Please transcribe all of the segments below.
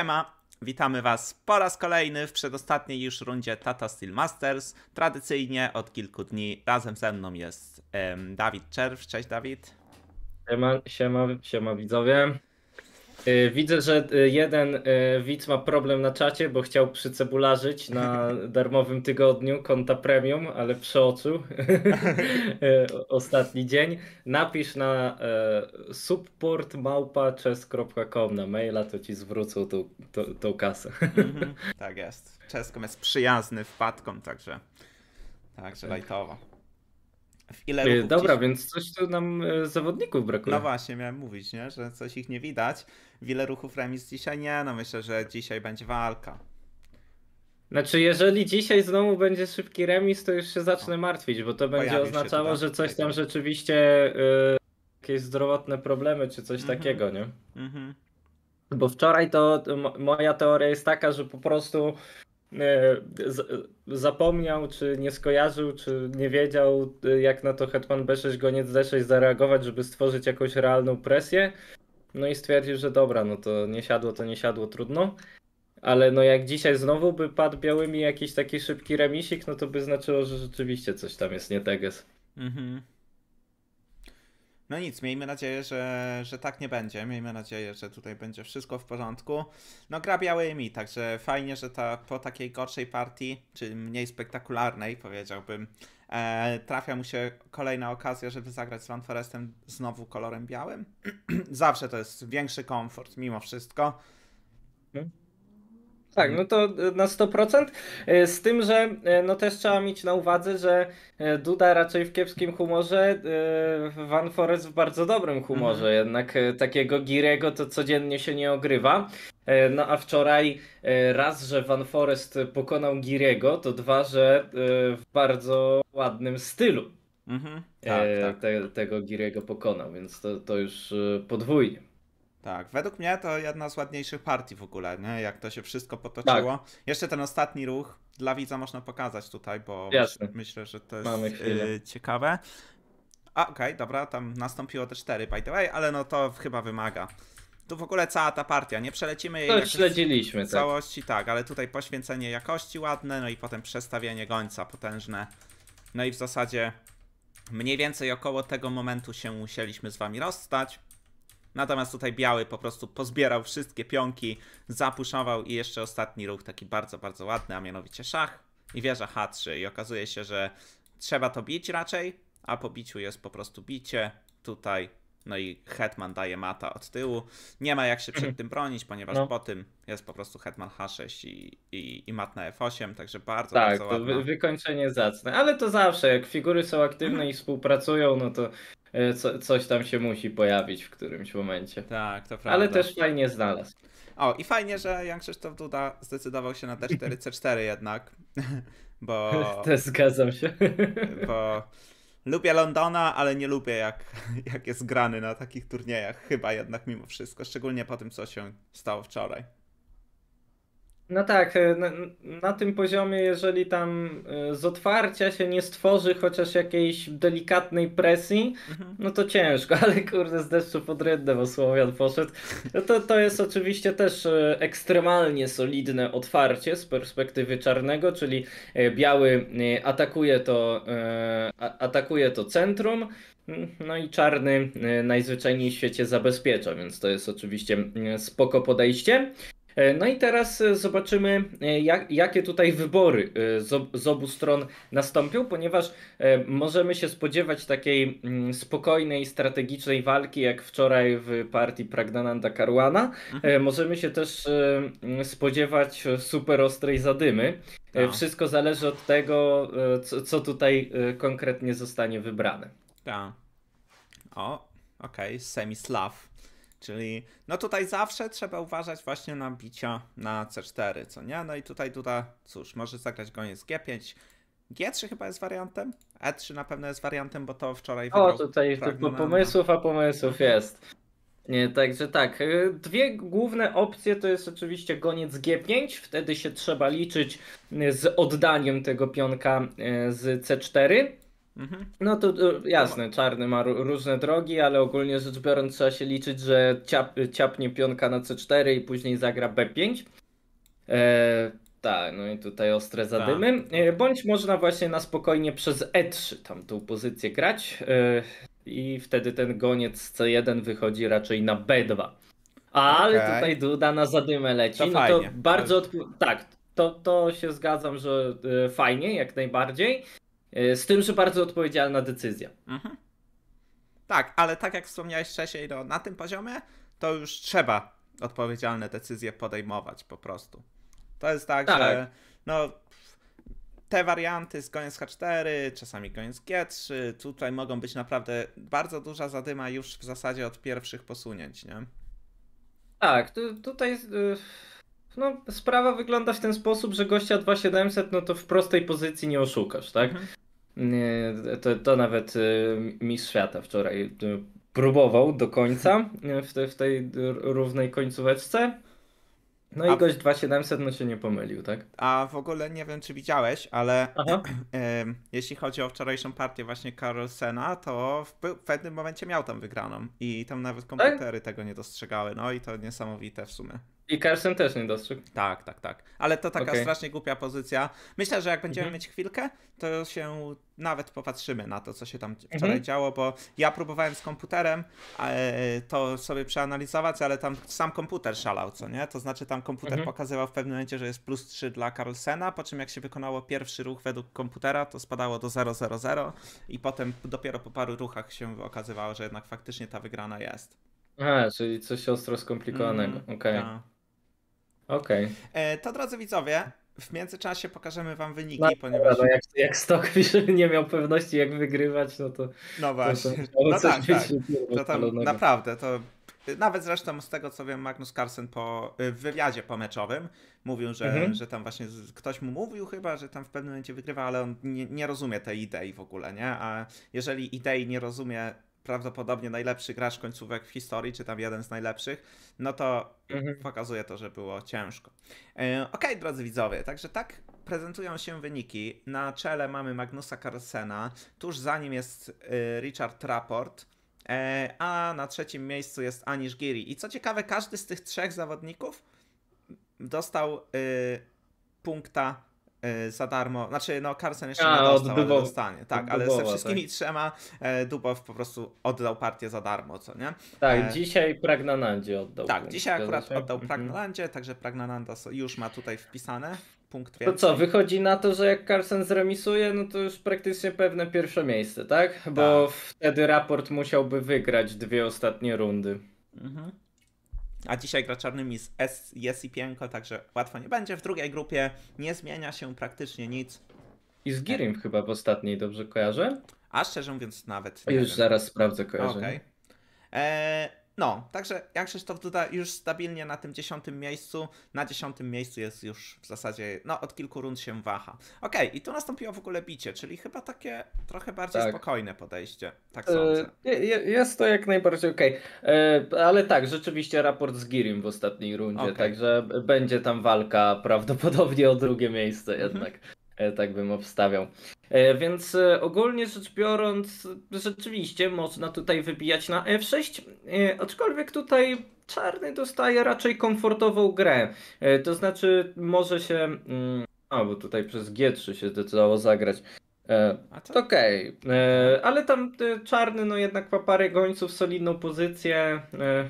Siema, witamy Was po raz kolejny w przedostatniej już rundzie Tata Steel Masters. Tradycyjnie od kilku dni razem ze mną jest em, Dawid Czerw. Cześć Dawid. Siema, siema, siema widzowie. Y, Widzę, że y, jeden y, widz ma problem na czacie, bo chciał przycebularzyć na darmowym tygodniu konta premium, ale przeoczył ostatni dzień. Napisz na supportmałpa.chess.com na maila, to ci zwrócą tą, tą, tą kasę. Mhm, tak jest. Czeskom jest przyjazny wpadkom, także także Tak. lajtowo. W ile Y, ruchów Dobra, dziś- więc coś tu nam y, zawodników brakuje. No właśnie, miałem mówić, nie? że coś ich nie widać. W ile ruchów remis dzisiaj nie? No myślę, że dzisiaj będzie walka. Znaczy, jeżeli dzisiaj znowu będzie szybki remis, to już się zacznę martwić, bo to będzie oznaczało, że coś tam rzeczywiście y, jakieś zdrowotne problemy czy coś Mhm. takiego, nie? Mhm. Bo wczoraj to mo- moja teoria jest taka, że po prostu zapomniał, czy nie skojarzył, czy nie wiedział, y, jak na to Hetman B6 goniec D6 zareagować, żeby stworzyć jakąś realną presję. No i stwierdził, że dobra, no to nie siadło, to nie siadło, trudno. Ale no jak dzisiaj znowu by padł białymi jakiś taki szybki remisik, no to by znaczyło, że rzeczywiście coś tam jest nie teges. Mhm. No nic, miejmy nadzieję, że, że tak nie będzie. Miejmy nadzieję, że tutaj będzie wszystko w porządku. No gra białymi, także fajnie, że ta, po takiej gorszej partii, czy mniej spektakularnej powiedziałbym, e, trafia mu się kolejna okazja, żeby zagrać z Van Forestem znowu kolorem białym. Zawsze to jest większy komfort mimo wszystko. Tak, no to y, na 100%. Y, Z tym, że y, no też trzeba mieć na uwadze, że Duda raczej w kiepskim humorze, Van Forest w bardzo dobrym humorze. Mhm. Jednak takiego Girego to codziennie się nie ogrywa. No a wczoraj raz, że Van Forest pokonał Girego, to dwa, że w bardzo ładnym stylu Mhm. e, Tak, tak. Te, tego Girego pokonał, więc to, to już podwójnie. Tak, według mnie to jedna z ładniejszych partii w ogóle, nie? Jak to się wszystko potoczyło. Tak. Jeszcze ten ostatni ruch dla widza można pokazać tutaj, bo Jasne. myślę, że to jest y, ciekawe. A, okej, dobra, tam nastąpiło te 4 by the way, ale no to chyba wymaga. Tu w ogóle cała ta partia, nie przelecimy jej śledziliśmy, w tak. całości, tak, ale tutaj poświęcenie jakości ładne, no i potem przestawienie gońca potężne. No i w zasadzie mniej więcej około tego momentu się musieliśmy z wami rozstać. Natomiast tutaj biały po prostu pozbierał wszystkie pionki, zapuszował i jeszcze ostatni ruch taki bardzo, bardzo ładny, a mianowicie szach i wieża H3. I okazuje się, że trzeba to bić raczej, a po biciu jest po prostu bicie tutaj. No i hetman daje mata od tyłu. Nie ma jak się przed tym bronić, ponieważ No. po tym jest po prostu hetman H6 i, i, i mat na F8, także bardzo, Tak, bardzo to ładna. wy, wykończenie zacne. Ale to zawsze, jak figury są aktywne Mhm. i współpracują, no to e, co, coś tam się musi pojawić w którymś momencie. Tak, to prawda. Ale też fajnie znalazł. O, i fajnie, że Jan Krzysztof Duda zdecydował się na D4, C4 jednak, bo, Też zgadzam się. bo lubię Londona, ale nie lubię jak, jak jest grany na takich turniejach, chyba jednak mimo wszystko, szczególnie po tym, co się stało wczoraj. No tak, e, na, na tym poziomie, jeżeli tam e, z otwarcia się nie stworzy chociaż jakiejś delikatnej presji, Mhm. no to ciężko, ale kurde z deszczu pod rynnem, bo Słowian poszedł. No to, to jest oczywiście też e, ekstremalnie solidne otwarcie z perspektywy czarnego, czyli biały atakuje to, atakuje to centrum, no i czarny najzwyczajniej w świecie zabezpiecza, więc to jest oczywiście spoko podejście. E, No i teraz e, zobaczymy, e, jak, jakie tutaj wybory z, ob- z obu stron nastąpią, ponieważ możemy się spodziewać takiej mm, spokojnej, strategicznej walki, jak wczoraj w partii Pragnananda Karwana. E, Możemy się też mm, spodziewać super ostrej zadymy. Tak. Wszystko zależy od tego, co, tutaj konkretnie zostanie wybrane. Tak. O, okej, semi-slav. Czyli, no tutaj zawsze trzeba uważać właśnie na bicia na C4, co nie? No i tutaj Duda, cóż, może zagrać goniec G5. G3 chyba jest wariantem? E3 na pewno jest wariantem, bo to wczoraj O, tutaj Pragnananda. pomysłów, a pomysłów jest. Nie, także tak. y, Dwie główne opcje to jest oczywiście goniec G5, wtedy się trzeba liczyć y, z oddaniem tego pionka y, z C4. Mhm. No to jasne, czarny ma ró- różne drogi, ale ogólnie rzecz biorąc trzeba się liczyć, że ciap, ciapnie pionka na C4 i później zagra B5. E, tak, no i tutaj ostre zadymy. E, bądź można właśnie na spokojnie przez E3 tam tą pozycję grać e, i wtedy ten goniec C1 wychodzi raczej na B2. Ale Okej. tutaj Duda na zadymę leci. To no to bardzo odp- tak, to, to się zgadzam, że e, fajnie, jak najbardziej. E, Z tym, że bardzo odpowiedzialna decyzja. Mhm. Tak, ale tak jak wspomniałeś wcześniej, no, na tym poziomie to już trzeba odpowiedzialne decyzje podejmować po prostu. To jest tak, Tak. że no, te warianty z goniec H4, czasami goniec G3, tutaj mogą być naprawdę bardzo duża zadyma już w zasadzie od pierwszych posunięć, nie? Tak, tu, tutaj y, no, sprawa wygląda w ten sposób, że gościa 2700 no to w prostej pozycji nie oszukasz, tak? Mhm. Nie, to, to nawet y, mistrz świata wczoraj y, próbował do końca w, te, w tej równej końcóweczce. No A- i gość 2700 no się nie pomylił, tak? A w ogóle nie wiem, czy widziałeś, ale jeśli chodzi o wczorajszą partię właśnie Carlsena, to w, pe- w pewnym momencie miał tam wygraną i tam nawet komputery tego nie dostrzegały, no i to niesamowite w sumie. I Carlsen też nie dostrzegł. Tak, tak, tak. Ale to taka Okej. strasznie głupia pozycja. Myślę, że jak będziemy Mhm. mieć chwilkę, to się nawet popatrzymy na to, co się tam wczoraj Mhm. działo, bo ja próbowałem z komputerem e, to sobie przeanalizować, ale tam sam komputer szalał, co nie? To znaczy tam komputer Mhm. pokazywał w pewnym momencie, że jest plus 3 dla Carlsena, po czym jak się wykonało pierwszy ruch według komputera, to spadało do 000 i potem dopiero po paru ruchach się okazywało, że jednak faktycznie ta wygrana jest. Aha, czyli coś ostro skomplikowanego. Mm, Okej, tak. Okej. E, To drodzy widzowie, w międzyczasie pokażemy wam wyniki, No, ponieważ... no, jak, jak Stockfish nie miał pewności jak wygrywać, no to... No to, właśnie. to No tak, tak. To To tam naprawdę, to nawet zresztą z tego co wiem, Magnus Carlsen po, w wywiadzie pomeczowym mówił, że, Mhm. że tam właśnie ktoś mu mówił chyba, że tam w pewnym momencie wygrywa, ale on nie, nie rozumie tej idei w ogóle, nie? A jeżeli idei nie rozumie prawdopodobnie najlepszy gracz końcówek w historii, czy tam jeden z najlepszych, no to Mhm. pokazuje to, że było ciężko. E, Okej, drodzy widzowie, także tak prezentują się wyniki. Na czele mamy Magnusa Carlsena, tuż za nim jest e, Richard Rapport, e, a na trzecim miejscu jest Anish Giri. I co ciekawe, każdy z tych trzech zawodników dostał punkta za darmo. Znaczy, no, Carlsen jeszcze A, nie dostał, ale dostanie. Tak, ale ze Dubowa, wszystkimi trzema e, Dubow po prostu oddał partię za darmo, co nie? Tak, E, dzisiaj Pragnanandzie oddał. Tak, punkt, dzisiaj akurat się? oddał Mhm. Pragnanandzie, także Pragnananda już ma tutaj wpisane punkt To więcej. co, wychodzi na to, że jak Carlsen zremisuje, no to już praktycznie pewne pierwsze miejsce, tak? Bo Tak. wtedy raport musiałby wygrać dwie ostatnie rundy. Mhm. A dzisiaj gra czarnymi z S, Jesipienko, także łatwo nie będzie. W drugiej grupie nie zmienia się praktycznie nic. I z Girim chyba w ostatniej, dobrze kojarzę? A szczerze mówiąc nawet Już wiem. zaraz sprawdzę kojarzenie. E, No, także jak Krzysztof Duda już stabilnie na tym dziesiątym miejscu, na dziesiątym miejscu jest już w zasadzie, no od kilku rund się waha. Okej, i tu nastąpiło w ogóle bicie, czyli chyba takie trochę bardziej Tak. spokojne podejście, tak E, sądzę. je- je- Jest to jak najbardziej okej. E, Ale tak, rzeczywiście raport z Girim w ostatniej rundzie, Okej. także będzie tam walka prawdopodobnie o drugie miejsce Mhm. jednak. E, Tak bym obstawiał. E, Więc e, ogólnie rzecz biorąc, rzeczywiście można tutaj wybijać na F6, e, aczkolwiek tutaj czarny dostaje raczej komfortową grę. To znaczy może się... mm, A, bo tutaj przez G3 się zdecydowało zagrać. E, A to, Okej, e, ale tam e, czarny no jednak ma parę gońców, solidną pozycję.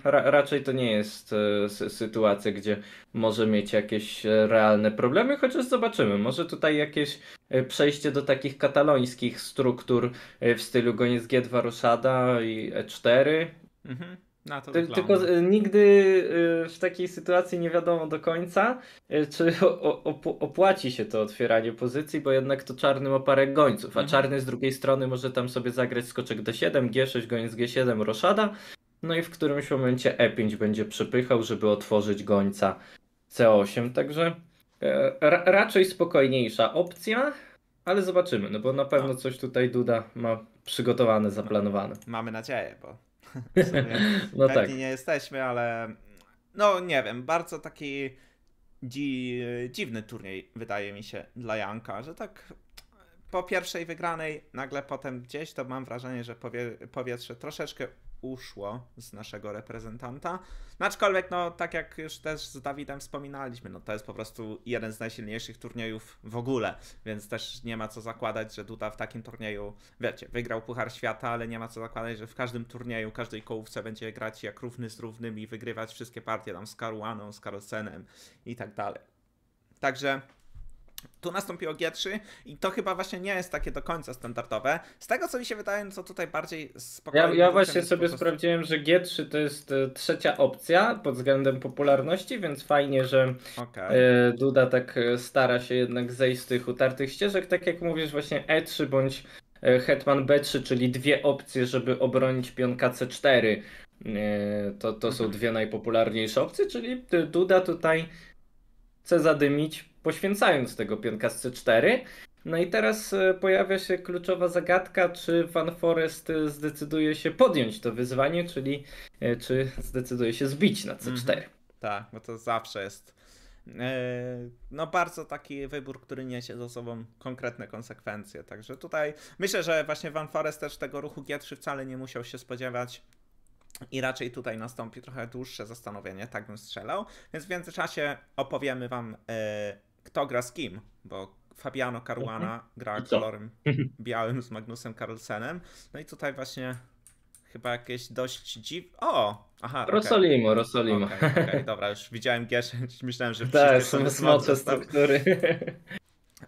Ra, raczej to nie jest sy- sytuacja, gdzie może mieć jakieś realne problemy, chociaż zobaczymy. Może tutaj jakieś przejście do takich katalońskich struktur w stylu goniec G2 Roszada i E4. mhm, na to tylko nigdy e, w takiej sytuacji nie wiadomo do końca, e, czy opłaci się to otwieranie pozycji, bo jednak to czarny ma parę gońców, a Mhm. czarny z drugiej strony może tam sobie zagrać skoczek D7, G6, goniec G7, roszada, no i w którymś momencie E5 będzie przepychał, żeby otworzyć gońca C8, także e, ra, raczej spokojniejsza opcja, ale zobaczymy, no bo na pewno coś tutaj Duda ma przygotowane, zaplanowane. Mamy nadzieję, bo No tak. nie jesteśmy, ale no nie wiem, bardzo taki dzi, dziwny turniej wydaje mi się dla Janka, że tak po pierwszej wygranej nagle potem gdzieś to mam wrażenie, że powie, powietrze troszeczkę uszło z naszego reprezentanta. No aczkolwiek, no tak jak już też z Dawidem wspominaliśmy, no to jest po prostu jeden z najsilniejszych turniejów w ogóle, więc też nie ma co zakładać, że Duda w takim turnieju, wiecie, wygrał Puchar Świata, ale nie ma co zakładać, że w każdym turnieju, każdej kołówce będzie grać jak równy z równym i wygrywać wszystkie partie tam z Karuaną, z Karolsenem i tak dalej. Także tu nastąpiło G3 i to chyba właśnie nie jest takie do końca standardowe. Z tego co mi się wydaje, no to tutaj bardziej spokojnie. Ja, ja właśnie sobie prostu... sprawdziłem, że G3 to jest e, trzecia opcja pod względem popularności, więc fajnie, że okay. E, Duda tak e, stara się jednak zejść z tych utartych ścieżek. Tak jak mówisz, właśnie E3 bądź Hetman B3, czyli dwie opcje, żeby obronić pionka C4. To, to są mhm. dwie najpopularniejsze opcje, czyli Duda tutaj chce zadymić poświęcając tego pionka z C4. No i teraz e, pojawia się kluczowa zagadka, czy Van Forest e, zdecyduje się podjąć to wyzwanie, czyli e, czy zdecyduje się zbić na C4. Mhm. Tak, bo to zawsze jest no bardzo taki wybór, który niesie ze sobą konkretne konsekwencje. Także tutaj myślę, że właśnie Van Forest też tego ruchu G3 wcale nie musiał się spodziewać. I raczej tutaj nastąpi trochę dłuższe zastanowienie, tak bym strzelał. Więc w międzyczasie opowiemy Wam kto gra z kim, bo Fabiano Caruana mhm. gra kolorem białym z Magnusem Carlsenem. No i tutaj właśnie chyba jakieś dość dziw... O! Aha, Rosolimo, okay. Rosolimo. Okej, okay, okay, dobra, już widziałem Gieszę, myślałem, że Tak, są smocze struktury.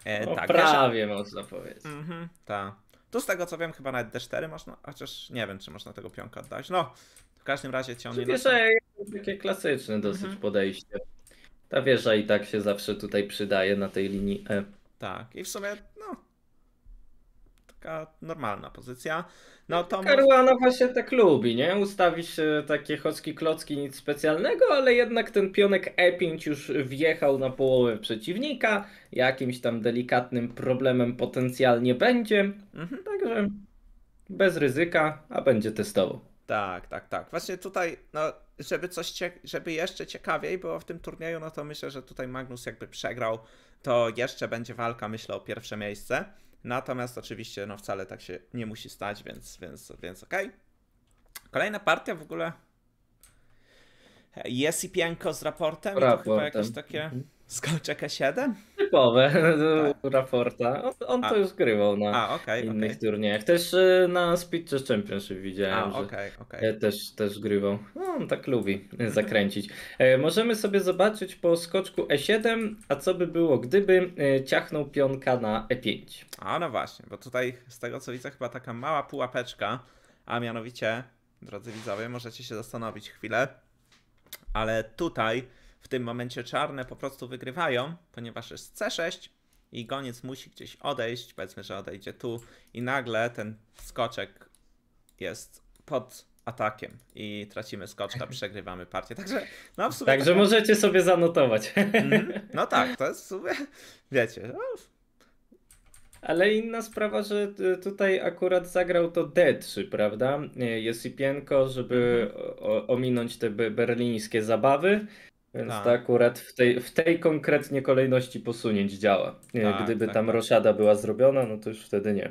E, o, tak, prawie można powiedzieć. Mhm, tak. Tu z tego co wiem, chyba nawet D4 można, chociaż nie wiem, czy można tego pionka oddać. No, w każdym razie cię on nie Wiesz, jest takie klasyczne dosyć mhm. podejście. Ta wieża i tak się zawsze tutaj przydaje na tej linii E. Tak, i w sumie, no, taka normalna pozycja. No to Caruana właśnie tak lubi, nie? Ustawić takie chocki klocki, nic specjalnego, ale jednak ten pionek E5 już wjechał na połowę przeciwnika, jakimś tam delikatnym problemem potencjalnie będzie, mhm. także bez ryzyka, a będzie testował. Tak, tak, tak. Właśnie tutaj, no, żeby coś, żeby jeszcze ciekawiej było w tym turnieju, no to myślę, że tutaj Magnus jakby przegrał, to jeszcze będzie walka, myślę, o pierwsze miejsce. Natomiast oczywiście, no wcale tak się nie musi stać, więc, więc, więc okej. Okay. Kolejna partia w ogóle jest i piękko z raportem, raportem. to chyba jakieś takie... Mhm. Skoczek 7? Typowe tak. raporta. On, on to już grywał na A, okay, innych okay. turniejach. Też y, na Speed Championship widziałem, A, okay, że okay. Też, też grywał. No, on tak lubi zakręcić. E, możemy sobie zobaczyć po skoczku E7, a co by było, gdyby e, ciachnął pionka na E5. A no właśnie, bo tutaj z tego co widzę chyba taka mała pułapeczka, a mianowicie, drodzy widzowie, możecie się zastanowić chwilę, ale tutaj w tym momencie czarne po prostu wygrywają, ponieważ jest C6 i goniec musi gdzieś odejść, powiedzmy, że odejdzie tu i nagle ten skoczek jest pod atakiem i tracimy skoczka, przegrywamy partię. Także, no w sumie Także tak, możecie sobie zanotować. Mm, no tak, to jest w sumie, wiecie. No. Ale inna sprawa, że tutaj akurat zagrał to D3, prawda? Jesipienko, żeby mhm. ominąć te berlińskie zabawy. Więc tak. to akurat w tej, w tej konkretnie kolejności posunięć działa. Tak, Gdyby tak, tam tak. roszada była zrobiona, no to już wtedy nie.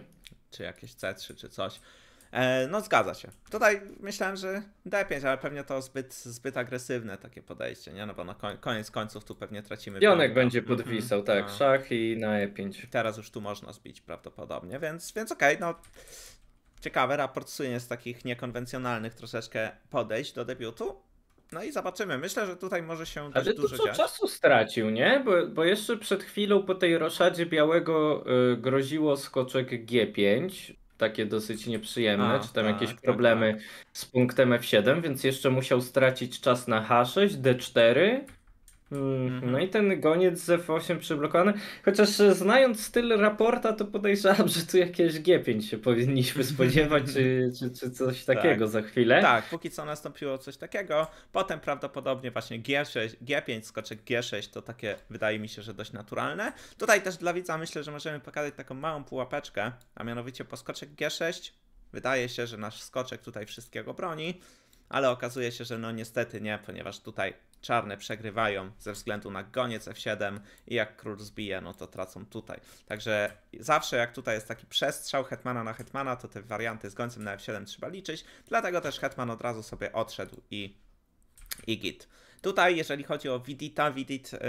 Czy jakieś C3 czy coś. E, no zgadza się. Tutaj myślałem, że D5, ale pewnie to zbyt, zbyt agresywne takie podejście, nie? No bo na koniec końców tu pewnie tracimy. Pionek będzie mhm. podwisał, mm -hmm. tak, no. szach i na E5. Teraz już tu można zbić prawdopodobnie, więc, więc okej, okay, no ciekawe, raport słynie z takich niekonwencjonalnych troszeczkę podejść do debiutu. No i zobaczymy. Myślę, że tutaj może się Ale dużo dziać. czasu stracił, nie? Bo, bo jeszcze przed chwilą po tej roszadzie białego y, groziło skoczek G5. Takie dosyć nieprzyjemne, A, czy tam tak, jakieś tak, problemy tak. z punktem F7, więc jeszcze musiał stracić czas na H6, D4 Mm, no i ten goniec z F8 przyblokowany. Chociaż e, znając styl raporta, to podejrzewam, że tu jakieś G5 się powinniśmy spodziewać, czy, czy, czy coś tak. takiego tak. za chwilę. Tak, póki co nastąpiło coś takiego. Potem prawdopodobnie właśnie G6, G5, skoczek G6 to takie wydaje mi się, że dość naturalne. Tutaj też dla widza myślę, że możemy pokazać taką małą pułapeczkę, a mianowicie po skoczek G6 wydaje się, że nasz skoczek tutaj wszystkiego broni. Ale okazuje się, że no niestety nie, ponieważ tutaj czarne przegrywają ze względu na goniec F7 i jak król zbije, no to tracą tutaj. Także zawsze jak tutaj jest taki przestrzał hetmana na hetmana, to te warianty z gońcem na F7 trzeba liczyć, dlatego też hetman od razu sobie odszedł i, i git. Tutaj, jeżeli chodzi o Vidita, Vidit yy,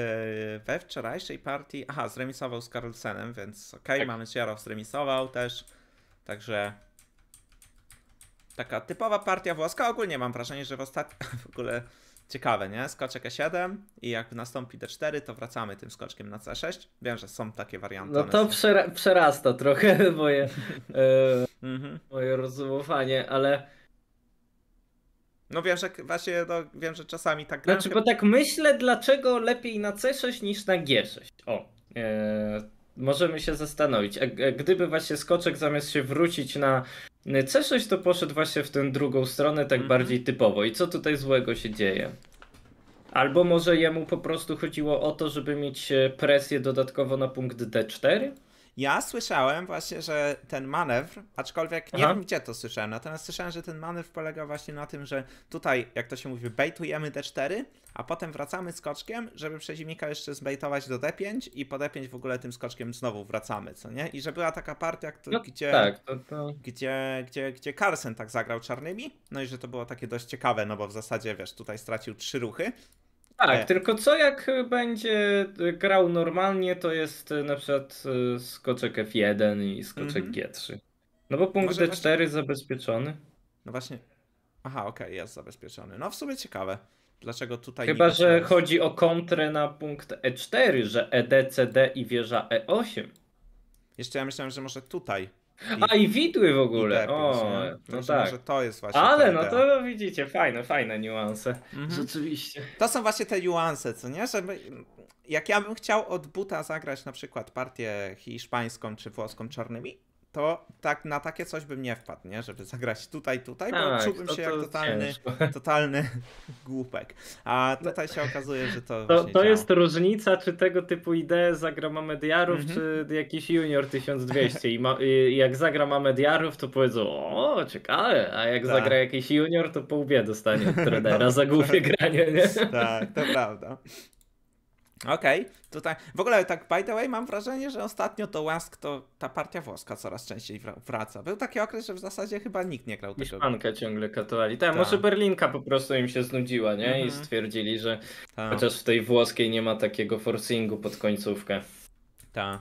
we wczorajszej partii, aha, zremisował z Carlsenem, więc okej, okay, tak. mamy Ciarow zremisował też, także taka typowa partia włoska. Ogólnie mam wrażenie, że w ostatnim, w ogóle ciekawe, nie? Skoczek E7 i jak nastąpi D4, to wracamy tym skoczkiem na C6. Wiem, że są takie warianty. No to przera przerasta trochę moje, e, moje rozumowanie, ale no wiem, że właśnie no, wiem, że czasami tak gram. Znaczy, bo tak myślę, dlaczego lepiej na C6 niż na G6. O, e, możemy się zastanowić. E, gdyby właśnie skoczek zamiast się wrócić na C6, to poszedł właśnie w tę drugą stronę, tak mm -hmm. bardziej typowo. I co tutaj złego się dzieje? Albo może jemu po prostu chodziło o to, żeby mieć e, presję dodatkowo na punkt D4? Ja słyszałem właśnie, że ten manewr, aczkolwiek nie Aha. wiem gdzie to słyszałem, natomiast słyszałem, że ten manewr polega właśnie na tym, że tutaj, jak to się mówi, bejtujemy D4, a potem wracamy skoczkiem, żeby przeciwnika jeszcze zbejtować do D5 i po D5 w ogóle tym skoczkiem znowu wracamy, co nie? I że była taka partia, no, gdzie, tak, to, to... Gdzie, gdzie, gdzie Carlsen tak zagrał czarnymi, no i że to było takie dość ciekawe, no bo w zasadzie, wiesz, tutaj stracił trzy ruchy, tak, e. tylko co jak będzie grał normalnie, to jest e, na przykład e, skoczek F1 i skoczek mm -hmm. G3. No bo punkt Może D4 właśnie... zabezpieczony. No właśnie. Aha, okej, okay, jest zabezpieczony. No w sumie ciekawe. Dlaczego tutaj Chyba, że chodzi o kontrę na punkt E4, że ED, CD i wieża E8. Jeszcze ja myślałem, że może tutaj a i widły w ogóle. o, no tak. Może to jest właśnie. Ale no to widzicie, fajne, fajne niuanse. Mhm. Rzeczywiście. To są właśnie te niuanse, co nie? Żeby, jak ja bym chciał od buta zagrać na przykład partię hiszpańską czy włoską czarnymi, to tak na takie coś bym nie wpadł, nie? Żeby zagrać tutaj, tutaj, tak, bo czułbym się jak totalny, totalny głupek. A tutaj się okazuje, że to. To, to jest różnica, czy tego typu idee zagra Mamediarów, mm -hmm. czy jakiś Junior 1200. I, ma, I, jak zagra Mamediarów, to powiedzą, o, ciekawe, a jak tak. zagra jakiś Junior, to po łbie dostanie trenera za głupie granie, nie? Tak, to prawda. Okej, okay. tutaj w ogóle tak by the way mam wrażenie, że ostatnio to Łask to ta partia włoska coraz częściej wraca. Był taki okres, że w zasadzie chyba nikt nie grał tego. Hiszpankę ciągle katowali. Tak, może Berlinka po prostu im się znudziła, nie? I mhm. stwierdzili, że Ta. chociaż w tej włoskiej nie ma takiego forcingu pod końcówkę. Tak.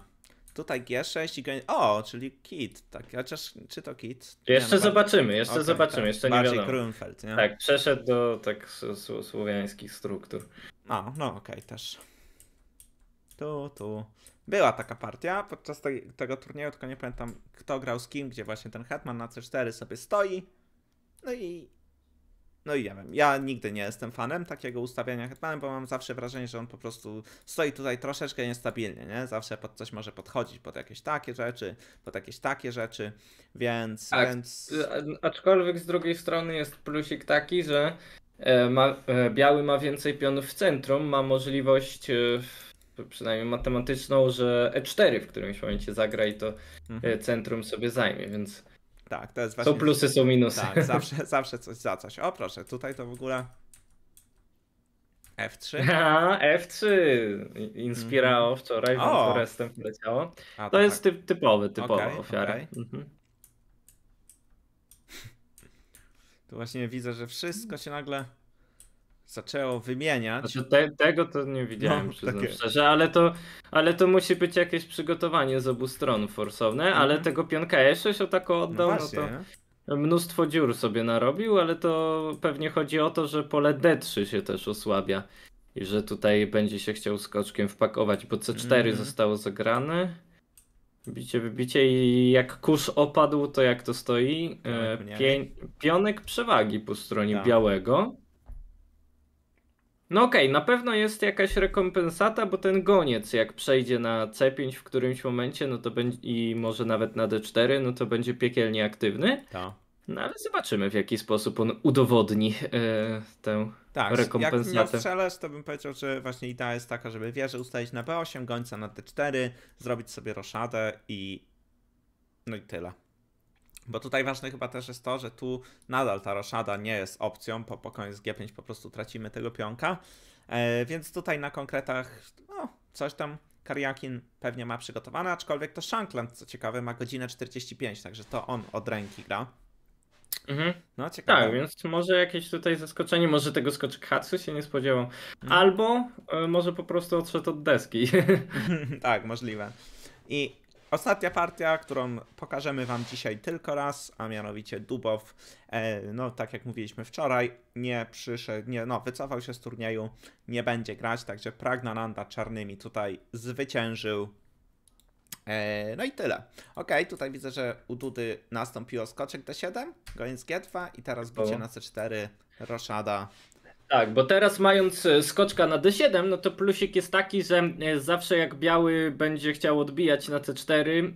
Tutaj G6 i G... O, czyli Kit. Tak, chociaż czy to Kit? Jeszcze no, zobaczymy, jeszcze okay, zobaczymy, tak. jeszcze nie Bardziej wiadomo. Grunfeld, nie? Tak, przeszedł do tak słowiańskich struktur. A, no okej, okay, też tu, tu. Była taka partia podczas tej, tego turnieju, tylko nie pamiętam kto grał z kim, gdzie właśnie ten Hetman na C4 sobie stoi. No i. No i ja wiem, ja nigdy nie jestem fanem takiego ustawiania Hetmanem, bo mam zawsze wrażenie, że on po prostu stoi tutaj troszeczkę niestabilnie, nie? Zawsze pod coś może podchodzić, pod jakieś takie rzeczy, pod jakieś takie rzeczy, więc... Tak, więc... aczkolwiek z drugiej strony jest plusik taki, że e, ma, e, biały ma więcej pionów w centrum, ma możliwość e, przynajmniej matematyczną, że E4 w którymś momencie zagra i to mhm. E, centrum sobie zajmie, więc tak, to jest właśnie... Są plusy, są minusy. Tak, zawsze, zawsze coś za coś. O proszę, tutaj to w ogóle F3. A, F3. Inspirao mm. wczoraj, Van Forestem poleciało. A, to, to, jest tak. typ, typowy, typowa okay, ofiara. Okay. Mhm. Tu właśnie widzę, że wszystko się nagle zaczęło wymieniać. Znaczy te, tego to nie widziałem, no, przyznam takie... szczerze, ale to, ale to musi być jakieś przygotowanie z obu stron forsowne, mm. ale tego pionka E6 o tako oddał, no, no to mnóstwo dziur sobie narobił, ale to pewnie chodzi o to, że pole D3 się też osłabia i że tutaj będzie się chciał skoczkiem wpakować, bo C4 mm. zostało zagrane. Bicie, wybicie i jak kurz opadł, to jak to stoi? E, pionek przewagi po stronie tak. białego. No okej, okay, na pewno jest jakaś rekompensata, bo ten goniec jak przejdzie na C5 w którymś momencie, no to będzie i może nawet na D4, no to będzie piekielnie aktywny. Tak. No ale zobaczymy w jaki sposób on udowodni e, tę tak, rekompensatę. Jak miał strzelać, to bym powiedział, że właśnie idea jest taka, żeby wieżę ustawić na B8, gońca na D4, zrobić sobie roszadę i no i tyle. Bo tutaj ważne chyba też jest to, że tu nadal ta roszada nie jest opcją, po, po koniec G5 po prostu tracimy tego pionka. E, więc tutaj na konkretach, no, coś tam Kariakin pewnie ma przygotowane, aczkolwiek to Shankland, co ciekawe, ma godzinę 45, także to on od ręki gra. Mhm. No, ciekawe. Tak, więc może jakieś tutaj zaskoczenie, może tego skoczek Hatsu się nie spodziewał. Mhm. Albo e, może po prostu odszedł od deski. tak, możliwe. I ostatnia partia, którą pokażemy Wam dzisiaj tylko raz, a mianowicie Dubow, e, no tak jak mówiliśmy wczoraj, nie przyszedł, nie, no wycofał się z turnieju, nie będzie grać, także Pragnananda czarnymi tutaj zwyciężył. E, no i tyle. Ok, tutaj widzę, że u Dudy nastąpiło skoczek D7, goniec G2 i teraz bicie na C4, roszada. Tak, bo teraz mając e, skoczka na D7, no to plusik jest taki, że e, zawsze jak biały będzie chciał odbijać na C4, e,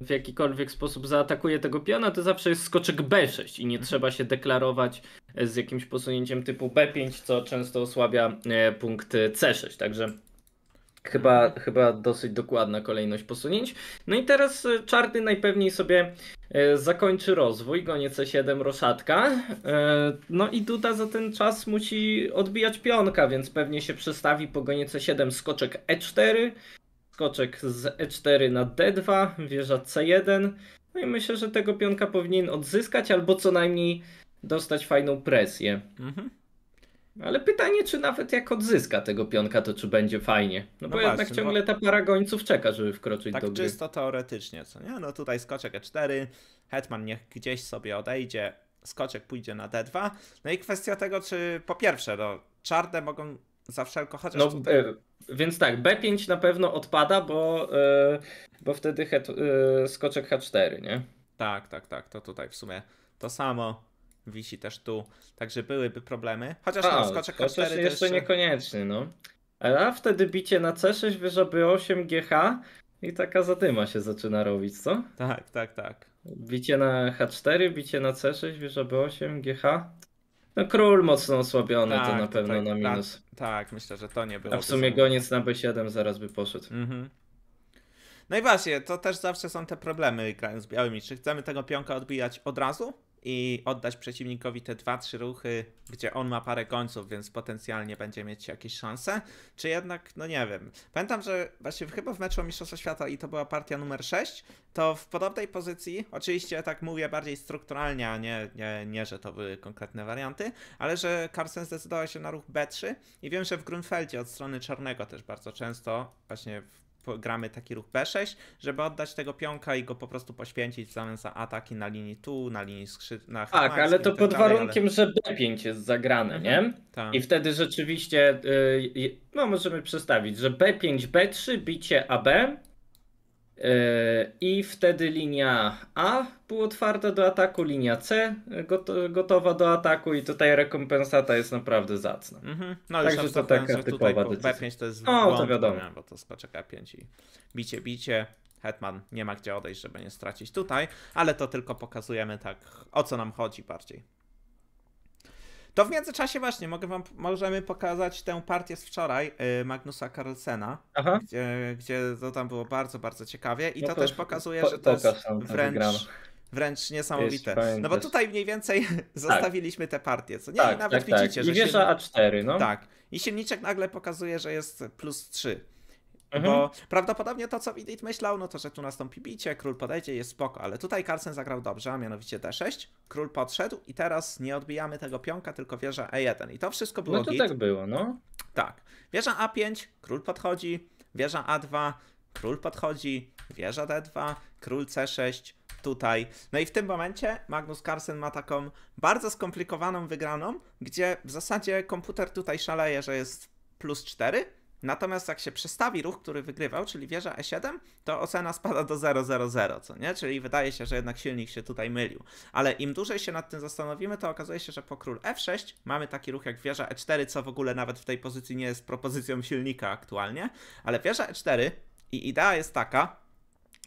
w jakikolwiek sposób zaatakuje tego piona, to zawsze jest skoczek B6 i nie trzeba się deklarować z jakimś posunięciem typu B5, co często osłabia punkt C6, także chyba, chyba dosyć dokładna kolejność posunięć. No i teraz e, czarny najpewniej sobie e, zakończy rozwój, gonie C7 roszatka. E, No i Duda za ten czas musi odbijać pionka, więc pewnie się przestawi po gonie C7 skoczek E4, skoczek z E4 na D2, wieża C1. No i myślę, że tego pionka powinien odzyskać albo co najmniej dostać fajną presję. Mhm. Ale pytanie, czy nawet jak odzyska tego pionka, to czy będzie fajnie. No, No bo właśnie, jednak no ciągle ta para gońców czeka, żeby wkroczyć Tak do gry. czysto teoretycznie, co nie? No tutaj skoczek E4, hetman niech gdzieś sobie odejdzie, skoczek pójdzie na D2. No i kwestia tego, czy po pierwsze, no czarne mogą za wszelko, chociaż No, tutaj... e, więc tak, B5 na pewno odpada, bo, e, bo wtedy het, e, skoczek H4, nie? Tak, tak, tak, to tutaj w sumie to samo wisi też tu, także byłyby problemy. Chociaż no, skoczek chociaż H4 jeszcze też... niekoniecznie, no. A wtedy bicie na C6, wieża B8, GH i taka zadyma się zaczyna robić, co? Tak, tak, tak. Bicie na H4, bicie na C6, wieża B8, GH. No król mocno osłabiony, to Tak, na pewno tak, na minus. Tak, myślę, że to nie było. A w sumie goniec na B7 zaraz by poszedł. Mhm. No i właśnie, to też zawsze są te problemy grając z białymi. Czy chcemy tego pionka odbijać od razu i oddać przeciwnikowi te dwa, trzy ruchy, gdzie on ma parę końców, więc potencjalnie będzie mieć jakieś szanse? Czy jednak, no nie wiem. Pamiętam, że właśnie chyba w meczu o Świata i to była partia numer 6, to w podobnej pozycji, oczywiście tak mówię bardziej strukturalnie, a nie, nie, nie że to były konkretne warianty, ale że Carlsen zdecydował się na ruch B3 i wiem, że w Grunfeldzie od strony czarnego też bardzo często właśnie w gramy taki ruch B6, żeby oddać tego pionka i go po prostu poświęcić w zamian za ataki na linii tu, na linii skrzyd... na Tak, ale to tak pod dalej, warunkiem, że B5 jest zagrane, Mhm. nie? Tak. I wtedy rzeczywiście, y, no możemy przestawić, że B5, B3, bicie AB i wtedy linia A była otwarta do ataku, linia C goto- gotowa do ataku i tutaj rekompensata jest naprawdę zacna. Mhm. No Także to taka typowa po decyzja. B5 to jest O, to błąd, wiadomo. nie? bo to skoczek A5 i bicie, bicie. Hetman nie ma gdzie odejść, żeby nie stracić tutaj, ale to tylko pokazujemy tak, o co nam chodzi bardziej. To w międzyczasie właśnie mogę wam, możemy pokazać tę partię z wczoraj y, Magnusa Carlsena, Aha. gdzie, gdzie to tam było bardzo, bardzo ciekawie i No to to też pokazuje, po- że to jest wręcz, wręcz niesamowite. No bo tutaj mniej więcej zostawiliśmy te partie, co nie? I Tak, nawet tak, widzicie, tak. że I się... wieża A4, no. Tak. I silniczek nagle pokazuje, że jest plus 3. Mhm. Bo prawdopodobnie to, co Widit myślał, no to, że tu nastąpi bicie, król podejdzie, jest spoko, ale tutaj Carlsen zagrał dobrze, a mianowicie D6, król podszedł i teraz nie odbijamy tego pionka, tylko wieża E1. I to wszystko było No to git. tak było, no. Tak. Wieża A5, król podchodzi, wieża A2, król podchodzi, wieża D2, król C6, tutaj. No i w tym momencie Magnus Carlsen ma taką bardzo skomplikowaną wygraną, gdzie w zasadzie komputer tutaj szaleje, że jest plus 4, natomiast jak się przestawi ruch, który wygrywał, czyli wieża E7, to ocena spada do 0,00, co nie? Czyli wydaje się, że jednak silnik się tutaj mylił. Ale im dłużej się nad tym zastanowimy, to okazuje się, że po król F6 mamy taki ruch jak wieża E4, co w ogóle nawet w tej pozycji nie jest propozycją silnika aktualnie, ale wieża E4 i idea jest taka,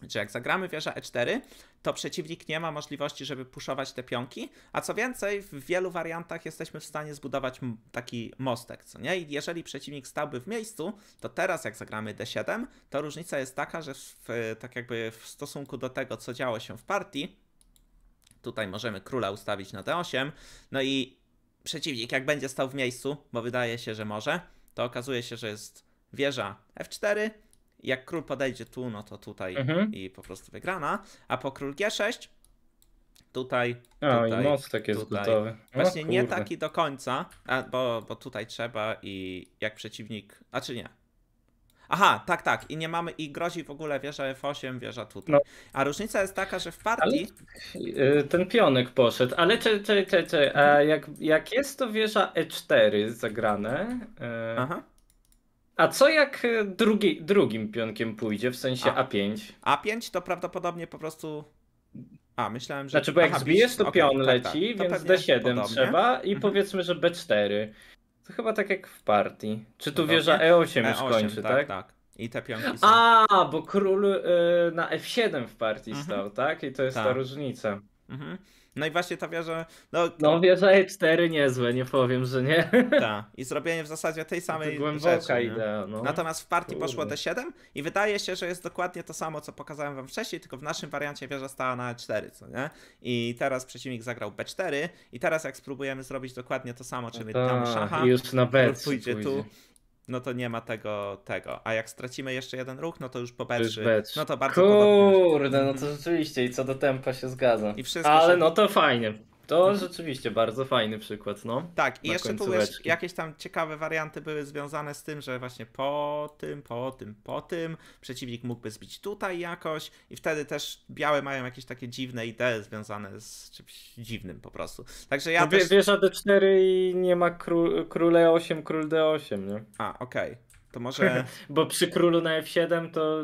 że jak zagramy wieża E4, to przeciwnik nie ma możliwości, żeby puszować te pionki, a co więcej, w wielu wariantach jesteśmy w stanie zbudować taki mostek, co nie? I jeżeli przeciwnik stałby w miejscu, to teraz jak zagramy D7, to różnica jest taka, że w, tak jakby w stosunku do tego, co działo się w partii, Tutaj możemy króla ustawić na D8. No i przeciwnik, jak będzie stał w miejscu, bo wydaje się, że może, to okazuje się, że jest wieża F4. Jak król podejdzie tu, no to tutaj Mhm. i po prostu wygrana. A po król G6, tutaj. O, i tutaj, mostek jest tutaj. gotowy. O, Właśnie nie taki do końca, a, bo, bo tutaj trzeba i jak przeciwnik. A czy nie? Aha, tak, tak. I nie mamy. I grozi w ogóle wieża F8, wieża tutaj. No. A różnica jest taka, że w partii. Y, Ten pionek poszedł, ale czy, czy, czy, czy, a jak, jak jest to wieża E4 zagrane, y, Aha. A co jak y, drugi, drugim pionkiem pójdzie, w sensie A. A5? A5 to prawdopodobnie po prostu. A, myślałem, że. Znaczy, bo jak Aha, zbijesz, to pion tak, leci, tak. To więc pewnie D7 podobnie. trzeba i Mhm. powiedzmy, że B4. To chyba tak jak w partii. Czy tu Podobnie. wieża E8 już E8, kończy, tak? tak? I te pionki są. A, bo król y, na F7 w partii Mhm. stał, tak? I to jest ta Tak. różnica. Mhm. No i właśnie ta wieża. No, No wieża E4 niezłe, nie powiem, że nie. ta. I zrobienie w zasadzie tej samej głęboka rzeczy. idea, no. Natomiast w partii poszło Kurde. D7 i wydaje się, że jest dokładnie to samo, co pokazałem wam wcześniej, tylko w naszym wariancie wieża stała na E4, co nie? I teraz przeciwnik zagrał B4 i teraz jak spróbujemy zrobić dokładnie to samo, czyli Ta, damy szacha, i już na B3 pójdzie pójdzie. tu, no to nie ma tego, tego. A jak stracimy jeszcze jeden ruch, no to już po To już B3, B3. no to bardzo podobnie. Kurde, no Mhm. to rzeczywiście i co do tempa się zgadza. I wszystko Ale się- no to fajnie. To rzeczywiście bardzo fajny przykład, no. Tak, i jeszcze tu beczki. jakieś tam ciekawe warianty były związane z tym, że właśnie po tym, po tym, po tym przeciwnik mógłby zbić tutaj jakoś i wtedy też białe mają jakieś takie dziwne idee związane z czymś dziwnym po prostu. Także ja no też... Wieża D4 i nie ma król, król E8, król D8, nie? A, okej. To może... Bo przy królu na F7 to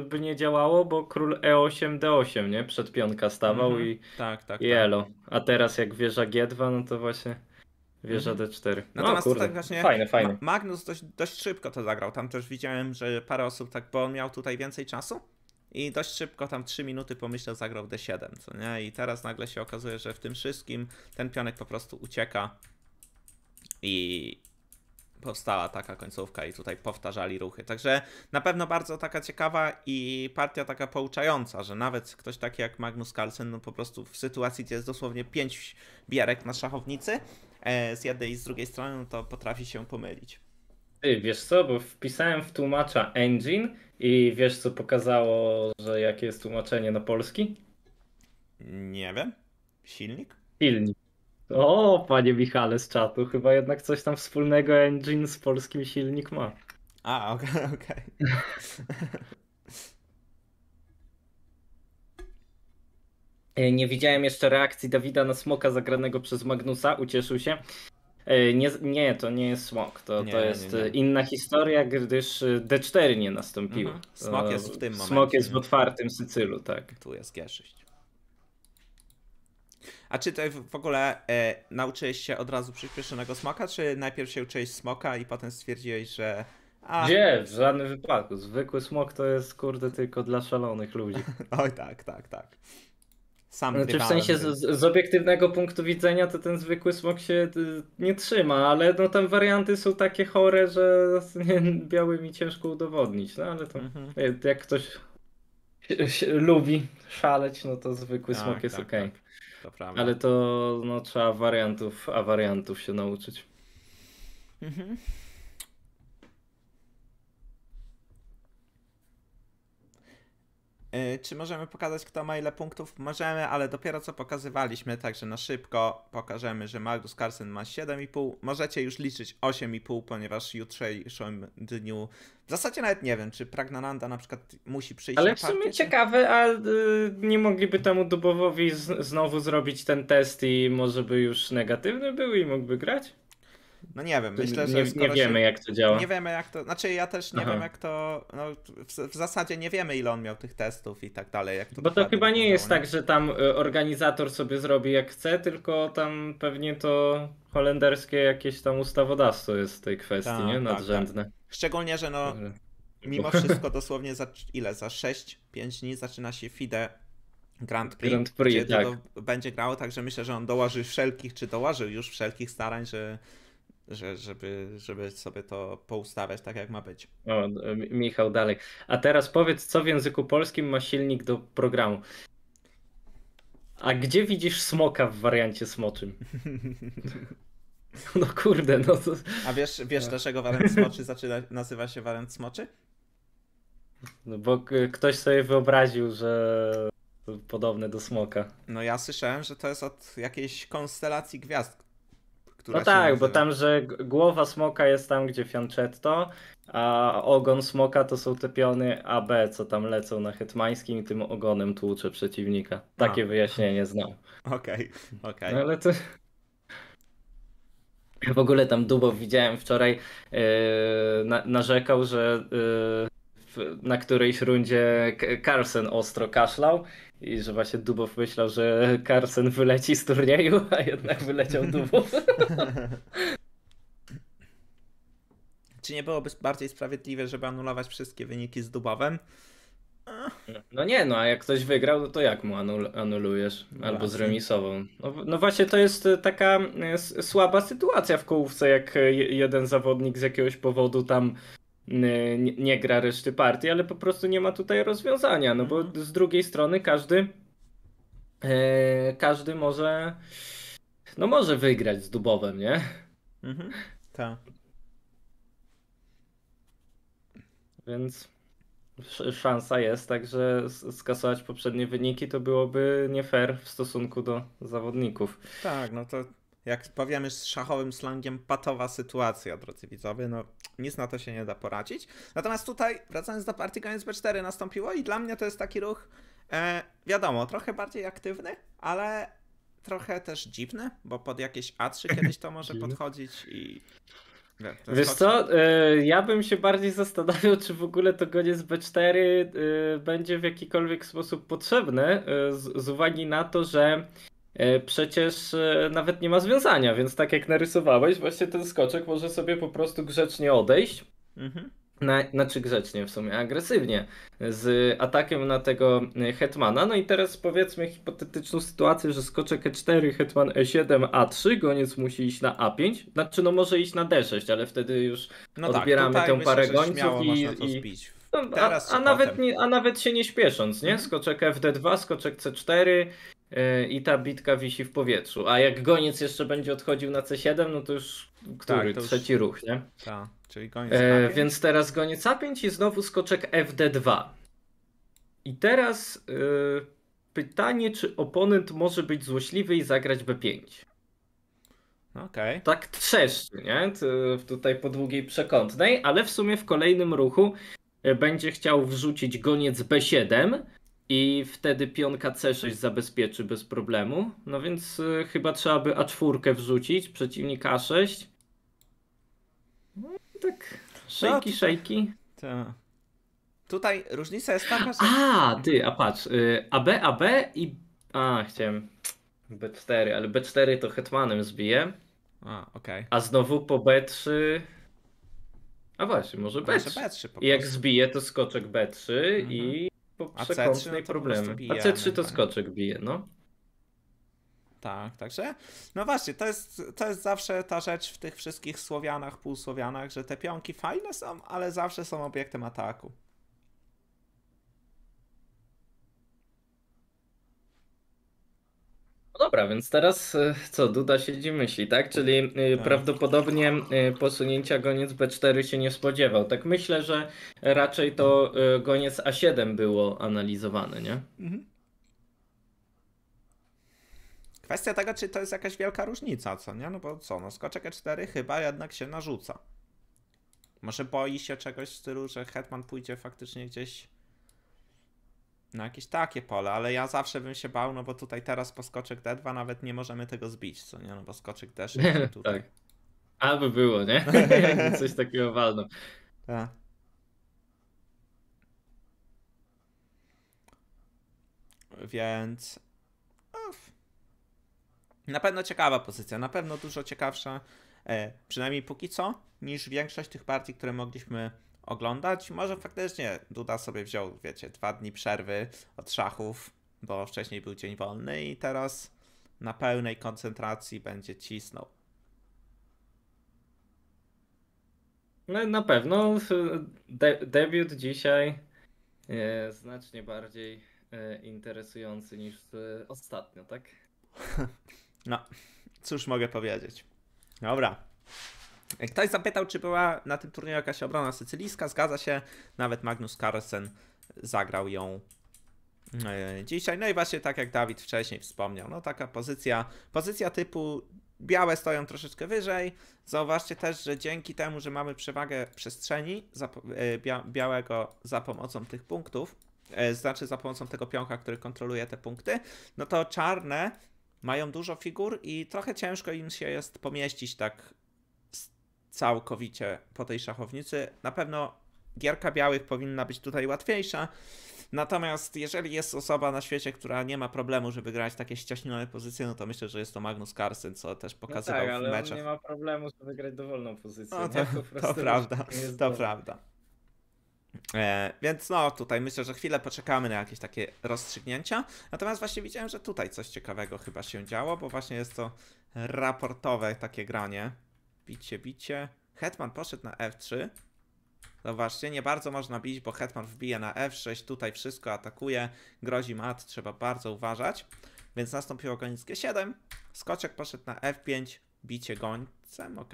y, by nie działało, bo król E E8, D8, nie? Przed pionka stawał Mhm. i, tak, tak, i tak. elo. A teraz jak wieża G2, no to właśnie wieża Mhm. D4. No Natomiast kurde, tutaj właśnie fajne, fajne. Ma- Magnus dość, dość szybko to zagrał. Tam też widziałem, że parę osób tak, bo on miał tutaj więcej czasu i dość szybko, tam 3 minuty pomyślał, zagrał D7, co nie? I teraz nagle się okazuje, że w tym wszystkim ten pionek po prostu ucieka i powstała taka końcówka i tutaj powtarzali ruchy. Także na pewno bardzo taka ciekawa i partia taka pouczająca, że nawet ktoś taki jak Magnus Carlsen, no po prostu w sytuacji, gdzie jest dosłownie 5 bierek na szachownicy, e, z jednej i z drugiej strony, no to potrafi się pomylić. Ty, wiesz co, bo wpisałem w tłumacza engine i wiesz co pokazało, że jakie jest tłumaczenie na polski? Nie wiem. Silnik? Silnik. O, panie Michale z czatu, chyba jednak coś tam wspólnego engine z polskim silnik ma. A, okej, okej. E, Nie widziałem jeszcze reakcji Dawida na smoka zagranego przez Magnusa, ucieszył się. E, Nie, nie to nie jest smok, to, Nie, to jest nie. e, inna historia, gdyż e, D4 nie nastąpiło. Mhm. Smok jest w tym Smok momencie, jest w otwartym Sycylu, tak. Tu jest G6. A czy ty w ogóle e, nauczyłeś się od razu przyspieszonego smoka, czy najpierw się uczyłeś smoka i potem stwierdziłeś, że... A, Gdzie? W żadnym wypadku. Zwykły smok to jest kurde tylko dla szalonych ludzi. Oj, tak, tak, tak. Sam Znaczy w sensie z, z- obiektywnego punktu widzenia to ten zwykły smok się y, nie trzyma, ale no tam warianty są takie chore, że nie, białymi ciężko udowodnić, no ale to Mhm. jak- ktoś lubi szaleć, no to zwykły Tak, smok jest tak, okej. tak. To prawda. Ale to no trzeba wariantów, a wariantów się nauczyć. Mhm. Czy możemy pokazać, kto ma ile punktów? Możemy, ale dopiero co pokazywaliśmy, także na szybko pokażemy, że Magnus Carlsen ma 7,5. Możecie już liczyć 8,5, ponieważ w jutrzejszym dniu. W zasadzie nawet nie wiem, czy Pragnananda na przykład musi przyjść Ale na w sumie ciekawe, a y, nie mogliby temu Dubowowi z, znowu zrobić ten test i może by już negatywny był i mógłby grać? No nie wiem, myślę, że nie, nie wiemy się... jak to działa. Nie wiemy jak to, znaczy ja też nie Aha. wiem jak to, no w, w zasadzie nie wiemy ile on miał tych testów i tak dalej. Jak to Bo to chyba nie jest wyglądało, tak, że tam y, organizator sobie zrobi jak chce, tylko tam pewnie to holenderskie jakieś tam ustawodawstwo jest w tej kwestii, Tak, nie? tak, Nadrzędne. Szczególnie, że no mimo wszystko dosłownie za ile? Za 6-5 dni zaczyna się FIDE Grand Prix, Grand Prix, tak. to będzie grało, także myślę, że on dołoży wszelkich, czy dołożył już wszelkich starań, że, że, żeby, żeby sobie to poustawiać tak jak ma być. O, Michał dalej. A teraz powiedz, co w języku polskim ma silnik do programu? A gdzie widzisz smoka w wariancie smoczym? No kurde, no to... A wiesz, wiesz dlaczego wariant smoczy zaczyna, nazywa się wariant smoczy? No bo ktoś sobie wyobraził, że to podobne do smoka. No ja słyszałem, że to jest od jakiejś konstelacji gwiazd, która No tak, bo tam, że głowa smoka jest tam, gdzie Fianchetto, a ogon smoka to są te piony AB, co tam lecą na hetmańskim i tym ogonem tłucze przeciwnika. Takie A. wyjaśnienie znam. Okej, okej. No ale to... W ogóle tam Dubow widziałem wczoraj, yy, na, narzekał, że yy, na którejś rundzie Carlsen ostro kaszlał i że właśnie Dubow myślał, że Carlsen wyleci z turnieju, a jednak wyleciał Dubow. Czy nie byłoby bardziej sprawiedliwe, żeby anulować wszystkie wyniki z Dubowem? No nie, no a jak ktoś wygrał, no to jak mu anul anulujesz? No Albo racja. zremisował. No, w- no właśnie to jest e, taka e, słaba sytuacja w kołówce, jak e, je- jeden zawodnik z jakiegoś powodu tam nie, nie gra reszty partii, ale po prostu nie ma tutaj rozwiązania, no bo Mhm. z drugiej strony każdy e, każdy może no może wygrać z Dubowem, nie? Mhm. Tak. Więc sz- szansa jest, także skasować poprzednie wyniki to byłoby nie fair w stosunku do zawodników. Tak, no to jak powiemy z szachowym slangiem, patowa sytuacja, drodzy widzowie, no nic na to się nie da poradzić. Natomiast tutaj, wracając do partii, koniec B4 nastąpiło i dla mnie to jest taki ruch, e, wiadomo, trochę bardziej aktywny, ale trochę też dziwny, bo pod jakieś A3 kiedyś to może podchodzić i... to Wiesz co, e, ja bym się bardziej zastanawiał, czy w ogóle to goniec B4 e, będzie w jakikolwiek sposób potrzebny, e, z, z uwagi na to, że przecież e, nawet nie ma związania, więc tak jak narysowałeś, właśnie ten skoczek może sobie po prostu grzecznie odejść. Mhm. Na, znaczy grzecznie w sumie, agresywnie z atakiem na tego e, hetmana. No i teraz powiedzmy hipotetyczną sytuację, że skoczek E4, hetman E7, A3, goniec musi iść na A5. Znaczy no może iść na D6, ale wtedy już No Odbieramy tak, tę parę gońców i- no, a, a, nawet nie, a nawet się nie śpiesząc, nie? Mhm. Skoczek FD2, skoczek C4 yy, i ta bitka wisi w powietrzu. A jak goniec jeszcze będzie odchodził na C7, no to już który? Tak, to już- Trzeci ruch, nie? Tak, czyli koniec E, A5. więc teraz goniec A5 i znowu skoczek FD2. I teraz yy, pytanie, czy oponent może być złośliwy i zagrać B5? Okej. tak trzeszczy, nie? Tutaj po długiej przekątnej, ale w sumie w kolejnym ruchu e, będzie chciał wrzucić goniec B7 i wtedy pionka C6 zabezpieczy bez problemu. No więc e, chyba trzeba by A4 wrzucić, przeciwnik A6. No, i tak szejki, to- szejki. Tak. Tutaj różnica jest taka, że... A, ty, a patrz, y, AB, AB i... A, chciałem B4, ale B4 to hetmanem zbije. A, okej. A znowu po B3. A właśnie, może Może B3. B3 po I jak zbije, to skoczek B3 Mhm. i po A C3 przekątnej no problemy. A bijemy, C3 to tak. skoczek bije, no. Tak, także. No właśnie, to jest, to jest zawsze ta rzecz w tych wszystkich Słowianach, półsłowianach, że te pionki fajne są, ale zawsze są obiektem ataku. No dobra, więc teraz e, co, Duda siedzi myśli, tak? Czyli e, Tak. prawdopodobnie e, posunięcia goniec B4 się nie spodziewał. Tak myślę, że raczej to goniec A7 było analizowane, nie? Kwestia tego, czy to jest jakaś wielka różnica, co nie? No bo co, no skoczek E4 chyba jednak się narzuca. Może boi się czegoś w stylu, że Hetman pójdzie faktycznie gdzieś na jakieś takie pole, ale ja zawsze bym się bał, no bo tutaj teraz po skoczek D2 nawet nie możemy tego zbić, co nie? No bo skoczek D6 tutaj. tak. Aby było, nie? Jakby coś takiego walno. Tak. Więc. Na pewno ciekawa pozycja, na pewno dużo ciekawsza, e, przynajmniej póki co, niż większość tych partii, które mogliśmy oglądać. Może faktycznie Duda sobie wziął, wiecie, dwa dni przerwy od szachów, bo wcześniej był dzień wolny i teraz na pełnej koncentracji będzie cisnął. No na pewno de debiut dzisiaj e, znacznie bardziej e, interesujący niż e, ostatnio, tak? No, cóż mogę powiedzieć. Dobra. Ktoś zapytał, czy była na tym turnieju jakaś obrona sycylijska. Zgadza się. Nawet Magnus Carlsen zagrał ją e, dzisiaj. No i właśnie tak jak Dawid wcześniej wspomniał, no taka pozycja, pozycja typu białe stoją troszeczkę wyżej. Zauważcie też, że dzięki temu, że mamy przewagę przestrzeni e, bia, białego za pomocą tych punktów, e, znaczy za pomocą tego pionka, który kontroluje te punkty, no to czarne mają dużo figur i trochę ciężko im się jest pomieścić tak całkowicie po tej szachownicy. Na pewno gierka białych powinna być tutaj łatwiejsza. Natomiast jeżeli jest osoba na świecie, która nie ma problemu, żeby grać takie ściaśnione pozycje, no to myślę, że jest to Magnus Carlsen, co też pokazywał no tak, ale w meczach. Nie ma problemu, żeby grać dowolną pozycję. No to, to prawda, to prawda. E, więc no, tutaj myślę, że chwilę poczekamy na jakieś takie rozstrzygnięcia. Natomiast właśnie widziałem, że tutaj coś ciekawego chyba się działo, bo właśnie jest to raportowe takie granie. Bicie, bicie. Hetman poszedł na F3. Zobaczcie, nie bardzo można bić, bo Hetman wbija na F6, tutaj wszystko atakuje, grozi mat, trzeba bardzo uważać. Więc nastąpiło goniec G7, skoczek poszedł na F5, bicie gońcem, ok.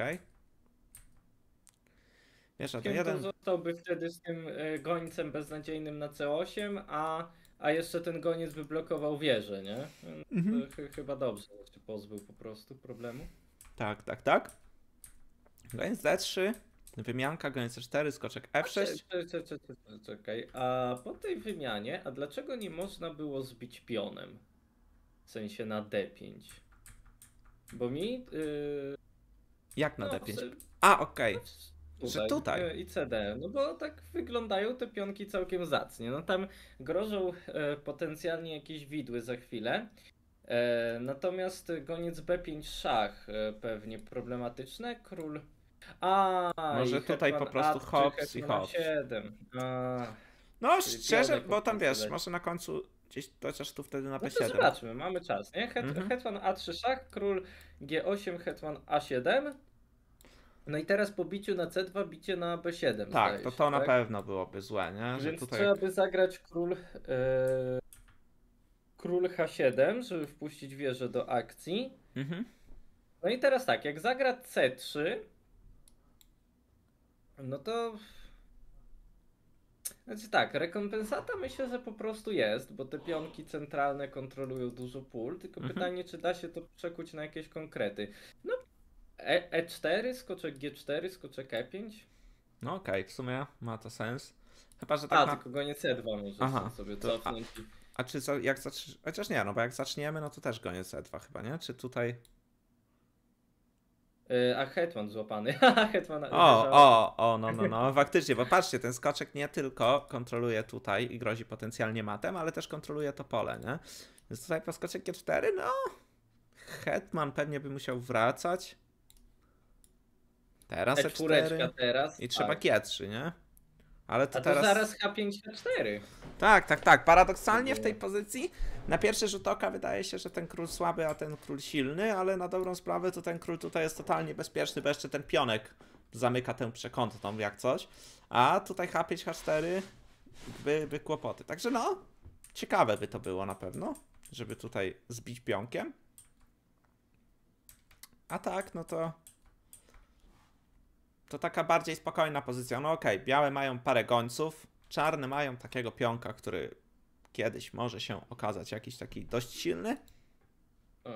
Wiesz, to jeden... zostałby wtedy z tym e, gońcem beznadziejnym na C8, a, a jeszcze ten goniec by blokował wieżę, nie? Mhm. Ch chyba dobrze się pozbył po prostu problemu. Tak, tak, tak. Goniec D3, wymianka, goniec C4, skoczek F6. Czekaj, a po tej wymianie, a dlaczego nie można było zbić pionem? W sensie na D5. Bo mi... Yy... Jak na no, D5? A, okej. Okay. Tutaj, że tutaj. I CD. No bo tak wyglądają te pionki całkiem zacnie. No tam grożą e, potencjalnie jakieś widły za chwilę. E, natomiast goniec B5 szach e, pewnie problematyczne. Król. A, może tutaj po prostu hops i hops. 7. A, no szczerze, bo tam wiesz, może na końcu gdzieś chociaż tu wtedy na B7. No to zobaczmy, mamy czas, nie? Het, mhm. Hetman A3 szach, król G8, hetman A7. No i teraz po biciu na C2 bicie na B7. Tak, to to na tak? pewno byłoby złe, nie? Że Więc tutaj... trzeba by zagrać król, yy, król H7, żeby wpuścić wieżę do akcji. Mhm. No i teraz tak, jak zagra C3, no to. Znaczy tak, rekompensata myślę, że po prostu jest, bo te pionki centralne kontrolują dużo pól, tylko mhm. pytanie, czy da się to przekuć na jakieś konkrety. No E, E4, skoczek G4, skoczek E5. No okej, okay, w sumie ma to sens. Chyba, że tak A, na... tylko go nie C2 możesz Aha, sobie to, cofnąć. A, a czy za, jak zaczniemy, chociaż nie, no bo jak zaczniemy, no to też gonię C2 chyba, nie? Czy tutaj... Yy, a Hetman złapany. Hetman o, o, o, no, no, no, faktycznie, bo patrzcie, ten skoczek nie tylko kontroluje tutaj i grozi potencjalnie matem, ale też kontroluje to pole, nie? Więc tutaj po skoczek G4, no... Hetman pewnie by musiał wracać. Teraz E4 teraz. i trzeba tak. G3, nie? Ale to, A to teraz... zaraz H5, H4. Tak, tak, tak. Paradoksalnie w tej pozycji na pierwszy rzut oka wydaje się, że ten król słaby, a ten król silny, ale na dobrą sprawę to ten król tutaj jest totalnie bezpieczny, bo jeszcze ten pionek zamyka tę przekątną jak coś. A tutaj H5, H4 by, by kłopoty. Także no, ciekawe by to było na pewno, żeby tutaj zbić pionkiem. A tak, no to to taka bardziej spokojna pozycja. No okej, okay, białe mają parę gońców, czarne mają takiego pionka, który kiedyś może się okazać jakiś taki dość silny. O,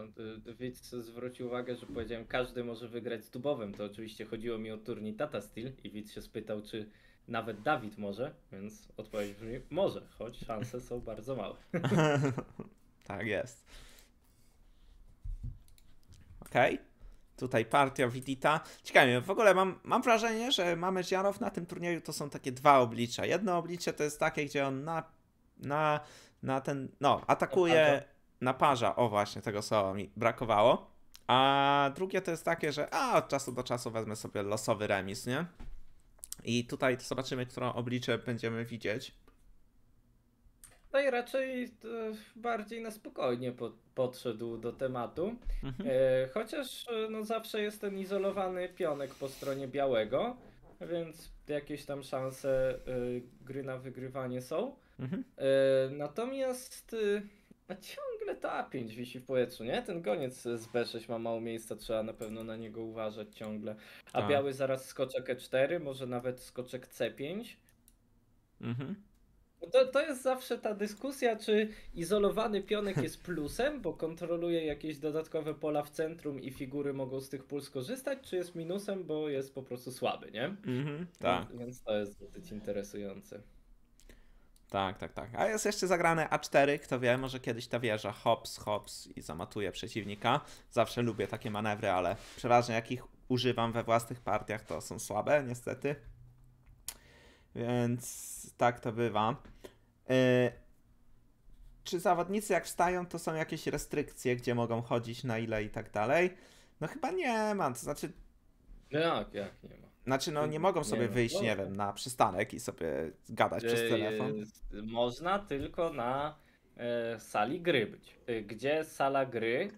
widz zwrócił uwagę, że powiedziałem, każdy może wygrać z dubowym. To oczywiście chodziło mi o turniej Tata Steel i widz się spytał, czy nawet Dawid może, więc odpowiedź brzmi może, choć szanse są bardzo małe. tak jest. Okej. Okay. Tutaj partia Widita. Ciekawe, w ogóle mam, mam wrażenie, że mamy Ziarow na tym turnieju to są takie dwa oblicza. Jedno oblicze to jest takie, gdzie on na, na, na ten, no, atakuje na parza. O właśnie, tego słowa mi brakowało. A drugie to jest takie, że a od czasu do czasu wezmę sobie losowy remis, nie? I tutaj zobaczymy, którą oblicze będziemy widzieć. No i raczej bardziej na spokojnie po, podszedł do tematu. Mhm. E, chociaż e, no, zawsze jest ten izolowany pionek po stronie białego, więc jakieś tam szanse e, gry na wygrywanie są. Mhm. E, natomiast y, a ciągle ta A5 wisi w powietrzu, nie? Ten goniec z B6 ma mało miejsca, trzeba na pewno na niego uważać ciągle. A Tak. biały zaraz skoczek E4, może nawet skoczek C5. Mhm. No To, to jest zawsze ta dyskusja, czy izolowany pionek jest plusem, bo kontroluje jakieś dodatkowe pola w centrum i figury mogą z tych pól skorzystać, czy jest minusem, bo jest po prostu słaby, nie? Mhm. Tak. Więc, więc to jest dosyć interesujące. Tak, tak, tak. A jest jeszcze zagrane A4, kto wie, może kiedyś ta wieża hops, hops i zamatuje przeciwnika. Zawsze lubię takie manewry, ale przeważnie jak ich używam we własnych partiach, to są słabe, niestety. Więc tak to bywa. Yy, czy zawodnicy jak wstają, to są jakieś restrykcje, gdzie mogą chodzić, na ile i tak dalej? No chyba nie ma, to znaczy No jak, jak nie ma. Znaczy, no nie mogą Nie sobie no, wyjść, nie dobra. wiem, na przystanek i sobie gadać przez Yy, telefon. Można tylko na e, sali gry być. E, Gdzie sala gry?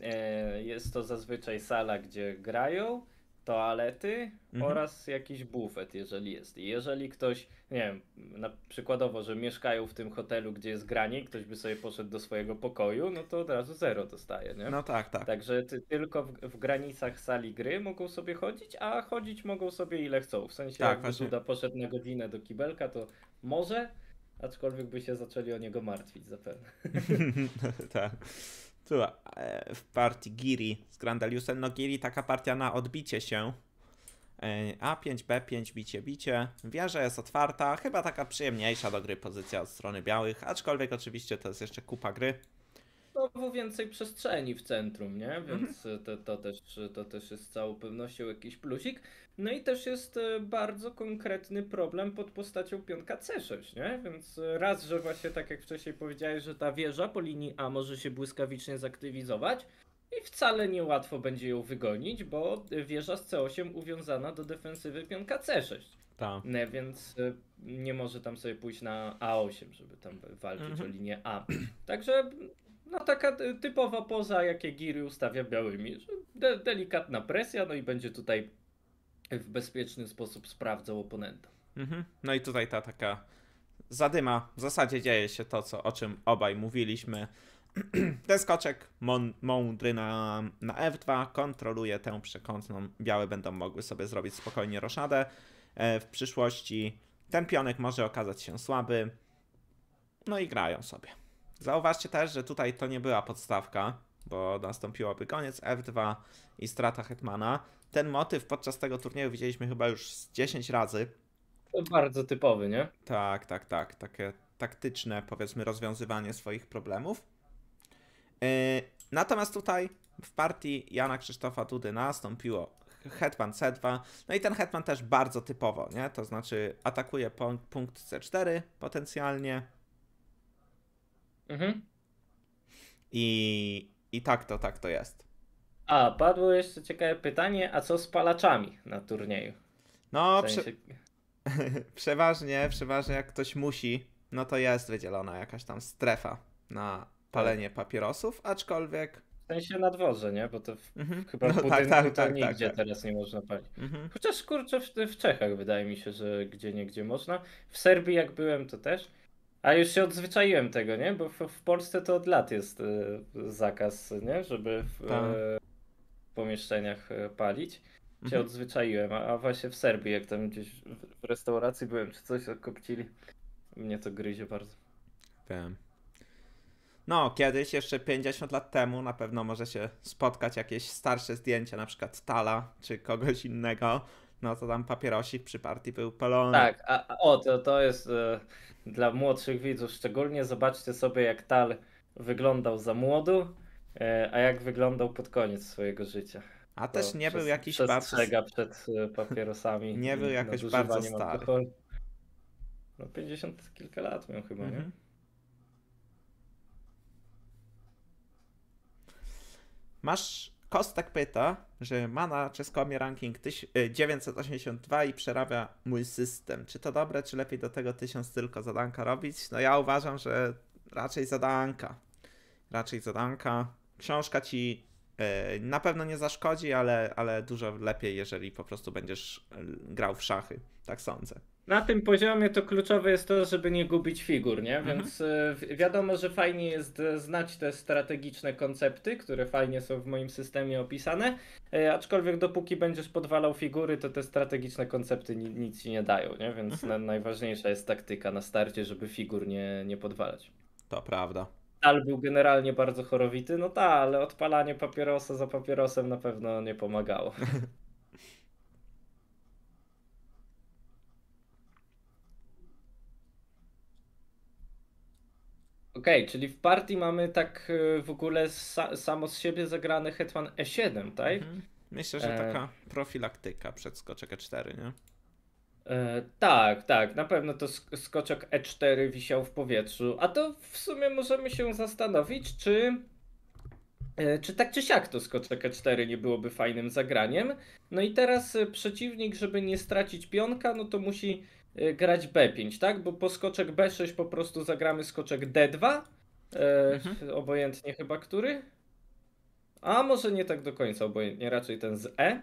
E, jest to zazwyczaj sala, gdzie grają, toalety Mhm. oraz jakiś bufet, jeżeli jest. I jeżeli ktoś, nie wiem, na przykładowo, że mieszkają w tym hotelu, gdzie jest granie i ktoś by sobie poszedł do swojego pokoju, no to od razu zero dostaje, nie? No tak, tak. Także ty, tylko w, w granicach sali gry mogą sobie chodzić, a chodzić mogą sobie ile chcą. W sensie, Tak, jakby właśnie. Duda poszedł na godzinę do kibelka, to może, aczkolwiek by się zaczęli o niego martwić zapewne. tak. Tu e, w partii Giri z Grandeliusem, no Giri taka partia na odbicie się. E, A5, B5, bicie, bicie. Wieża jest otwarta, chyba taka przyjemniejsza do gry pozycja od strony białych, aczkolwiek oczywiście to jest jeszcze kupa gry. No, bo więcej przestrzeni w centrum, nie? Mhm. Więc to, to, też, to też jest z całą pewnością jakiś plusik. No i też jest e, bardzo konkretny problem pod postacią pionka C6, nie? Więc e, raz, że właśnie tak jak wcześniej powiedziałeś, że ta wieża po linii A może się błyskawicznie zaktywizować i wcale niełatwo będzie ją wygonić, bo wieża z C8 uwiązana do defensywy pionka C6. Tak. Więc y, nie może tam sobie pójść na A8, żeby tam walczyć Mhm. o linię A. Także no taka typowa poza, jakie Giry ustawia białymi. De delikatna presja, no i będzie tutaj w bezpieczny sposób sprawdzał oponenta. Mhm. No i tutaj ta taka zadyma. W zasadzie dzieje się to, co, o czym obaj mówiliśmy. Ten skoczek mądry na, na F2 kontroluje tę przekątną. Białe będą mogły sobie zrobić spokojnie roszadę e, w przyszłości. Ten pionek może okazać się słaby. No i grają sobie. Zauważcie też, że tutaj to nie była podstawka, bo nastąpiłoby koniec F2 i strata Hetmana. Ten motyw podczas tego turnieju widzieliśmy chyba już z 10 razy. To bardzo typowy, nie? Tak, tak, tak. Takie taktyczne, powiedzmy, rozwiązywanie swoich problemów. Yy, natomiast tutaj w partii Jana Krzysztofa Dudy nastąpiło hetman C2. No i ten hetman też bardzo typowo, nie? To znaczy atakuje punkt C4 potencjalnie Mhm. i, i tak to, tak to jest. A, padło jeszcze ciekawe pytanie, a co z palaczami na turnieju? No, W prze- sensie, przeważnie, przeważnie jak ktoś musi, no to jest wydzielona jakaś tam strefa na palenie papierosów, aczkolwiek... w sensie na dworze, nie? Bo to w, Mhm. chyba w No budynku tak, tak, to tak, nigdzie tak, tak. teraz nie można palić. Mhm. Chociaż kurczę w, w Czechach wydaje mi się, że gdzie nie gdzie można. W Serbii jak byłem to też. A już się odzwyczaiłem tego, nie? Bo w, w Polsce to od lat jest e, zakaz, nie? Żeby w Tak. e, pomieszczeniach e, palić. Się Mhm. odzwyczaiłem, a, a właśnie w Serbii jak tam gdzieś w, w restauracji byłem czy coś kopcili. Mnie to gryzie bardzo. Wiem. No, kiedyś, jeszcze 50 lat temu, na pewno możecie spotkać jakieś starsze zdjęcia, na przykład Tala czy kogoś innego. No to tam papierosik przy partii był palony. Tak, a, a o, to, to jest e, dla młodszych widzów szczególnie. Zobaczcie sobie, jak Tal wyglądał za młodu, e, a jak wyglądał pod koniec swojego życia. A też To nie był przez- jakiś bardzo. przed papierosami. Nie był jakoś bardzo stary. alkoholu. No 50 kilka lat miał chyba, nie? Mhm. Masz. Kostek pyta, że ma na Czeskomie ranking tyś- y, 982 i przerabia mój system. Czy to dobre, czy lepiej do tego 1000 tylko zadanka robić? No ja uważam, że raczej zadanka. Raczej zadanka. Książka ci y, na pewno nie zaszkodzi, ale, ale dużo lepiej, jeżeli po prostu będziesz y, grał w szachy. Tak sądzę. Na tym poziomie to kluczowe jest to, żeby nie gubić figur, nie? Mhm. Więc e, wi- wiadomo, że fajnie jest e, znać te strategiczne koncepty, które fajnie są w moim systemie opisane, e, aczkolwiek dopóki będziesz podwalał figury, to te strategiczne koncepty ni nic ci nie dają, nie? Więc Mhm. na, najważniejsza jest taktyka na starcie, żeby figur nie, nie podwalać. To prawda. Tal był generalnie bardzo chorowity, no tak, ale odpalanie papierosa za papierosem na pewno nie pomagało. Okej, czyli w partii mamy tak e, w ogóle sa samo z siebie zagrany Hetman E7, tak? Mhm. Myślę, że E. taka profilaktyka przed skoczek E4, nie? E, tak, tak, na pewno to sk skoczek E4 wisiał w powietrzu, a to w sumie możemy się zastanowić, czy, e, czy tak czy siak to skoczek E4 nie byłoby fajnym zagraniem. No i teraz e, przeciwnik, żeby nie stracić pionka, no to musi e, grać B5, tak? Bo po skoczek B6 po prostu zagramy skoczek D2, e, Mhm. obojętnie chyba który. A może nie tak do końca obojętnie, raczej ten z E.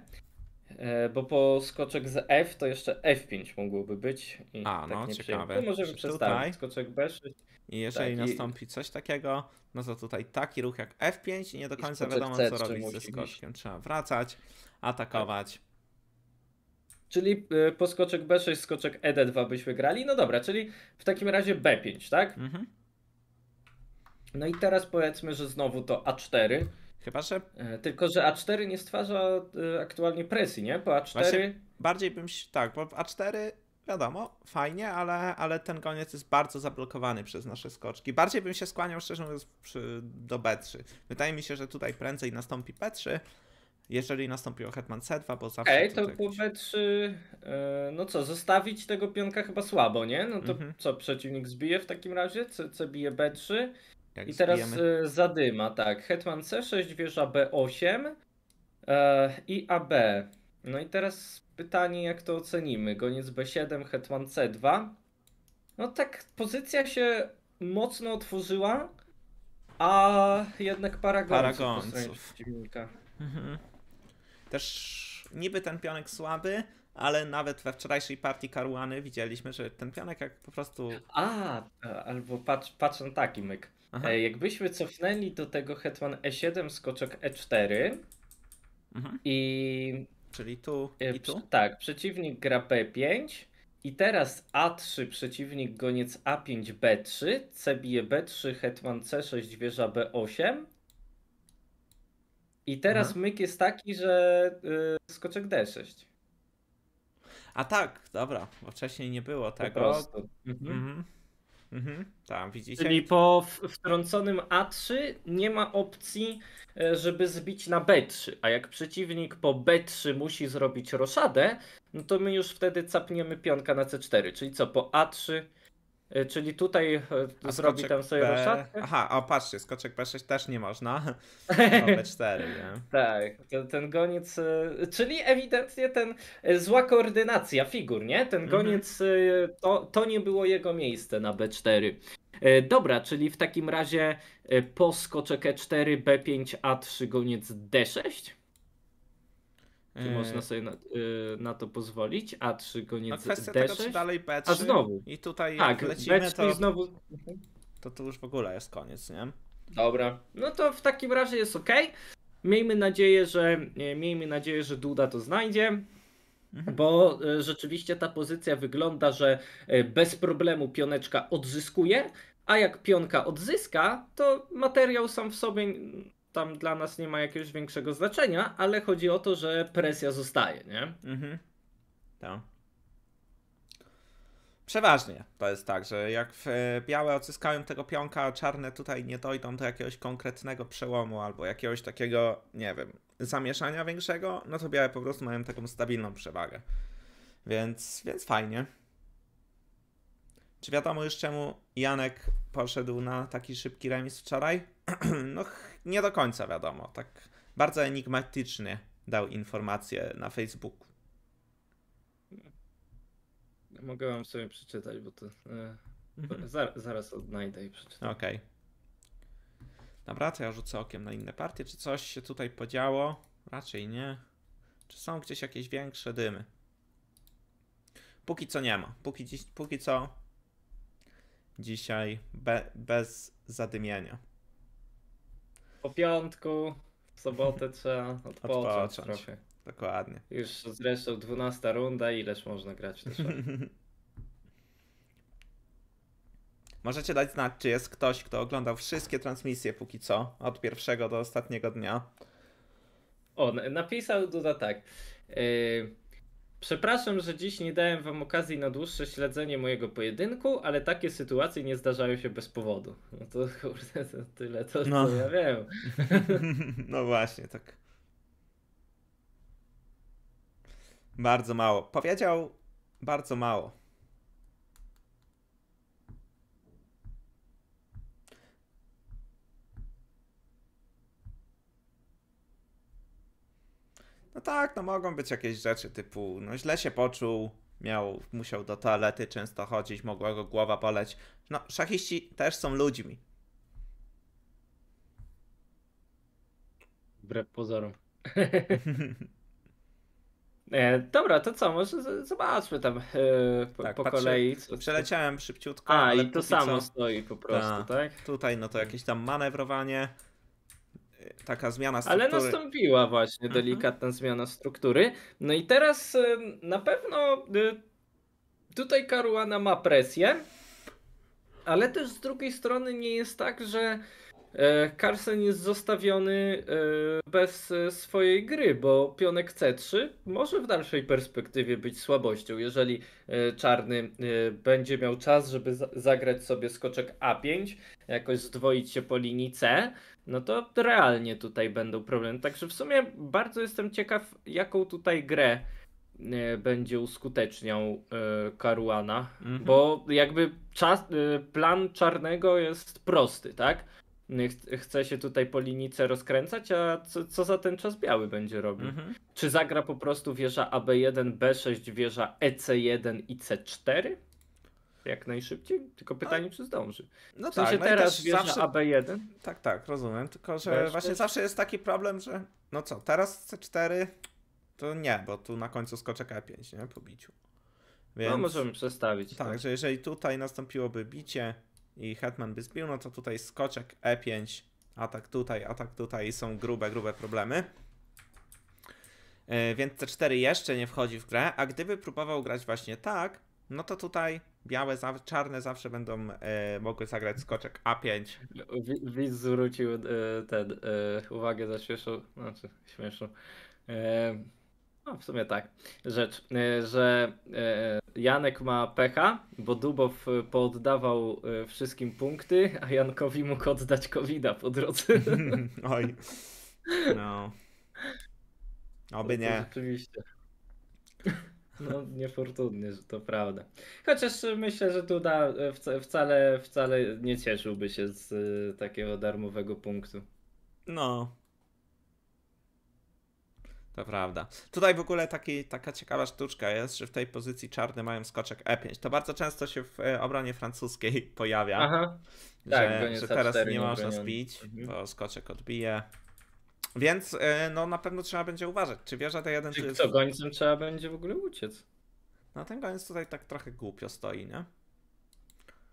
E, Bo po skoczek z F to jeszcze F5 mogłoby być. I A, tak no, nie ciekawe. To możemy przestawić. Skoczek B6. I jeżeli Tak, i- nastąpi coś takiego, no to tutaj taki ruch jak F5 i nie do I końca wiadomo C3 co robić ze skoczkiem. Trzeba wracać, atakować. Czyli e, po skoczek B6, skoczek ED2 byśmy grali. No dobra, czyli w takim razie B5, tak? Mhm. No i teraz powiedzmy, że znowu to A4. Chyba, że E, Tylko, że A4 nie stwarza e, aktualnie presji, nie? Po A4. Właśnie- bardziej bym się, tak, bo w A4 wiadomo, fajnie, ale, ale ten goniec jest bardzo zablokowany przez nasze skoczki. Bardziej bym się skłaniał, szczerze mówiąc, przy, do B3. Wydaje mi się, że tutaj prędzej nastąpi P3, jeżeli nastąpiło Hetman C2, bo zawsze Okej, to tutaj po jakiś- B3, e, no co, zostawić tego pionka chyba słabo, nie? No to Mhm. co, przeciwnik zbije w takim razie? C, C bije B3 jak i teraz zbijemy- e, zadyma, tak. Hetman C6, wieża B8 e, i AB. No i teraz pytanie, jak to ocenimy? Goniec B7, Hetman C2. No tak, pozycja się mocno otworzyła, a jednak para gońców Paragońców. przeciwnika. Mhm. Też niby ten pionek słaby, ale nawet we wczorajszej partii Karuany widzieliśmy, że ten pionek jak po prostu... A, albo patrz, patrz na taki myk. Aha. E, jakbyśmy cofnęli do tego hetman e7, skoczek e4 Mhm. i, Czyli tu e, i tu. tak, przeciwnik gra b5 i teraz a3, przeciwnik goniec a5, b3, c bije b3, hetman c6, wieża b8 i teraz Aha. myk jest taki, że y, skoczek d6. A tak, dobra, bo wcześniej nie było Po tego. prostu. Mhm. Mhm. Mhm. Tam widzicie. Czyli po wtrąconym A3 nie ma opcji, e, żeby zbić na B3, a jak przeciwnik po B3 musi zrobić roszadę, no to my już wtedy capniemy pionka na C4, czyli co, po A3, e, czyli tutaj e, A zrobi tam sobie B- roszadkę? Aha, o patrzcie, skoczek B6 też nie można. O B4, nie? Tak, ten, ten goniec, e, czyli ewidentnie ten e, zła koordynacja figur, nie? Ten Mhm. goniec, e, to, to nie było jego miejsce na B4. E, Dobra, czyli w takim razie po skoczek E4, B5, A3, goniec D6? Czy Yy, można sobie na, e, na to pozwolić? A3, No goniec kwestia tego, czy D6? dalej B3. A znowu. I tutaj Tak, jak lecimy, B3 to, znowu... to tu już w ogóle jest koniec, nie? Dobra, no to w takim razie jest ok. Miejmy nadzieję, że e, miejmy nadzieję, że Duda to znajdzie. Mhm. Bo e, rzeczywiście ta pozycja wygląda, że e, bez problemu pioneczka odzyskuje, a jak pionka odzyska, to materiał sam w sobie tam dla nas nie ma jakiegoś większego znaczenia, ale chodzi o to, że presja zostaje, nie? Mhm. Tak. Przeważnie to jest tak, że jak e, białe odzyskają tego pionka, a czarne tutaj nie dojdą do jakiegoś konkretnego przełomu albo jakiegoś takiego, nie wiem, zamieszania większego, no to białe po prostu mają taką stabilną przewagę. Więc, więc fajnie. Czy wiadomo już czemu Janek poszedł na taki szybki remis wczoraj? no nie do końca wiadomo. Tak bardzo enigmatycznie dał informacje na Facebooku. Mogę wam sobie przeczytać, bo to e, Mhm. za, zaraz odnajdę i przeczytam. Okej. Dobra, to ja rzucę okiem na inne partie. Czy coś się tutaj podziało? Raczej nie. Czy są gdzieś jakieś większe dymy? Póki co nie ma. Póki, dziś, póki co dzisiaj be, bez zadymienia. Po piątku, w sobotę trzeba odpocząć, Odpocząć. trochę. Dokładnie. Już zresztą 12 runda, ileż można grać też. Możecie dać znać, czy jest ktoś, kto oglądał wszystkie transmisje póki co, od pierwszego do ostatniego dnia. O, n- napisał Duda tak. Yy, Przepraszam, że dziś nie dałem wam okazji na dłuższe śledzenie mojego pojedynku, ale takie sytuacje nie zdarzają się bez powodu. No to kurde, to tyle to, No. ja wiem. no właśnie, tak. Bardzo mało. Powiedział bardzo mało. No tak, no mogą być jakieś rzeczy typu, no źle się poczuł, miał, musiał do toalety często chodzić, mogła go głowa boleć. No, szachiści też są ludźmi. Wbrew pozorom. E, dobra, to co? Może zobaczmy tam e, po, Tak, po patrzę- kolei. Co. Przeleciałem szybciutko, A, ale i to samo co- stoi po prostu, Tak. tak? Tutaj no to jakieś tam manewrowanie, taka zmiana Ale struktury. nastąpiła właśnie Mhm. delikatna zmiana struktury. No i teraz e, na pewno e, tutaj Caruana ma presję, ale też z drugiej strony nie jest tak, że e, Carlsen jest zostawiony e, bez e, swojej gry, bo pionek C3 może w dalszej perspektywie być słabością. Jeżeli e, czarny e, będzie miał czas, żeby za- zagrać sobie skoczek A5, jakoś zdwoić się po linii C, no to realnie tutaj będą problemy. Także w sumie bardzo jestem ciekaw, jaką tutaj grę e, będzie uskuteczniał e, Caruana, Mhm. bo jakby czas, e, plan czarnego jest prosty, tak? Ch- Chce się tutaj po linijce rozkręcać, a co, co za ten czas biały będzie robił? Mhm. Czy zagra po prostu wieża AB1, B6, wieża EC1 i C4? Jak najszybciej? Tylko pytanie, czy zdąży. No W sensie tak, no teraz wieża zawsze, AB1. tak, tak, rozumiem, tylko że Też, właśnie też. zawsze jest taki problem, że no co, teraz C4 to nie, bo tu na końcu skoczek E5, nie, po biciu. Więc No możemy przestawić. to. tak, że jeżeli tutaj nastąpiłoby bicie i hetman by zbił, no to tutaj skoczek E5, atak tutaj, atak tutaj i są grube, grube problemy. E, Więc C4 jeszcze nie wchodzi w grę, a gdyby próbował grać właśnie tak, no to tutaj białe, za- czarne zawsze będą e, mogły zagrać skoczek A5. Wi- Widz zwrócił e, ten, e, uwagę za śmieszną, znaczy śmieszną, e, no w sumie tak, rzecz, e, że e, Janek ma pecha, bo Dubow e, pooddawał wszystkim punkty, a Jankowi mógł oddać covida po drodze. Oj. No. Oby To nie. Rzeczywiście. No niefortunnie, że to prawda. Chociaż myślę, że Duda wca- wcale, wcale nie cieszyłby się z takiego darmowego punktu. No. To prawda. Tutaj w ogóle taki, taka ciekawa sztuczka jest, że w tej pozycji czarne mają skoczek E5. To bardzo często się w e, obronie francuskiej pojawia, Aha. tak, że, goniec że teraz A4 nie można zbić, Mhm. to skoczek odbije. Więc e, no na pewno trzeba będzie uważać, czy wieża D1 to Czy jest... co, gońcem trzeba będzie w ogóle uciec? No ten goniec tutaj tak trochę głupio stoi, nie?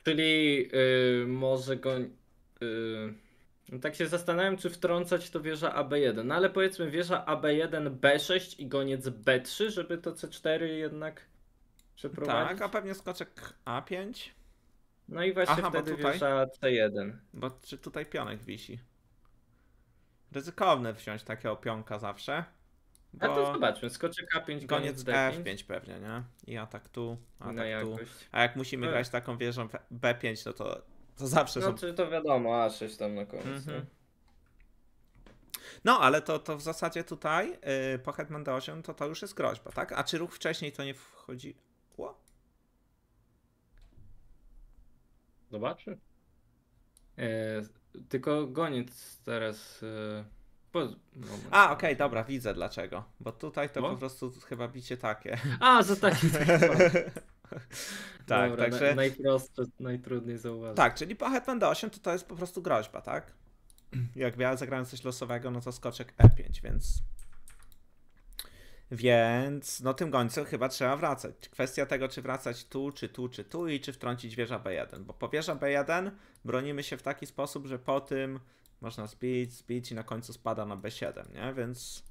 Czyli y, może go. Y, no tak się zastanawiam, czy wtrącać to wieża AB1. No ale powiedzmy wieża AB1, B6 i goniec B3, żeby to C4 jednak przeprowadzić. Tak, a pewnie skoczek A5, No i właśnie Aha, wtedy tutaj- wieża C1. bo czy tutaj pionek wisi? Ryzykowne wziąć takiego pionka zawsze. A to zobaczmy, skoczek A5, goniec koniec D5. F5 pewnie, nie? I atak tu, na atak tu. jakość. A jak musimy Tak. grać taką wieżą B5, no to, to zawsze są... No czy to wiadomo, A6 tam na koniec. Mhm. nie? No, ale to, to w zasadzie tutaj yy, po Hetman D8 to to już jest groźba, tak? A czy ruch wcześniej to nie wchodzi... Ło? Zobaczy. E, tylko goniec teraz. E, po, moment. A, okej, dobra, widzę dlaczego. Bo tutaj to No. po prostu chyba bicie takie. A, za taki. tak, Dobra, także... na, najprostsze, najtrudniej zauważyć. Tak, czyli po Hetman D8 to to jest po prostu groźba, tak? Jak ja zagrałem coś losowego, no to skoczek E5, więc... Więc no tym gońcem chyba trzeba wracać. Kwestia tego, czy wracać tu, czy tu, czy tu i czy wtrącić wieża B1. Bo po wieża B1 bronimy się w taki sposób, że po tym można zbić, zbić i na końcu spada na B7, nie? Więc...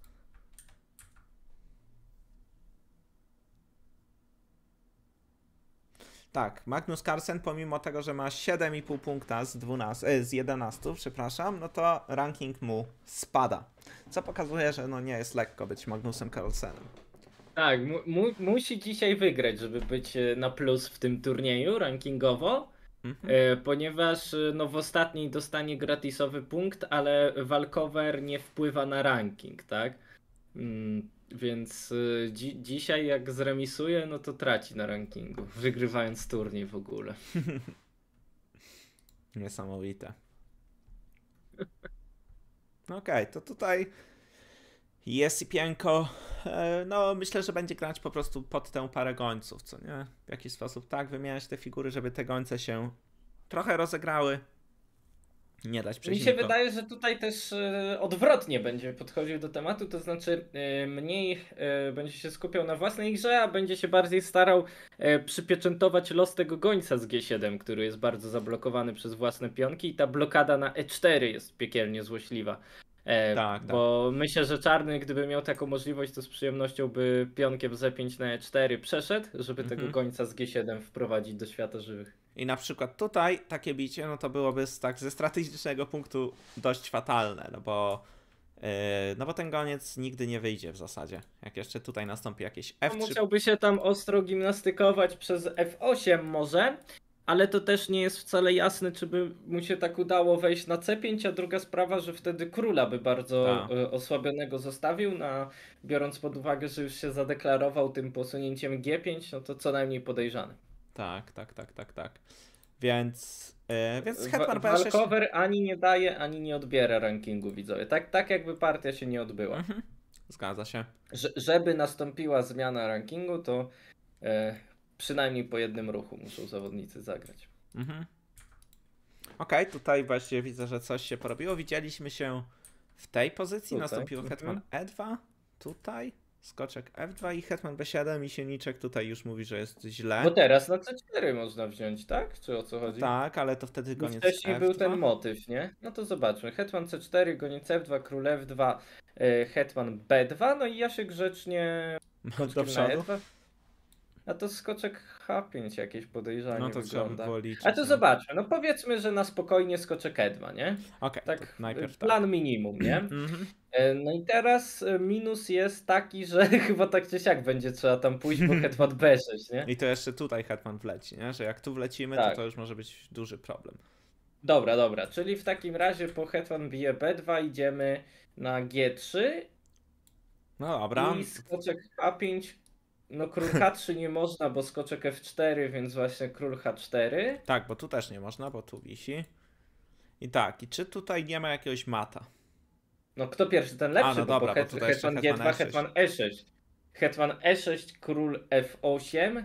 Tak, Magnus Carlsen pomimo tego, że ma 7,5 punkta z, 12, e, z 11, przepraszam, no to ranking mu spada. Co pokazuje, że no nie jest lekko być Magnusem Carlsenem. Tak, mu, mu, musi dzisiaj wygrać, żeby być e, na plus w tym turnieju rankingowo, Mhm. e, ponieważ no, w ostatniej dostanie gratisowy punkt, ale walkover nie wpływa na ranking, tak? Mm, więc e, dzi dzisiaj jak zremisuje, no to traci na rankingu, wygrywając turniej w ogóle. Niesamowite. No Okej, to tutaj jest i piękko. E, No, myślę, że będzie grać po prostu pod tę parę gońców, co nie? W jakiś sposób tak wymieniać te figury, żeby te gońce się trochę rozegrały. Nie dać Mi się wydaje, że tutaj też e, odwrotnie będzie podchodził do tematu, to znaczy e, mniej e, będzie się skupiał na własnej grze, a będzie się bardziej starał przypieczętować los tego gońca z G7, który jest bardzo zablokowany przez własne pionki i ta blokada na E4 jest piekielnie złośliwa. E, Tak, tak. bo myślę, że czarny, gdyby miał taką możliwość, to z przyjemnością by pionkiem z E5 na E4 przeszedł, żeby tego Mhm. gońca z G7 wprowadzić do świata żywych. I na przykład tutaj takie bicie, no to byłoby z, tak ze strategicznego punktu dość fatalne, no bo yy, no bo ten goniec nigdy nie wyjdzie w zasadzie. Jak jeszcze tutaj nastąpi jakieś No, F3. Musiałby się tam ostro gimnastykować przez F8 może, ale to też nie jest wcale jasne, czy by mu się tak udało wejść na C5, a druga sprawa, że wtedy króla by bardzo Tak. e, osłabionego zostawił, na, biorąc pod uwagę, że już się zadeklarował tym posunięciem G5, no to co najmniej podejrzane. Tak, tak, tak, tak, tak. Więc, yy, więc Wa- Hetman B6... Walkover ani nie daje, ani nie odbiera rankingu widzowie. Tak, tak jakby partia się nie odbyła. Mhm. Zgadza się. Że, żeby nastąpiła zmiana rankingu, to e, przynajmniej po jednym ruchu muszą zawodnicy zagrać. Mhm. Okej, tutaj właśnie widzę, że coś się porobiło. Widzieliśmy się w tej pozycji. Tutaj, Nastąpił mhm. Hetman E2. Tutaj. Skoczek F2 i Hetman B7 i Sieniczek tutaj już mówi, że jest źle. Bo teraz na C4 można wziąć, tak? Czy o co chodzi? Tak, ale to wtedy Bo koniec wcześniej F2. był ten motyw, nie? No to zobaczmy. Hetman C4, goniec F2, król F2, e, Hetman B2, no i ja się grzecznie Do skoczkiem na przodu. E2. A to skoczek H5 jakieś podejrzanie No to trzeba by wygląda. było liczyć. A to no. zobaczmy, no powiedzmy, że na spokojnie skoczek E2, nie? Okej, Tak, to najpierw tak. plan minimum, nie? Mhm. E, No i teraz e, minus jest taki, że chyba tak czy siak będzie trzeba tam pójść, bo Hetman B6, nie? I to jeszcze tutaj Hetman wleci, nie? Że jak tu wlecimy, Tak. to to już może być duży problem. Dobra, dobra, czyli w takim razie po Hetman bije B2 idziemy na G3 No dobra. i skoczek H5. No król H3 nie można, bo skoczek F4, więc właśnie król H4. Tak, bo tu też nie można, bo tu wisi. I tak, i czy tutaj nie ma jakiegoś mata? No kto pierwszy, ten lepszy, A, no bo dobra, bo het, jeszcze Hetman Hetman G2, E6. Hetman E6. Hetman E6, król F8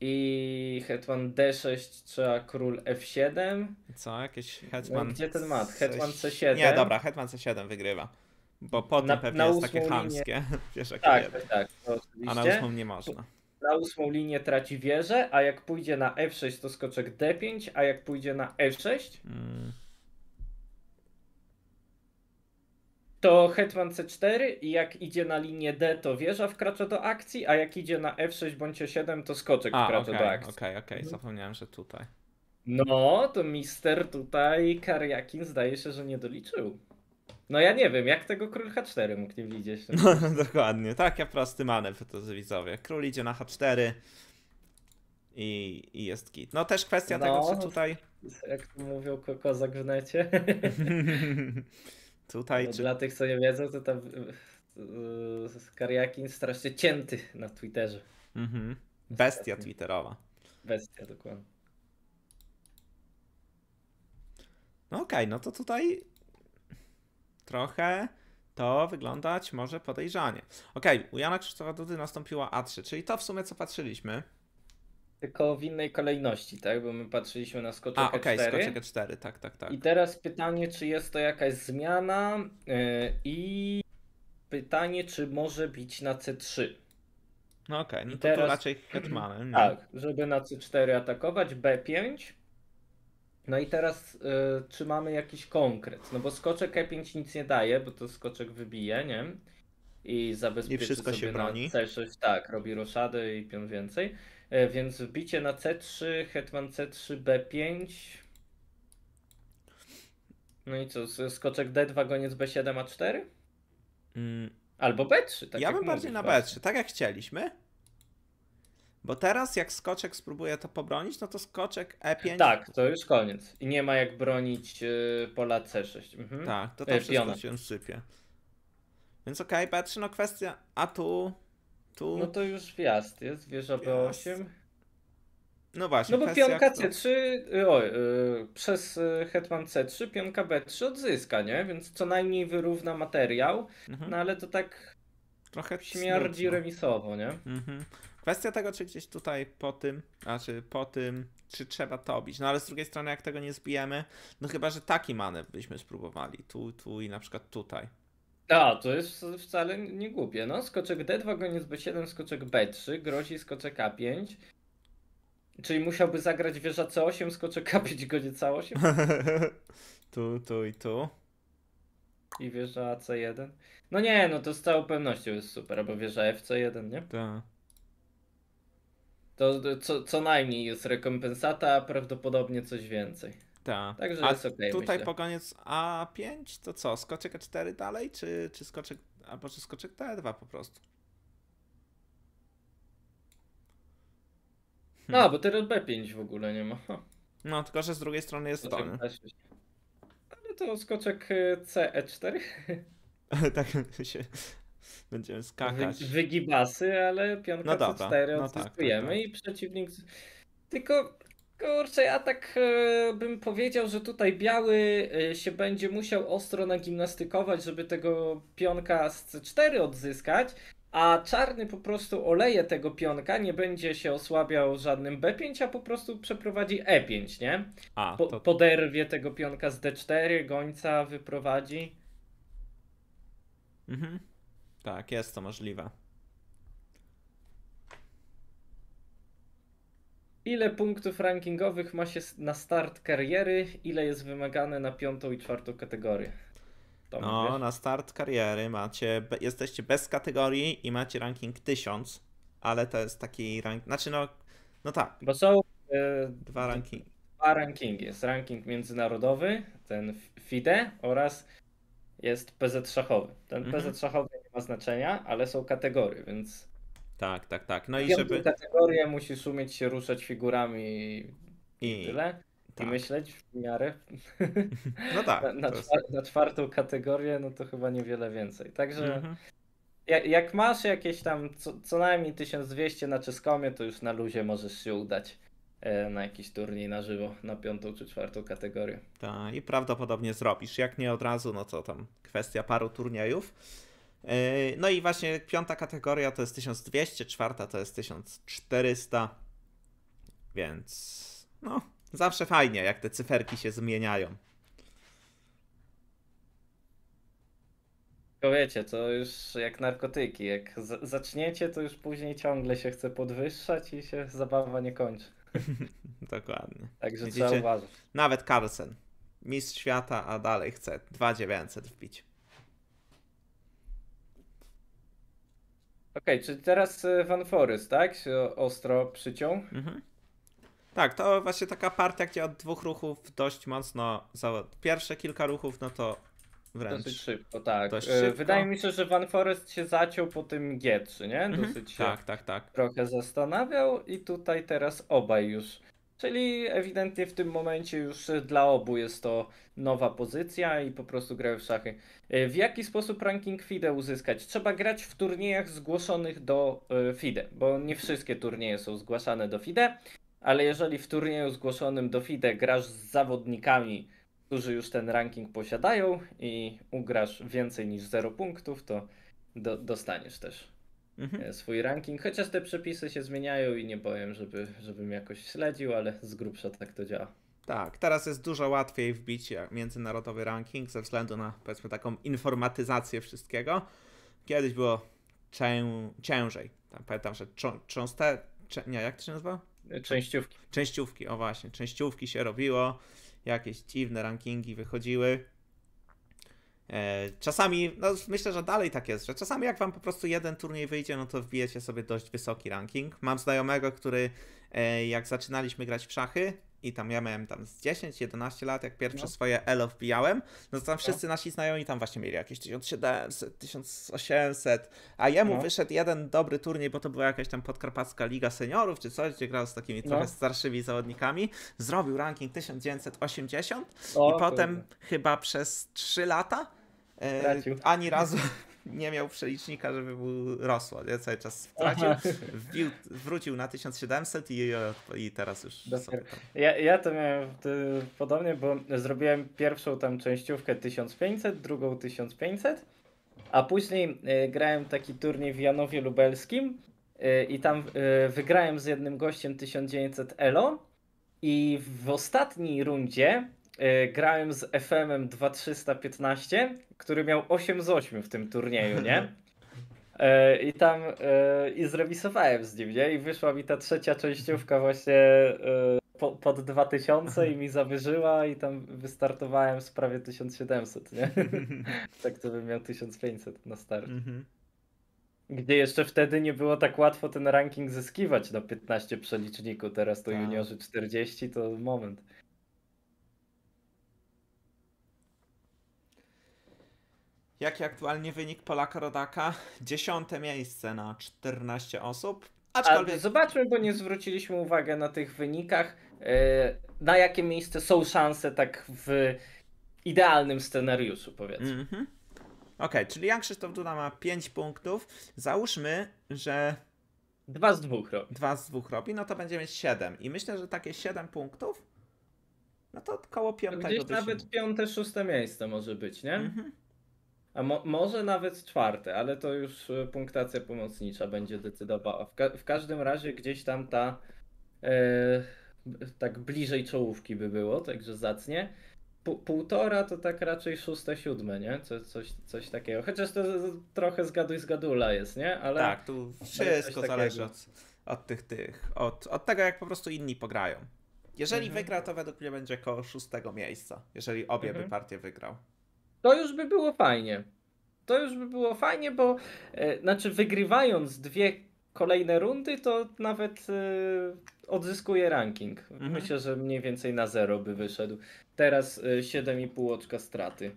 i Hetman D6 trzeba król F7. Co? Jakieś Hetman... No gdzie ten mat? Hetman C7. Nie, dobra, Hetman C7 wygrywa. Bo po tym Na- pewnie na jest takie chamskie. Wiesz, Tak, tak, tak, A na ósmą nie można. Na ósmą linię traci wieżę, a jak pójdzie na F6 to skoczek D5, a jak pójdzie na F6 Mm, to hetman C4 i jak idzie na linię D to wieża wkracza do akcji, a jak idzie na F6 bądź E7 to skoczek A, wkracza okej, do akcji. okej, okej, Mhm. zapomniałem, że tutaj. No, to mister tutaj Karjakin zdaje się, że nie doliczył. No ja nie wiem, jak tego król H4 mógł nie widzieć. No, dokładnie, tak, ja prosty manewr to widzowie. Król idzie na H4 i, i jest git. No też kwestia No. tego, czy tutaj... Jak to mówią ko- kozak w necie. tutaj, No, czy... Dla tych, co nie wiedzą, to tam yy, Karjakin strasznie cięty na Twitterze. Mhm. Bestia twitterowa. Bestia, dokładnie. No okej, no to tutaj trochę to wyglądać może podejrzanie. Okej, u Jana Krzysztofa Dudy nastąpiła A3, czyli to w sumie co patrzyliśmy. Tylko w innej kolejności, tak? Bo my patrzyliśmy na skoczek A, okej, E4. skoczek E4, tak, tak, tak. I teraz pytanie, czy jest to jakaś zmiana yy, i pytanie, czy może bić na C3. No okej, no I to teraz- raczej hetmanem. Tak, żeby na C4 atakować, B5. No i teraz y, czy mamy jakiś konkret? No bo skoczek E5 nic nie daje, bo to skoczek wybije, nie? I zabezpieczy I wszystko się broni. na C6, tak, robi roszadę i pion więcej. E, więc wbicie na C3, hetman C3, B5. No i co, skoczek D2, goniec B7, A4? Mm, Albo B3, tak ja bym bardziej na właśnie. B3, tak jak chcieliśmy. Bo teraz jak skoczek spróbuje to pobronić, no to skoczek E5. Tak, to już koniec. I nie ma jak bronić y, pola C6. Mhm. Tak, to to E, wszystko się sypie. Więc okej, B3, no kwestia. A tu. Tu. No to już wjazd jest, wieża B8. No właśnie. No bo pionka kto- C3, y, oj, y, przez y, hetman C3 pionka B3 odzyska, nie? Więc co najmniej wyrówna materiał, Mhm. no ale to tak Trochę śmierdzi smutno. remisowo, nie? Mhm. Kwestia tego, czy gdzieś tutaj po tym, znaczy po tym, czy trzeba to bić. No ale z drugiej strony, jak tego nie zbijemy, no chyba, że taki manewr byśmy spróbowali. Tu, tu i na przykład tutaj. A, to jest wcale nie głupie, no. Skoczek D2, goniec B7, skoczek B3, grozi skoczek A5. Czyli musiałby zagrać wieża C8, skoczek A5, goniec A8 tu, tu i tu. I wieża C1. No nie, no to z całą pewnością jest super, albo wieża FC1, nie? To. To co, co najmniej jest rekompensata, a prawdopodobnie coś więcej. Ta. Także A jest okej, tutaj myślę. po koniec A5 to co? Skoczek A4 dalej, czy, czy skoczek, albo czy skoczek D2 po prostu? No, bo teraz B5 w ogóle nie ma. No, tylko że z drugiej strony jest to, skoczek nie? B6. Ale to skoczek y, CE4. tak się będziemy skakać. Wy, wygibasy, ale pionka No dobra, C4 no tak, odzyskujemy tak, tak. i przeciwnik... Tylko, kurczę, ja tak e, bym powiedział, że tutaj biały e, się będzie musiał ostro nagimnastykować, żeby tego pionka z C4 odzyskać, a czarny po prostu oleje tego pionka, nie będzie się osłabiał żadnym B5, a po prostu przeprowadzi E5, nie? A, Po, to Poderwie tego pionka z D4, gońca wyprowadzi. Mhm. Tak, jest to możliwe. Ile punktów rankingowych ma się na start kariery? Ile jest wymagane na piątą i czwartą kategorię? To No, wiesz? na start kariery macie, jesteście bez kategorii i macie ranking 1000, ale to jest taki rank, znaczy no, no tak, Bo są e, dwa rankingi. dwa rankingi. Jest ranking międzynarodowy, ten FIDE oraz jest PZ szachowy. Ten Mhm. PZ szachowy nie ma znaczenia, ale są kategorie, więc Tak, tak, tak. No i żeby. kategorię musisz umieć się ruszać figurami i I, tyle. Tak. I myśleć w miarę. No tak. na, na, jest- czwar- na czwartą kategorię, no to chyba niewiele więcej. Także Mhm. ja- jak masz jakieś tam co, co najmniej 1200 na czeskomie, to już na luzie możesz się udać e, na jakiś turniej na żywo, na piątą czy czwartą kategorię. Tak, i prawdopodobnie zrobisz. Jak nie od razu, no to tam kwestia paru turniejów. Yy, No i właśnie piąta kategoria to jest 1200, czwarta to jest 1400. Więc no, zawsze fajnie, jak te cyferki się zmieniają. Tylko wiecie, to już jak narkotyki, jak zaczniecie, to już później ciągle się chce podwyższać i się zabawa nie kończy. Dokładnie. Także Widzicie? trzeba uważać. Nawet Carlsen, mistrz świata, a dalej chce 2900 wbić. Okej, czyli teraz e, Van Forest, tak? Się ostro przyciął. Mhm. Tak, to właśnie taka partia, gdzie od dwóch ruchów dość mocno. Za pierwsze kilka ruchów, no to wręcz. Dosyć szybko, tak. Dość E, szybko. Wydaje mi się, że Van Forest się zaciął po tym G3, nie? Mhm. Dosyć się Tak, tak, tak. trochę zastanawiał i tutaj teraz obaj już. Czyli ewidentnie w tym momencie już dla obu jest to nowa pozycja i po prostu grają w szachy. E, W jaki sposób ranking FIDE uzyskać? Trzeba grać w turniejach zgłoszonych do e, FIDE, bo nie wszystkie turnieje są zgłaszane do FIDE, ale jeżeli w turnieju zgłoszonym do FIDE grasz z zawodnikami, którzy już ten ranking posiadają i ugrasz więcej niż 0 punktów, to do, dostaniesz też Mhm. e, swój ranking, chociaż te przepisy się zmieniają i nie powiem, żeby, żebym jakoś śledził, ale z grubsza tak to działa. Tak, teraz jest dużo łatwiej wbić międzynarodowy ranking ze względu na powiedzmy taką informatyzację wszystkiego. Kiedyś było cię, ciężej. Tam pamiętam, że cząste... Nie, jak to się nazywa? Częściówki. Częściówki, o właśnie. Częściówki się robiło. Jakieś dziwne rankingi wychodziły. E, czasami, no myślę, że dalej tak jest, że czasami jak wam po prostu jeden turniej wyjdzie, no to wbijecie sobie dość wysoki ranking. Mam znajomego, który e, jak zaczynaliśmy grać w szachy i tam ja miałem tam z 10-11 lat, jak pierwsze no. swoje elo wbijałem, no to tam wszyscy no. nasi znajomi tam właśnie mieli jakieś 1700, 1800, a jemu no. wyszedł jeden dobry turniej, bo to była jakaś tam podkarpacka Liga Seniorów czy coś, gdzie grał z takimi no. trochę starszymi zawodnikami, zrobił ranking 1980 o, i potem chyba przez 3 lata e, ani razu nie miał przelicznika, żeby mu rosło, nie? Cały czas stracił, wbił, wrócił na 1700 i, i teraz już sobie tam. Ja, ja to miałem podobnie, bo zrobiłem pierwszą tam częściówkę 1500, drugą 1500, a później y, grałem taki turniej w Janowie Lubelskim y, i tam y, wygrałem z jednym gościem 1900 elo i w ostatniej rundzie e, grałem z FM-em 2315, który miał 8 z 8 w tym turnieju, nie? E, I tam e, i zremisowałem z nim, nie? I wyszła mi ta trzecia częściówka właśnie e, po, pod 2000 i mi zawyżyła i tam wystartowałem z prawie 1700, nie? tak to bym miał 1500 na start. Mhm. Gdzie jeszcze wtedy nie było tak łatwo ten ranking zyskiwać na 15 przeliczniku, teraz to tak. juniorzy 40 to moment. Jaki aktualnie wynik Polaka Rodaka? Dziesiąte miejsce na 14 osób. Aczkolwiek... A zobaczmy, bo nie zwróciliśmy uwagi na tych wynikach. E, na jakie miejsce są szanse tak w idealnym scenariuszu, powiedzmy. Mm -hmm. Okej, okay, czyli Jan Krzysztof Duda ma 5 punktów. Załóżmy, że. Dwa z dwóch robi. Dwa z dwóch robi, no to będzie mieć 7. I myślę, że takie 7 punktów, no to koło piątego. Gdzieś nawet piąte, szóste miejsce może być, nie? Mm -hmm. A mo może nawet czwarte, ale to już e, punktacja pomocnicza będzie decydowała. W, ka w każdym razie gdzieś tam ta e, tak bliżej czołówki by było, także zacnie. P półtora to tak raczej szóste, siódme, nie? Co, coś, coś takiego. Chociaż to trochę zgaduj zgadula jest, nie? Ale tak, tu wszystko zależy od, od tych, tych, od, od tego jak po prostu inni pograją. Jeżeli mhm. wygra, to według mnie będzie koło szóstego miejsca, jeżeli obie mhm. by partie wygrał. To już by było fajnie. To już by było fajnie, bo e, znaczy wygrywając dwie kolejne rundy, to nawet e, odzyskuje ranking. Mhm. Myślę, że mniej więcej na zero by wyszedł. Teraz e, 7,5 oczka straty.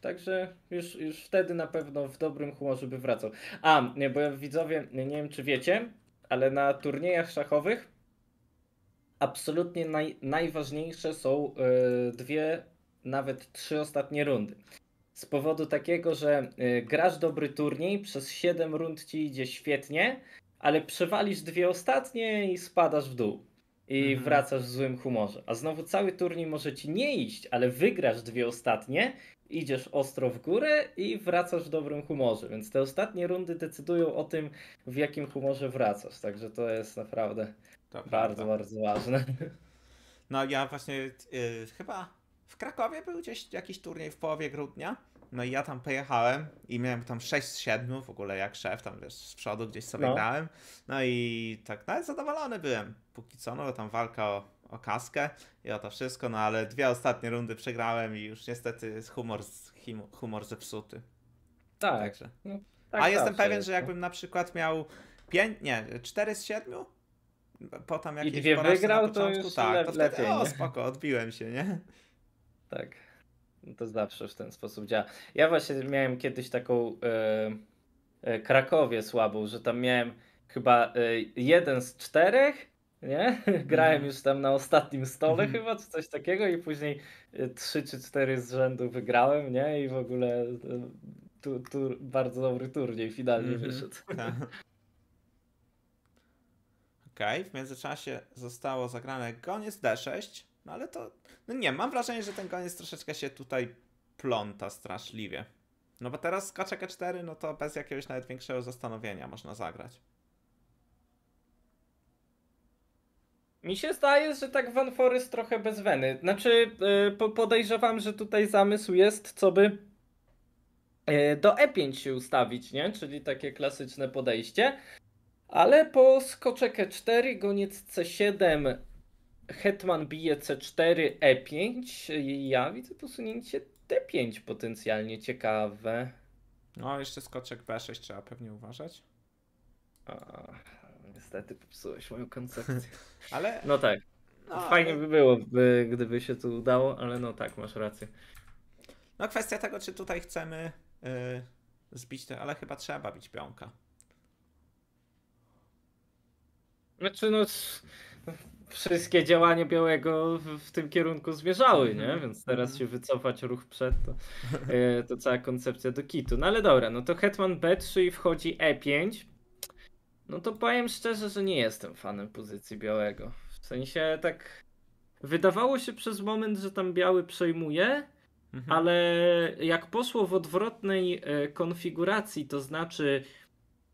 Także już, już wtedy na pewno w dobrym humorze by wracał. A, nie, bo widzowie, nie wiem czy wiecie, ale na turniejach szachowych absolutnie naj, najważniejsze są e, dwie nawet trzy ostatnie rundy. Z powodu takiego, że y, grasz dobry turniej, przez 7 rund ci idzie świetnie, ale przewalisz dwie ostatnie i spadasz w dół. I mhm. wracasz w złym humorze. A znowu cały turniej może ci nie iść, ale wygrasz dwie ostatnie, idziesz ostro w górę i wracasz w dobrym humorze. Więc te ostatnie rundy decydują o tym, w jakim humorze wracasz. Także to jest naprawdę to bardzo, bardzo ważne. No ja właśnie yy, chyba w Krakowie był gdzieś jakiś turniej w połowie grudnia. No i ja tam pojechałem i miałem tam 6 z 7 w ogóle jak szef, tam wiesz, z przodu gdzieś sobie no. grałem. No i tak nawet zadowolony byłem. Póki co, no tam walka o, o kaskę i o to wszystko, no ale dwie ostatnie rundy przegrałem i już niestety jest humor, humor zepsuty. Tak. Także. No, tak A jestem pewien, jest, że no. jakbym na przykład miał 5, nie, 4 z 7, potem jakieś I dwie wygrał, na początku, to już tak, lepiej, o spoko, odbiłem się, nie? Tak. No to zawsze w ten sposób działa. Ja właśnie miałem kiedyś taką e, Krakowie słabą, że tam miałem chyba e, jeden z czterech, nie? Grałem mm. już tam na ostatnim stole mm. chyba, czy coś takiego i później trzy czy cztery z rzędu wygrałem, nie? I w ogóle tu, tu bardzo dobry turniej finalnie -hmm. wyszedł. Tak. Okej, okay, w międzyczasie zostało zagrane koniec D6. No ale to, no nie, mam wrażenie, że ten koniec troszeczkę się tutaj pląta straszliwie. No bo teraz kaczek 4 no to bez jakiegoś nawet większego zastanowienia można zagrać. Mi się zdaje, że tak Van Forest trochę bez weny. Znaczy, yy, podejrzewam, że tutaj zamysł jest, co by e, do E5 się ustawić, nie? Czyli takie klasyczne podejście. Ale po skoczek E4, goniec C7, hetman bije C4, E5. Ja widzę posunięcie D5 potencjalnie ciekawe. No, jeszcze skoczek B6 trzeba pewnie uważać. A, niestety popsułeś moją koncepcję. Ale No tak. no, Fajnie ale- by było, by, gdyby się to udało, ale no tak, masz rację. No kwestia tego, czy tutaj chcemy y, zbić te, ale chyba trzeba bić pionka. Znaczy, no, wszystkie działania białego w, tym kierunku zmierzały, nie? Mhm, Więc teraz mhm. się wycofać ruch przed, to, e, to cała koncepcja do kitu. No ale dobra, no to hetman b3 i wchodzi e5. No to powiem szczerze, że nie jestem fanem pozycji białego. W sensie tak. Wydawało się przez moment, że tam biały przejmuje, Mhm. ale jak poszło w odwrotnej e, konfiguracji, to znaczy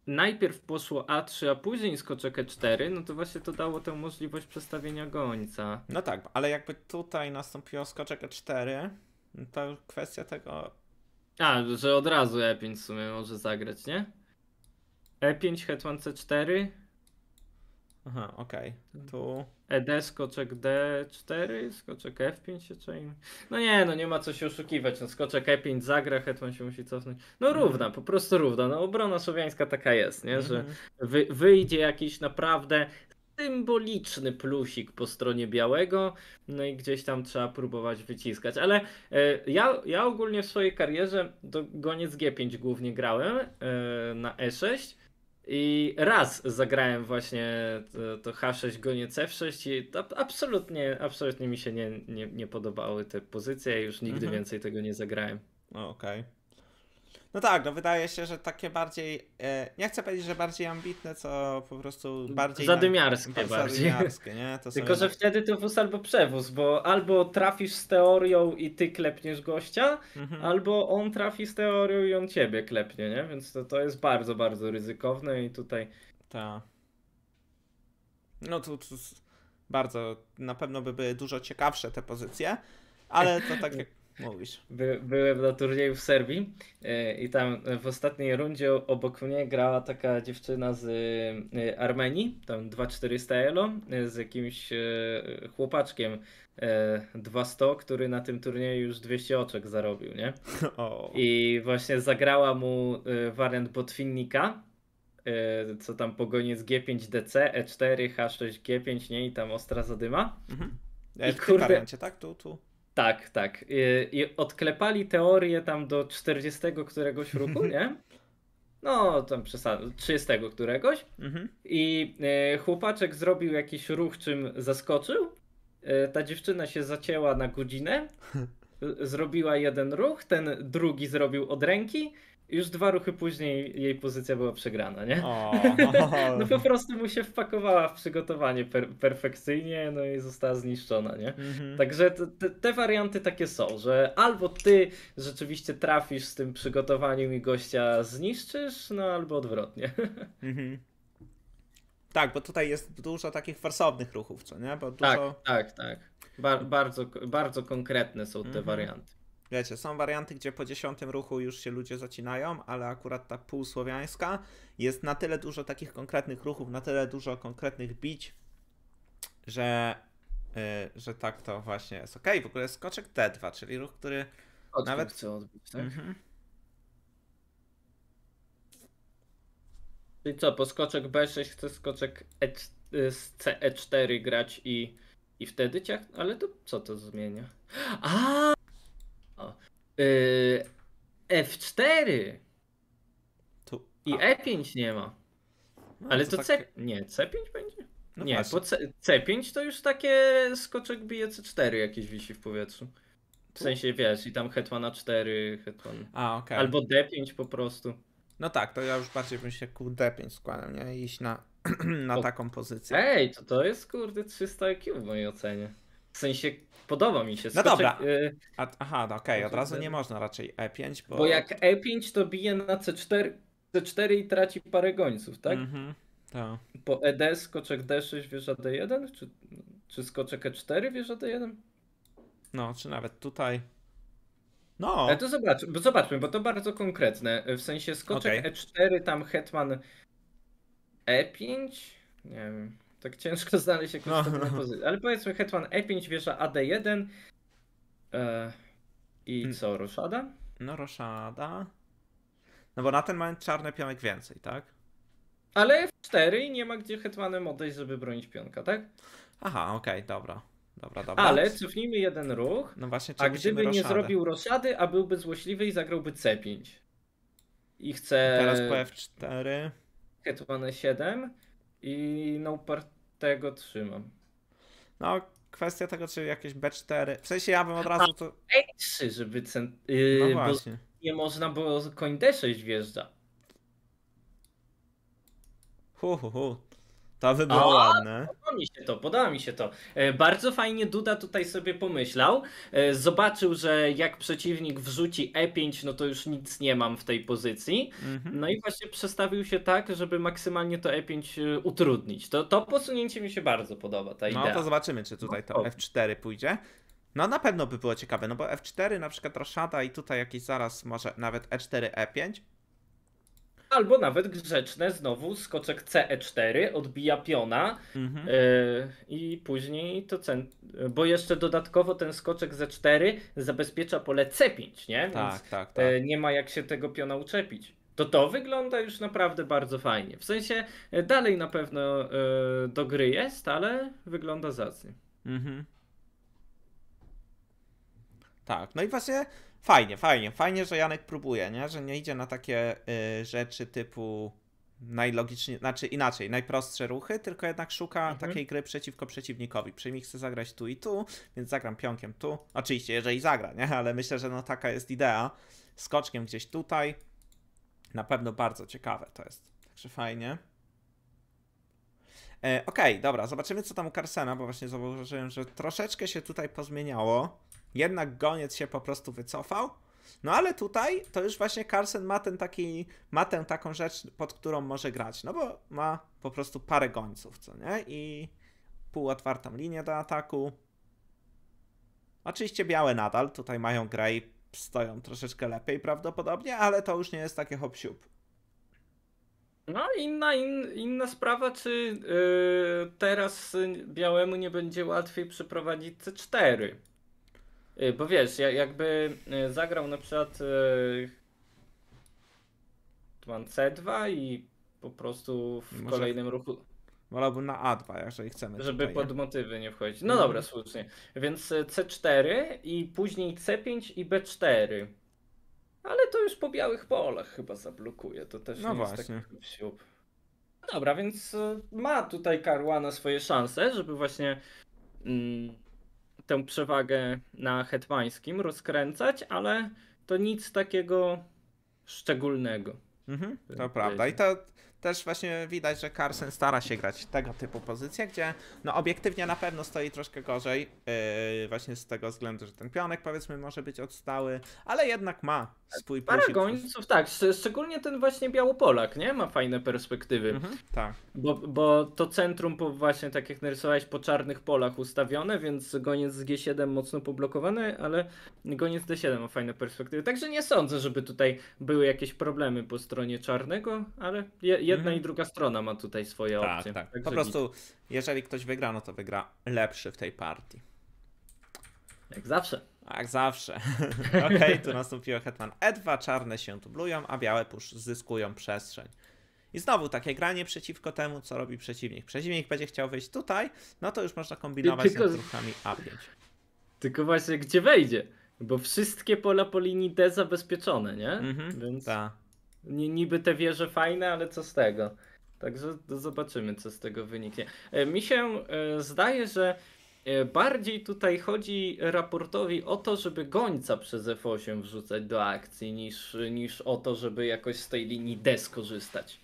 najpierw poszło A3, a później skoczek E4, no to właśnie to dało tę możliwość przestawienia gońca. No tak, ale jakby tutaj nastąpiło skoczek E4, no to kwestia tego. A, że od razu E5 w sumie może zagrać, nie? E5, hetman C4, Aha, okej. Tu. ED, skoczek D4, skoczek F5 się czai. No nie, no nie ma co się oszukiwać. No skoczek E5 zagra, hetman się musi cofnąć. No równa, po prostu równa. No obrona słowiańska taka jest, nie? Że Mhm. wy, wyjdzie jakiś naprawdę symboliczny plusik po stronie białego, no i gdzieś tam trzeba próbować wyciskać. Ale e, ja, ja ogólnie w swojej karierze do goniec G5 głównie grałem e, na E6 i raz zagrałem właśnie to, to H6 goniec F6 i to absolutnie, absolutnie mi się nie, nie, nie podobały te pozycje i już nigdy Mhm. więcej tego nie zagrałem. No, okej. No tak, no wydaje się, że takie bardziej. E, nie chcę powiedzieć, że bardziej ambitne, co po prostu bardziej. Zadymiarskie na- bardziej. Zadymiarskie, nie? To Tylko, że wtedy to wóz albo przewóz, bo albo trafisz z teorią i ty klepniesz gościa, Mhm. albo on trafi z teorią i on ciebie klepnie, nie? Więc to, to jest bardzo, bardzo ryzykowne i tutaj Ta. No tu, tu s- bardzo, na pewno by były dużo ciekawsze te pozycje, ale to tak jak mówisz. by, byłem na turnieju w Serbii e, i tam w ostatniej rundzie obok mnie grała taka dziewczyna z e, Armenii, tam 2400 elo, z jakimś e, chłopaczkiem e, 200, który na tym turnieju już 200 oczek zarobił, nie? O. I właśnie zagrała mu wariant botwinnika, co tam pogoniec G5 DC, E4, H6 G5, nie? I tam ostra zadyma. Mhm. I w kurde- tak? Tu, tu. Tak, tak. Y, I odklepali teorię tam do 40 któregoś ruchu, nie? No, tam przesadzę, 30 któregoś. Mhm. I e, chłopaczek zrobił jakiś ruch, czym zaskoczył. E, ta dziewczyna się zacięła na godzinę. Zrobiła jeden ruch, ten drugi zrobił od ręki. Już dwa ruchy później jej pozycja była przegrana, nie? O. No po prostu mu się wpakowała w przygotowanie per perfekcyjnie, no i została zniszczona, nie? Mhm. Także te, te, warianty takie są, że albo ty rzeczywiście trafisz z tym przygotowaniem i gościa zniszczysz, no albo odwrotnie. Mhm. Tak, bo tutaj jest dużo takich forsownych ruchów, co nie? Bo Tak, dużo, tak, tak. Ba bardzo, bardzo konkretne są te Mhm. warianty. Wiecie, są warianty, gdzie po dziesiątym ruchu już się ludzie zacinają, ale akurat ta półsłowiańska jest na tyle dużo takich konkretnych ruchów, na tyle dużo konkretnych bić, że, y, że tak to właśnie jest. Okej, w ogóle skoczek T2, czyli ruch, który Od Nawet- chcę odbić, tak? Mhm. Czyli co, po skoczek B6 chce skoczek e z CE4 grać i, i wtedy ciach... Ale to co to zmienia? A! O, y, F4 tu. i a, E5 nie ma. no Ale to tak- C... Nie, C5 będzie? No nie, właśnie. po C... C5 to już takie skoczek bije C4 jakieś wisi w powietrzu. W sensie wiesz, i tam hetmana 4, hetman. A, okej. Albo D5 po prostu. No tak, to ja już bardziej bym się ku D5 składał, nie? Iść na, na O. taką pozycję. Ej, to to jest kurde 300 IQ w mojej ocenie. W sensie podoba mi się. No dobra. y, A, aha, no okej, od Skoczek razu D5. nie można raczej E5, bo... bo... jak E5 to bije na C4, C4 i traci parę gońców, tak? Mhm, to. Po ED skoczek D6 wieża D1, czy, czy skoczek E4 wieża D1? No, czy nawet tutaj. No, Ale to zobacz, bo zobaczmy, bo to bardzo konkretne. W sensie skoczek Okej. E4, tam hetman E5? Nie wiem. Tak ciężko znaleźć jakąś No. stabilną pozycję. Ale powiedzmy hetman E5, wieża AD1. E, I Mm. co, roszada? no roszada. No bo na ten moment czarny pionek więcej, tak? Ale F4 i nie ma gdzie hetmanem odejść, żeby bronić pionka, tak? Aha, okej, dobra. Dobra, dobra. Ale cofnijmy jeden ruch. No właśnie, A gdyby nie zrobił roszady, a byłby złośliwy i zagrałby C5. I chce Teraz po F4. hetman E7 i no partego trzymam. No, kwestia tego, czy jakieś B4. W sensie ja bym od razu to. E3, żeby cen... Yy, No właśnie. nie można, bo koń D6 wjeżdża. Hu, hu, hu. To by było A, ładne. Podoba mi się to, podoba mi się to. E, Bardzo fajnie Duda tutaj sobie pomyślał. E, Zobaczył, że jak przeciwnik wrzuci E5, no to już nic nie mam w tej pozycji. Mhm. No i właśnie przestawił się tak, żeby maksymalnie to E5 e, utrudnić. To, to posunięcie mi się bardzo podoba, ta No idea. to zobaczymy, czy tutaj to No. F4 pójdzie. No na pewno by było ciekawe, no bo F4 na przykład roszada i tutaj jakiś zaraz może nawet E E4, E5. Albo nawet grzeczne, znowu skoczek CE4, odbija piona Mhm. e, i później to cen... Bo jeszcze dodatkowo ten skoczek Z4 zabezpiecza pole C5, nie? Więc Tak, tak, tak. e, nie ma jak się tego piona uczepić. To to wygląda już naprawdę bardzo fajnie. W sensie e, dalej na pewno e, do gry jest, ale wygląda zacnie. Mhm. Tak, no i właśnie fajnie, fajnie, fajnie, że Janek próbuje, nie? Że nie idzie na takie y, rzeczy typu najlogiczniej, znaczy inaczej, najprostsze ruchy, tylko jednak szuka Mhm. takiej gry przeciwko przeciwnikowi. Przeciwnik chce zagrać tu i tu, więc zagram pionkiem tu. Oczywiście, jeżeli zagra, nie? Ale myślę, że no taka jest idea. Skoczkiem gdzieś tutaj. Na pewno bardzo ciekawe to jest. Także fajnie. E, Okej, dobra, zobaczymy co tam u Carsena, bo właśnie zauważyłem, że troszeczkę się tutaj pozmieniało. Jednak goniec się po prostu wycofał. No ale tutaj to już właśnie Carson ma ten taki, ma tę taką rzecz, pod którą może grać. No bo ma po prostu parę gońców, co nie? I półotwartą linię do ataku. Oczywiście białe nadal tutaj mają grę i stoją troszeczkę lepiej prawdopodobnie, ale to już nie jest takie hop siup. No inna, in, inna sprawa, czy yy, teraz białemu nie będzie łatwiej przeprowadzić C4. Yy, bo wiesz, ja, jakby y, zagrał na przykład tu mam C2 i po prostu w Może- kolejnym ruchu, Wolałbym na A2, jeżeli chcemy. żeby tutaj, pod motywy nie wchodzić. No Mhm. dobra, słusznie. Więc y, C4 i później C5 i B4. Ale to już po białych polach chyba zablokuje. To też No nie jest właśnie. taki siup. Dobra, więc y, ma tutaj Caruana swoje szanse, żeby właśnie mm, tę przewagę na hetmańskim rozkręcać, ale to nic takiego szczególnego. Mhm, to prawda. I to też właśnie widać, że Carson stara się grać tego typu pozycje, gdzie no obiektywnie na pewno stoi troszkę gorzej, yy, właśnie z tego względu, że ten pionek powiedzmy może być odstały, ale jednak ma swój Parę plusik. gońców, tak, szcz- szczególnie ten właśnie Białopolak, nie? Ma fajne perspektywy. Mhm, tak. Bo, bo to centrum po, właśnie tak jak narysowałeś po czarnych polach ustawione, więc goniec z G7 mocno poblokowany, ale goniec D7 ma fajne perspektywy. Także nie sądzę, żeby tutaj były jakieś problemy po stronie czarnego, ale je, jedna Mhm. i druga strona ma tutaj swoje Tak, opcje. tak. Także Po prostu, jeżeli ktoś wygra, no to wygra lepszy w tej partii. Jak zawsze. Jak zawsze. Okej, tu nastąpiło hetman E2, czarne się dublują, a białe już zyskują przestrzeń. I znowu takie granie przeciwko temu, co robi przeciwnik. Przeciwnik będzie chciał wyjść tutaj, no to już można kombinować Tylko- z ruchami A5. Tylko właśnie gdzie wejdzie? Bo wszystkie pola po linii D zabezpieczone, nie? Mhm, Więc tak. Ni- niby te wieże fajne, ale co z tego? Także zobaczymy, co z tego wyniknie. E, Mi się e, zdaje, że e, bardziej tutaj chodzi raportowi o to, żeby gońca przez F8 wrzucać do akcji, niż, niż o to, żeby jakoś z tej linii D skorzystać.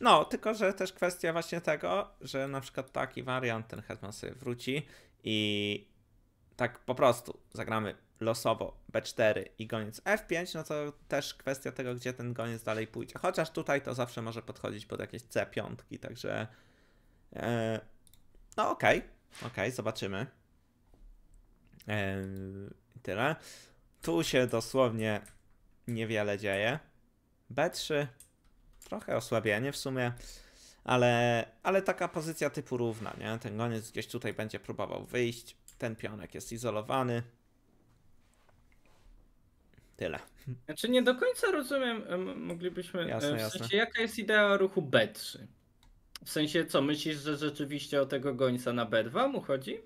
No, tylko że też kwestia właśnie tego, że na przykład taki wariant ten hetman sobie wróci i tak po prostu zagramy losowo B4 i goniec F5, no to też kwestia tego, gdzie ten goniec dalej pójdzie. Chociaż tutaj to zawsze może podchodzić pod jakieś C5, także e, no okej, okej, zobaczymy. E, tyle. Tu się dosłownie niewiele dzieje. B3 trochę osłabienie w sumie, ale, ale taka pozycja typu równa, nie? Ten goniec gdzieś tutaj będzie próbował wyjść, ten pionek jest izolowany. Tyle. Znaczy nie do końca rozumiem, em, moglibyśmy, Jasne, e, w jasne. sensie jaka jest idea ruchu B3? W sensie co, myślisz, że rzeczywiście o tego gońca na B2 mu chodzi?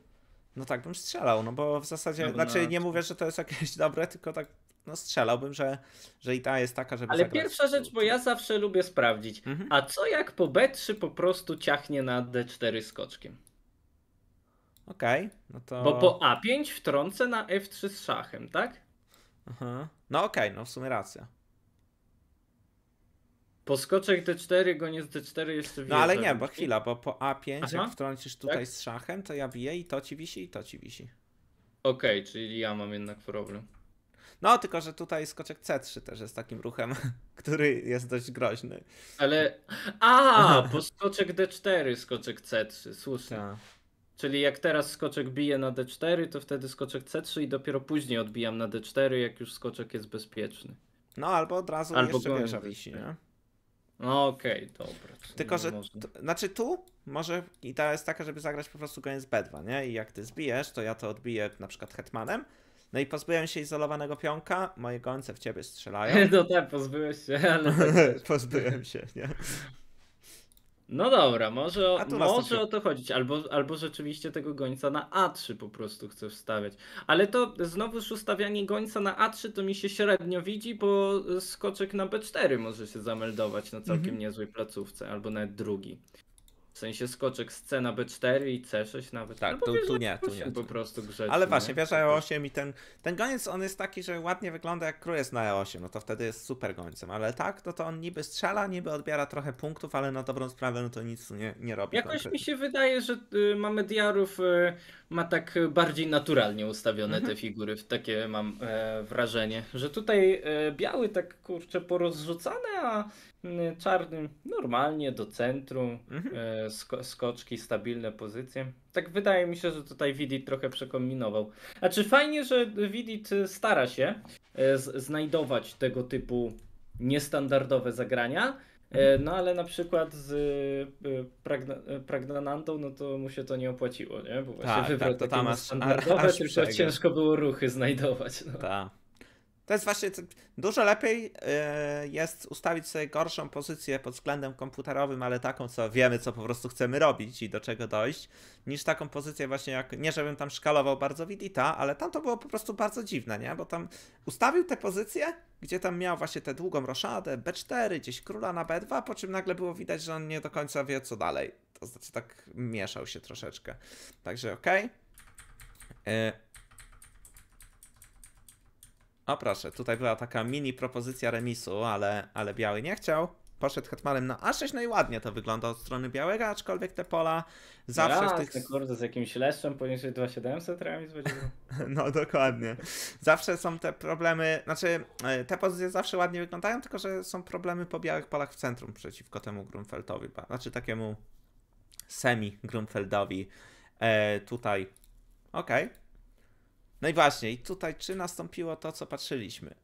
No tak bym strzelał, no bo w zasadzie, No znaczy na- nie mówię, że to jest jakieś dobre, tylko tak, no strzelałbym, że, że idea jest taka, żeby Ale zagrać pierwsza rzecz, bo ja zawsze lubię sprawdzić, Mhm. a co jak po B3 po prostu ciachnie na D4 skoczkiem? Okej, no to... Bo po A5 wtrącę na F3 z szachem, tak? Aha. No okej, no w sumie racja. Po skoczek D4, goniec D4 jeszcze No ale nie, bo chwila, bo po A5 Aha. jak wtrącisz tutaj Tak. z szachem, to ja biję i to ci wisi, i to ci wisi. Okej, czyli ja mam jednak problem. No, tylko że tutaj skoczek C3 też jest takim ruchem, który jest dość groźny. Ale. A, po skoczek D4, skoczek C3, słusznie. Tak. Czyli jak teraz skoczek bije na D4, to wtedy skoczek C3 i dopiero później odbijam na D4, jak już skoczek jest bezpieczny. No albo od razu Albo jeszcze goniec wieża wisi, nie? No okej, dobra. Tylko, że, może. t- znaczy tu może idea jest taka, żeby zagrać po prostu koniec B2, nie? I jak ty zbijesz, to ja to odbiję na przykład hetmanem, no i pozbyłem się izolowanego pionka, moje gońce w ciebie strzelają. No tak, pozbyłeś się, ale. Pozbyłem się, nie? No dobra, może, o- może o to chodzić. Albo, albo rzeczywiście tego gońca na A3 po prostu chcesz stawiać. Ale to znowuż ustawianie gońca na A3 to mi się średnio widzi, bo skoczek na B4 może się zameldować na całkiem Mhm. niezłej placówce, albo nawet drugi. W sensie skoczek z C na B4 i C6 nawet. Tak, albo tu- tu nie, tu E8 nie, po tu- prostu grzecznie. Ale właśnie, nie? wieża E8 i ten, ten goniec, on jest taki, że ładnie wygląda jak król jest na E8, no to wtedy jest super gońcem, ale tak, no to on niby strzela, niby odbiera trochę punktów, ale na dobrą sprawę, no to nic nie, nie robi Jakoś konkretnie. mi się wydaje, że y, mamy diarów y, ma tak bardziej naturalnie ustawione Mhm. te figury. Takie mam e, wrażenie, że tutaj e, biały tak kurczę porozrzucane, a y, czarny normalnie do centrum. Mhm. E, sko skoczki, stabilne pozycje. Tak wydaje mi się, że tutaj Widit trochę przekombinował. Znaczy fajnie, że Widit y, stara się znajdować tego typu niestandardowe zagrania. E, No ale na przykład z y, Pragna, y, Pragnanantą, no to mu się to nie opłaciło, nie? Bo właśnie Tak, wybrał tak, to tam aż- standardowe, aż tylko przegrał. ciężko było ruchy znajdować. No. Tak. To jest właśnie dużo lepiej e, jest ustawić sobie gorszą pozycję pod względem komputerowym, ale taką, co wiemy, co po prostu chcemy robić i do czego dojść, niż taką pozycję właśnie jak, nie żebym tam szkalował bardzo Vidita, ale tam to było po prostu bardzo dziwne, nie? Bo tam ustawił te pozycje, gdzie tam miał właśnie tę długą roszadę, B4, gdzieś króla na B2, po czym nagle było widać, że on nie do końca wie, co dalej. To znaczy tak mieszał się troszeczkę. Także okej. E, o proszę, tutaj była taka mini propozycja remisu, ale, ale biały nie chciał. Poszedł hetmanem na A6, no i ładnie to wygląda od strony białego, aczkolwiek te pola zawsze w Jasne, tych... kurde, z jakimś leszczem poniżej 2700 remis będzie. No dokładnie. Zawsze są te problemy, znaczy e, te pozycje zawsze ładnie wyglądają, tylko że są problemy po białych polach w centrum przeciwko temu Grunfeldowi, znaczy takiemu semi-Grunfeldowi e, tutaj. Okej. No i właśnie, i tutaj czy nastąpiło to, co patrzyliśmy?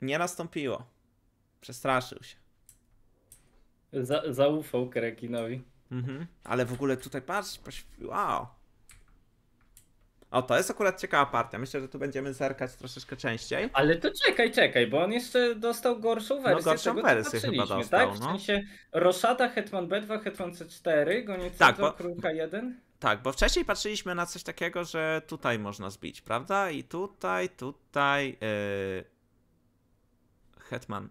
Nie nastąpiło. Przestraszył się. Za, zaufał Kerekinowi. Mhm. Ale w ogóle tutaj patrz, patrz, wow. O, to jest akurat ciekawa partia. Myślę, że tu będziemy zerkać troszeczkę częściej. Ale to czekaj, czekaj, bo on jeszcze dostał gorszą wersję. gorszą tego, wersję chyba dostał, tak? W no. sensie Roszada, Hetman B2, Hetman C4, goniec Tak, C2, bo- król K1. Tak, bo wcześniej patrzyliśmy na coś takiego, że tutaj można zbić, prawda? I tutaj, tutaj. Yy... Hetman.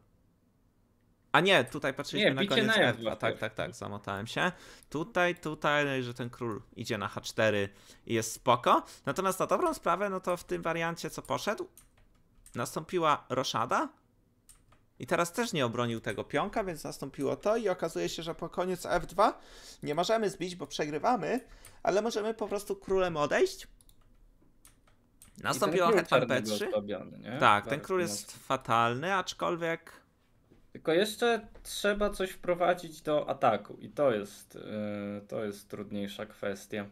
A nie, tutaj patrzyliśmy Nie, na koniec na F2. F2 Tak, tak, tak, zamotałem się. Tutaj, tutaj, no że ten król idzie na H4 i jest spoko. Natomiast na dobrą sprawę, no to w tym wariancie, co poszedł, nastąpiła roszada. I teraz też nie obronił tego pionka, więc nastąpiło to i okazuje się, że po koniec F2 nie możemy zbić, bo przegrywamy, ale możemy po prostu królem odejść. Nastąpiło hetman czarny był B3. osłabiony, nie? Tak, ten Bardzo król mocno. jest fatalny, aczkolwiek Tylko jeszcze trzeba coś wprowadzić do ataku i to jest, yy, to jest trudniejsza kwestia.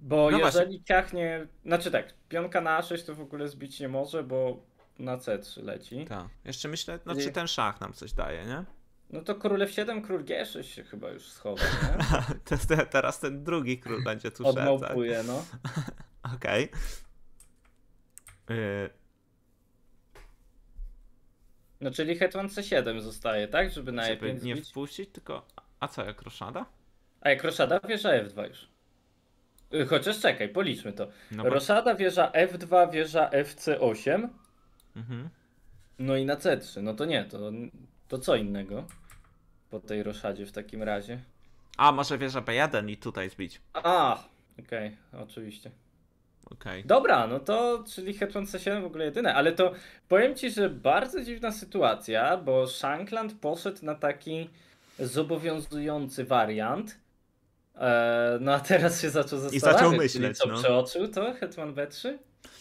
Bo No jeżeli ciachnie, znaczy tak, pionka na A6 to w ogóle zbić nie może, bo na C3 leci. Tak. Jeszcze myślę, no czy ten szach nam coś daje, nie? No to król F7, król G6 się chyba już schowa, nie? Te, te, teraz ten drugi król będzie tu szedł. tak? Odmałpuje, no. Okej. Y, No czyli hetman C7 zostaje, tak? Żeby na żeby E5 nie zbić. wpuścić, tylko... A co, jak roszada? A jak roszada, wieża F2 już. Y, Chociaż czekaj, policzmy to. No bo... Roszada, wieża F2, wieża FC8, Mhm. no i na C3. No to nie, to, to co innego po tej roszadzie w takim razie? A, może wieża B1 i tutaj zbić. A, okej, oczywiście. Okej. Dobra, no to czyli hetman C7 w ogóle jedyne, ale to powiem ci, że bardzo dziwna sytuacja, bo Shankland poszedł na taki zobowiązujący wariant. E, no a teraz się zaczął zastanawiać. zaczął czyli myśleć, Co, no. przeoczył to hetman B3?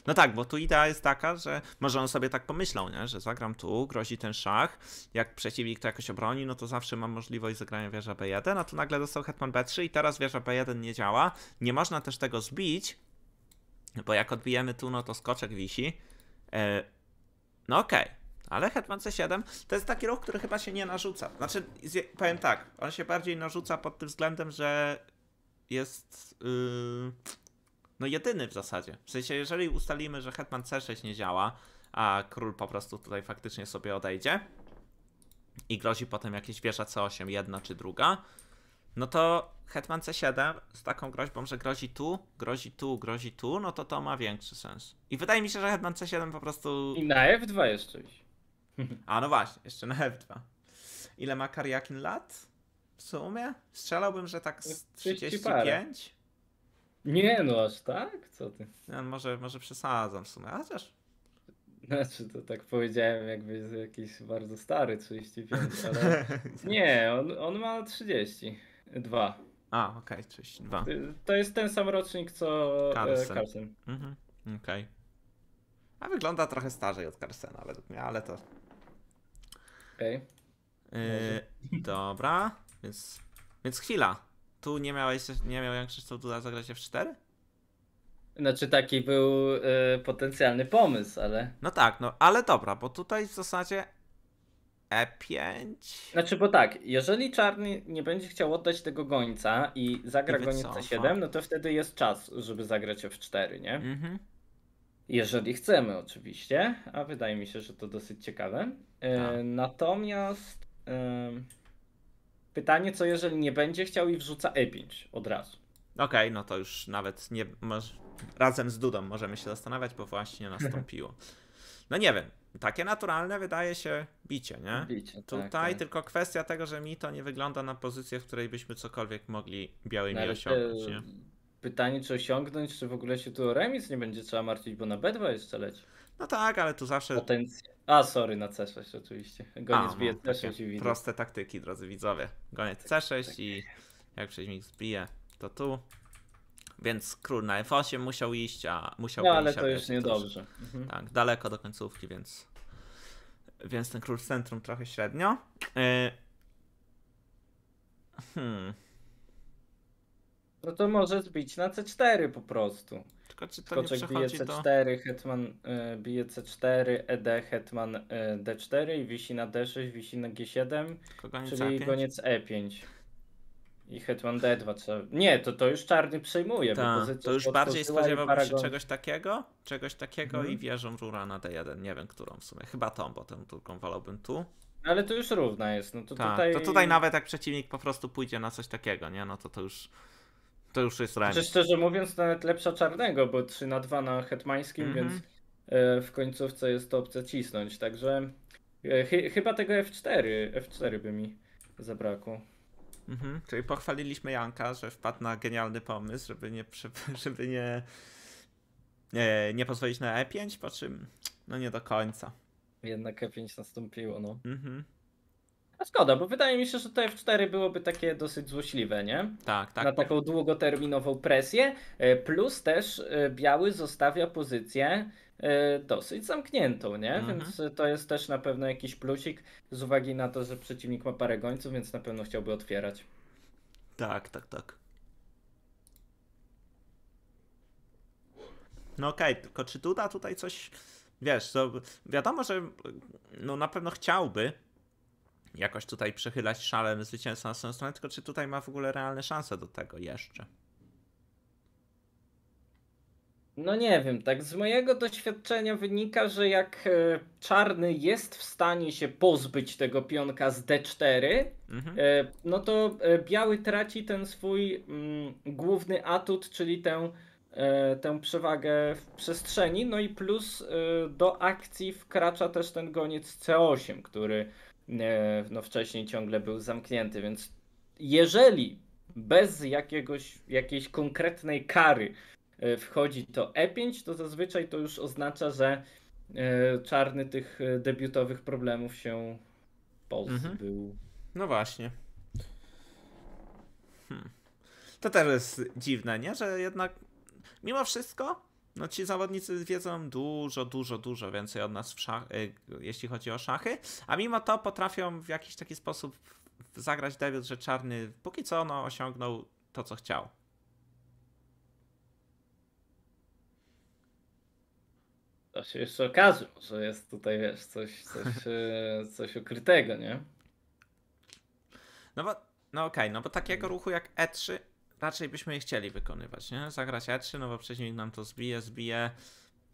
No tak, bo tu idea jest taka, że może on sobie tak pomyślał, nie? że zagram tu, grozi ten szach, jak przeciwnik to jakoś obroni, no to zawsze mam możliwość zagrania wieża B1, a tu nagle dostał hetman B3 i teraz wieża B1 nie działa. Nie można też tego zbić, bo jak odbijemy tu, no to skoczek wisi. E, no okej, ale hetman C7 to jest taki ruch, który chyba się nie narzuca. Znaczy, powiem tak, on się bardziej narzuca pod tym względem, że jest... Yy no jedyny w zasadzie. W sensie, jeżeli ustalimy, że hetman c6 nie działa, a król po prostu tutaj faktycznie sobie odejdzie i grozi potem jakieś wieża c8, jedna czy druga, no to hetman c7 z taką groźbą, że grozi tu, grozi tu, grozi tu, no to to ma większy sens. I wydaje mi się, że hetman c7 po prostu... I na F2 jeszcze. A no właśnie, jeszcze na f2. Ile ma Kariakin lat? W sumie? Strzelałbym, że tak z 30 parę. 35? Nie no, aż tak? Co ty? No, może, może przesadzam w sumie, chociaż... Znaczy to tak powiedziałem jakby jakiś bardzo stary 35, ale nie, on, on ma 32. A, okej, 32. Y, To jest ten sam rocznik co Carlsen. Carlsen. Carlsen. Mhm, okej. A wygląda trochę starzej od Carsena według mnie, ale to... Okej. Yy, dobra, więc... Więc chwila. Tu nie miałeś, nie miał Jan Krzysztof Duda zagrać F4? Znaczy taki był y, potencjalny pomysł, ale... No tak, no ale dobra, bo tutaj w zasadzie E E5... Znaczy bo tak, jeżeli czarny nie będzie chciał oddać tego gońca i zagra I goniec wycofa. C7, no to wtedy jest czas, żeby zagrać F4, nie? Mhm. Jeżeli chcemy oczywiście, a wydaje mi się, że to dosyć ciekawe. Tak. Natomiast e, pytanie, co jeżeli nie będzie chciał i wrzuca E5 od razu. Okej, no to już nawet nie... Razem z Dudą możemy się zastanawiać, bo właśnie nastąpiło. No nie wiem, takie naturalne wydaje się bicie, nie? Widzicie, Tutaj tak, tak. tylko kwestia tego, że mi to nie wygląda na pozycję, w której byśmy cokolwiek mogli białymi No, ale osiągnąć, nie? Pytanie, czy osiągnąć, czy w ogóle się tu o remis nie będzie trzeba martwić, bo na B2 jeszcze leci. No tak, ale tu zawsze Potencjał. A, sorry, na C6 oczywiście. Goniec A, bije no, C6 takie i proste taktyki, drodzy widzowie. Goniec C6 i jak przeciwnik zbije, to tu. Więc król na F8 musiał iść, a musiał No ale to już niedobrze. Mhm. Tak, daleko do końcówki, więc więc ten król w centrum trochę średnio. Yy... Hmm. No to może zbić na C4 po prostu. Tylko czy to Skoczek bije przechodzi do... C4, hetman y, bije C4, ED, hetman y, D4 i wisi na D6, wisi na G7, Tylko goniec czyli A5? goniec E5. I hetman D2 trzeba... Nie, to to już czarny przejmuje, bo pozycja to już bardziej spodziewałbym się czegoś takiego, czegoś takiego Mhm. i wieżą rura na D1, nie wiem którą w sumie, chyba tą, bo tę drugą wolałbym tu. Ale to już równa jest, no to Tak, tutaj... to tutaj nawet jak przeciwnik po prostu pójdzie na coś takiego, nie, no to to już, to już jest Czy remis. szczerze mówiąc, nawet lepsza czarnego, bo 3 na 2 na hetmańskim, Mhm. więc e, w końcówce jest to opcja cisnąć, także e, chy, chyba tego F4, F4 by mi zabrakło. Mhm, czyli pochwaliliśmy Janka, że wpadł na genialny pomysł, żeby nie, żeby nie, nie, nie pozwolić na E5, po czym, no nie do końca. Jednak E5 nastąpiło, no. Mhm. A szkoda, bo wydaje mi się, że to F4 byłoby takie dosyć złośliwe, nie? Tak, tak. Na taką długoterminową presję, e, plus też e, biały zostawia pozycję e, dosyć zamkniętą, nie? Mhm. Więc to jest też na pewno jakiś plusik z uwagi na to, że przeciwnik ma parę gońców, więc na pewno chciałby otwierać. Tak, tak, tak. No okej, okay, tylko czy Duda tutaj coś, wiesz, to wiadomo, że no na pewno chciałby jakoś tutaj przechylać szalem zwycięstwa na swoją stronę, tylko czy tutaj ma w ogóle realne szanse do tego jeszcze? No nie wiem, tak z mojego doświadczenia wynika, że jak e, czarny jest w stanie się pozbyć tego pionka z D4, mhm. E, no to e, biały traci ten swój mm, główny atut, czyli tę, tę przewagę w przestrzeni. No i plus do akcji wkracza też ten goniec C8, który no wcześniej ciągle był zamknięty, więc jeżeli bez jakiegoś, jakiejś konkretnej kary E, wchodzi to E5, to zazwyczaj to już oznacza, że e, czarny tych e, debiutowych problemów się pozbył. Mhm. No właśnie. Hmm. To też jest dziwne, nie? Że jednak mimo wszystko no ci zawodnicy wiedzą dużo, dużo, dużo więcej od nas, w szach, jeśli chodzi o szachy, a mimo to potrafią w jakiś taki sposób zagrać debiut, że czarny póki co no, osiągnął to, co chciał. To się jeszcze okaże, że jest tutaj, wiesz, coś, coś, e, coś ukrytego, nie? No bo, no okej, okay, no bo takiego ruchu jak E3 raczej byśmy nie chcieli wykonywać, nie? Zagrać E3, no bo przeciwnik nam to zbije, zbije.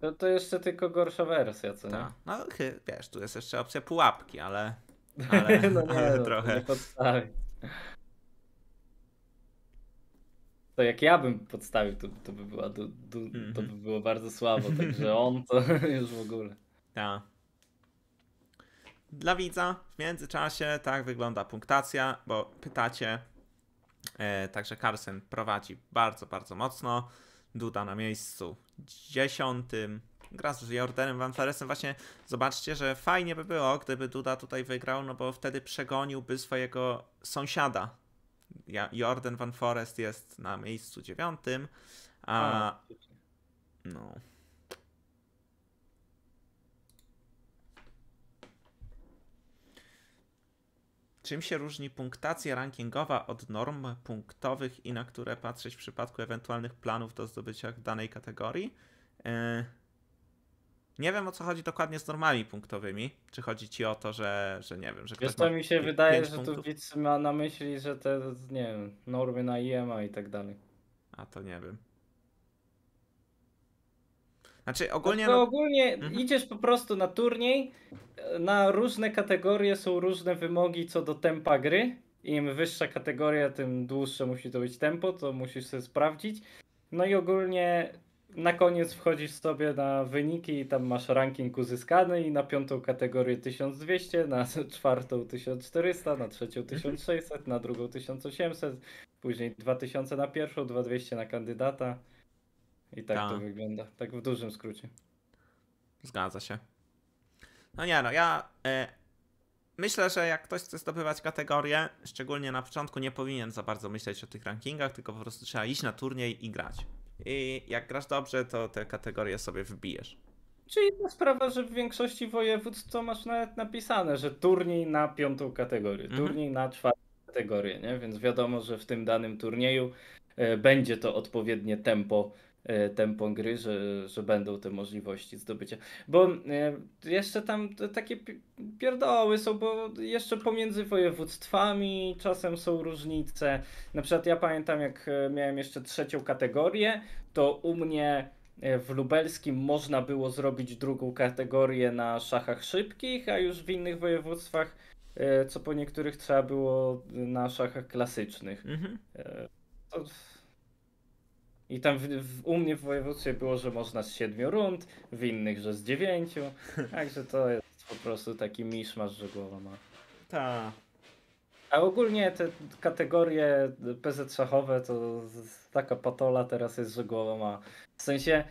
No to jeszcze tylko gorsza wersja, co nie? Ta. No wiesz, tu jest jeszcze opcja pułapki, ale, ale, no nie, ale no, trochę. Nie podstawi to jak ja bym podstawił, to, to by była du, du, mm -hmm. to by było bardzo słabo, także on to już w ogóle. Tak. Dla widza w międzyczasie tak wygląda punktacja, bo pytacie, także Carlsen prowadzi bardzo, bardzo mocno. Duda na miejscu dziesiątym. Gra z Jordanem Van Fleresem. Właśnie zobaczcie, że fajnie by było, gdyby Duda tutaj wygrał, no bo wtedy przegoniłby swojego sąsiada Jordan Van Forest jest na miejscu dziewiątym, a no. Czym się różni punktacja rankingowa od norm punktowych i na które patrzeć w przypadku ewentualnych planów do zdobycia danej kategorii? Yy, nie wiem o co chodzi dokładnie z normami punktowymi. Czy chodzi ci o to, że, że nie wiem, że Wiesz, to mi się wydaje, że tu widz ma na myśli, że te, nie wiem, normy na IEMA i tak dalej. A to nie wiem. Znaczy ogólnie. No, ogólnie mhm. idziesz po prostu na turniej. Na różne kategorie są różne wymogi co do tempa gry. Im wyższa kategoria, tym dłuższe musi to być tempo, to musisz sobie sprawdzić. No i ogólnie na koniec wchodzisz sobie na wyniki i tam masz ranking uzyskany i na piątą kategorię 1200, na czwartą 1400, na trzecią 1600, na drugą 1800, później 2000 na pierwszą, 2200 na kandydata. I tak Ta. to wygląda, tak w dużym skrócie. Zgadza się. No nie no, ja y, myślę, że jak ktoś chce zdobywać kategorię, szczególnie na początku nie powinien za bardzo myśleć o tych rankingach, tylko po prostu trzeba iść na turniej i grać i jak grasz dobrze, to te kategorie sobie wybijesz. Czyli inna sprawa, że w większości województw to masz nawet napisane, że turniej na piątą kategorię, mhm. turniej na czwartą kategorię, nie? Więc wiadomo, że w tym danym turnieju e, będzie to odpowiednie tempo E, tempo gry, że, że będą te możliwości zdobycia. Bo e, jeszcze tam takie pierdoły są, bo jeszcze pomiędzy województwami czasem są różnice. Na przykład ja pamiętam, jak e, miałem jeszcze trzecią kategorię, to u mnie w lubelskim można było zrobić drugą kategorię na szachach szybkich, a już w innych województwach, co po niektórych trzeba było na szachach klasycznych. Mhm. To i tam w, w, u mnie w województwie było, że można z siedmiu rund, w innych, że z dziewięciu. Także to jest po prostu taki miszmasz, że głowa ma. Tak. A ogólnie te kategorie PZ szachowe to taka patola teraz jest, że głowa ma. W sensie,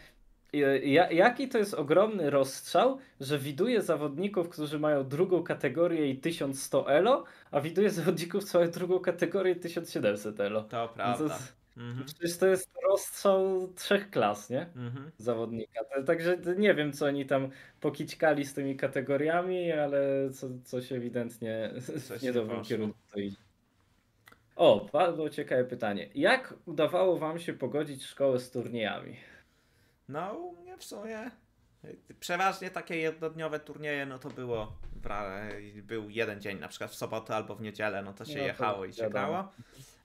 jaki to jest ogromny rozstrzał, że widuje zawodników, którzy mają drugą kategorię i 1100 elo, a widuje zawodników, którzy mają drugą kategorię i 1700 elo. To prawda. To Mhm. Przecież to jest rozstrzał trzech klas, nie? Mhm. Zawodnika. Także nie wiem, co oni tam pokićkali z tymi kategoriami, ale co, coś ewidentnie coś nie dobrym kierunku to idzie. O, bardzo ciekawe pytanie. Jak udawało wam się pogodzić szkołę z turniejami? No, u mnie w sumie przeważnie takie jednodniowe turnieje, no to było, był jeden dzień, na przykład w sobotę albo w niedzielę, no to się no to jechało i się grało.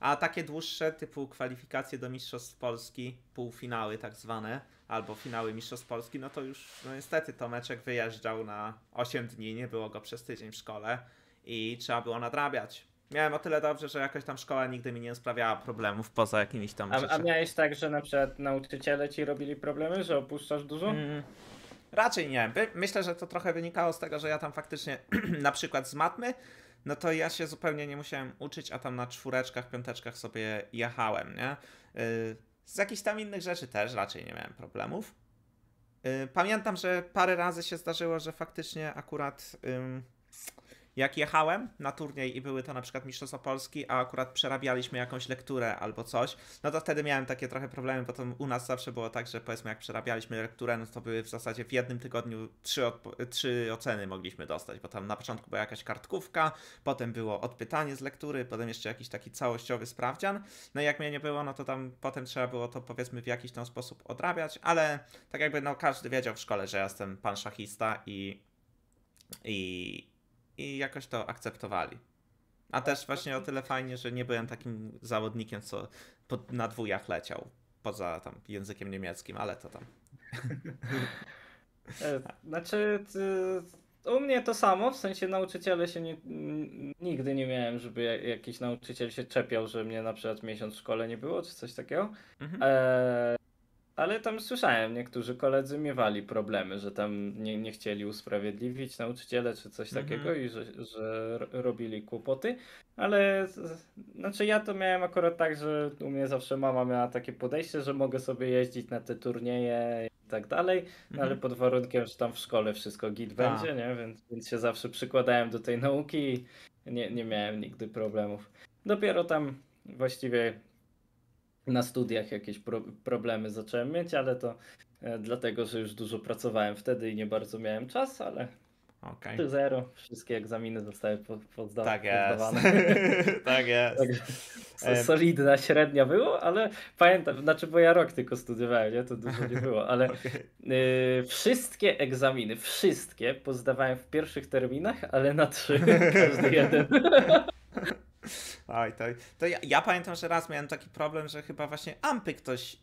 A takie dłuższe, typu kwalifikacje do Mistrzostw Polski, półfinały tak zwane, albo finały Mistrzostw Polski, no to już no niestety Tomeczek wyjeżdżał na 8 dni, nie było go przez tydzień w szkole i trzeba było nadrabiać. Miałem o tyle dobrze, że jakoś tam szkoła nigdy mi nie sprawiała problemów poza jakimiś tam A, a miałeś tak, że na przykład nauczyciele ci robili problemy, że opuszczasz dużo? Mm, raczej nie. Myślę, że to trochę wynikało z tego, że ja tam faktycznie na przykład z matmy, no to ja się zupełnie nie musiałem uczyć, a tam na czwóreczkach, piąteczkach sobie jechałem, nie? Y, z jakichś tam innych rzeczy też raczej nie miałem problemów. Y, pamiętam, że parę razy się zdarzyło, że faktycznie akurat jak jechałem na turniej i były to na przykład Mistrzostwa Polski, a akurat przerabialiśmy jakąś lekturę albo coś, no to wtedy miałem takie trochę problemy, bo to u nas zawsze było tak, że powiedzmy jak przerabialiśmy lekturę, no to były w zasadzie w jednym tygodniu trzy, trzy oceny mogliśmy dostać, bo tam na początku była jakaś kartkówka, potem było odpytanie z lektury, potem jeszcze jakiś taki całościowy sprawdzian, no i jak mnie nie było, no to tam potem trzeba było to powiedzmy w jakiś tam sposób odrabiać, ale tak jakby no każdy wiedział w szkole, że ja jestem pan szachista i i, i jakoś to akceptowali. A też właśnie o tyle fajnie, że nie byłem takim zawodnikiem, co na dwójach leciał. Poza tam językiem niemieckim, ale to tam. E, znaczy, u mnie to samo, w sensie nauczyciele się nie, nigdy nie miałem, żeby jakiś nauczyciel się czepiał, że mnie na przykład miesiąc w szkole nie było, czy coś takiego. Mhm. E, ale tam słyszałem, niektórzy koledzy miewali problemy, że tam nie, nie chcieli usprawiedliwić nauczyciele czy coś -hmm. takiego i że, że robili kłopoty. Ale znaczy ja to miałem akurat tak, że u mnie zawsze mama miała takie podejście, że mogę sobie jeździć na te turnieje i tak dalej, -hmm. ale mhm. pod warunkiem, że tam w szkole wszystko git Ta. będzie, nie? Więc, więc się zawsze przykładałem do tej nauki i nie, nie miałem nigdy problemów. Dopiero tam właściwie na studiach jakieś pro problemy zacząłem mieć, ale to e, dlatego, że już dużo pracowałem wtedy i nie bardzo miałem czas, ale okay. 3-0, wszystkie egzaminy zostały po, podzda tak poddawane. tak jest. tak, solidna średnia było, ale pamiętam, znaczy bo ja rok tylko studiowałem, nie? to dużo nie było, ale okay. y, wszystkie egzaminy, wszystkie pozdawałem w pierwszych terminach, ale na trzy każdy jeden. Oj, to, to ja, ja, pamiętam, że raz miałem taki problem, że chyba właśnie ampy ktoś.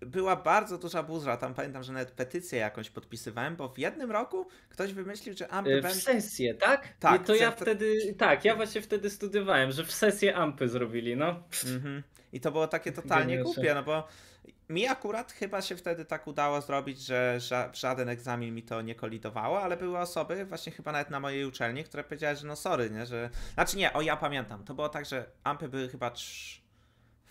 Była bardzo duża buzra. Tam pamiętam, że nawet petycję jakąś podpisywałem, bo w jednym roku ktoś wymyślił, że ampy e, w będą. W sesję, tak? Tak. I to ja wtedy. Tak, ja właśnie wtedy studiowałem, że w sesję ampy zrobili, no. Mhm. I to było takie totalnie głupie, no bo mi akurat chyba się wtedy tak udało zrobić, że ża żaden egzamin mi to nie kolidowało, ale były osoby, właśnie chyba nawet na mojej uczelni, które powiedziały, że no sorry, nie, że... Znaczy nie, o ja pamiętam, to było tak, że ampy były chyba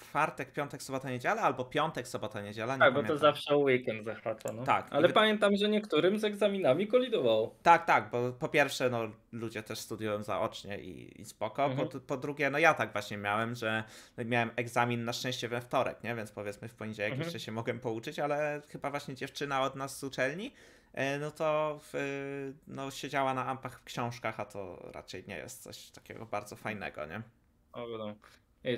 czwartek, piątek, sobota, niedziela, albo piątek, sobota, niedziela. Nie tak, pamiętam. bo to zawsze weekend zahacza. No. Tak. Ale pamiętam, że niektórym z egzaminami kolidowało. Tak, tak, bo po pierwsze, no ludzie też studiują zaocznie i, i spoko. Mhm. Po, po, drugie, no ja tak właśnie miałem, że miałem egzamin na szczęście we wtorek, nie? Więc powiedzmy w poniedziałek mhm. jeszcze się mogłem pouczyć, ale chyba właśnie dziewczyna od nas z uczelni, e, no to w, no, siedziała na ampach w książkach, a to raczej nie jest coś takiego bardzo fajnego, nie? O, wiadomo.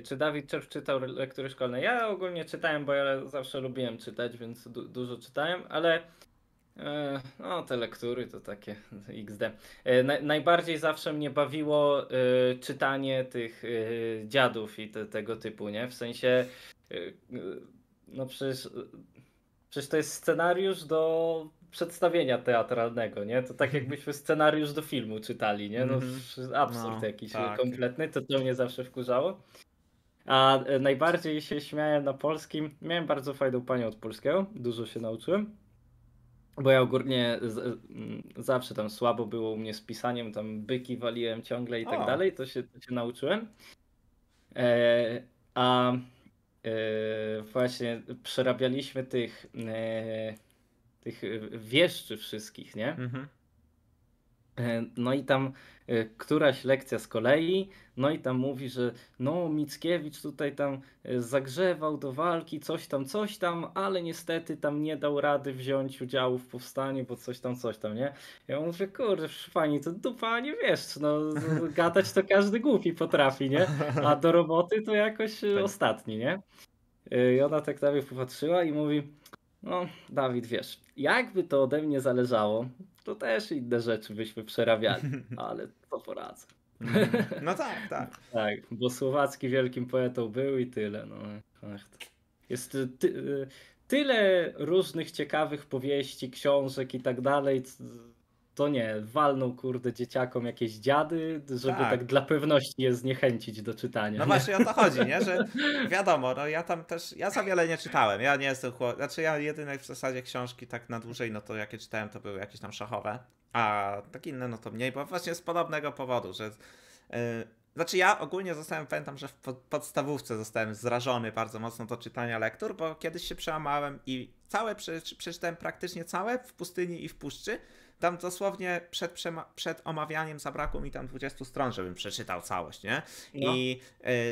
Czy Dawid Czerw czytał lektury szkolne? Ja ogólnie czytałem, bo ja zawsze lubiłem czytać, więc du dużo czytałem, ale e, no te lektury to takie XD. E, na najbardziej zawsze mnie bawiło e, czytanie tych e, dziadów i te, tego typu, nie? W sensie e, no przecież, przecież to jest scenariusz do przedstawienia teatralnego, nie? To tak jakbyśmy scenariusz do filmu czytali, nie? No, -hmm. absurd no, jakiś tak. kompletny, to to mnie zawsze wkurzało. A e, najbardziej się śmiałem na polskim. Miałem bardzo fajną panią od polskiego, dużo się nauczyłem. Bo ja ogólnie z, mm, zawsze tam słabo było u mnie z pisaniem, tam byki waliłem ciągle i tak o. dalej, to się, to się nauczyłem. E, a e, właśnie przerabialiśmy tych, e, tych wieszczy wszystkich, nie? Mhm. E, no i tam e, któraś lekcja z kolei, no i tam mówi, że no Mickiewicz tutaj tam e, zagrzewał do walki, coś tam, coś tam, ale niestety tam nie dał rady wziąć udziału w powstaniu, bo coś tam, coś tam, nie? Ja mówię, kurde, pani, to dupa nie wiesz, no gadać to każdy głupi potrafi, nie? A do roboty to jakoś tak. ostatni, nie? I ona tak na mnie popatrzyła i mówi, No, Dawid, wiesz, jakby to ode mnie zależało, to też inne rzeczy byśmy przerabiali, ale to poradzę. No tak, tak. Tak, bo Słowacki wielkim poetą był i tyle. No. Jest ty, tyle różnych ciekawych powieści, książek i tak dalej. To nie, walną kurde dzieciakom jakieś dziady, żeby tak, tak dla pewności je zniechęcić do czytania. No nie? właśnie o to chodzi, nie? Że wiadomo, no ja tam też, ja za wiele nie czytałem. Ja nie jestem chłop... Znaczy ja jedyne w zasadzie książki tak na dłużej, no to jakie czytałem, to były jakieś tam szachowe. A tak inne, no to mniej, bo właśnie z podobnego powodu, że yy, znaczy ja ogólnie zostałem, pamiętam, że w podstawówce zostałem zrażony bardzo mocno do czytania lektur, bo kiedyś się przełamałem i całe przeczytałem praktycznie całe w pustyni i w puszczy, tam dosłownie przed, przed omawianiem zabrakło mi tam 20 stron, żebym przeczytał całość, nie? No. I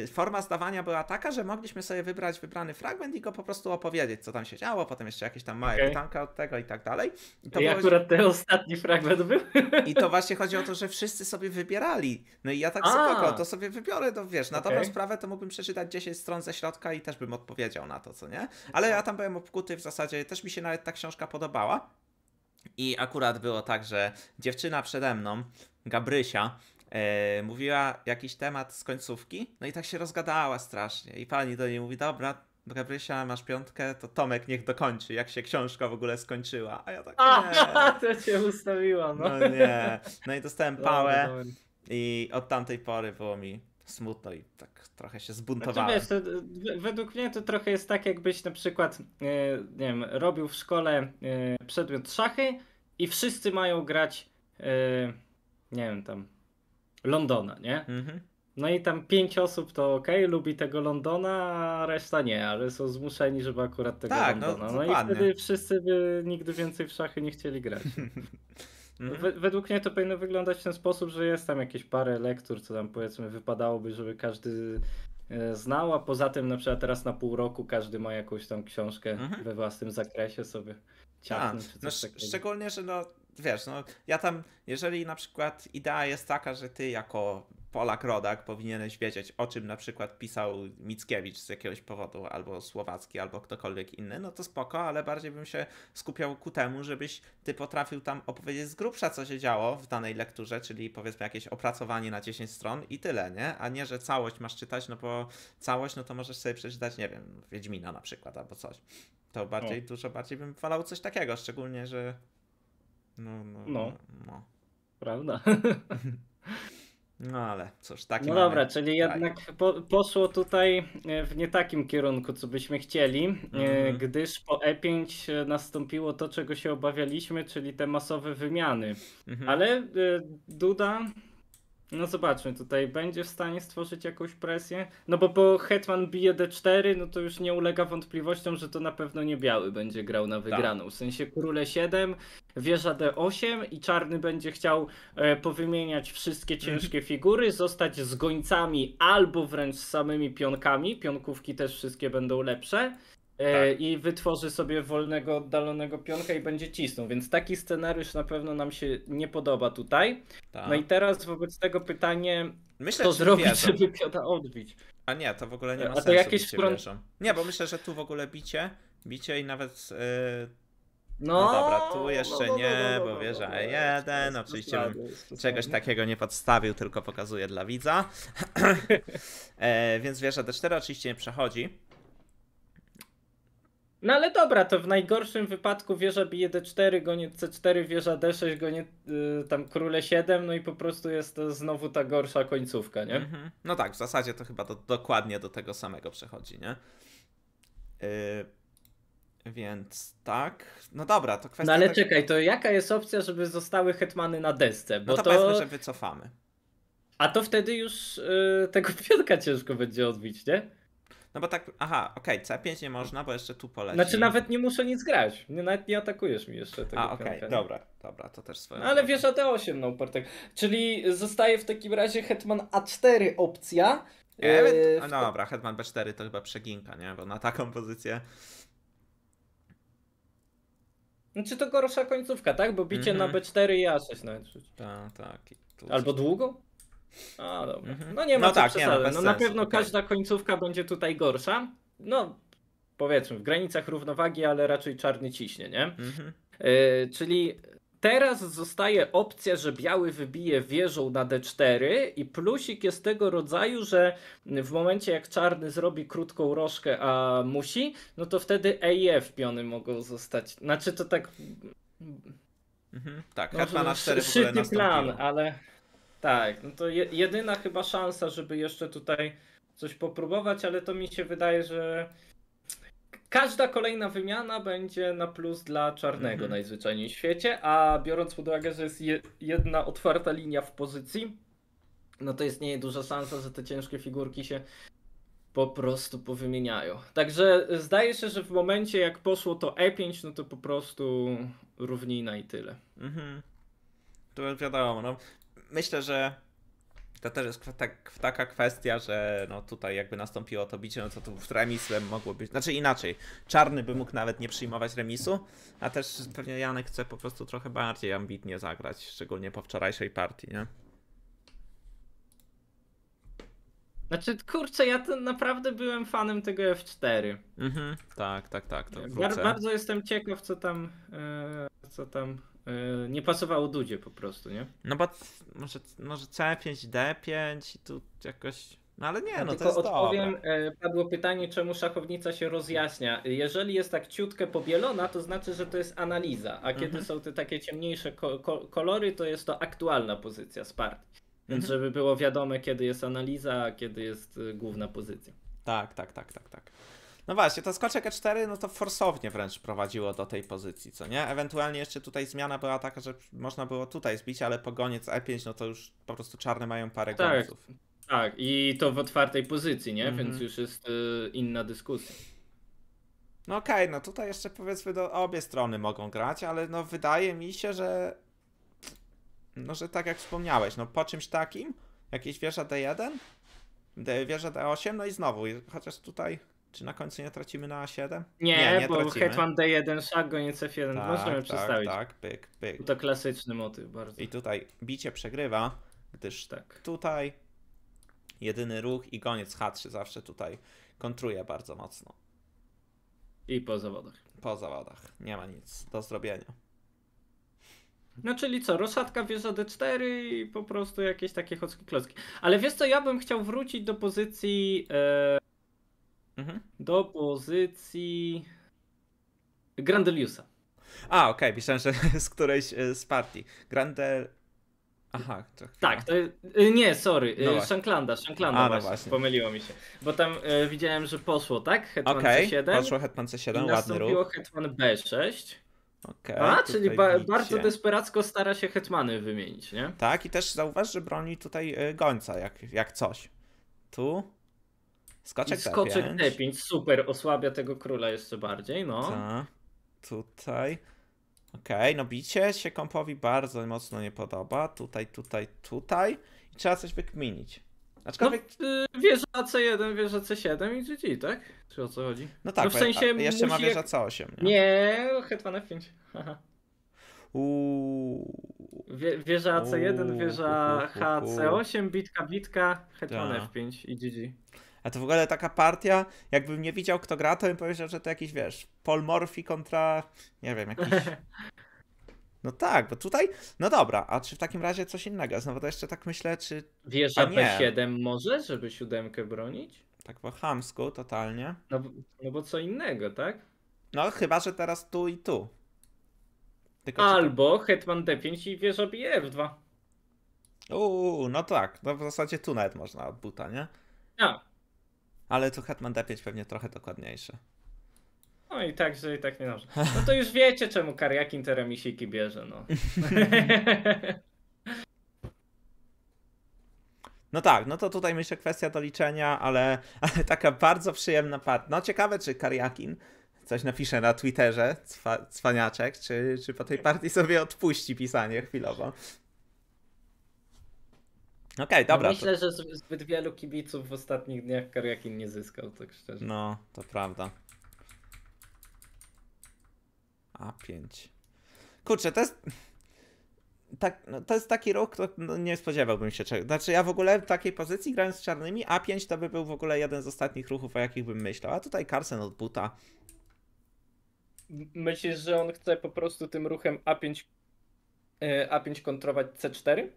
y, forma zdawania była taka, że mogliśmy sobie wybrać wybrany fragment i go po prostu opowiedzieć, co tam się działo, potem jeszcze jakieś tam małe okay. pytanka od tego i tak dalej. I, to I było... akurat ten ostatni fragment był. I to właśnie chodzi o to, że wszyscy sobie wybierali. No i ja tak spoko, to sobie wybiorę, to wiesz, na okay. dobrą sprawę to mógłbym przeczytać 10 stron ze środka i też bym odpowiedział na to, co nie? Ale ja tam byłem obkuty w zasadzie, też mi się nawet ta książka podobała. I akurat było tak, że dziewczyna przede mną, Gabrysia, e, mówiła jakiś temat z końcówki, no i tak się rozgadała strasznie. I pani do niej mówi, dobra, Gabrysia, masz piątkę, to Tomek niech dokończy, jak się książka w ogóle skończyła. A ja tak. A, to cię ustawiła, no. No nie. No i dostałem pałę i od tamtej pory było mi smutno i tak trochę się zbuntowałem. Znaczy, wiesz, według mnie to trochę jest tak, jakbyś na przykład, e, nie wiem, robił w szkole e, przedmiot szachy i wszyscy mają grać, e, nie wiem, tam Londona, nie? Mhm. No i tam pięć osób to ok, lubi tego Londona, a reszta nie, ale są zmuszeni, żeby akurat tego tak, no, Londona. No, no i wtedy wszyscy by nigdy więcej w szachy nie chcieli grać. Mhm. Według mnie to powinno wyglądać w ten sposób, że jest tam jakieś parę lektur, co tam powiedzmy wypadałoby, żeby każdy e, znał, a poza tym na przykład teraz na pół roku każdy ma jakąś tam książkę mhm. we własnym zakresie sobie ciachnąć. no, szczególnie, że no wiesz, no ja tam, jeżeli na przykład idea jest taka, że ty jako Polak rodak powinieneś wiedzieć, o czym na przykład pisał Mickiewicz z jakiegoś powodu, albo Słowacki, albo ktokolwiek inny, no to spoko, ale bardziej bym się skupiał ku temu, żebyś ty potrafił tam opowiedzieć z grubsza, co się działo w danej lekturze, czyli powiedzmy jakieś opracowanie na 10 stron i tyle, nie? A nie, że całość masz czytać, no bo całość, no to możesz sobie przeczytać, nie wiem, Wiedźmina na przykład, albo coś. To bardziej, o. dużo bardziej bym wolał coś takiego, szczególnie, że no, no, no. no. Prawda. No ale cóż, taki No dobra, czyli jednak po, poszło tutaj e, w nie takim kierunku, co byśmy chcieli, mm. gdyż po E5 nastąpiło to, czego się obawialiśmy, czyli te masowe wymiany. Mm -hmm. Ale Duda no zobaczmy, tutaj będzie w stanie stworzyć jakąś presję. No bo po Hetman bije D4, no to już nie ulega wątpliwościom, że to na pewno nie biały będzie grał na wygraną. W sensie króle 7, wieża D8 i czarny będzie chciał e, powymieniać wszystkie ciężkie figury, zostać z gońcami albo wręcz z samymi pionkami. Pionkówki też wszystkie będą lepsze. E, tak. i wytworzy sobie wolnego, oddalonego pionka i będzie cisnął. Więc taki scenariusz na pewno nam się nie podoba tutaj. Tak. No i teraz wobec tego pytanie, myślę, co zrobić, wierzą. żeby piota odbić. A nie, to w ogóle nie ma A sensu, to jakieś front... Nie, bo myślę, że tu w ogóle bicie, bicie i nawet... Yy... No, no dobra, tu jeszcze no, no, nie, bo wieża E1. Oczywiście bym czegoś takiego nie podstawił, tylko pokazuję dla widza. e, więc wieża D4 oczywiście nie przechodzi. No ale dobra, to w najgorszym wypadku wieża bije D4, gonie C4, wieża D6, gonie yy, tam króle 7, no i po prostu jest to znowu ta gorsza końcówka, nie? -hmm. No tak, w zasadzie to chyba do, dokładnie do tego samego przechodzi, nie? Yy, więc tak. No dobra, to kwestia. No ale czekaj, to jaka jest opcja, żeby zostały hetmany na desce? Bo no to, to... powiedzmy, że wycofamy. A to wtedy już yy, tego pionka ciężko będzie odbić, nie? No bo tak, aha, okej, okay, C5 nie można, bo jeszcze tu poleci. Znaczy nawet nie muszę nic grać, nie, nawet nie atakujesz mi jeszcze tego A, okej, okay, dobra, dobra, to też swoje. Ale wiesz, D8 no Bartek. Czyli zostaje w takim razie Hetman A4 opcja. E, no dobra, Hetman B4 to chyba przeginka, nie? Bo na taką pozycję... Znaczy to gorsza końcówka, tak? Bo bicie mm -hmm. na mhm. B4 i A6 nawet. Tak, tak. Albo długo? A, dobra. Mhm. No nie ma no co tak, nie, no, no na pewno każda końcówka będzie tutaj gorsza. No, powiedzmy w granicach równowagi, ale raczej czarny ciśnie, nie? Mhm. Yy, czyli teraz zostaje opcja, że biały wybije wieżą na d4 i plusik jest tego rodzaju, że w momencie jak czarny zrobi krótką rożkę, a musi, no to wtedy E i F piony mogą zostać. Znaczy to tak... Mhm. Tak, No, hetman na szy- 4 w ogóle szybki plan, ale tak, no to je, jedyna chyba szansa, żeby jeszcze tutaj coś popróbować, ale to mi się wydaje, że każda kolejna wymiana będzie na plus dla czarnego Mhm. najzwyczajniej w świecie, a biorąc pod uwagę, że jest je, jedna otwarta linia w pozycji, no to jest nieduża szansa, że te ciężkie figurki się po prostu powymieniają. Także zdaje się, że w momencie jak poszło to E5, no to po prostu równina i tyle. Mhm. To wiadomo, no. Myślę, że to też jest tak, taka kwestia, że no tutaj jakby nastąpiło to bicie, no to tu remisem mogło być. Znaczy inaczej. Czarny by mógł nawet nie przyjmować remisu, a też pewnie Janek chce po prostu trochę bardziej ambitnie zagrać, szczególnie po wczorajszej partii, nie? Znaczy, kurczę, ja to naprawdę byłem fanem tego F4. Mhm. Tak, tak, tak. To Bar bardzo jestem ciekaw, co tam, e, co tam nie pasowało Dudzie po prostu, nie? No bo c- może, może C5, D5 i tu jakoś. No ale nie, no to Tylko jest odpowiem, dobre. e, padło pytanie, czemu szachownica się rozjaśnia. Jeżeli jest tak ciutkę pobielona, to znaczy, że to jest analiza, a kiedy Mhm. są te takie ciemniejsze ko ko kolory, to jest to aktualna pozycja z partii. Więc Mhm. żeby było wiadome, kiedy jest analiza, a kiedy jest e, główna pozycja. Tak, tak, tak, tak, tak. No właśnie, to skoczek E4, no to forsownie wręcz prowadziło do tej pozycji, co nie? Ewentualnie jeszcze tutaj zmiana była taka, że można było tutaj zbić, ale pogoniec E5, no to już po prostu czarne mają parę Tak. gońców. Tak, i to w otwartej pozycji, nie? Mhm. Więc już jest e, inna dyskusja. No okej, no tutaj jeszcze powiedzmy, do obie strony mogą grać, ale no wydaje mi się, że no, że tak jak wspomniałeś, no po czymś takim, jakieś wieża D1, D, wieża D8, no i znowu, chociaż tutaj, czy na końcu nie tracimy na A7? Nie, bo tracimy. hetman D1, szach, goniec F1, Tak, możemy tak, przedstawić. tak, pyk, pyk. To klasyczny motyw bardzo. I tutaj bicie przegrywa, gdyż Tak. tutaj jedyny ruch i goniec H3 zawsze tutaj kontruje bardzo mocno. I po zawodach. Po zawodach. Nie ma nic do zrobienia. No czyli co, rosatka wieża D4 i po prostu jakieś takie chocki klocki. Ale wiesz co, ja bym chciał wrócić do pozycji e, Mhm. do pozycji Grandeliusa. A, okej, myślałem, że z którejś e, z partii. Grandel... Aha, to chwila. Tak, to e, nie, sorry, No e, właśnie. Shanklanda, Shanklanda A, no właśnie, właśnie. pomyliło mi się. Bo tam widziałem, że poszło, tak? Hetman Okej, C7 poszło hetman C7, i ładny ruch. hetman B6. Okej, A, czyli ba bardzo desperacko stara się hetmany wymienić, nie? Tak, i też zauważ, że broni tutaj gońca, jak, jak coś. Tu. Skoczek skoczek D5. D5, super, osłabia tego króla jeszcze bardziej, no. Ta, tutaj. Okej, no bicie się kompowi bardzo mocno nie podoba. Tutaj, tutaj, tutaj. I trzeba coś wykminić. No, Aczkolwiek, y, wieża C1, wieża C7 i GG, tak? Czy o co chodzi? no tak, no w sensie jeszcze ma wieża jak- C8, nie? Nie, hetman F5. Haha. Uuu. Wie, wieża C1, Uuu, wieża hu, hu, hu, hu. HC8, bitka, bitka, hetman Tak. F5 i GG. A to w ogóle taka partia, jakbym nie widział kto gra, to bym powiedział, że to jakiś, wiesz, Polmorphy kontra, nie wiem, jakiś... No tak, bo tutaj, no dobra, a czy w takim razie coś innego? Znowu to jeszcze tak myślę, czy Wieża A nie. B7 może, żeby siódemkę bronić? tak po chamsku totalnie. No, bo- no bo co innego, tak? No chyba, że teraz tu i tu. Tylko czy Albo hetman D5 i wieża bije F2. Uuu, no tak, no w zasadzie tu nawet można od buta, nie? A, Ale tu Hetman D5 pewnie trochę dokładniejsze. no i tak, że i tak nie może. No to już wiecie, czemu Kariakin te remisiki bierze, no. No tak, no to tutaj myślę kwestia do liczenia, ale, ale taka bardzo przyjemna part. No ciekawe, czy Kariakin coś napisze na Twitterze, cwa, cwaniaczek, czy, czy po tej partii sobie odpuści pisanie chwilowo. Okej, dobra. No myślę, że z- zbyt wielu kibiców w ostatnich dniach Kariakin nie zyskał, tak szczerze. To, no, to prawda. A5. Kurczę, to jest... tak, no, to jest taki ruch, to no, nie spodziewałbym się czego. Znaczy ja w ogóle w takiej pozycji grając z czarnymi, A5 to by był w ogóle jeden z ostatnich ruchów, o jakich bym myślał. A tutaj Carson od buta. Myślisz, że on chce po prostu tym ruchem A5 e, A5 kontrować C4?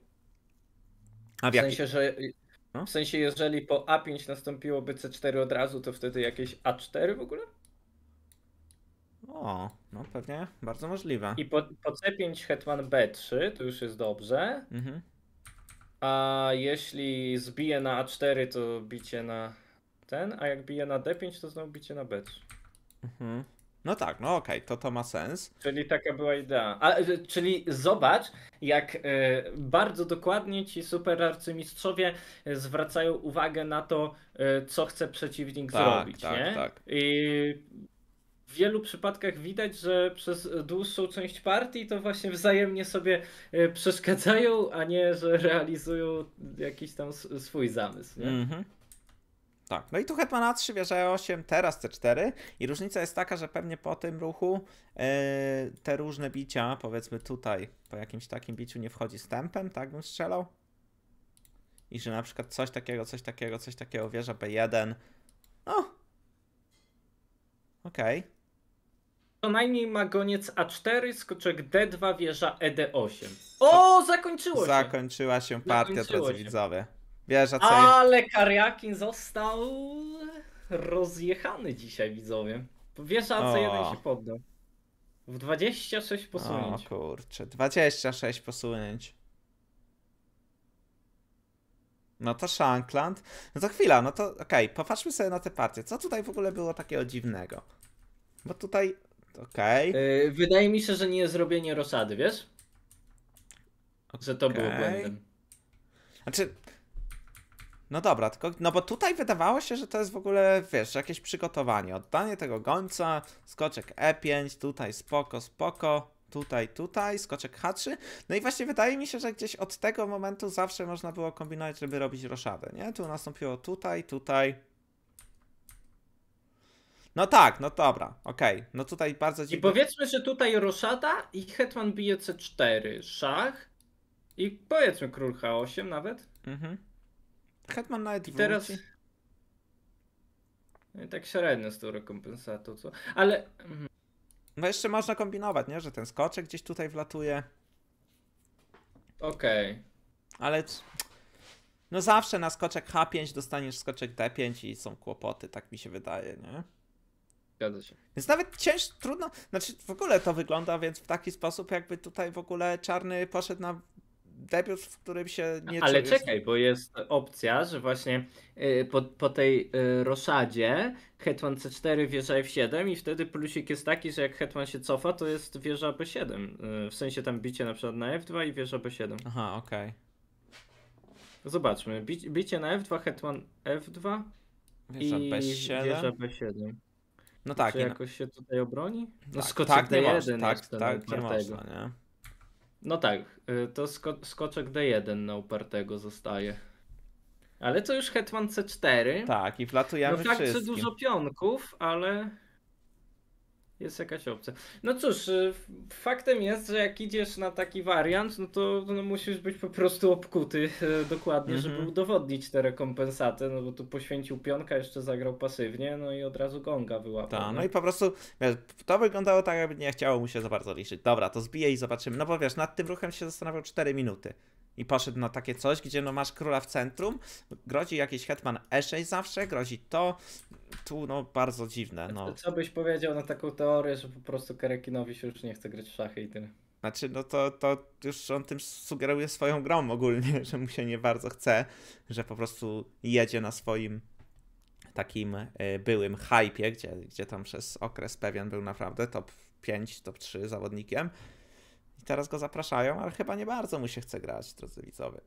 A w, W jaki... sensie, że No. w sensie, jeżeli po A5 nastąpiłoby C4 od razu, to wtedy jakieś A4 w ogóle? O, no pewnie, bardzo możliwe. I po, po C5 hetman B3 to już jest dobrze. Mhm. A jeśli zbije na A4, to bicie na ten, a jak bije na D5, to znowu bicie na B3. Mhm. No tak, no okej, to to ma sens. Czyli taka była idea. A, czyli zobacz, jak e, bardzo dokładnie ci super arcymistrzowie e, zwracają uwagę na to, e, co chce przeciwnik Tak, zrobić. tak, nie? tak. I w wielu przypadkach widać, że przez dłuższą część partii to właśnie wzajemnie sobie przeszkadzają, a nie, że realizują jakiś tam swój zamysł. Nie? Mhm. Tak, no i tu hetman A3, wieża E8, teraz C4 i różnica jest taka, że pewnie po tym ruchu yy, te różne bicia, powiedzmy tutaj, po jakimś takim biciu nie wchodzi z tempem, tak bym strzelał? I że na przykład coś takiego, coś takiego, coś takiego, wieża B1, no, okej. Co najmniej ma goniec A4, skoczek D2, wieża E ED8. O, zakończyło się! Zakończyła się partia, Zakończyło drodzy się. widzowie. Wieża C, Ale Kariakin został rozjechany dzisiaj, widzowie. Wieża C1 O. się poddał. W 26 o posunięć. kurczę, 26 posunięć. No to Shankland. No to chwila, no to okej, popatrzmy sobie na tę partię. Co tutaj w ogóle było takiego dziwnego? Bo tutaj, okej, Yy, wydaje mi się, że nie jest zrobienie roszady, wiesz? Że to było błędem. znaczy... No dobra, tylko, no bo tutaj wydawało się, że to jest w ogóle, wiesz, jakieś przygotowanie. Oddanie tego gońca, skoczek E5, tutaj spoko, spoko, tutaj, tutaj, skoczek H3. No i właśnie wydaje mi się, że gdzieś od tego momentu zawsze można było kombinować, żeby robić roszadę, nie? Tu nastąpiło tutaj, tutaj. No tak, no dobra, okej. No tutaj bardzo I dziwne. powiedzmy, że tutaj roszada i hetman bije C4, szach i powiedzmy król H8 nawet. Mhm. Hetman nawet I teraz... wróci. No i tak średnio z tą rekompensatą, co? Ale... mhm. No jeszcze można kombinować, nie? Że ten skoczek gdzieś tutaj wlatuje. Okej. Ale c- no zawsze na skoczek H5 dostaniesz skoczek D5 i są kłopoty, tak mi się wydaje, nie? Zgadza się. Więc nawet cięż, trudno, znaczy w ogóle to wygląda więc w taki sposób, jakby tutaj w ogóle czarny poszedł na debiut, w którym się nie Ale czuł- czekaj, bo jest opcja, że właśnie y, po, po tej y, roszadzie hetman C4 wieża F7 i wtedy plusik jest taki, że jak hetman się cofa, to jest wieża B7. y, W sensie tam bicie na przykład na F2 i wieża B7. Aha, okej. Zobaczmy, bic, bicie na F2, hetman F2 Wieża i B7. wieża B7. No tak, Czy jakoś się tutaj obroni? No tak, skoczek tak nie D1 można, tak, tak nie można, nie? No tak, y, to sko skoczek D1 na upartego zostaje. Ale to już hetman C4. Tak, i wlatujemy No tak, czy wszystkim. dużo pionków, ale jest jakaś opcja. No cóż, y, faktem jest, że jak idziesz na taki wariant, no to no, musisz być po prostu obkuty y, dokładnie, Mhm. żeby udowodnić te rekompensaty, no bo tu poświęcił pionka, jeszcze zagrał pasywnie, no i od razu gonga wyłapał. Nie? no i po prostu, wiesz, to wyglądało tak, jakby nie chciało mu się za bardzo liczyć. Dobra, to zbiję i zobaczymy. No bo wiesz, nad tym ruchem się zastanawiał 4 minuty. I poszedł na takie coś, gdzie no masz króla w centrum, grozi jakiś hetman E6 zawsze, grozi to. Tu no bardzo dziwne, no. Co byś powiedział na taką teorię, że po prostu Karekinowi się już nie chce grać w szachy i tyle? Znaczy, no to, to już on tym sugeruje swoją grą ogólnie, że mu się nie bardzo chce, że po prostu jedzie na swoim takim y, byłym hypie, gdzie, gdzie tam przez okres pewien był naprawdę top 5, top 3 zawodnikiem. Teraz go zapraszają, ale chyba nie bardzo mu się chce grać, drodzy widzowie.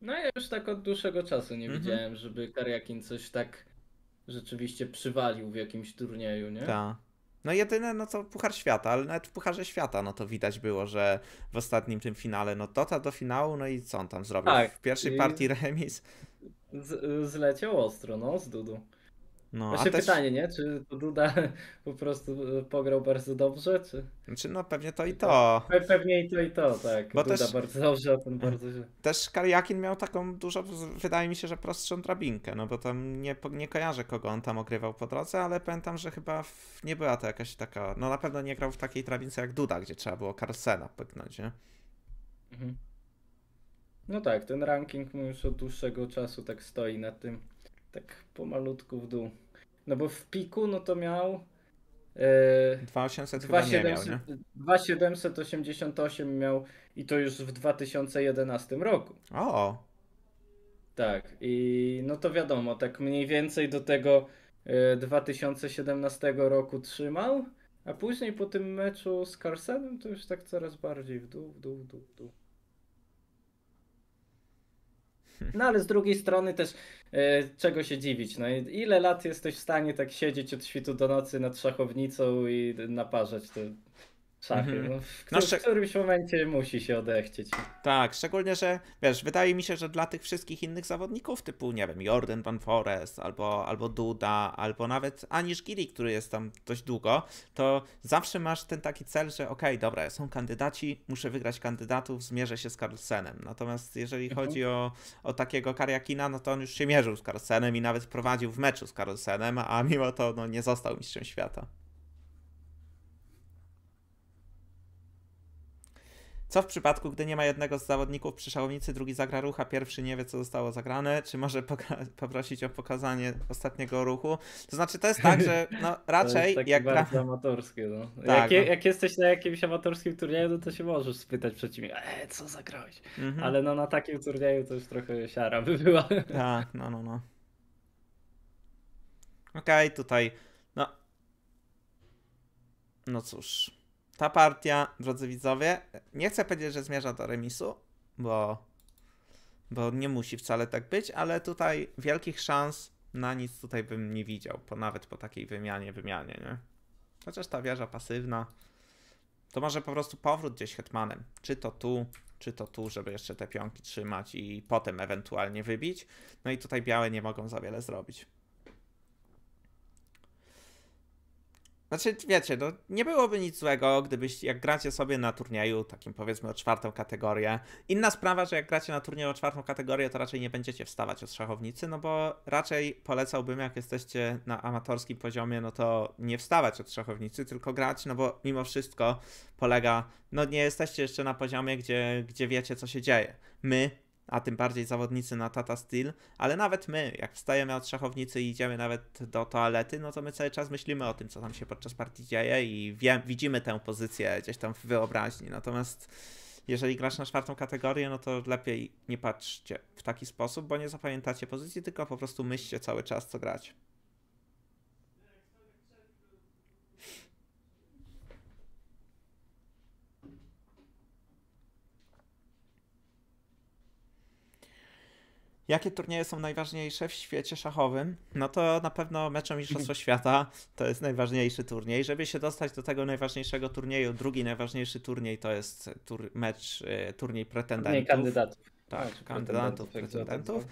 No ja już tak od dłuższego czasu nie Mhm. widziałem, żeby Kariakin coś tak rzeczywiście przywalił w jakimś turnieju, nie? Tak. No jedyne, no to Puchar Świata, ale nawet w Pucharze Świata, no to widać było, że w ostatnim tym finale, no dotarł do finału, no i co on tam zrobił? Tak, W pierwszej partii remis. Z, zleciał ostro, no, z Dudu. No, Właśnie a też, pytanie, nie? Czy to Duda po prostu e, pograł bardzo dobrze, czy... Znaczy, no pewnie to i to. Pe pewnie i to i to, tak. Bo Duda też- bardzo dobrze, a ten bardzo źle. Też Kariakin miał taką dużo, wydaje mi się, że prostszą drabinkę, no bo tam nie, nie kojarzę, kogo on tam ogrywał po drodze, ale pamiętam, że chyba w, nie była to jakaś taka, no na pewno nie grał w takiej drabince jak Duda, gdzie trzeba było Carlsena pyknąć, nie? Mhm. No tak, ten ranking mu już od dłuższego czasu tak stoi na tym, tak pomalutku w dół. No bo w piku, no to miał... E, 2800 chyba nie miał, nie? 2700 2788 miał i to już w 2011 roku. O, Tak, i no to wiadomo, tak mniej więcej do tego e, 2017 roku trzymał, a później po tym meczu z Carlsenem to już tak coraz bardziej w dół, w dół, w dół, w dół. No ale z drugiej strony też e, czego się dziwić, no ile lat jesteś w stanie tak siedzieć od świtu do nocy nad szachownicą i naparzać te Mhm. no, w, No, w którymś momencie musi się odechcieć. tak, szczególnie, że wiesz, wydaje mi się, że dla tych wszystkich innych zawodników, typu, nie wiem, Jordan Van Forest, albo, albo Duda, albo nawet Anish Giri, który jest tam dość długo, to zawsze masz ten taki cel, że okej, dobra, są kandydaci, muszę wygrać kandydatów, zmierzę się z Carlsenem. Natomiast jeżeli Mhm. chodzi o, o takiego Kariakina, no to on już się mierzył z Carlsenem i nawet prowadził w meczu z Carlsenem, a mimo to no, nie został mistrzem świata. Co w przypadku, gdy nie ma jednego z zawodników przy szachownicy, drugi zagra ruch, a pierwszy nie wie, co zostało zagrane? Czy może poprosić o pokazanie ostatniego ruchu? To znaczy, to jest tak, że no, To raczej jest takie jak gra... bardzo amatorskie, no. Tak, jak, no. jak jesteś na jakimś amatorskim turnieju, no to się możesz spytać przeciwnika, e, co zagrałeś? Mhm. Ale no na takim turnieju to już trochę siara by była. Tak, no, no, no. Okej, tutaj, no. No cóż. Ta partia, drodzy widzowie, nie chcę powiedzieć, że zmierza do remisu, bo, bo nie musi wcale tak być, ale tutaj wielkich szans na nic tutaj bym nie widział, po, nawet po takiej wymianie, wymianie, nie? Chociaż ta wieża pasywna, to może po prostu powrót gdzieś hetmanem. Czy to tu, czy to tu, żeby jeszcze te pionki trzymać i potem ewentualnie wybić. No i tutaj białe nie mogą za wiele zrobić. Znaczy, wiecie, no, nie byłoby nic złego, gdybyś, jak gracie sobie na turnieju, takim powiedzmy o czwartą kategorię. Inna sprawa, że jak gracie na turnieju o czwartą kategorię, to raczej nie będziecie wstawać od szachownicy, no bo raczej polecałbym, jak jesteście na amatorskim poziomie, no to nie wstawać od szachownicy, tylko grać, no bo mimo wszystko polega, no nie jesteście jeszcze na poziomie, gdzie, gdzie wiecie, co się dzieje. My, a tym bardziej zawodnicy na Tata Steel, ale nawet my, jak wstajemy od szachownicy i idziemy nawet do toalety, no to my cały czas myślimy o tym, co tam się podczas partii dzieje i wie, widzimy tę pozycję gdzieś tam w wyobraźni. Natomiast jeżeli grasz na czwartą kategorię, no to lepiej nie patrzcie w taki sposób, bo nie zapamiętacie pozycji, tylko po prostu myślcie cały czas, co grać. Jakie turnieje są najważniejsze w świecie szachowym? No to na pewno mecz o Mistrzostwo Świata to jest najważniejszy turniej. Żeby się dostać do tego najważniejszego turnieju, drugi najważniejszy turniej to jest tur mecz, e, turniej pretendentów. Nie kandydatów. Tak, czy kandydatów, pretendentów.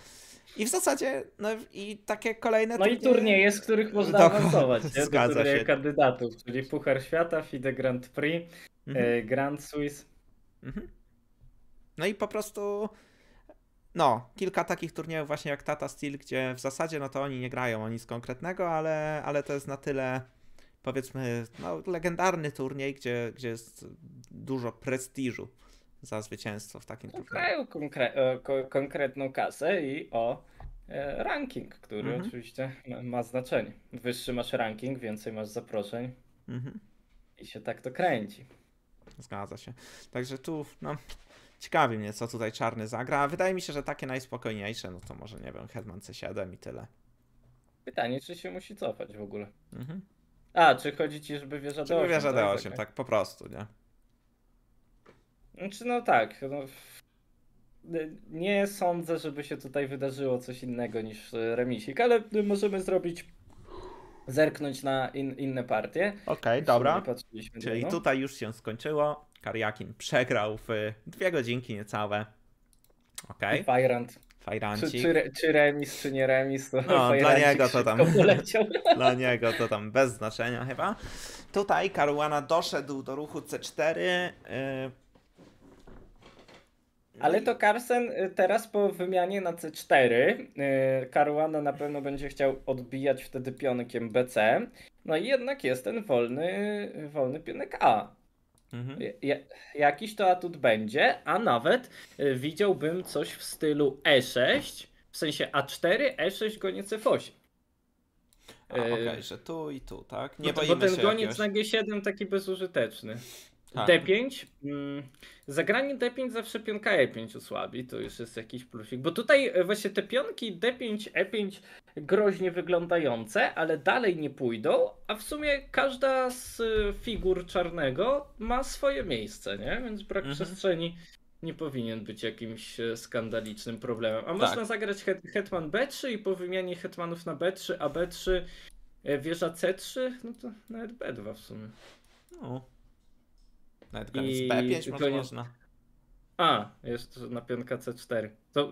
I w zasadzie, no i takie kolejne No i turnieje, z których można Dokładnie, awansować, nie? zgadza się. kandydatów, czyli Puchar Świata, FIDE Grand Prix, Mhm. e, Grand Swiss. Mhm. No i po prostu, no, kilka takich turniejów właśnie jak Tata Steel, gdzie w zasadzie no to oni nie grają o nic konkretnego, ale, ale to jest na tyle powiedzmy no, legendarny turniej, gdzie, gdzie jest dużo prestiżu za zwycięstwo w takim turnieju. Grają konkre- e, ko- konkretną kasę i o e, ranking, który Mhm. oczywiście ma, ma znaczenie. Wyższy masz ranking, więcej masz zaproszeń Mhm. i się tak to kręci. Zgadza się. Także tu, no, ciekawi mnie, co tutaj czarny zagra. Wydaje mi się, że takie najspokojniejsze, no to może, nie wiem, Hetman C7 i tyle. Pytanie, czy się musi cofać w ogóle. Mhm. A, czy chodzi ci, żeby wieża Czyli D8? wieża D8, zagrać? tak po prostu, nie? Znaczy, no tak. No, nie sądzę, żeby się tutaj wydarzyło coś innego niż e, remisik, ale możemy zrobić, zerknąć na in, inne partie. Okej, W dobra. Czyli tutaj już się skończyło. Kariakin przegrał w dwie godzinki niecałe. Okej. I Fajrant. Czy, Fajrancik. czy, re- czy remis, czy nie remis, to No, dla niego to tam. Dla niego to tam bez znaczenia chyba. Tutaj Caruana doszedł do ruchu C4. Yy... Ale to Carlsen y, teraz po wymianie na C4, y, Caruana na pewno będzie chciał odbijać wtedy pionkiem BC. No i jednak jest ten wolny, wolny pionek A. Mhm. Ja, jakiś to atut będzie, a nawet y, widziałbym coś w stylu E6, w sensie A4, E6 goniec F8. A, Yy, Okej, że tu i tu, tak? Nie bo, bo boimy ten się goniec jakiegoś... na G7 taki bezużyteczny. Tak. D5. Mm, zagranie D5 zawsze pionka E5 osłabi, to już jest jakiś plusik. Bo tutaj e, właśnie te pionki D5, E5 groźnie wyglądające, ale dalej nie pójdą, a w sumie każda z e, figur czarnego ma swoje miejsce, nie? Więc brak Mhm. przestrzeni nie powinien być jakimś e, skandalicznym problemem. A Tak. można zagrać het, hetman B3 i po wymianie hetmanów na B3, a B3 e, wieża C3, no to nawet B2 w sumie. No. Nawet goniec I B5 może goniec- można. A, jest na pionka C4. To.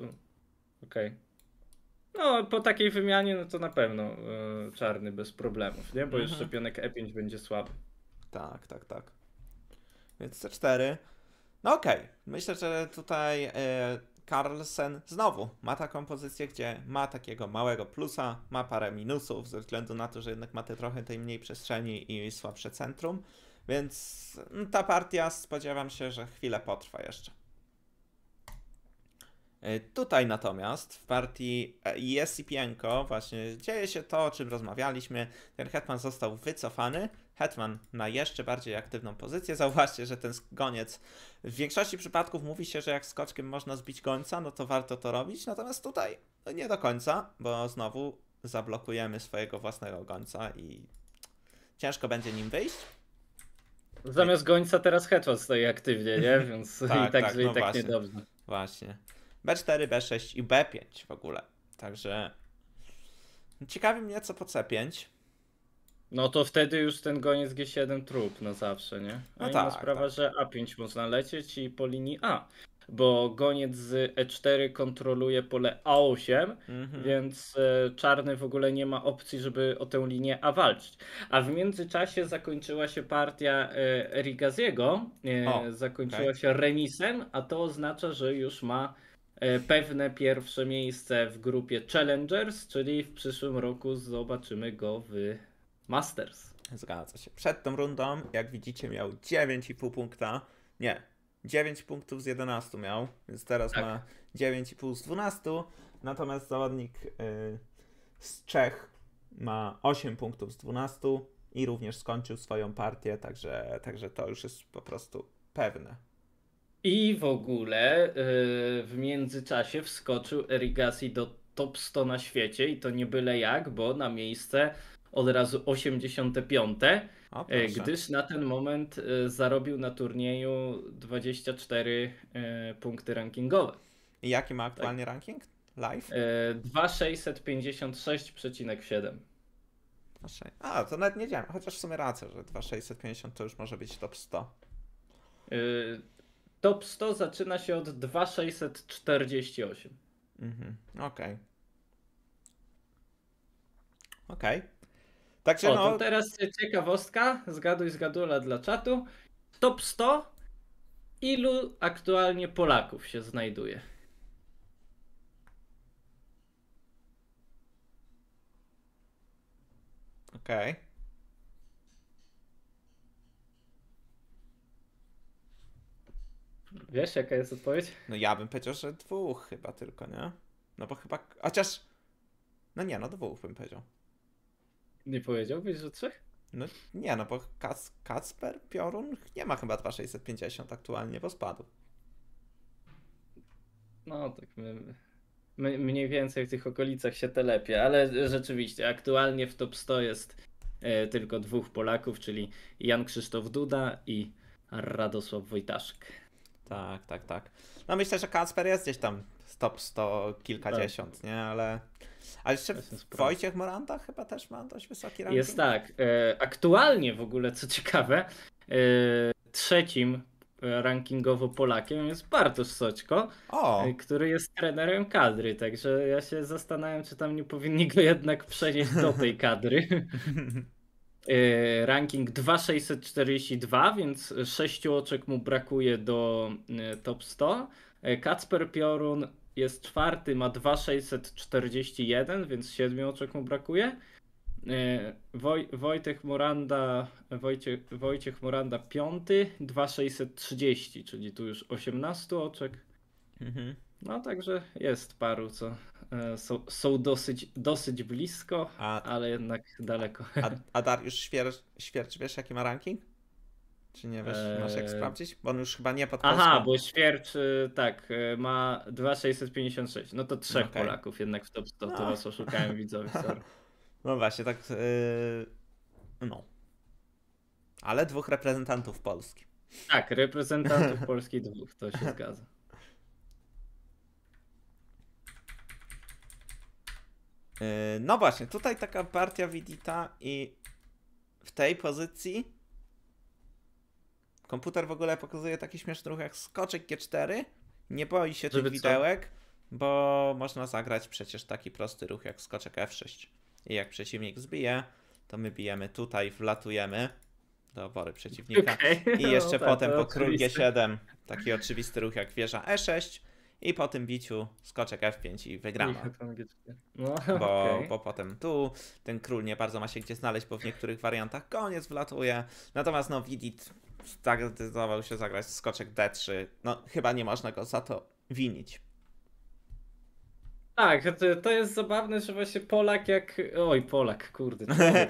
Okej. No, po takiej wymianie, no to na pewno e, czarny bez problemów, nie? Bo Mhm. jeszcze pionek E5 będzie słaby. Tak, tak, tak. Więc C4. No okej. Myślę, że tutaj e, Carlsen znowu ma taką pozycję, gdzie ma takiego małego plusa, ma parę minusów, ze względu na to, że jednak ma te trochę tej mniej przestrzeni i słabsze centrum. Więc no, ta partia spodziewam się, że chwilę potrwa jeszcze. E, Tutaj natomiast w partii e, Jesipienko właśnie dzieje się to, o czym rozmawialiśmy. Ten hetman został wycofany. Hetman na jeszcze bardziej aktywną pozycję. Zauważcie, że ten goniec w większości przypadków mówi się, że jak skoczkiem można zbić gońca, no to warto to robić. Natomiast tutaj no nie do końca, bo znowu zablokujemy swojego własnego gońca i ciężko będzie nim wyjść. Zamiast gońca teraz hetman stoi aktywnie, nie? Więc Tak, i tak, tak, że i no tak właśnie. niedobrze. Właśnie. B4, B6 i B5 w ogóle. Także ciekawi mnie co po C5. No to wtedy już ten goniec G7 trup na zawsze, nie? A No inna tak, sprawa, tak. że A5 można lecieć i po linii A. Bo goniec z E4 kontroluje pole A8, Mhm. Więc e, czarny w ogóle nie ma opcji, żeby o tę linię A walczyć. A w międzyczasie zakończyła się partia e, Rigaziego, e, O, zakończyła się remisem, a to oznacza, że już ma pewne pierwsze miejsce w grupie Challengers, czyli w przyszłym roku zobaczymy go w Masters. Zgadza się. Przed tą rundą, jak widzicie, miał 9,5 punkta. Nie, 9 punktów z 11 miał, więc teraz Tak. ma 9,5 z 12. Natomiast zawodnik y, z Czech ma 8 punktów z 12 i również skończył swoją partię, także, także to już jest po prostu pewne. I w ogóle e, w międzyczasie wskoczył Erigasi do top 100 na świecie i to nie byle jak, bo na miejsce od razu 85, O, e, gdyż na ten moment e, zarobił na turnieju 24 e, punkty rankingowe. I jaki ma aktualnie ranking? Live? E, 2656,7. Proszę. A, to nawet nie wiedziałem, chociaż w sumie racja, że 2650 to już może być top 100. E, Top 100 zaczyna się od 2648. Mhm, okej. Okej. Także O, no, to teraz ciekawostka, zgaduj zgadula dla czatu. Top 100. Ilu aktualnie Polaków się znajduje? okej. Wiesz, jaka jest odpowiedź? No ja bym powiedział, że dwóch chyba tylko, nie? No bo chyba, chociaż, no nie, no dwóch bym powiedział. Nie powiedziałbyś, że trzech? No nie, no bo Kac, Kacper Piorun nie ma chyba 2650 aktualnie, bo spadł. No, tak my, my, mniej więcej w tych okolicach się telepie, ale rzeczywiście, aktualnie w top 100 jest e, tylko dwóch Polaków, czyli Jan Krzysztof Duda i Radosław Wojtaszek. Tak, tak, tak. No myślę, że Kacper jest gdzieś tam top 100 kilkadziesiąt, nie? Ale, ale jeszcze. Wojciech Moranda chyba też ma dość wysoki ranking. Jest tak. E, aktualnie w ogóle, co ciekawe, e, trzecim e, rankingowo Polakiem, jest Bartosz Soćko, O, który jest trenerem kadry, także ja się zastanawiam, czy tam nie powinni go jednak przenieść do tej kadry. E, Ranking 2642, więc 6 oczek mu brakuje do e, top 100. E, Kacper Piorun jest czwarty, ma 2641, więc 7 oczek mu brakuje. Woj, Moranda, Wojciech, Wojciech Moranda piąty, 2630, czyli tu już 18 oczek. mhm. No także jest paru, co e, są, są dosyć, dosyć blisko, a, ale jednak daleko. a, a Dariusz Świercz, Świercz, wiesz jaki ma ranking? Czy nie wiesz, masz jak sprawdzić? Bo on już chyba nie pod Aha, Polską. bo Świercz tak, y, ma 2656. No to trzech Okej. Polaków jednak w top 100. To No. was oszukałem widzowie, sorry. No właśnie, tak. Yy, no. Ale dwóch reprezentantów Polski. Tak, reprezentantów Polski dwóch, to się zgadza. No właśnie, tutaj taka partia Widita i w tej pozycji komputer w ogóle pokazuje taki śmieszny ruch jak skoczek G4. Nie boi się Żeby tych widełek, bo można zagrać przecież taki prosty ruch jak skoczek F6. I jak przeciwnik zbije, to my bijemy tutaj, wlatujemy do obory przeciwnika. Okej. I jeszcze No tak, potem to po król oczywiste. G7 taki oczywisty ruch jak wieża E6 i po tym biciu skoczek F5 i wygramy. No, Bo, okej. bo potem tu ten król nie bardzo ma się gdzie znaleźć, bo w niektórych wariantach koniec wlatuje. Natomiast no Widit tak zdecydował się zagrać skoczek D3. No chyba nie można go za to winić. Tak, to, jest zabawne, że właśnie Polak jak... Oj, Polak, kurde.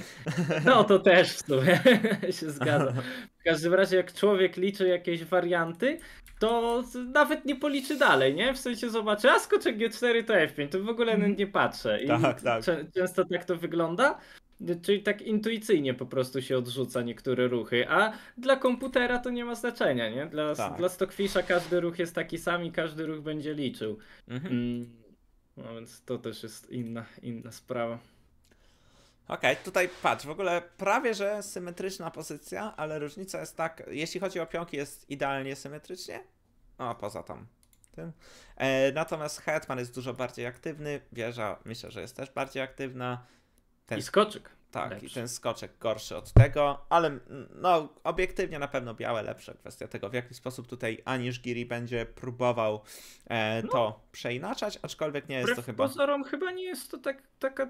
No to też w sumie się zgadza. W każdym razie jak człowiek liczy jakieś warianty, to nawet nie policzy dalej, nie? W sensie zobaczy, a skoczek G4 to F5, to w ogóle Mhm. nie patrzę. I Tak, tak. czę- często tak to wygląda. Czyli tak intuicyjnie po prostu się odrzuca niektóre ruchy, a dla komputera to nie ma znaczenia, nie? Dla, Tak. dla Stockfisha każdy ruch jest taki sam i każdy ruch będzie liczył. Mhm. Mm, No więc to też jest inna, inna sprawa. Okej, tutaj patrz, w ogóle prawie że symetryczna pozycja, ale różnica jest tak, jeśli chodzi o pionki jest idealnie symetrycznie, no poza tam tym. E, natomiast Hetman jest dużo bardziej aktywny, wieża myślę, że jest też bardziej aktywna. Ten, I skoczyk. tak, lepszy. i ten skoczek gorszy od tego, ale no obiektywnie na pewno białe lepsze. Kwestia tego, w jaki sposób tutaj Anish Giri będzie próbował e, to przeinaczać, aczkolwiek nie jest to chyba... pozorom chyba nie jest to tak, taka,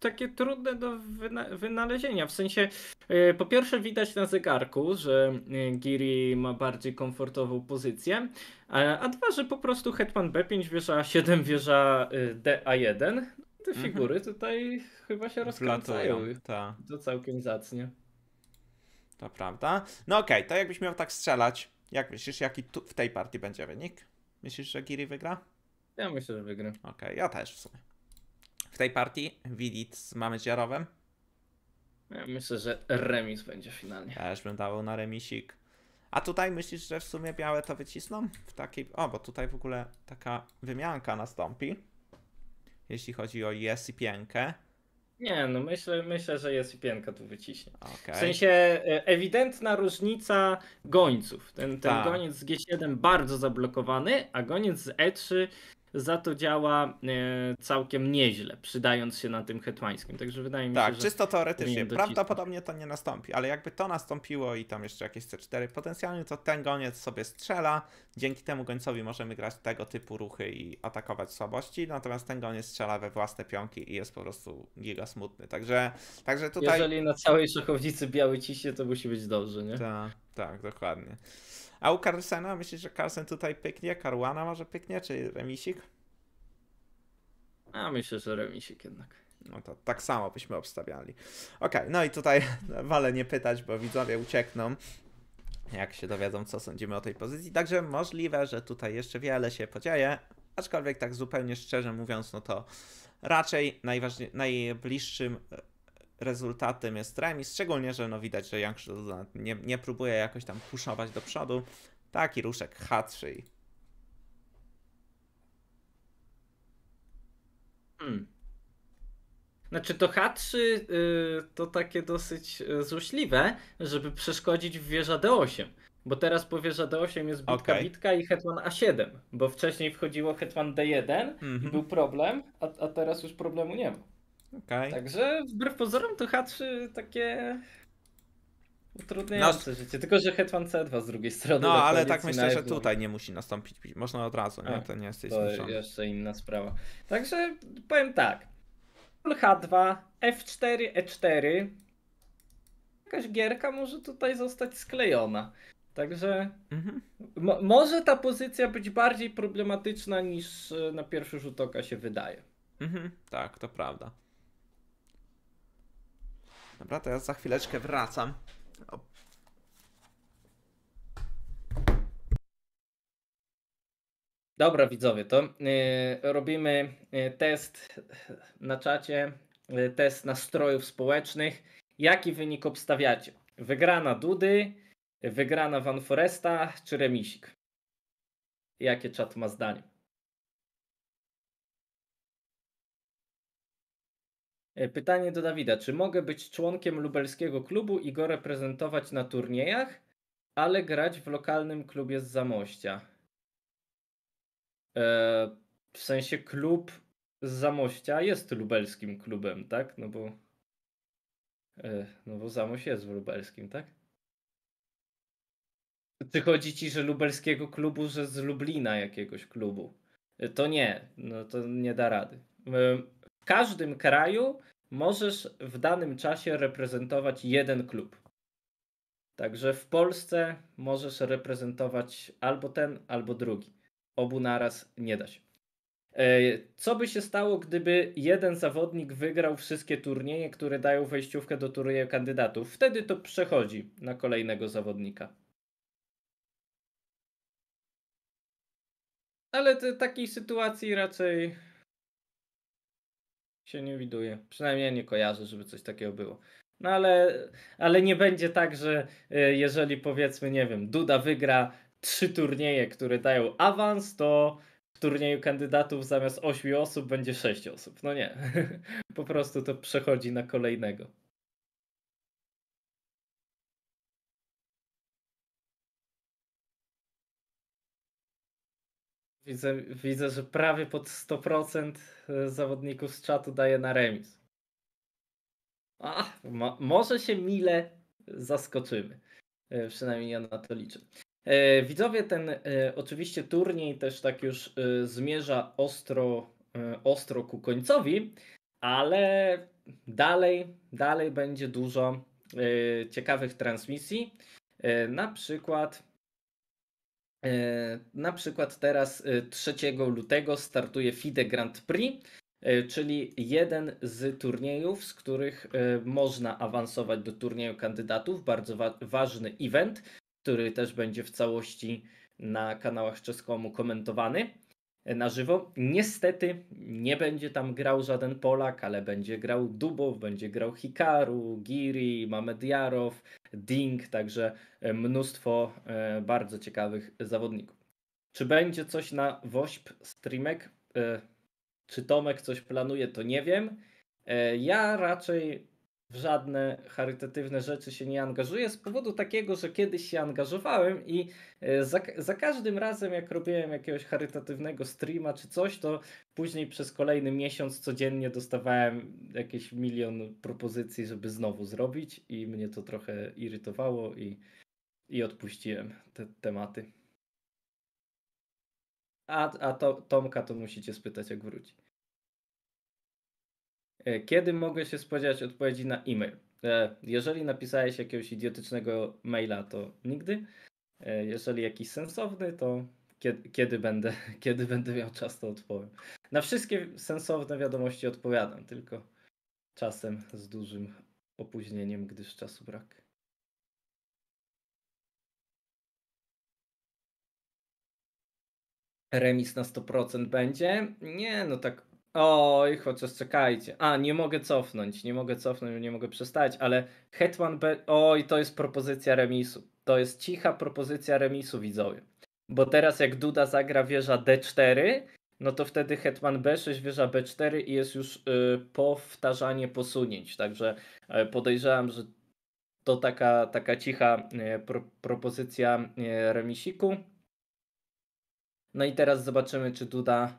takie trudne do wyna wynalezienia. W sensie, e, po pierwsze widać na zegarku, że e, Giri ma bardziej komfortową pozycję, a, a dwa, że po prostu Hetman B5, wieża 7, wieża e, DA1. Te Mhm. figury tutaj chyba się rozkręcają. Tak. To całkiem zacnie. To prawda. No okej, to jakbyś miał tak strzelać, jak myślisz, jaki tu w tej partii będzie wynik? Myślisz, że Giri wygra? Ja myślę, że wygra. Okej, ja też w sumie. W tej partii Widit z mamy Ziarowem. Ja myślę, że remis będzie finalnie. Też bym dawał na remisik. A tutaj myślisz, że w sumie białe to wycisną? W takiej... O, bo tutaj w ogóle taka wymianka nastąpi. Jeśli chodzi o Yes i Piękę. Nie, no myślę, myślę, że jest pięka tu wyciśnie. Okej. W sensie e, ewidentna różnica gońców. Ten, ten Tak. goniec z G7 bardzo zablokowany, a goniec z E3 za to działa e, całkiem nieźle, przydając się na tym hetmańskim. Także wydaje mi Tak, się, że czysto teoretycznie. Prawdopodobnie to nie nastąpi, ale jakby to nastąpiło i tam jeszcze jakieś C4 potencjalnie, to ten goniec sobie strzela. Dzięki temu gońcowi możemy grać tego typu ruchy i atakować słabości, natomiast ten goniec strzela we własne pionki i jest po prostu giga smutny. Także, także tutaj... jeżeli na całej szachownicy biały ciśnie, to musi być dobrze, nie? Tak, tak, dokładnie. A u Carlsena myślisz, że Carlsen tutaj pyknie? Caruana może pyknie, czy remisik? A myślę, że remisik jednak. No to tak samo byśmy obstawiali. Okej, no i tutaj wolę nie pytać, bo widzowie uciekną, jak się dowiedzą, co sądzimy o tej pozycji. Także możliwe, że tutaj jeszcze wiele się podzieje, aczkolwiek tak zupełnie szczerze mówiąc, no to raczej najważniej, najbliższym rezultatem jest remis, szczególnie, że no widać, że Young nie, nie próbuje jakoś tam puszować do przodu. Taki ruszek H3 i Hmm. Znaczy to H3 y, to takie dosyć y, złośliwe, żeby przeszkodzić w wieża D8. Bo teraz po wieża D8 jest bitka, Okej. bitka i hetman A7. Bo wcześniej wchodziło hetman D1 i Mhm. był problem, a, a teraz już problemu nie ma. Okej. Także wbrew pozorom to H3 takie utrudniające życie. Tylko, że hetman C2 z drugiej strony. No, ale tak myślę, że F2. tutaj nie musi nastąpić. pi- Można od razu, nie? A, To nie jesteś To zmuszony. jeszcze inna sprawa. Także powiem tak. Król H2, F4, E4. Jakaś gierka może tutaj zostać sklejona. Także Mhm. mo- może ta pozycja być bardziej problematyczna niż e, na pierwszy rzut oka się wydaje. Mhm. Tak, to prawda. Dobra, to ja za chwileczkę wracam. Dobra, widzowie, to yy, robimy yy, test na czacie, yy, test nastrojów społecznych. Jaki wynik obstawiacie? Wygrana Dudy, wygrana Van Foresta czy remisik? Jakie czat ma zdanie? Pytanie do Dawida. Czy mogę być członkiem lubelskiego klubu i go reprezentować na turniejach, ale grać w lokalnym klubie z Zamościa? E, w sensie klub z Zamościa jest lubelskim klubem, tak? No bo. E, no bo Zamość jest w lubelskim, tak? Czy chodzi ci, że lubelskiego klubu, że z Lublina jakiegoś klubu? E, To nie, no to nie da rady. E, każdym kraju możesz w danym czasie reprezentować jeden klub. Także w Polsce możesz reprezentować albo ten, albo drugi obu naraz nie da się. E, Co by się stało, gdyby jeden zawodnik wygrał wszystkie turnieje, które dają wejściówkę do turnieju kandydatów? Wtedy to przechodzi na kolejnego zawodnika. Ale takiej sytuacji raczej się nie widuje. Przynajmniej ja nie kojarzę, żeby coś takiego było. No ale, ale nie będzie tak, że e, jeżeli powiedzmy, nie wiem, Duda wygra trzy turnieje, które dają awans, to w turnieju kandydatów zamiast 8 osób będzie 6 osób. No nie. po prostu to przechodzi na kolejnego. Widzę, widzę, że prawie pod 100% zawodników z czatu daje na remis. Mo- może się mile zaskoczymy. E, Przynajmniej ja na to liczę. E, Widzowie, ten e, oczywiście turniej też tak już e, zmierza ostro, e, ostro ku końcowi, ale dalej, dalej będzie dużo e, ciekawych transmisji. E, Na przykład e, na przykład teraz e, 3 lutego startuje FIDE Grand Prix, e, czyli jeden z turniejów, z których e, można awansować do turnieju kandydatów. Bardzo wa- ważny event, który też będzie w całości na kanałach Czeskomu komentowany e, na żywo. Niestety nie będzie tam grał żaden Polak, ale będzie grał Dubow, będzie grał Hikaru, Giri, Mamediarow, Ding, także e, mnóstwo e, bardzo ciekawych zawodników. Czy będzie coś na WOŚP streamek? E, Czy Tomek coś planuje, to nie wiem. Ja raczej w żadne charytatywne rzeczy się nie angażuję z powodu takiego, że kiedyś się angażowałem i e, za, za każdym razem jak robiłem jakiegoś charytatywnego streama czy coś, to później przez kolejny miesiąc codziennie dostawałem jakieś milion propozycji, żeby znowu zrobić i mnie to trochę irytowało i, i odpuściłem te tematy. A, a to, Tomka to musicie spytać jak wróci. E, Kiedy mogę się spodziewać odpowiedzi na e-mail? E, Jeżeli napisałeś jakiegoś idiotycznego maila, to nigdy. E, Jeżeli jakiś sensowny, to kiedy, kiedy, będę, kiedy będę miał czas, to odpowiem. Na wszystkie sensowne wiadomości odpowiadam, tylko czasem z dużym opóźnieniem, gdyż czasu brak. Remis na 100% będzie? Nie, no tak. Oj, chociaż czekajcie. A, nie mogę cofnąć, nie mogę cofnąć, nie mogę przestać, ale Hetman B. Oj, to jest propozycja remisu. To jest cicha propozycja remisu, widzowie. Bo teraz jak Duda zagra wieża D4, no to wtedy Hetman B6, wieża B4 i jest już y, powtarzanie posunięć. Także y, podejrzewam, że to taka, taka cicha e, pro, propozycja e, remisiku. No i teraz zobaczymy, czy Duda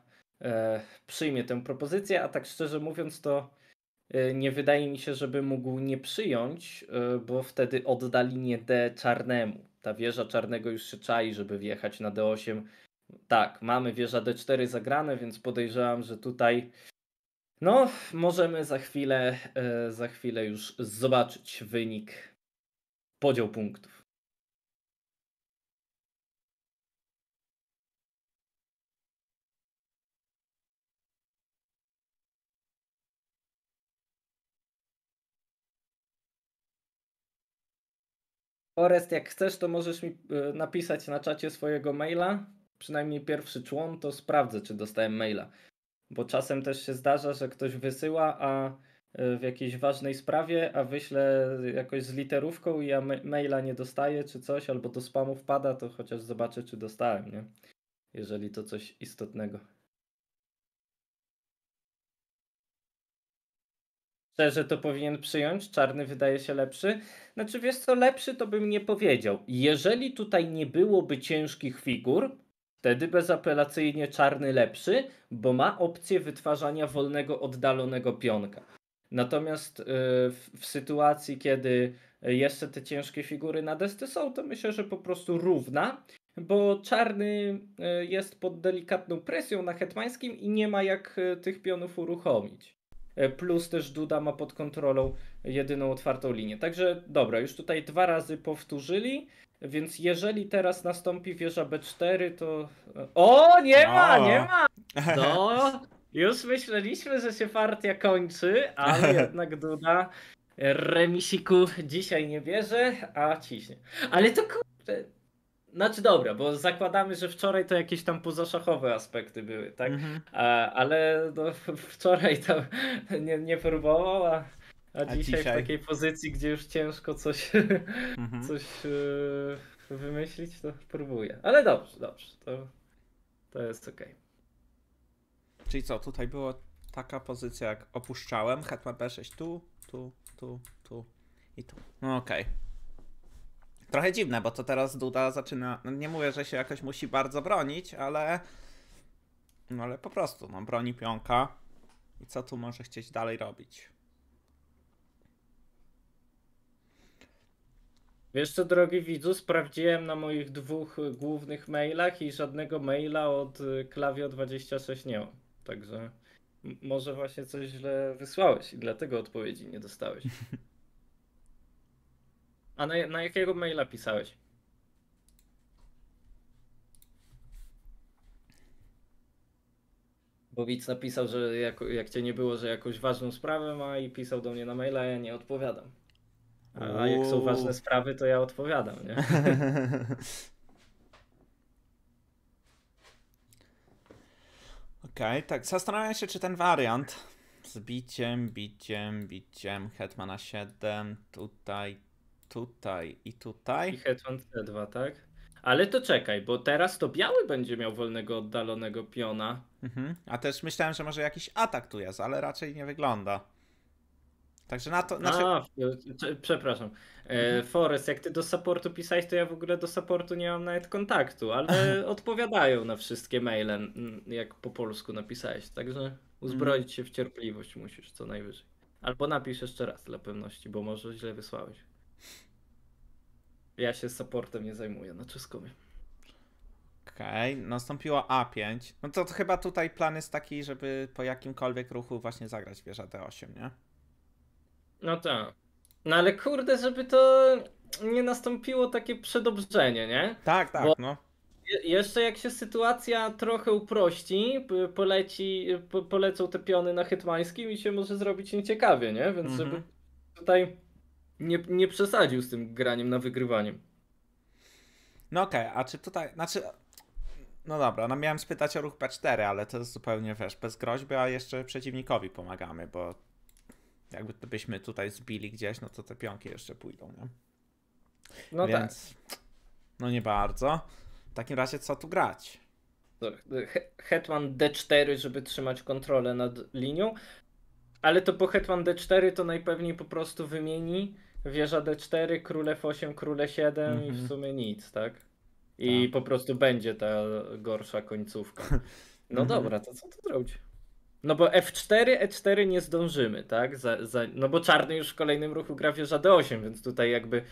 przyjmie tę propozycję, a tak szczerze mówiąc, to e, nie wydaje mi się, żeby mógł nie przyjąć, e, bo wtedy odda linię D czarnemu. Ta wieża czarnego już się czai, żeby wjechać na D8. Tak, mamy wieża D4 zagrane, więc podejrzewam, że tutaj no, możemy za chwilę, e, za chwilę już zobaczyć wynik, podział punktów. Forest, jak chcesz, to możesz mi e, napisać na czacie swojego maila. Przynajmniej pierwszy człon, to sprawdzę, czy dostałem maila. Bo czasem też się zdarza, że ktoś wysyła, a e, w jakiejś ważnej sprawie, a wyślę jakoś z literówką i ja ma- maila nie dostaję czy coś, albo do spamu wpada, to chociaż zobaczę, czy dostałem, nie? Jeżeli to coś istotnego. Szczerze to powinien przyjąć, czarny wydaje się lepszy. Znaczy wiesz co, lepszy to bym nie powiedział. Jeżeli tutaj nie byłoby ciężkich figur, wtedy bezapelacyjnie czarny lepszy, bo ma opcję wytwarzania wolnego, oddalonego pionka. Natomiast y, w, sytuacji, kiedy jeszcze te ciężkie figury na desce są, to myślę, że po prostu równa, bo czarny y, jest pod delikatną presją na hetmańskim i nie ma jak y, tych pionów uruchomić. E, Plus też Duda ma pod kontrolą jedyną otwartą linię. Także dobra, już tutaj dwa razy powtórzyli, więc jeżeli teraz nastąpi wieża B4, to. O, nie ma, O. nie ma! No, już myśleliśmy, że się partia kończy, ale jednak Duda remisiku dzisiaj nie bierze, a ciśnie. Ale to kurde. Znaczy dobra, bo zakładamy, że wczoraj to jakieś tam pozaszachowe aspekty były, tak? Mhm. A, ale no, wczoraj tam nie, nie próbował, a, a, A dzisiaj, dzisiaj? w takiej pozycji, gdzie już ciężko coś, Mhm. coś e, wymyślić, to próbuję. Ale dobrze, dobrze, to, to jest okej. Czyli co, tutaj była taka pozycja jak opuszczałem, hetman b6 tu, tu, tu, tu i tu. No okej. Trochę dziwne, bo to teraz Duda zaczyna, no nie mówię, że się jakoś musi bardzo bronić, ale no ale po prostu, no broni pionka i co tu może chcieć dalej robić? Wiesz co, drogi widzu, sprawdziłem na moich dwóch głównych mailach i żadnego maila od y, Klawio26 nie mam. Także może właśnie coś źle wysłałeś i dlatego odpowiedzi nie dostałeś. A na, na jakiego maila pisałeś? Bo widz napisał, że jak, jak cię nie było, że jakąś ważną sprawę ma i pisał do mnie na maila, a ja nie odpowiadam. A, a jak są ważne sprawy, to ja odpowiadam, nie? Okej, tak, zastanawiam się, czy ten wariant z biciem, biciem, biciem, hetmana 7, tutaj, tutaj i I tutaj. Hetman C2, tak? Ale to czekaj, bo teraz to biały będzie miał wolnego, oddalonego piona. Mhm. A też myślałem, że może jakiś atak tu jest, ale raczej nie wygląda. Także na to, znaczy, A, prze- przepraszam. E, Forest, jak ty do supportu pisałeś, to ja w ogóle do supportu nie mam nawet kontaktu, ale odpowiadają na wszystkie maile, jak po polsku napisałeś. Także uzbroić się w cierpliwość musisz co najwyżej. Albo napisz jeszcze raz dla pewności, bo może źle wysłałeś. Ja się supportem nie zajmuję na czeskomie. okej, nastąpiło A5. No to, to chyba tutaj plan jest taki, żeby po jakimkolwiek ruchu właśnie zagrać wieża D8, nie? No tak. No ale kurde, żeby to nie nastąpiło takie przedobrzenie, nie? Tak, tak, Bo- no. Je- jeszcze jak się sytuacja trochę uprości, poleci, po, polecą te piony na hetmańskim i się może zrobić nieciekawie, nie? Więc Mhm. żeby tutaj nie, nie przesadził z tym graniem na wygrywaniem. No okej, a czy tutaj, znaczy, no dobra, no miałem spytać o ruch P4, ale to jest zupełnie, wiesz, bez groźby, a jeszcze przeciwnikowi pomagamy, bo jakby byśmy tutaj zbili gdzieś, no to te pionki jeszcze pójdą, nie? No Więc, no nie bardzo. W takim razie co tu grać? tak. He- Hetman D4, żeby trzymać kontrolę nad linią. Ale to po Hetman D4 to najpewniej po prostu wymieni wieża D4, król F8, król E7 i Mhm. w sumie nic, tak? I Tak. po prostu będzie ta gorsza końcówka. No Mhm. dobra, to co tu zrobić? No bo F4, E4 nie zdążymy, tak? Za, za, no bo czarny już w kolejnym ruchu gra wieża D8, więc tutaj jakby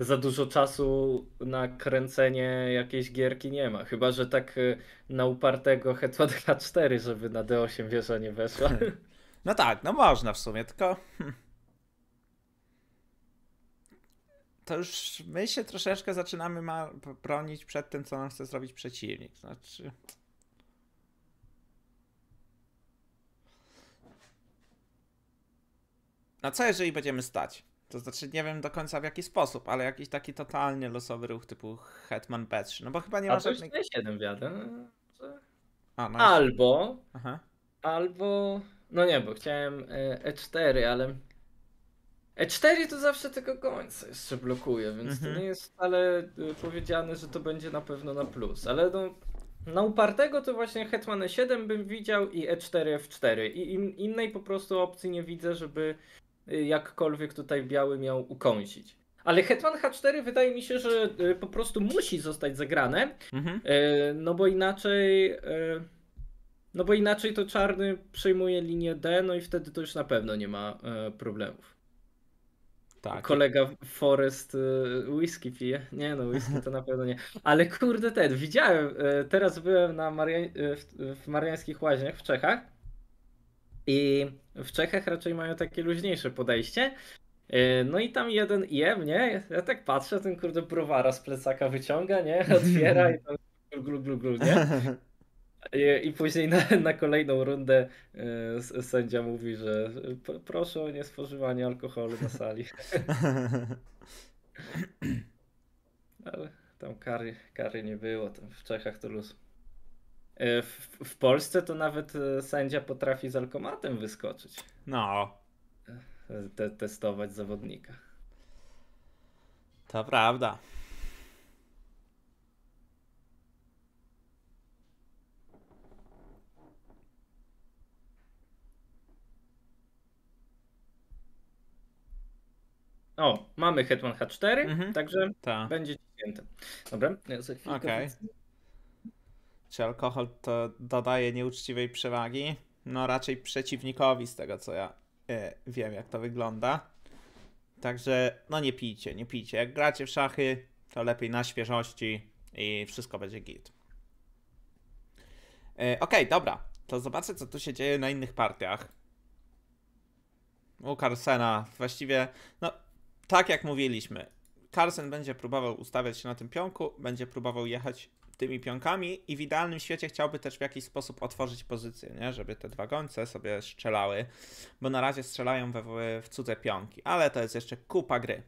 za dużo czasu na kręcenie jakiejś gierki nie ma. Chyba, że tak y, na upartego hetman H4, żeby na D8 wieża nie weszła. No tak, no można w sumie, tylko. hmm. To już my się troszeczkę zaczynamy ma- bronić przed tym, co nam chce zrobić przeciwnik. Znaczy. No co jeżeli będziemy stać? To znaczy nie wiem do końca w jaki sposób, ale jakiś taki totalnie losowy ruch typu Hetman B3. No bo chyba nie ma A już żadnej. E7 wiadę. A, no, Albo, Aha. albo, no nie, bo chciałem e, E4, ale E4 to zawsze tego końca jeszcze blokuje, więc Mhm. to nie jest wcale y, powiedziane, że to będzie na pewno na plus, ale no, na upartego to właśnie Hetman E7 bym widział i E4 F4 i in, innej po prostu opcji nie widzę, żeby y, jakkolwiek tutaj biały miał ukąsić. Ale Hetman H4 wydaje mi się, że y, po prostu musi zostać zagrane, Mhm. No bo inaczej. No bo inaczej to czarny przejmuje linię D, no i wtedy to już na pewno nie ma problemów. Tak. Kolega Forest e, whisky pije. Nie no, whisky to na pewno nie. Ale kurde ten, widziałem, e, teraz byłem na Maria- e, w, Mariańskich Łaźniach w Czechach i w Czechach raczej mają takie luźniejsze podejście. No i tam jeden jem, nie? Ja tak patrzę, ten kurde browara z plecaka wyciąga, nie? Otwiera i tam glu, glu, glu, glu, nie? I, później na, na kolejną rundę e, sędzia mówi, że e, proszę o niespożywanie alkoholu na sali. Ale tam kary, kary nie było, tam w Czechach to luz. E, W, w Polsce to nawet sędzia potrafi z alkomatem wyskoczyć, No, te, testować zawodnika. to prawda. O, mamy Hetman H4, Mhm. także Tak. będzie ciśnięte. Dobra, ja za chwilkę Okej. wrócę. Czy alkohol to dodaje nieuczciwej przewagi? No raczej przeciwnikowi, z tego co ja e, wiem, jak to wygląda. Także no nie pijcie, nie pijcie. Jak gracie w szachy, to lepiej na świeżości i wszystko będzie git. E, Okej, dobra. To zobaczę, co tu się dzieje na innych partiach. U Carsena właściwie, no tak jak mówiliśmy, Carlsen będzie próbował ustawiać się na tym pionku, będzie próbował jechać tymi pionkami i w idealnym świecie chciałby też w jakiś sposób otworzyć pozycję, nie? żeby te dwa gońce sobie strzelały, bo na razie strzelają we, w, cudze pionki, ale to jest jeszcze kupa gry.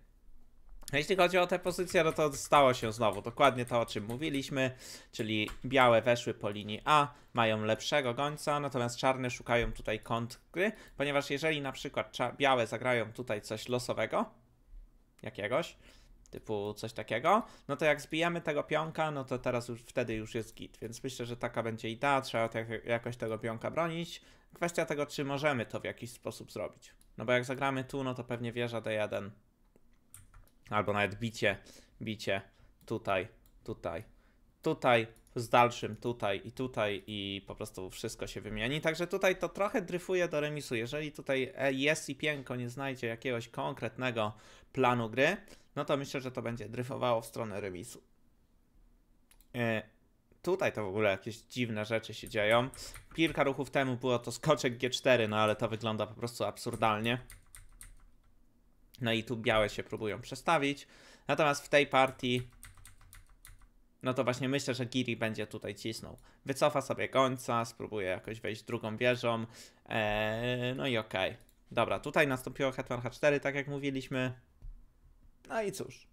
Jeśli chodzi o tę pozycję, no to stało się znowu dokładnie to, o czym mówiliśmy, czyli białe weszły po linii A, mają lepszego gońca, natomiast czarne szukają tutaj kontry, ponieważ jeżeli na przykład białe zagrają tutaj coś losowego, jakiegoś, typu coś takiego, no to jak zbijemy tego pionka, no to teraz już wtedy już jest git, więc myślę, że taka będzie idea, trzeba tak jakoś tego pionka bronić. Kwestia tego, czy możemy to w jakiś sposób zrobić. No bo jak zagramy tu, no to pewnie wieża D1, albo nawet bicie, bicie, tutaj, tutaj, tutaj, z dalszym tutaj i tutaj i po prostu wszystko się wymieni. Także tutaj to trochę dryfuje do remisu. Jeżeli tutaj e, jest i piękko nie znajdzie jakiegoś konkretnego planu gry, no to myślę, że to będzie dryfowało w stronę remisu. E, Tutaj to w ogóle jakieś dziwne rzeczy się dzieją. Kilka ruchów temu było to skoczek G4, no ale to wygląda po prostu absurdalnie. No i tu białe się próbują przestawić. Natomiast w tej partii, no to właśnie myślę, że Giri będzie tutaj cisnął. Wycofa sobie końca, spróbuje jakoś wejść drugą wieżą. Eee, no i okej. Dobra, tutaj nastąpiło Hetman H4, tak jak mówiliśmy. No i cóż.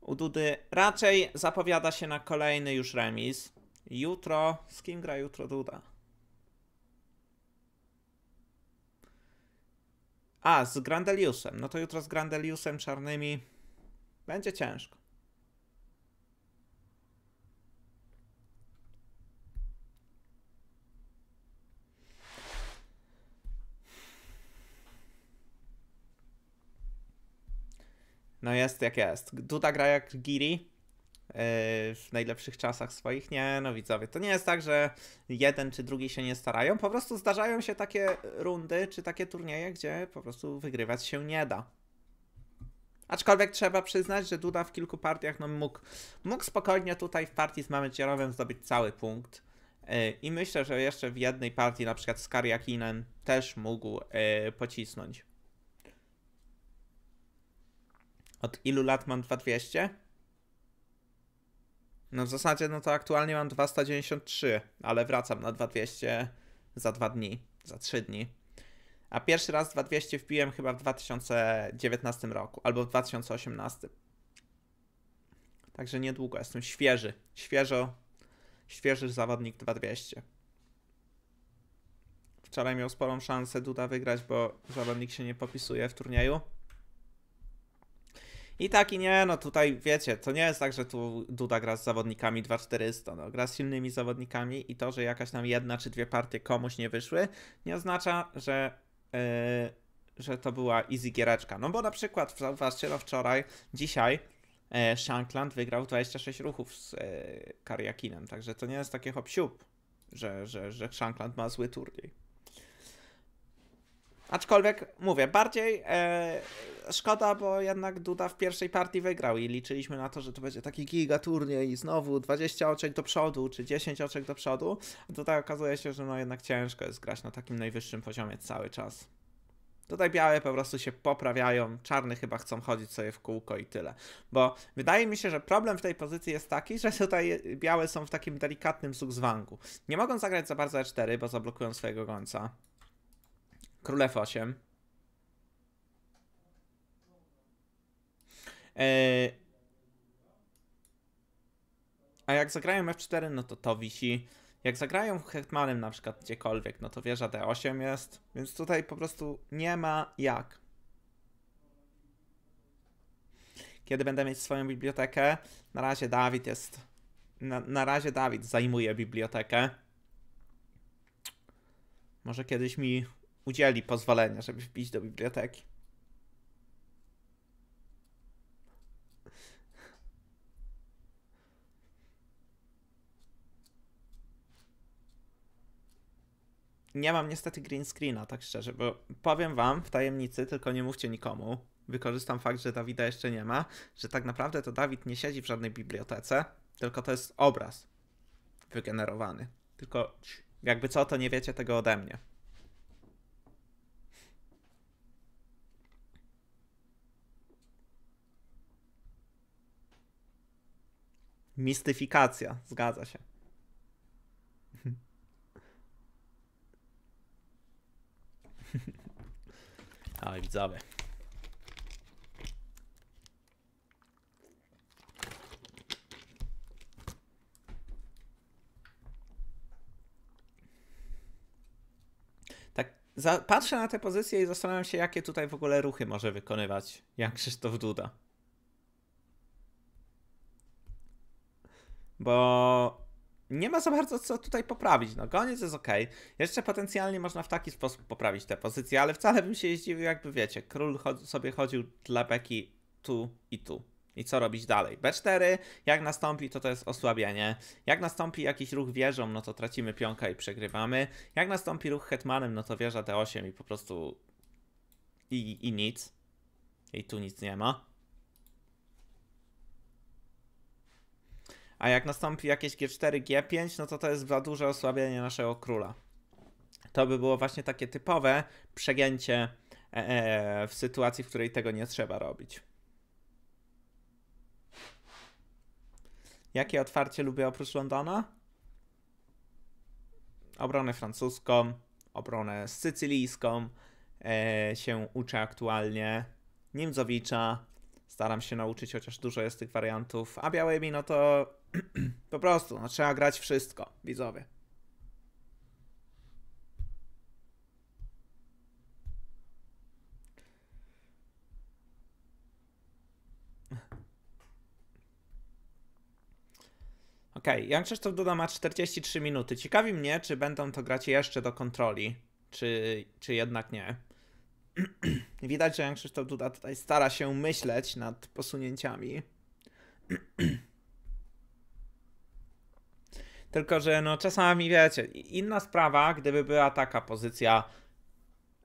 U Dudy raczej zapowiada się na kolejny już remis. Jutro. Z kim gra jutro Duda? A, z Grandeliusem. No to jutro z Grandeliusem czarnymi będzie ciężko. No jest jak jest. Duda gra jak Giri yy, w najlepszych czasach swoich. Nie, no widzowie, to nie jest tak, że jeden czy drugi się nie starają. Po prostu zdarzają się takie rundy czy takie turnieje, gdzie po prostu wygrywać się nie da. Aczkolwiek trzeba przyznać, że Duda w kilku partiach no, mógł, mógł spokojnie tutaj w partii z Mamecierowem zdobyć cały punkt. Yy, I myślę, że jeszcze w jednej partii, na przykład z Kariakinem, też mógł yy, pocisnąć. Od ilu lat mam 2200? No w zasadzie, no to aktualnie mam 293, ale wracam na 2200 za dwa dni, za trzy dni. A pierwszy raz 2200 wbiłem chyba w 2019 roku, albo w 2018. Także niedługo, jestem świeży, świeżo, świeży zawodnik 2200. Wczoraj miał sporą szansę Duda wygrać, bo zawodnik się nie popisuje w turnieju. I tak i nie, no tutaj wiecie, to nie jest tak, że tu Duda gra z zawodnikami 2400, no gra z silnymi zawodnikami i to, że jakaś tam jedna czy dwie partie komuś nie wyszły, nie oznacza, że, yy, że to była easy giereczka. No bo na przykład, zauważcie, no wczoraj, dzisiaj yy, Shankland wygrał 26 ruchów z yy, Kariakinem, także to nie jest takie hop że, że, że Shankland ma zły turniej. Aczkolwiek mówię, bardziej e, szkoda, bo jednak Duda w pierwszej partii wygrał i liczyliśmy na to, że to będzie taki giga turniej i znowu 20 oczek do przodu, czy 10 oczek do przodu. Tutaj okazuje się, że no jednak ciężko jest grać na takim najwyższym poziomie cały czas. Tutaj białe po prostu się poprawiają, czarne chyba chcą chodzić sobie w kółko i tyle. Bo wydaje mi się, że problem w tej pozycji jest taki, że tutaj białe są w takim delikatnym zugzwangu. Nie mogą zagrać za bardzo E4, bo zablokują swojego gońca. Król F8. Eee... A jak zagrają F4, no to to wisi. Jak zagrają hetmanem na przykład gdziekolwiek, no to wieża D8 jest, więc tutaj po prostu nie ma jak. Kiedy będę mieć swoją bibliotekę? Na razie Dawid jest... Na, na razie Dawid zajmuje bibliotekę. Może kiedyś mi udzieli pozwolenia, żeby wbić do biblioteki. Nie mam niestety green screena, tak szczerze, bo powiem wam w tajemnicy, tylko nie mówcie nikomu. Wykorzystam fakt, że Dawida jeszcze nie ma, że tak naprawdę to Dawid nie siedzi w żadnej bibliotece, tylko to jest obraz wygenerowany. Tylko jakby co, to nie wiecie tego ode mnie. Mistyfikacja, zgadza się. Oj, widzowie. Tak, za, patrzę na tę pozycję i zastanawiam się, jakie tutaj w ogóle ruchy może wykonywać jak Krzysztof Duda. Bo nie ma za bardzo co tutaj poprawić. No, goniec jest ok. Jeszcze potencjalnie można w taki sposób poprawić tę pozycję, ale wcale bym się zdziwił, jakby wiecie, król sobie chodził dla beki tu i tu. I co robić dalej? B4, jak nastąpi, to to jest osłabienie. Jak nastąpi jakiś ruch wieżą, no to tracimy pionka i przegrywamy. Jak nastąpi ruch hetmanem, no to wieża D8 i po prostu i, i nic. I tu nic nie ma. A jak nastąpi jakieś G4, G5, no to to jest za duże osłabienie naszego króla. To by było właśnie takie typowe przegięcie e, e, w sytuacji, w której tego nie trzeba robić. Jakie otwarcie lubię oprócz Londona? Obronę francuską, obronę sycylijską e, się uczę aktualnie. Nimzowicza staram się nauczyć, chociaż dużo jest tych wariantów. A białymi, no to po prostu, no, trzeba grać wszystko, widzowie. Okej, okay, Jan Krzysztof Duda ma 43 minuty. Ciekawi mnie, czy będą to grać jeszcze do kontroli, czy, czy jednak nie. Widać, że Jan Krzysztof Duda tutaj stara się myśleć nad posunięciami. Tylko, że no czasami wiecie, inna sprawa, gdyby była taka pozycja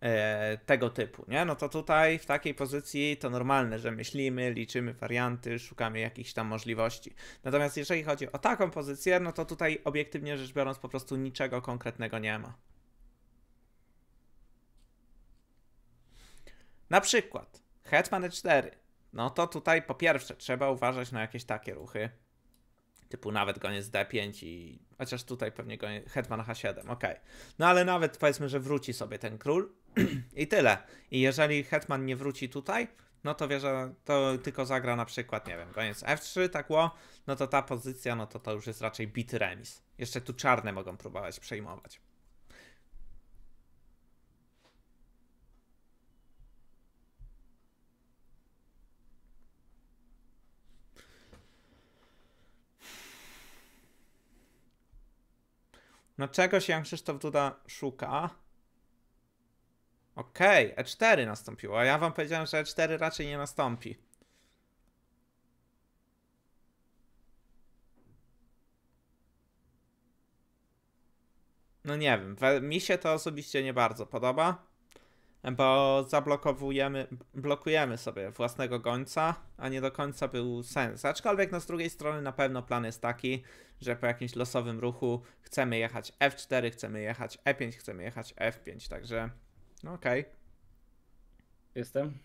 e, tego typu, nie? No to tutaj w takiej pozycji to normalne, że myślimy, liczymy warianty, szukamy jakichś tam możliwości. Natomiast jeżeli chodzi o taką pozycję, no to tutaj obiektywnie rzecz biorąc po prostu niczego konkretnego nie ma. Na przykład Hetman E4. No to tutaj po pierwsze trzeba uważać na jakieś takie ruchy. Typu nawet goniec D5 i. Chociaż tutaj pewnie goniec, Hetman H7, ok. No ale nawet powiedzmy, że wróci sobie ten król i tyle. I jeżeli Hetman nie wróci tutaj, no to wie, że to tylko zagra na przykład, nie wiem, goniec F3, tak ło, no to ta pozycja, no to to już jest raczej bity remis. Jeszcze tu czarne mogą próbować przejmować. No czegoś Jan Krzysztof Duda szuka. Okej, okay, E4 nastąpiło, a ja wam powiedziałem, że E4 raczej nie nastąpi. No nie wiem, mi się to osobiście nie bardzo podoba bo zablokowujemy, blokujemy sobie własnego gońca, a nie do końca był sens. Aczkolwiek no z drugiej strony na pewno plan jest taki, że po jakimś losowym ruchu chcemy jechać F4, chcemy jechać E5, chcemy jechać F5, także no okej. Okay. Jestem.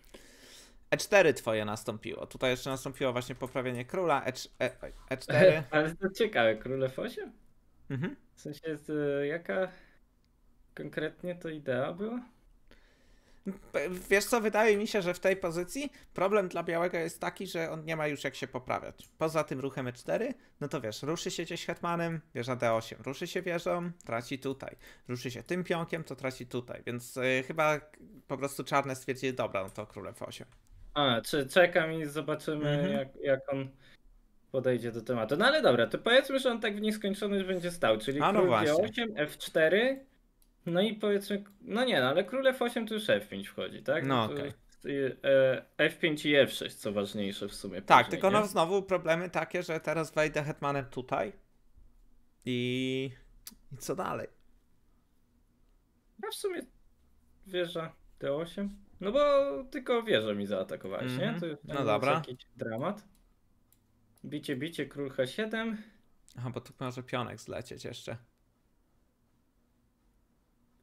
E4 twoje nastąpiło. Tutaj jeszcze nastąpiło właśnie poprawienie króla E, e, E4. Ale to ciekawe, król F8? Mhm. W sensie jest, y, jaka konkretnie to idea była? Wiesz co, wydaje mi się, że w tej pozycji problem dla białego jest taki, że on nie ma już jak się poprawiać. Poza tym ruchem E4, no to wiesz, ruszy się gdzieś hetmanem, wieża D8, ruszy się wieżą, traci tutaj. Ruszy się tym pionkiem, to traci tutaj. Więc y, chyba po prostu czarne stwierdzi, dobra, no to król F8. A, czy czekam i zobaczymy, mhm. jak, jak on podejdzie do tematu. No ale dobra, to powiedzmy, że on tak w nieskończoność będzie stał, czyli A, no król G8, F4, no i powiedzmy, no nie, no ale królew 8 to już F5 wchodzi, tak? No, no okej. Okay. F5 i F6, co ważniejsze w sumie. Tak, później, tylko no znowu problemy takie, że teraz wejdę hetmanem tutaj i, i co dalej? Ja w sumie wieża D8. No bo tylko wieżę mi zaatakowałeś, mm -hmm. nie? Mhm. To jest, no dobra. jakiś dramat. Bicie, bicie, król H7. Aha, bo tu może pionek zlecieć jeszcze.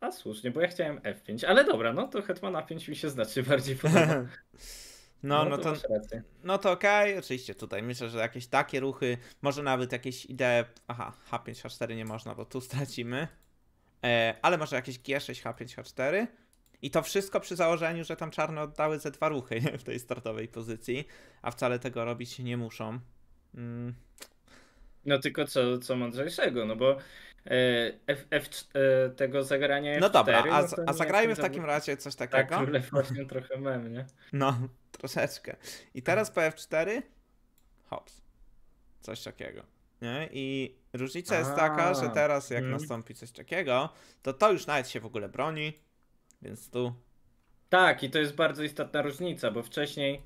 A słusznie, bo ja chciałem F5, ale dobra, no to Hetman A5 mi się znacznie bardziej podoba. No, no, no to, no to okej, okay. oczywiście tutaj myślę, że jakieś takie ruchy, może nawet jakieś idee, aha, H5, H4 nie można, bo tu stracimy, e, ale może jakieś G6, H5, H4 i to wszystko przy założeniu, że tam czarne oddały ze dwa ruchy w tej startowej pozycji, a wcale tego robić nie muszą. Mm. No tylko co, co mądrzejszego, no bo F, F, e, tego zagrania F4. No dobra, a, no a zagrajmy w takim razie coś tak, takiego. Tak, królew właśnie trochę mem, nie? No, troszeczkę. I teraz po F4, hops. Coś takiego. Nie? I różnica a, jest taka, że teraz jak hmm. nastąpi coś takiego, to to już nawet się w ogóle broni, więc tu... Tak, i to jest bardzo istotna różnica, bo wcześniej...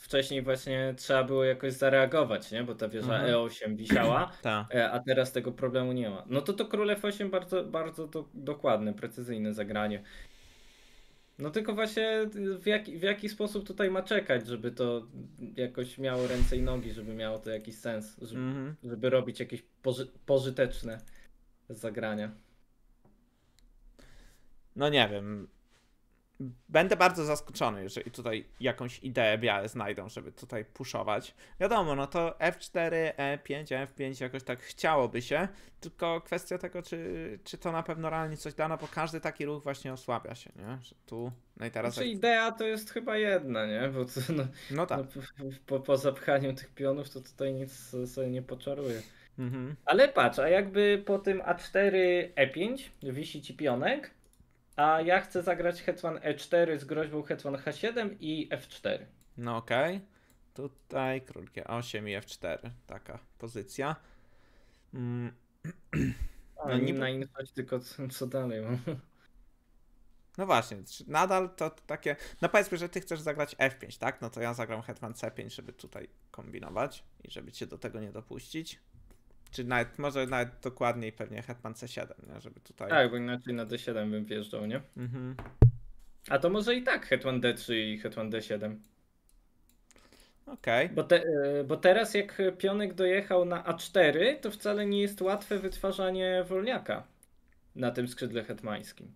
Wcześniej właśnie trzeba było jakoś zareagować, nie? Bo ta wieża mhm. E8 wisiała, e, a teraz tego problemu nie ma. No to to król F8 bardzo, bardzo do, dokładne, precyzyjne zagranie. No tylko właśnie w jaki, w jaki sposób tutaj ma czekać, żeby to jakoś miało ręce i nogi, żeby miało to jakiś sens, żeby, mhm. żeby robić jakieś poży, pożyteczne zagrania. No nie wiem. Będę bardzo zaskoczony, jeżeli tutaj jakąś ideę białe znajdą, żeby tutaj puszować. Wiadomo, no to F4, E5, F5 jakoś tak chciałoby się, tylko kwestia tego, czy, czy to na pewno realnie coś da, no bo każdy taki ruch właśnie osłabia się, nie? Że tu, no i teraz... Znaczy jak... idea to jest chyba jedna, nie? Bo to, no, no tak. No, po, po zapchaniu tych pionów to tutaj nic sobie nie poczaruje. Mhm. Ale patrz, a jakby po tym A4, E5 wisi ci pionek, a ja chcę zagrać hetman e4 z groźbą hetman h7 i f4. No okej. Okay. Tutaj król g8 i f4. Taka pozycja. Mm. No, nim na infoć, tylko co, co dalej mam. No właśnie, nadal to takie. No powiedzmy, że ty chcesz zagrać F5, tak? No to ja zagram Hetman C5, żeby tutaj kombinować i żeby cię do tego nie dopuścić. Czy nawet, może nawet dokładniej pewnie Hetman C7, nie? Żeby tutaj. Tak, bo inaczej na D7 bym wjeżdżał, nie? Mhm. A to może i tak Hetman D3 i Hetman D7. Okej. Bo, te, e, bo teraz jak pionek dojechał na A4, to wcale nie jest łatwe wytwarzanie wolniaka na tym skrzydle hetmańskim.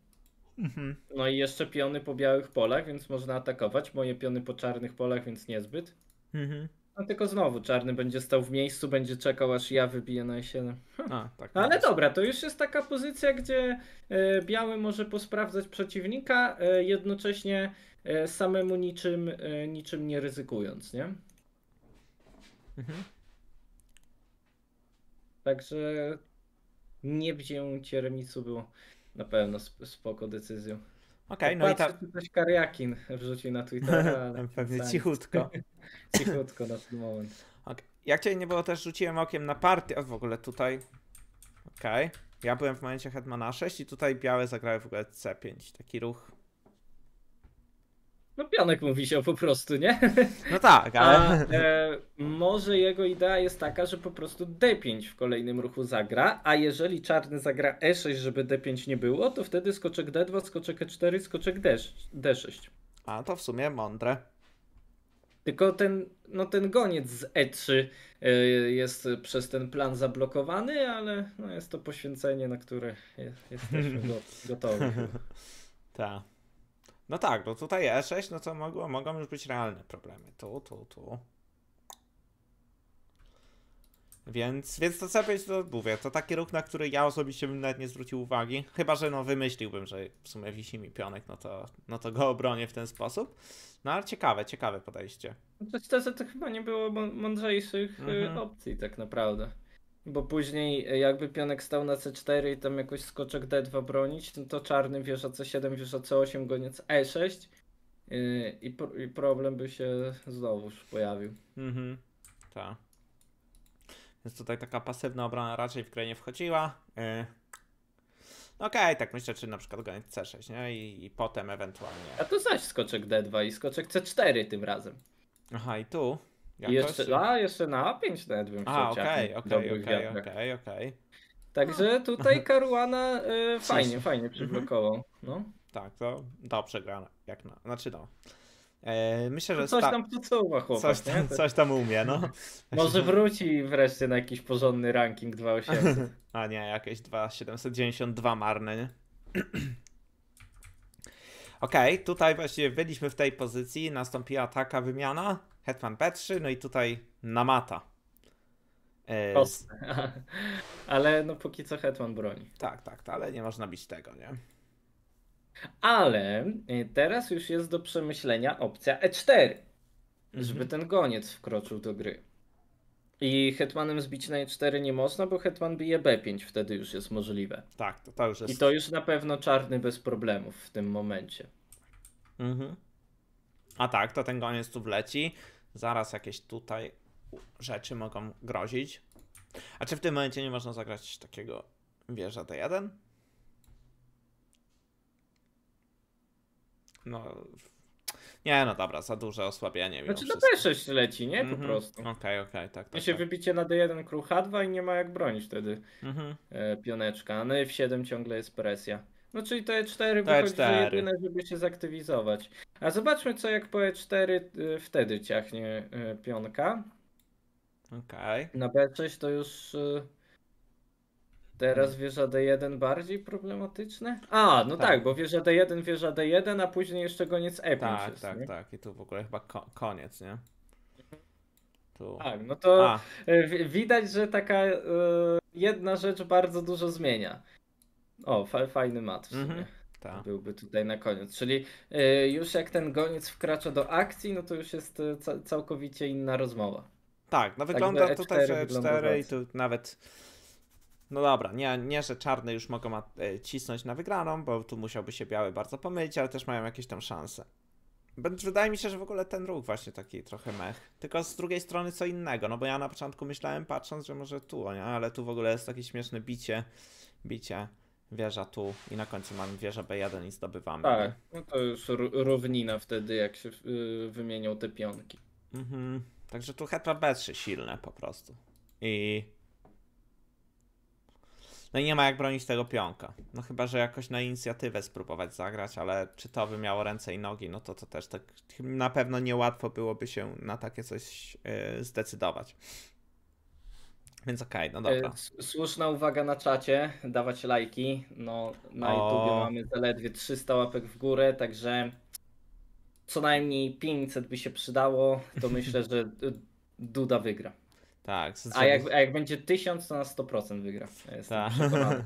Mhm. No i jeszcze piony po białych polach, więc można atakować. Moje piony po czarnych polach, więc niezbyt. Mhm. No tylko znowu czarny będzie stał w miejscu, będzie czekał aż ja wybiję na E7. A, tak. Ale no to- dobra, to już jest taka pozycja, gdzie e, biały może posprawdzać przeciwnika, e, jednocześnie e, samemu niczym, niczym nie ryzykując, nie? Mhm. Także nie wzięcie remisu było na pewno sp- spoko decyzją. Okej, no i tak. czy coś Kariakin wrzuci na Twittera, ale Pewnie cichutko. cichutko na ten moment. Okay. Jak cię nie było, też rzuciłem okiem na partię. O, w ogóle tutaj. Okej. Ja byłem w momencie Hetmana 6 i tutaj białe zagrały w ogóle C5. Taki ruch. No pionek mu wisiał po prostu, nie? No tak, A ale. e, może jego idea jest taka, że po prostu D5 w kolejnym ruchu zagra, a jeżeli czarny zagra E6, żeby D5 nie było, to wtedy skoczek D2, skoczek E4, skoczek D, D6. A to w sumie mądre. Tylko ten, no ten goniec z E3 e, jest przez ten plan zablokowany, ale no jest to poświęcenie, na które je, jesteśmy go, gotowi. Tak. No tak, no tutaj E6, no to mogło, mogą już być realne problemy. Tu, tu, tu. Więc, więc to C5 to mówię, to taki ruch, na który ja osobiście bym nawet nie zwrócił uwagi. Chyba, że no wymyśliłbym, że w sumie wisi mi pionek, no to, no to go obronię w ten sposób. No ale ciekawe, ciekawe podejście. To szczerze to chyba nie było mą- mądrzejszych e, Mhm. opcji tak naprawdę. Bo później e, jakby pionek stał na C4 i tam jakoś skoczek D2 bronić, no to czarny wieża C7, wieża C8, goniec E6 yy, i, pro, i problem by się znowuż pojawił. Mhm, tak. Więc tutaj taka pasywna obrona raczej w grę nie wchodziła. Yy. No Okej, tak myślę, czy na przykład goniec C6, nie? I, I potem ewentualnie. A to zaś skoczek D2 i skoczek C4 tym razem. Aha, i tu? Jeszcze, a jeszcze na A5 nawet bym A, okej, okej, okej, okej. Także tutaj Caruana y, fajnie, fajnie przyblokował. No. Tak, to dobrze grane. Jak na, znaczy no. E, myślę, że Coś sta- tam podsuwa chłopak, coś, tam, nie? coś tam umie, no. Może wróci wreszcie na jakiś porządny ranking 2800. A nie, jakieś 2,792 marne, nie? Okej, tutaj właściwie byliśmy w tej pozycji, nastąpiła taka wymiana, hetman b3, no i tutaj namata. Ostre. Ale no póki co Hetman broni. tak, tak, tak, ale nie można bić tego, nie? Ale y, teraz już jest do przemyślenia opcja E4, żeby Mhm. ten goniec wkroczył do gry. I Hetmanem zbić na E4 nie można, bo Hetman bije B5, wtedy już jest możliwe. Tak, to, to już jest... I to już na pewno czarny bez problemów w tym momencie. Mhm. A tak, to ten goniec tu wleci. Zaraz jakieś tutaj rzeczy mogą grozić. A czy w tym momencie nie można zagrać takiego wieża D1? No. Nie, no dobra, za duże osłabienie. mimo Znaczy na wszystko. B6 leci, nie? Po Mhm. prostu. Okej, okej, tak, Ja tak. się tak. wybicie na D1 król H2 i nie ma jak bronić wtedy Mhm. e, pioneczka. A na F7 ciągle jest presja. No czyli to E4 To wychodzi, E4. jedyne, żeby się zaktywizować. A zobaczmy co jak po E4 y, wtedy ciachnie y, pionka. Okej. Na B6 to już y, teraz wieża D1 bardziej problematyczne? A, no Tak. tak, bo wieża D1, wieża D1, a później jeszcze goniec E5 Tak, jest, tak, nie? tak. I tu w ogóle chyba ko- koniec, nie? Tu. Tak, no to A, wi- widać, że taka y, jedna rzecz bardzo dużo zmienia. O, fa fajny mat w sumie. Mhm. tak. Byłby tutaj na koniec. Czyli y, już jak ten goniec wkracza do akcji, no to już jest ca całkowicie inna rozmowa. Tak, no wygląda E4 tutaj, że wygląda 4 i tu nawet. No dobra, nie, nie że czarne już mogą e, cisnąć na wygraną, bo tu musiałby się biały bardzo pomylić, ale też mają jakieś tam szanse. Wydaje mi się, że w ogóle ten ruch właśnie taki trochę mech. Tylko z drugiej strony co innego, no bo ja na początku myślałem patrząc, że może tu, nie? ale tu w ogóle jest takie śmieszne bicie, bicie wieża tu i na końcu mamy wieżę B1 i zdobywamy. Tak, no to już równina wtedy, jak się yy, wymienią te pionki. Mhm. Także tu hetman B3 silne po prostu. I no i nie ma jak bronić tego pionka. No chyba, że jakoś na inicjatywę spróbować zagrać, ale czy to by miało ręce i nogi, no to to też tak na pewno niełatwo byłoby się na takie coś yy, zdecydować. Więc okej, okay, no dobra. E, słuszna uwaga na czacie, dawać lajki. No na o... YouTube mamy zaledwie 300 łapek w górę, także co najmniej 500 by się przydało, to myślę, że Duda wygra. Tak. A jak, a jak będzie 1000, to na 100% wygra. tak.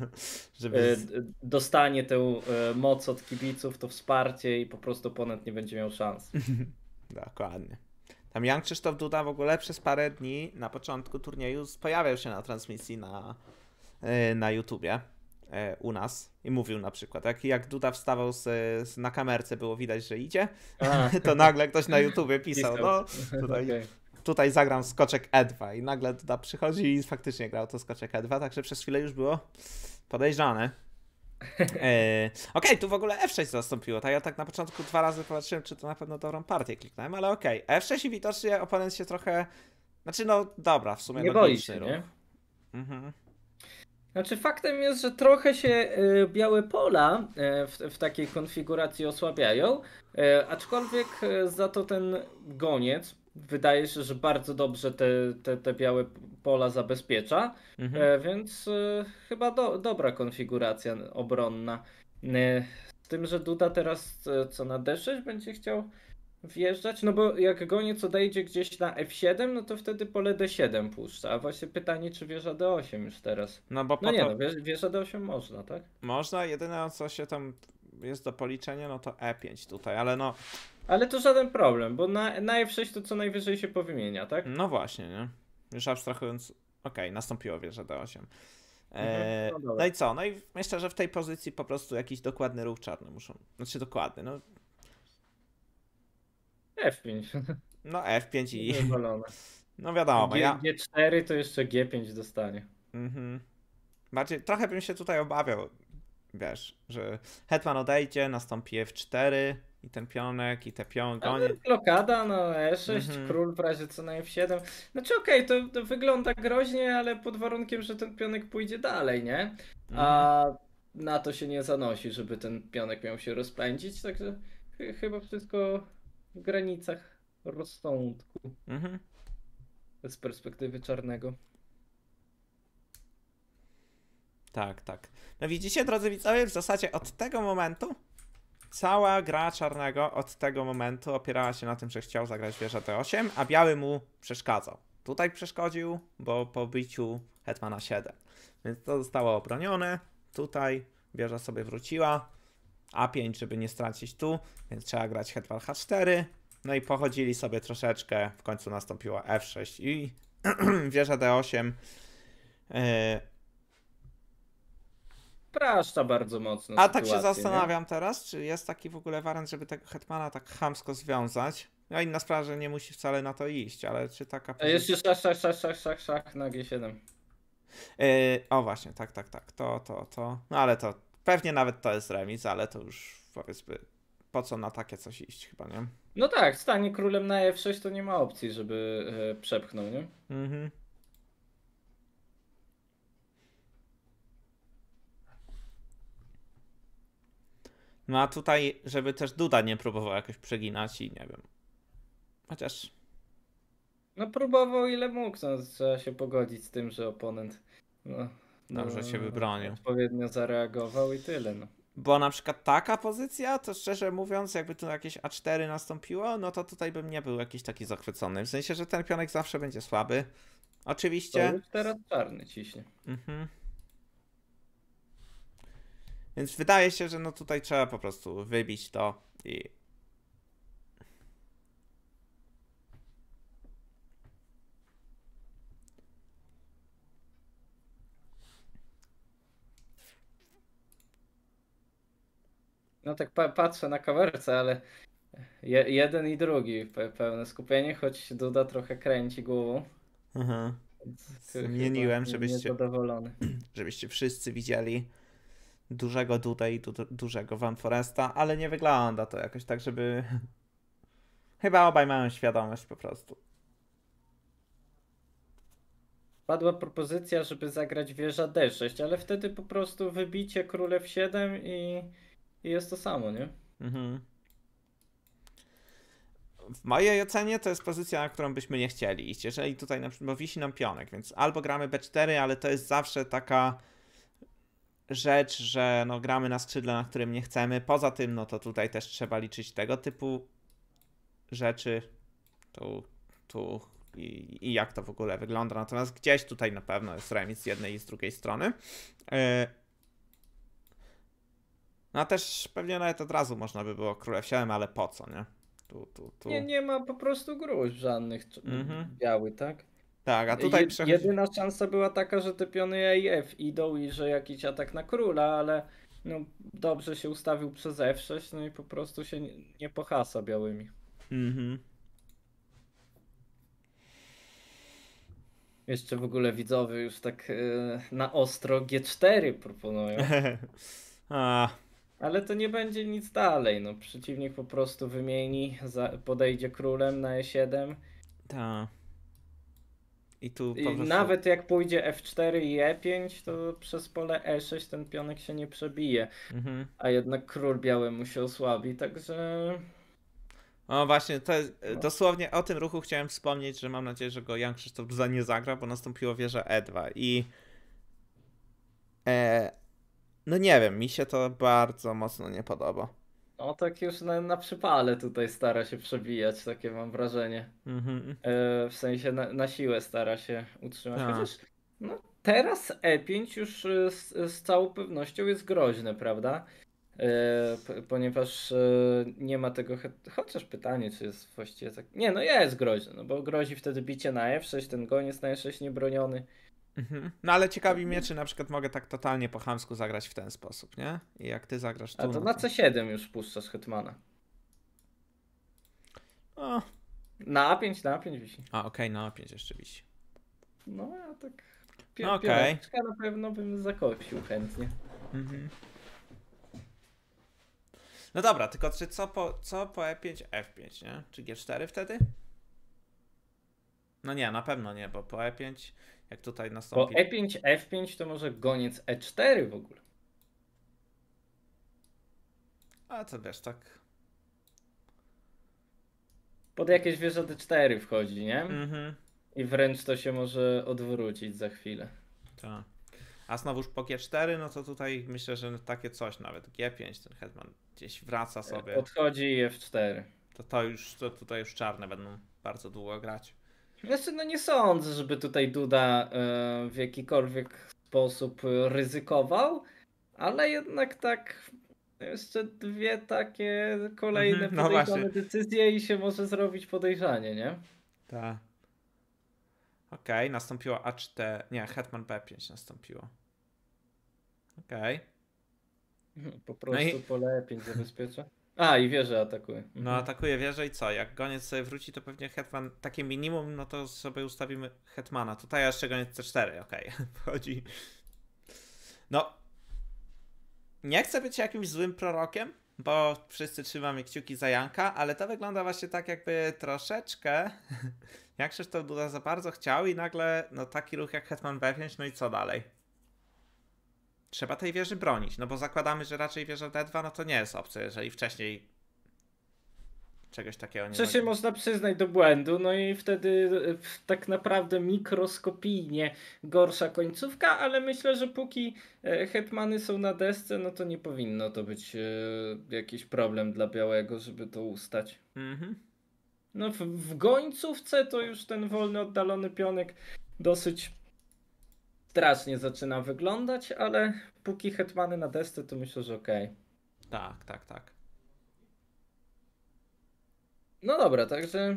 Żeby... E, dostanie tę e, moc od kibiców, to wsparcie i po prostu ponad nie będzie miał szans. Dokładnie. Tam Jan Krzysztof Duda w ogóle przez parę dni na początku turnieju pojawiał się na transmisji na, e, na YouTubie u nas i mówił na przykład, jak, jak Duda wstawał z, z, na kamerce, było widać, że idzie, to nagle ktoś na YouTubie pisał, no tutaj okay tutaj zagram skoczek E2 i nagle Duda przychodzi i faktycznie grał to skoczek E2, także przez chwilę już było podejrzane. E, Okej, okay, tu w ogóle F6 zastąpiło. Tak ja tak na początku dwa razy patrzyłem, czy to na pewno dobrą partię kliknąłem, ale okej. Okay. F6 i widocznie oponent się trochę. Znaczy, no dobra, w sumie nie boi się, ruch. nie? Mhm. Znaczy faktem jest, że trochę się y, białe pola y, w, w, takiej konfiguracji osłabiają, y, aczkolwiek za to ten goniec wydaje się, że bardzo dobrze te, te, te białe pola zabezpiecza, mhm. e, więc e, chyba do, dobra konfiguracja obronna. E, z tym, że Duda teraz co na D6 będzie chciał wjeżdżać, no bo jak goniec odejdzie gdzieś na F7, no to wtedy pole D7 puszcza. A właśnie pytanie, czy wieża D8 już teraz? No bo no nie, to... no wieża D8 można, tak? Można, jedyne co się tam jest do policzenia, no to E5 tutaj, ale no ale to żaden problem, bo na, na F6 to co najwyżej się powymienia, tak? No właśnie, nie? Już abstrahując, okej, okay, nastąpiło wieża D8. E, mhm, no, no, i co? No i myślę, że w tej pozycji po prostu jakiś dokładny ruch czarny muszą. Znaczy dokładny, no. F5. No F5 i. No wiadomo, G, ja. G4 to jeszcze G5 dostanie. Mhm. Bardziej, trochę bym się tutaj obawiał, wiesz, że Hetman odejdzie, nastąpi F4, i ten pionek, i te pionki. Blokada, no E6, mhm. król w razie co na F7. Znaczy okej, okay, to, to, wygląda groźnie, ale pod warunkiem, że ten pionek pójdzie dalej, nie? Mhm. A na to się nie zanosi, żeby ten pionek miał się rozpędzić, także ch chyba wszystko w granicach rozsądku. Mhm. Z perspektywy czarnego. Tak, tak. No widzicie, drodzy widzowie, w zasadzie od tego momentu Cała gra czarnego od tego momentu opierała się na tym, że chciał zagrać wieżę D8, a biały mu przeszkadzał. Tutaj przeszkodził, bo po biciu hetmana 7. Więc to zostało obronione. Tutaj wieża sobie wróciła. A5, żeby nie stracić tu, więc trzeba grać hetman H4. No i pochodzili sobie troszeczkę. W końcu nastąpiła F6 i wieża D8. Yy, upraszcza bardzo mocno. A tak się zastanawiam nie? teraz, czy jest taki w ogóle wariant, żeby tego Hetmana tak chamsko związać. No inna sprawa, że nie musi wcale na to iść, ale czy taka pozycja... Jest jeszcze szach, szach, szach, szach, szach na G7. Yy, o właśnie, tak, tak, tak, to, to, to. No ale to pewnie nawet to jest remis, ale to już powiedzmy po co na takie coś iść chyba, nie? No tak, stanie królem na F6 to nie ma opcji, żeby e, przepchnął, nie? Mhm. No a tutaj, żeby też Duda nie próbował jakoś przeginać i nie wiem. Chociaż. No próbował ile mógł, no, trzeba się pogodzić z tym, że oponent no, Dobrze no, się wybronił. Odpowiednio zareagował i tyle. No. Bo na przykład taka pozycja, to szczerze mówiąc, jakby tu jakieś A4 nastąpiło, no to tutaj bym nie był jakiś taki zachwycony. W sensie, że ten pionek zawsze będzie słaby. Oczywiście. To już teraz czarny ciśnie. Mhm. Więc wydaje się, że no tutaj trzeba po prostu wybić to i No tak pa patrzę na kamerce, ale je jeden i drugi pe pełne skupienie, choć Duda trochę kręci głową. Zmieniłem, żebyście, żebyście wszyscy widzieli dużego Duda i du dużego Van Foresta, ale nie wygląda to jakoś tak, żeby... Chyba obaj mają świadomość po prostu. Padła propozycja, żeby zagrać wieża D6, ale wtedy po prostu wybicie królew 7 i, i jest to samo, nie? Mhm. W mojej ocenie to jest pozycja, na którą byśmy nie chcieli iść. Jeżeli tutaj na przykład, bo wisi nam pionek, więc albo gramy B4, ale to jest zawsze taka rzecz, że no gramy na skrzydle, na którym nie chcemy. Poza tym, no to tutaj też trzeba liczyć tego typu rzeczy. Tu, tu i, i jak to w ogóle wygląda. Natomiast gdzieś tutaj na pewno jest remis z jednej i z drugiej strony. Yy. No a też pewnie nawet od razu można by było królew 7, ale po co, nie? Tu, tu, tu. Nie, nie ma po prostu gruźb żadnych czy- Mhm. biały, tak? Tak, a tutaj Je- przechodzi... Jedyna szansa była taka, że te piony A i F idą i że jakiś atak na króla, ale no, dobrze się ustawił przez F6, no i po prostu się nie, nie pohasa białymi. Mhm. Jeszcze w ogóle widzowie już tak e, na ostro G4 proponują. a, Ale to nie będzie nic dalej. No, przeciwnik po prostu wymieni, za, podejdzie królem na E7. ta. I tu I nawet jak pójdzie F4 i E5, to przez pole E6 ten pionek się nie przebije. Mhm. A jednak król białemu się osłabi, także. O właśnie, to jest, No. dosłownie o tym ruchu chciałem wspomnieć, że mam nadzieję, że go Jan Krzysztof za nie zagra, bo nastąpiło wieża E2 i e, no nie wiem, mi się to bardzo mocno nie podoba. No tak już na, na przypale tutaj stara się przebijać, takie mam wrażenie. Mhm. E, w sensie na, na siłę stara się utrzymać. Tak. Chociaż no, teraz E5 już e, z, z całą pewnością jest groźne, prawda? E, ponieważ e, nie ma tego. Chociaż pytanie, czy jest właściwie tak. Nie, no jest groźne, no bo grozi wtedy bicie na F6, ten goniec na E6 niebroniony. Mhm. No ale ciekawi mnie, czy na przykład mogę tak totalnie po chamsku zagrać w ten sposób, nie? I jak ty zagrasz tu, A to no na C7 już puszczasz Hetmana. O, Na A5, na A5 wisi. a okej, no 5 jeszcze wisi. No ja tak. No okej. Piąteczka na pewno bym zakosił chętnie. Mhm. No dobra, tylko czy co po, co po E E5, F5, nie? Czy G4 wtedy? No nie, na pewno nie, bo po E5, jak tutaj nastąpi... E5, F5 to może goniec E4 w ogóle. A to wiesz, tak... Pod jakieś wieże D4 wchodzi, nie? Mhm, I wręcz to się może odwrócić za chwilę. tak. A znowuż po G4, no to tutaj myślę, że takie coś nawet, G5, ten hetman gdzieś wraca sobie, Podchodzi i F4. to to już, to tutaj już czarne będą bardzo długo grać. Znaczy, no nie sądzę, żeby tutaj Duda e, w jakikolwiek sposób ryzykował, ale jednak tak jeszcze dwie takie kolejne Mhm, no podejrzane właśnie. decyzje i się może zrobić podejrzanie, nie? Tak. Okej, nastąpiło A4, nie, hetman B5 nastąpiło. Okej. Po prostu i- pole E5 zabezpiecza. A, i wieżę atakuje. No Mhm. atakuje wieżę i co? Jak goniec sobie wróci, to pewnie hetman, takie minimum, no to sobie ustawimy hetmana. Tutaj jeszcze goniec C4, okej, wchodzi. No, nie chcę być jakimś złym prorokiem, bo wszyscy trzymamy kciuki za Janka, ale to wygląda właśnie tak jakby troszeczkę, jak Krzysztof Duda za bardzo chciał i nagle, no taki ruch jak hetman B5, no i co dalej? Trzeba tej wieży bronić, no bo zakładamy, że raczej wieża D2, no to nie jest opcja, jeżeli wcześniej czegoś takiego nie Czy się można przyznać do błędu, no i wtedy e, tak naprawdę mikroskopijnie gorsza końcówka, ale myślę, że póki e, hetmany są na desce, no to nie powinno to być e, jakiś problem dla białego, żeby to ustać. Mhm. No w, w gońcówce to już ten wolny, oddalony pionek dosyć strasznie zaczyna wyglądać, ale póki hetmany na desce, to myślę, że okej. Tak, tak, tak. No dobra, także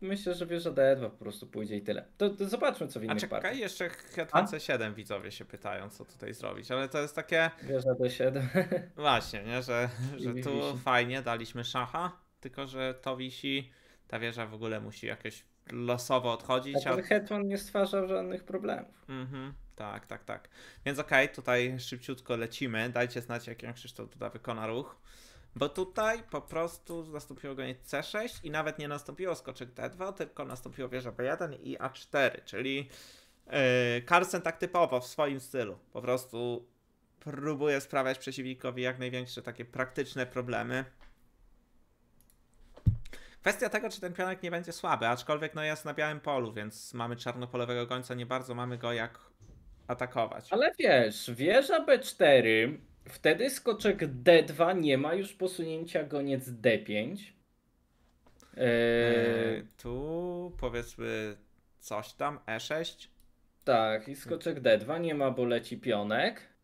myślę, że wieża D2 po prostu pójdzie i tyle. To, to zobaczmy co w A innych czekaj, partiach. jeszcze hetman C7 widzowie się pytają, co tutaj zrobić, ale to jest takie, Wieża D7. właśnie, nie, że, że tu wisi. fajnie daliśmy szacha, tylko że to wisi, ta wieża w ogóle musi jakoś losowo odchodzić. A ten hetman nie stwarza żadnych problemów. Mhm, tak, tak, tak. Więc okej, tutaj szybciutko lecimy. Dajcie znać, jak Jan Krzysztof tutaj wykona ruch. Bo tutaj po prostu nastąpiło goniec C6 i nawet nie nastąpiło skoczek D2, tylko nastąpiło wieża B1 i A4, czyli yy, Carlsen tak typowo w swoim stylu. Po prostu próbuje sprawiać przeciwnikowi jak największe takie praktyczne problemy. Kwestia tego, czy ten pionek nie będzie słaby, aczkolwiek no jest na białym polu, więc mamy czarnopolowego gońca, nie bardzo mamy go jak atakować. Ale wiesz, wieża B4, wtedy skoczek D2 nie ma już posunięcia goniec D5. Eee, Eee, tu powiedzmy coś tam, E E6. tak, i skoczek D2 nie ma, bo leci pionek.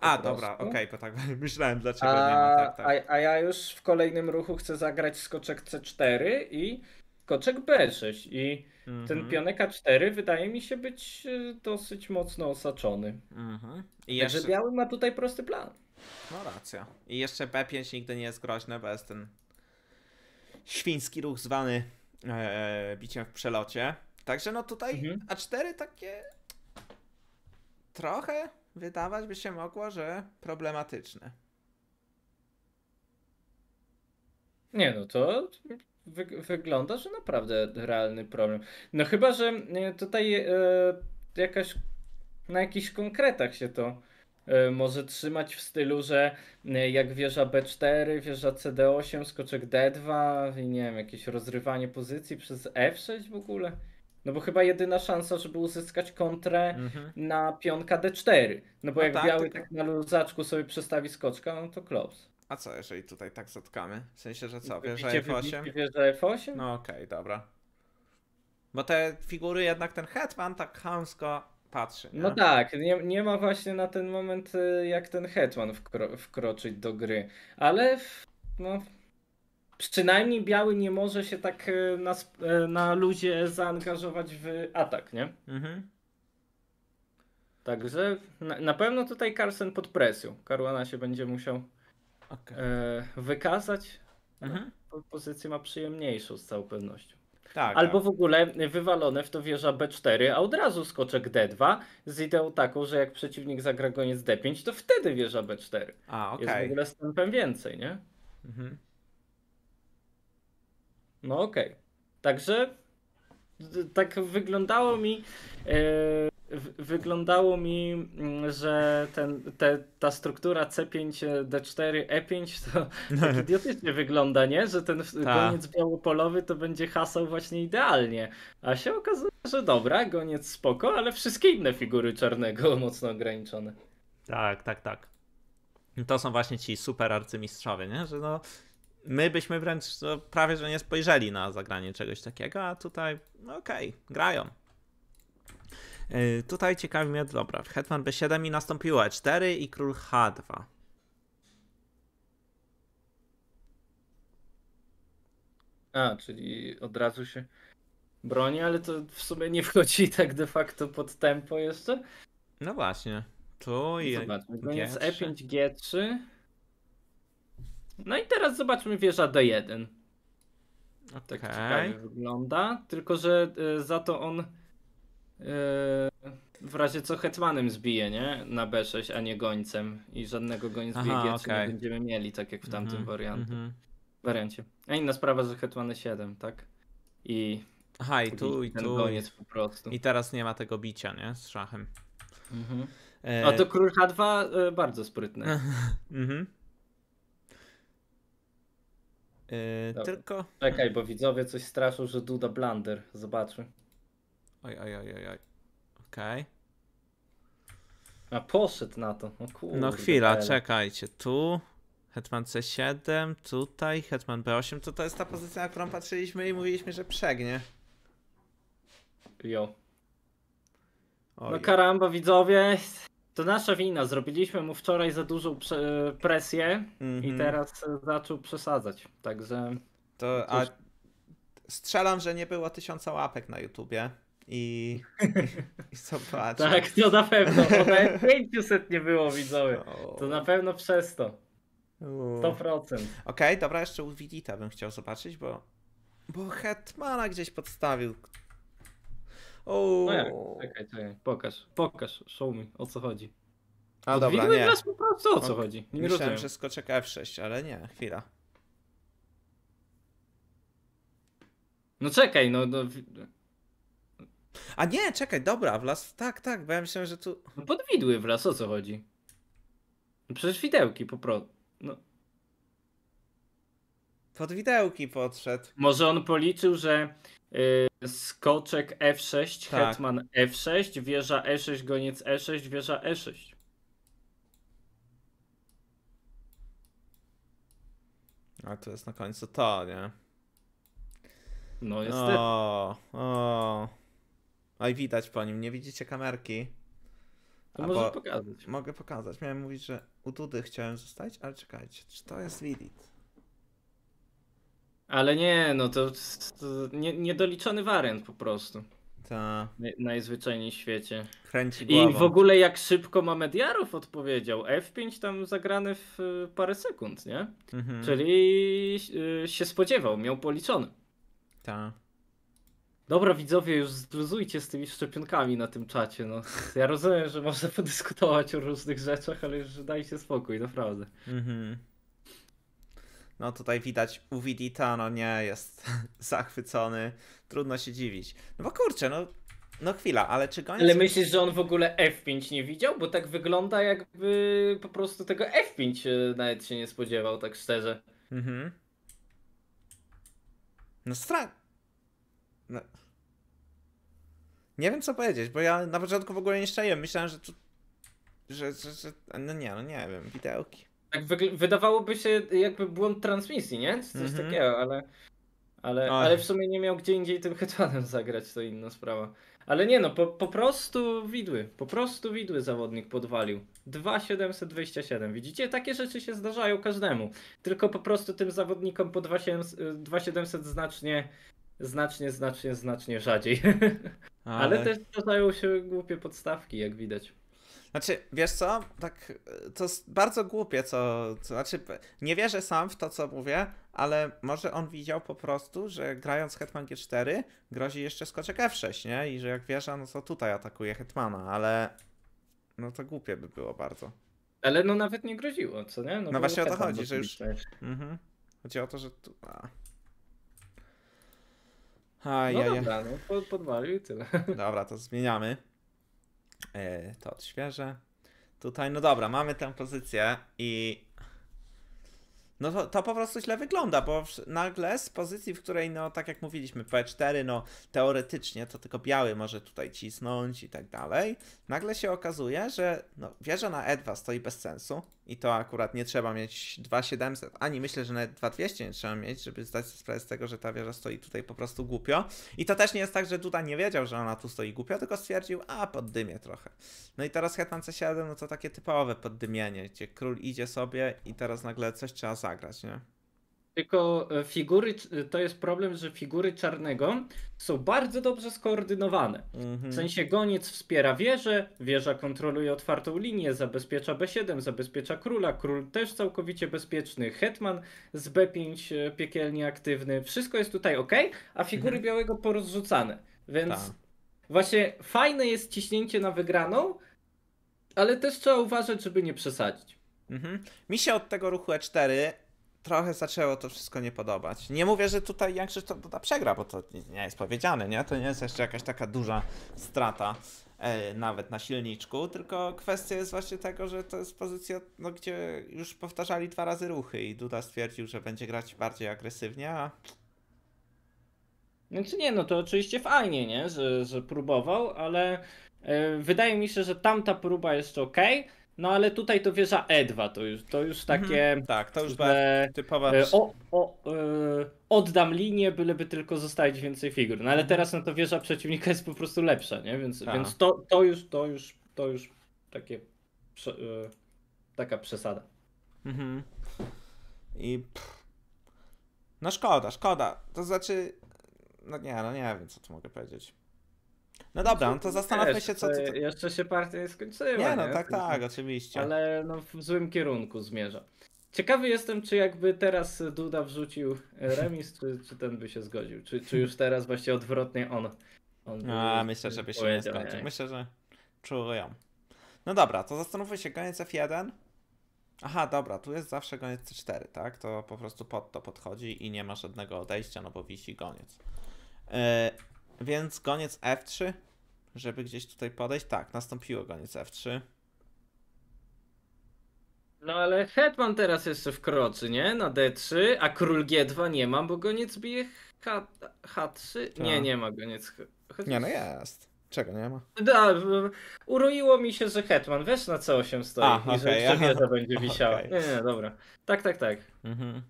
A, dobra, okej, bo tak myślałem, dlaczego A, nie ma, tak, tak. a, a ja już w kolejnym ruchu chcę zagrać skoczek C4 i skoczek B6. I ten Mhm, pionek A4 wydaje mi się być e, dosyć mocno osaczony. mhm. I Także jeszcze, biały ma tutaj prosty plan. no racja. I jeszcze B5 nigdy nie jest groźne, bo jest ten świński ruch zwany e, biciem w przelocie. Także no tutaj Mhm. A4 takie trochę wydawać by się mogło, że problematyczne. Nie no, to wy, wygląda, że naprawdę realny problem. No chyba, że e, tutaj e, jakaś na jakichś konkretach się to e, może trzymać w stylu, że jak wieża B4, wieża CD8, skoczek D2 i nie wiem, jakieś rozrywanie pozycji przez F6 w ogóle. No bo chyba jedyna szansa, żeby uzyskać kontrę Mhm. na pionka D4. No bo No jak tak, biały tak na luzaczku sobie przestawi skoczka, no to klops. A co jeżeli tutaj tak zatkamy? W sensie, że co, wieża F8? wybicie, Wieża F8? No okej, dobra. Bo te figury jednak ten hetman tak chamsko patrzy, nie? No tak, nie, nie ma właśnie na ten moment y, jak ten hetman wkro, wkroczyć do gry, ale w- no, przynajmniej biały nie może się tak y, na, y, na luzie zaangażować w atak, nie? Mhm. Także na, na pewno tutaj Carlsen pod presją. Caruana się będzie musiał Okej. e, wykazać. Mhm. Po- Pozycję ma przyjemniejszą z całą pewnością. Tak. Albo tak. w ogóle wywalone w to wieża B4, a od razu skoczek D2 z ideą taką, że jak przeciwnik zagra goniec D5, to wtedy wieża B4. A, Jest w ogóle z tempem więcej, nie? Mhm. No okej. Także d- tak wyglądało mi, e, wyglądało mi, mm, że ten, te, ta struktura C5, D4, E5 to tak idiotycznie wygląda, nie? Że ten Ta. goniec białopolowy to będzie hasał właśnie idealnie. A się okazuje, że dobra, goniec spoko, ale wszystkie inne figury czarnego mocno ograniczone. Tak, tak, tak. To są właśnie ci super arcymistrzowie, nie? Że no, my byśmy wręcz no, prawie, że nie spojrzeli na zagranie czegoś takiego, a tutaj, no okej, grają. Yy, tutaj ciekawi mnie, dobra, hetman B7 i nastąpiło E4 i król H2. A, czyli od razu się broni, ale to w sumie nie wchodzi tak de facto pod tempo jeszcze. No właśnie, tu i Zobaczmy, goniec G3. E5, G3. No i teraz zobaczmy wieża D1. Tak Okej. ciekawie wygląda. Tylko, że y, za to on y, w razie co hetmanem zbije, nie? Na B6, a nie gońcem. I żadnego bije G3 okej. nie będziemy mieli, tak jak w tamtym Mhm, wariancie. mhm. wariancie. A inna sprawa, że hetmany 7, tak? I, Aha, i tu, i ten tu. goniec po prostu. I teraz nie ma tego bicia, nie? Z szachem. Mhm. E, A to król H2 y, bardzo sprytny. Mhm. Yy, tylko. Czekaj, bo widzowie coś straszą, że Duda blunder. Zobaczmy. Oj, oj, oj, oj. oj. Okej. A poszedł na to. O kurde, No chwila, tele. czekajcie. Tu. Hetman C7, tutaj, Hetman B8. To to jest ta pozycja, na którą patrzyliśmy i mówiliśmy, że przegnie. Jo. Oj. No karamba, widzowie. To nasza wina. Zrobiliśmy mu wczoraj za dużą presję Mhm. i teraz e, zaczął przesadzać. Także To, a Cóż. strzelam, że nie było tysiąca łapek na YouTubie. I. I zobacz. tak, to na pewno. O, nawet 500 nie było, widzowie. O. To na pewno przez to. U. 100%. Okej, dobra, jeszcze u Widita bym chciał zobaczyć, bo Bo Hetmana gdzieś podstawił. O, No jak? Czekaj, czekaj, pokaż, pokaż, show me, o co chodzi. A dobra, nie. nas po prostu, o co O, chodzi? Nie Myślałem, rozumiem. że skoczek F6, ale nie, chwila. No czekaj, no, no, A nie, czekaj, dobra, wlazł. Tak, tak, bo ja myślałem, że tu. no podwidły wraz, o co chodzi? No przecież widełki po prostu. No, Pod widełki podszedł. może on policzył, że skoczek F6, Tak. hetman F6, wieża E6, goniec E6, wieża E6. A to jest na końcu to, nie? No niestety. O, o. Oj, widać po nim, nie widzicie kamerki. to albo- może pokazać. Mogę pokazać. Miałem mówić, że u Dudy chciałem zostać, ale czekajcie, czy to jest Widit? Ale nie, no to, to nie, niedoliczony wariant po prostu. Ta Naj- Najzwyczajniej w świecie. kręci I głową. w ogóle jak szybko Mamediarów odpowiedział. F5 tam zagrane w y, parę sekund, nie? Mhm. Czyli y, się spodziewał, miał policzony. Ta. Dobra widzowie, już zluzujcie z tymi szczepionkami na tym czacie. No. Ja rozumiem, że można podyskutować o różnych rzeczach, ale już dajcie spokój, naprawdę. Mhm. No tutaj widać u Widita, no nie, jest zachwycony. Trudno się dziwić. No bo kurczę, no, no chwila, ale czy koniec... Ale myślisz, że on w ogóle F5 nie widział? Bo tak wygląda jakby po prostu tego F5 y, nawet się nie spodziewał, tak szczerze. Mhm. No stra... No. Nie wiem co powiedzieć, bo ja na początku w ogóle nie szczaiłem. Myślałem, że tu... Że, że, że... No nie, no nie wiem, widełki. Tak wydawałoby się jakby błąd transmisji, nie? Coś Mhm. takiego, ale, ale, Oj. ale w sumie nie miał gdzie indziej tym hetmanem zagrać, to inna sprawa. Ale nie no, po, po prostu widły, po prostu widły zawodnik podwalił. 2,727, widzicie? Takie rzeczy się zdarzają każdemu. Tylko po prostu tym zawodnikom po 2,700 y, 2,700 znacznie, znacznie, znacznie, znacznie rzadziej. Ale też zdarzają się głupie podstawki, jak widać. Znaczy, wiesz co? Tak, to jest bardzo głupie, co, co. Znaczy, nie wierzę sam w to, co mówię, ale może on widział po prostu, że grając Hetman G4 grozi jeszcze skoczek F6, nie? I że jak wieża, no to tutaj atakuje Hetmana, ale. No to głupie by było bardzo. Ale no nawet nie groziło, co nie? No bo właśnie o to chodzi, że już-. Mhm. Chodzi o to, że tu. A. No Ajajaj. dobra, no po- podwalił i tyle. Dobra, to zmieniamy. E, to odświeżę. Tutaj, no dobra, mamy tę pozycję i. No to, to po prostu źle wygląda, bo nagle z pozycji, w której, no tak jak mówiliśmy, P4, no teoretycznie to tylko biały może tutaj cisnąć i tak dalej, nagle się okazuje, że no, wieża na E2 stoi bez sensu i to akurat nie trzeba mieć 2700, ani myślę, że nawet 2200 nie trzeba mieć, żeby zdać sobie sprawę z tego, że ta wieża stoi tutaj po prostu głupio. I to też nie jest tak, że Duda nie wiedział, że ona tu stoi głupio, tylko stwierdził, a poddymię trochę. No i teraz Hetman C7, no to takie typowe poddymienie, gdzie król idzie sobie i teraz nagle coś trzeba zagrać, nie? Tylko e, figury, c- to jest problem, że figury czarnego są bardzo dobrze skoordynowane. Mhm. W sensie goniec wspiera wieżę, wieża kontroluje otwartą linię, zabezpiecza B7, zabezpiecza króla, król też całkowicie bezpieczny, hetman z B5 e, piekielnie aktywny. Wszystko jest tutaj ok, a figury Mhm. białego porozrzucane. Więc Tak. właśnie fajne jest ciśnięcie na wygraną, ale też trzeba uważać, żeby nie przesadzić. Mhm. Mi się od tego ruchu E4 trochę zaczęło to wszystko nie podobać. Nie mówię, że tutaj jak to Duda przegra, bo to nie jest powiedziane, nie? To nie jest jeszcze jakaś taka duża strata e, nawet na silniczku, tylko kwestia jest właśnie tego, że to jest pozycja, no, gdzie już powtarzali dwa razy ruchy i Duda stwierdził, że będzie grać bardziej agresywnie, a Znaczy nie, no to oczywiście fajnie, nie, że, że próbował, ale e, wydaje mi się, że tamta próba jest ok, no ale tutaj to wieża E2, to już, to już takie, Mhm. tak, to już że typowa... e, o, o, e, oddam linię, byleby tylko zostawić więcej figur, no ale teraz no to wieża przeciwnika jest po prostu lepsza, nie, więc, Tak. więc to, to już, to już, to już takie, e, taka przesada. Mhm. I pff, no szkoda, szkoda. To znaczy, no nie, no nie wiem, co tu mogę powiedzieć. No dobra, no to zastanówmy się, co e, tutaj... Jeszcze się partia nie skończyła, Nie, no tak, W sensie- tak, oczywiście. Ale no w złym kierunku zmierza. Ciekawy jestem, czy jakby teraz Duda wrzucił remis, czy, czy ten by się zgodził. Czy, czy już teraz właśnie odwrotnie on. on A, myślę, że by się nie zgodził. Myślę, że czują. No dobra, to zastanówmy się, goniec F1. Aha, dobra, tu jest zawsze goniec C4, tak? To po prostu pod to podchodzi i nie ma żadnego odejścia, no bo wisi goniec. Więc goniec F3, żeby gdzieś tutaj podejść. Tak, nastąpiło goniec F3. No ale Hetman teraz jeszcze wkroczy, nie? Na D3, a król G2 nie ma, bo goniec bije H, H3. Nie, Tak. nie ma goniec. Chociaż... Nie, no jest. Czego nie ma? Da, uroiło mi się, że Hetman, wiesz na C8 stoi A, i że okej, jeszcze będzie wisiała. Okej. Nie, nie, dobra. Tak, tak, tak. Mhm.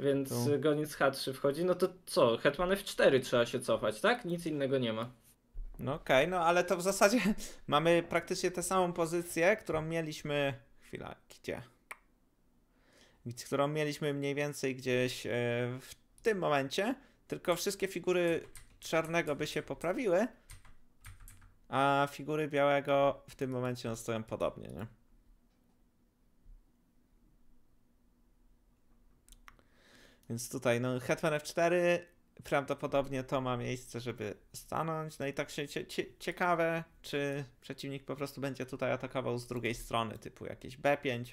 Więc y, goniec H3 wchodzi, no to co? Hetman F4 trzeba się cofać, tak? Nic innego nie ma. No okej, no ale to w zasadzie mamy praktycznie tę samą pozycję, którą mieliśmy. Chwila, gdzie? Którą mieliśmy mniej więcej gdzieś e, w tym momencie, tylko wszystkie figury czarnego by się poprawiły, a figury białego w tym momencie stoją podobnie, nie? Więc tutaj, no, Hetman F4 prawdopodobnie to ma miejsce, żeby stanąć. No i tak się cie, cie, ciekawe, czy przeciwnik po prostu będzie tutaj atakował z drugiej strony, typu jakieś B5.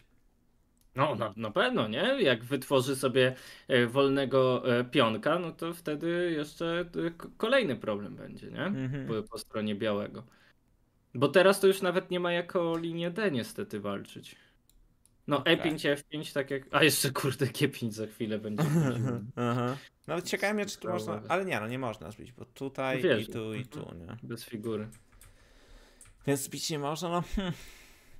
No, na, na pewno, nie? Jak wytworzy sobie e, wolnego e, pionka, no to wtedy jeszcze e, kolejny problem będzie, nie? Mhm. Po, po stronie białego. Bo teraz to już nawet nie ma jako linię D niestety walczyć. No Okej. E5, F5, tak jak... A jeszcze kurde G5 za chwilę będzie. Nawet ciekawe mnie, czy tu można. Ale nie, no nie można zbić, bo tutaj Wiesz, i tu i mhm. tu, nie? Bez figury. Więc zbić nie można, no. Hmm.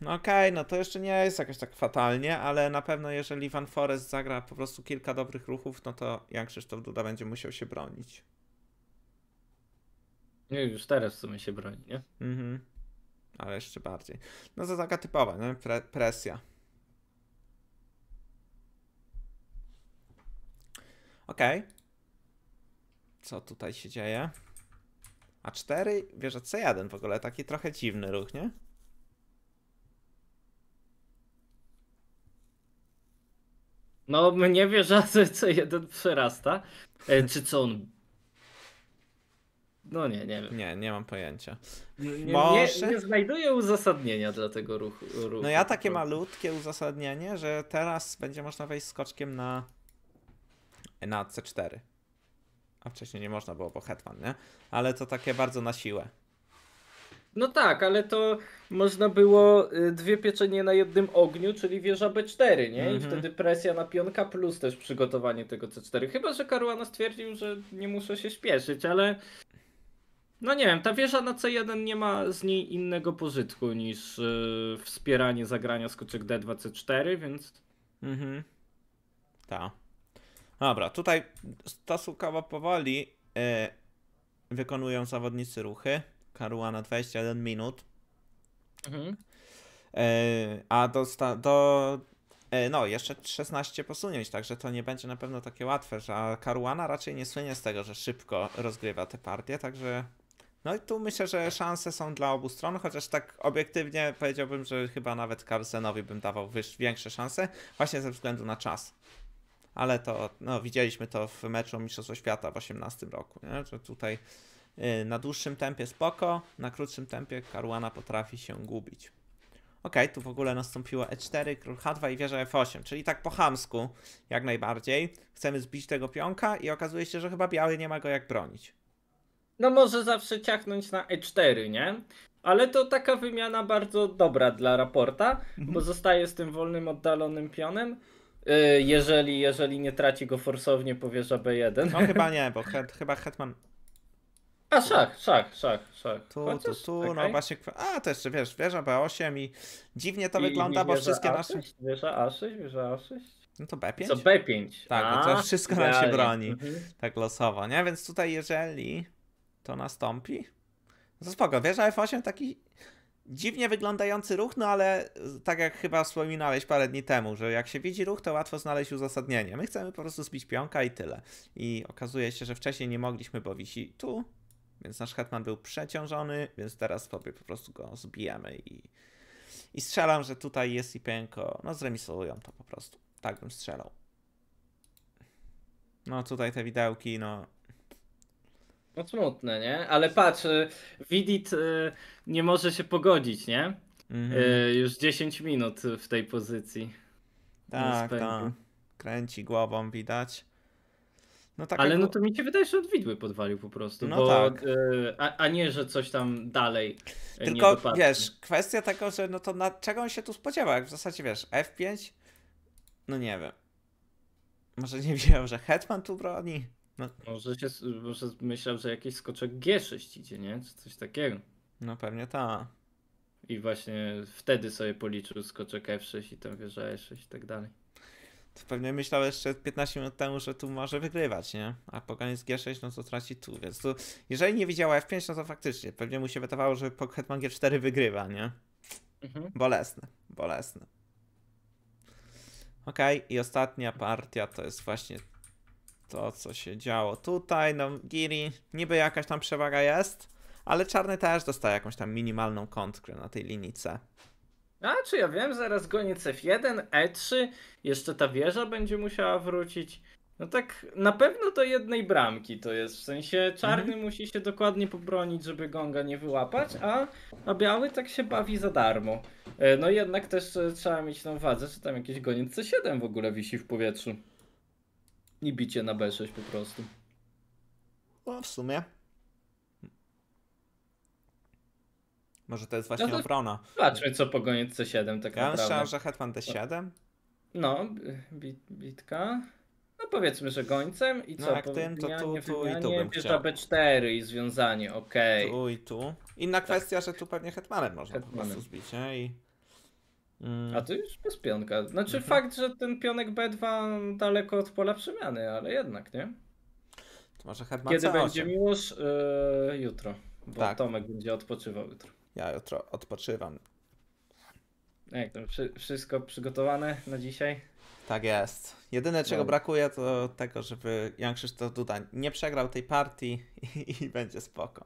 No okej, no to jeszcze nie jest jakoś tak fatalnie, ale na pewno jeżeli Van Forest zagra po prostu kilka dobrych ruchów, no to Jan Krzysztof Duda będzie musiał się bronić. Nie, już teraz w sumie się broni, nie? Mhm. Ale jeszcze bardziej. No to taka typowa, nie? Pre presja. Okej. Co tutaj się dzieje? A4, wieża C1 w ogóle, taki trochę dziwny ruch, nie? No mnie wieża C1 przerasta. E, czy co on... No nie, nie wiem. Nie, nie mam pojęcia. Nie, nie, Może? nie znajduję uzasadnienia dla tego ruchu. ruchu No ja takie malutkie uzasadnienie, że teraz będzie można wejść skoczkiem na na C4. A wcześniej nie można było, bo hetman, nie? Ale to takie bardzo na siłę. No tak, ale to można było y, dwie pieczenie na jednym ogniu, czyli wieża B4, nie? I Mhm. wtedy presja na pionka plus też przygotowanie tego C4. Chyba, że Caruana stwierdził, że nie muszę się śpieszyć, ale no nie wiem, ta wieża na C1 nie ma z niej innego pożytku niż y, wspieranie zagrania skoczek D2, C4, więc Mhm. Tak. Dobra, tutaj stosunkowo powoli e, wykonują zawodnicy ruchy. Caruana 21 minut. E, a do, do e, no, jeszcze 16 posunięć, także to nie będzie na pewno takie łatwe, że a Caruana raczej nie słynie z tego, że szybko rozgrywa te partie, także no i tu myślę, że szanse są dla obu stron, chociaż tak obiektywnie powiedziałbym, że chyba nawet Carlsenowi bym dawał większe szanse, właśnie ze względu na czas. Ale to, no widzieliśmy to w meczu o Mistrzostwo Świata w 18 roku, nie? że tutaj y, na dłuższym tempie spoko, na krótszym tempie Caruana potrafi się gubić. Okej, tu w ogóle nastąpiło E4, król H2 i wieża F8, czyli tak po chamsku, jak najbardziej. Chcemy zbić tego pionka i okazuje się, że chyba biały nie ma go jak bronić. No może zawsze ciachnąć na E4, nie? Ale to taka wymiana bardzo dobra dla raporta, bo zostaje z tym wolnym, oddalonym pionem. Y, Jeżeli, jeżeli nie traci go forsownie po wieża B1. No chyba nie, bo chyba Hetman A szach, szach, szach, szach. tu, tu, tu, no okej. właśnie, a to jeszcze wiesz, wieża B8 i dziwnie to I- wygląda, i bo wszystkie A6, nasze... Wieża A6, wieża A6. No to B5? Co B5. Tak, A, to wszystko nam się broni. Mhm. tak losowo, nie? Więc tutaj jeżeli to nastąpi, no to spoko. Wieża F8 taki dziwnie wyglądający ruch, no ale tak jak chyba wspominałeś parę dni temu, że jak się widzi ruch, to łatwo znaleźć uzasadnienie. My chcemy po prostu zbić pionka i tyle. I okazuje się, że wcześniej nie mogliśmy, bo wisi tu, więc nasz hetman był przeciążony, więc teraz sobie po prostu go zbijemy i I strzelam, że tutaj jest i piękno. No zremisują to po prostu. Tak bym strzelał. No tutaj te widełki, no. No smutne, nie? Ale patrz, y, Widit y, nie może się pogodzić, nie? Mhm. Y, Już 10 minut w tej pozycji. tak, tak. Kręci głową, widać. No tak. Ale no to mi się wydaje, że od widły podwalił po prostu, No bo, tak. a, a nie, że coś tam dalej Tylko wiesz, kwestia tego, że no to na czego on się tu spodziewa? Jak w zasadzie wiesz, F5? No nie wiem. Może nie wiedział, że Hetman tu broni? No, Może, się, może myślał, że jakiś skoczek G6 idzie, nie? Czy coś takiego. no pewnie ta. I właśnie wtedy sobie policzył skoczek F6 i tam wieża E6 i tak dalej. To pewnie myślał jeszcze 15 minut temu, że tu może wygrywać, nie? A po koniec G6, no to traci tu, więc tu, jeżeli nie widział F5, no to faktycznie, pewnie mu się wydawało, że Hetman G4 wygrywa, nie? Mhm. Bolesne, bolesne. Okej, i ostatnia partia to jest właśnie to, co się działo tutaj. No, Giri, niby jakaś tam przewaga jest, ale czarny też dostaje jakąś tam minimalną kontrę na tej linii C. A czy ja wiem, zaraz goniec F1, E3, jeszcze ta wieża będzie musiała wrócić. No tak, na pewno do jednej bramki to jest. W sensie czarny musi się dokładnie pobronić, żeby gonga nie wyłapać, a, a biały tak się bawi za darmo. E, No jednak też e, trzeba mieć na uwadze, że tam jakiś goniec C7 w ogóle wisi w powietrzu. I bicie na B6 po prostu. No, w sumie. Może to jest właśnie No obrona. Zobaczmy co po goniec C7 tak Ja naprawdę. myślałem, że Hetman D7. No, b- bit, bitka. No powiedzmy, że gońcem i No co? jak po tym, to tu- tu i tu bym chciał. B4 i związanie, okej. Tu i tu. Inna kwestia, że tu pewnie Hetmanem można po Hetmanem. prostu zbić, nie? I... Mm. A tu już bez pionka. Znaczy Mhm. fakt, że ten pionek B2 daleko od pola przemiany, ale jednak, nie? To może Hetman Kiedy C8. będzie miłość? Yy, jutro. Bo Tak. Tomek będzie odpoczywał jutro. Ja jutro odpoczywam. Jak tam, wszy- wszystko przygotowane na dzisiaj? Tak jest. Jedyne czego brakuje to tego, żeby Jan Krzysztof Duda nie przegrał tej partii i, i będzie spoko.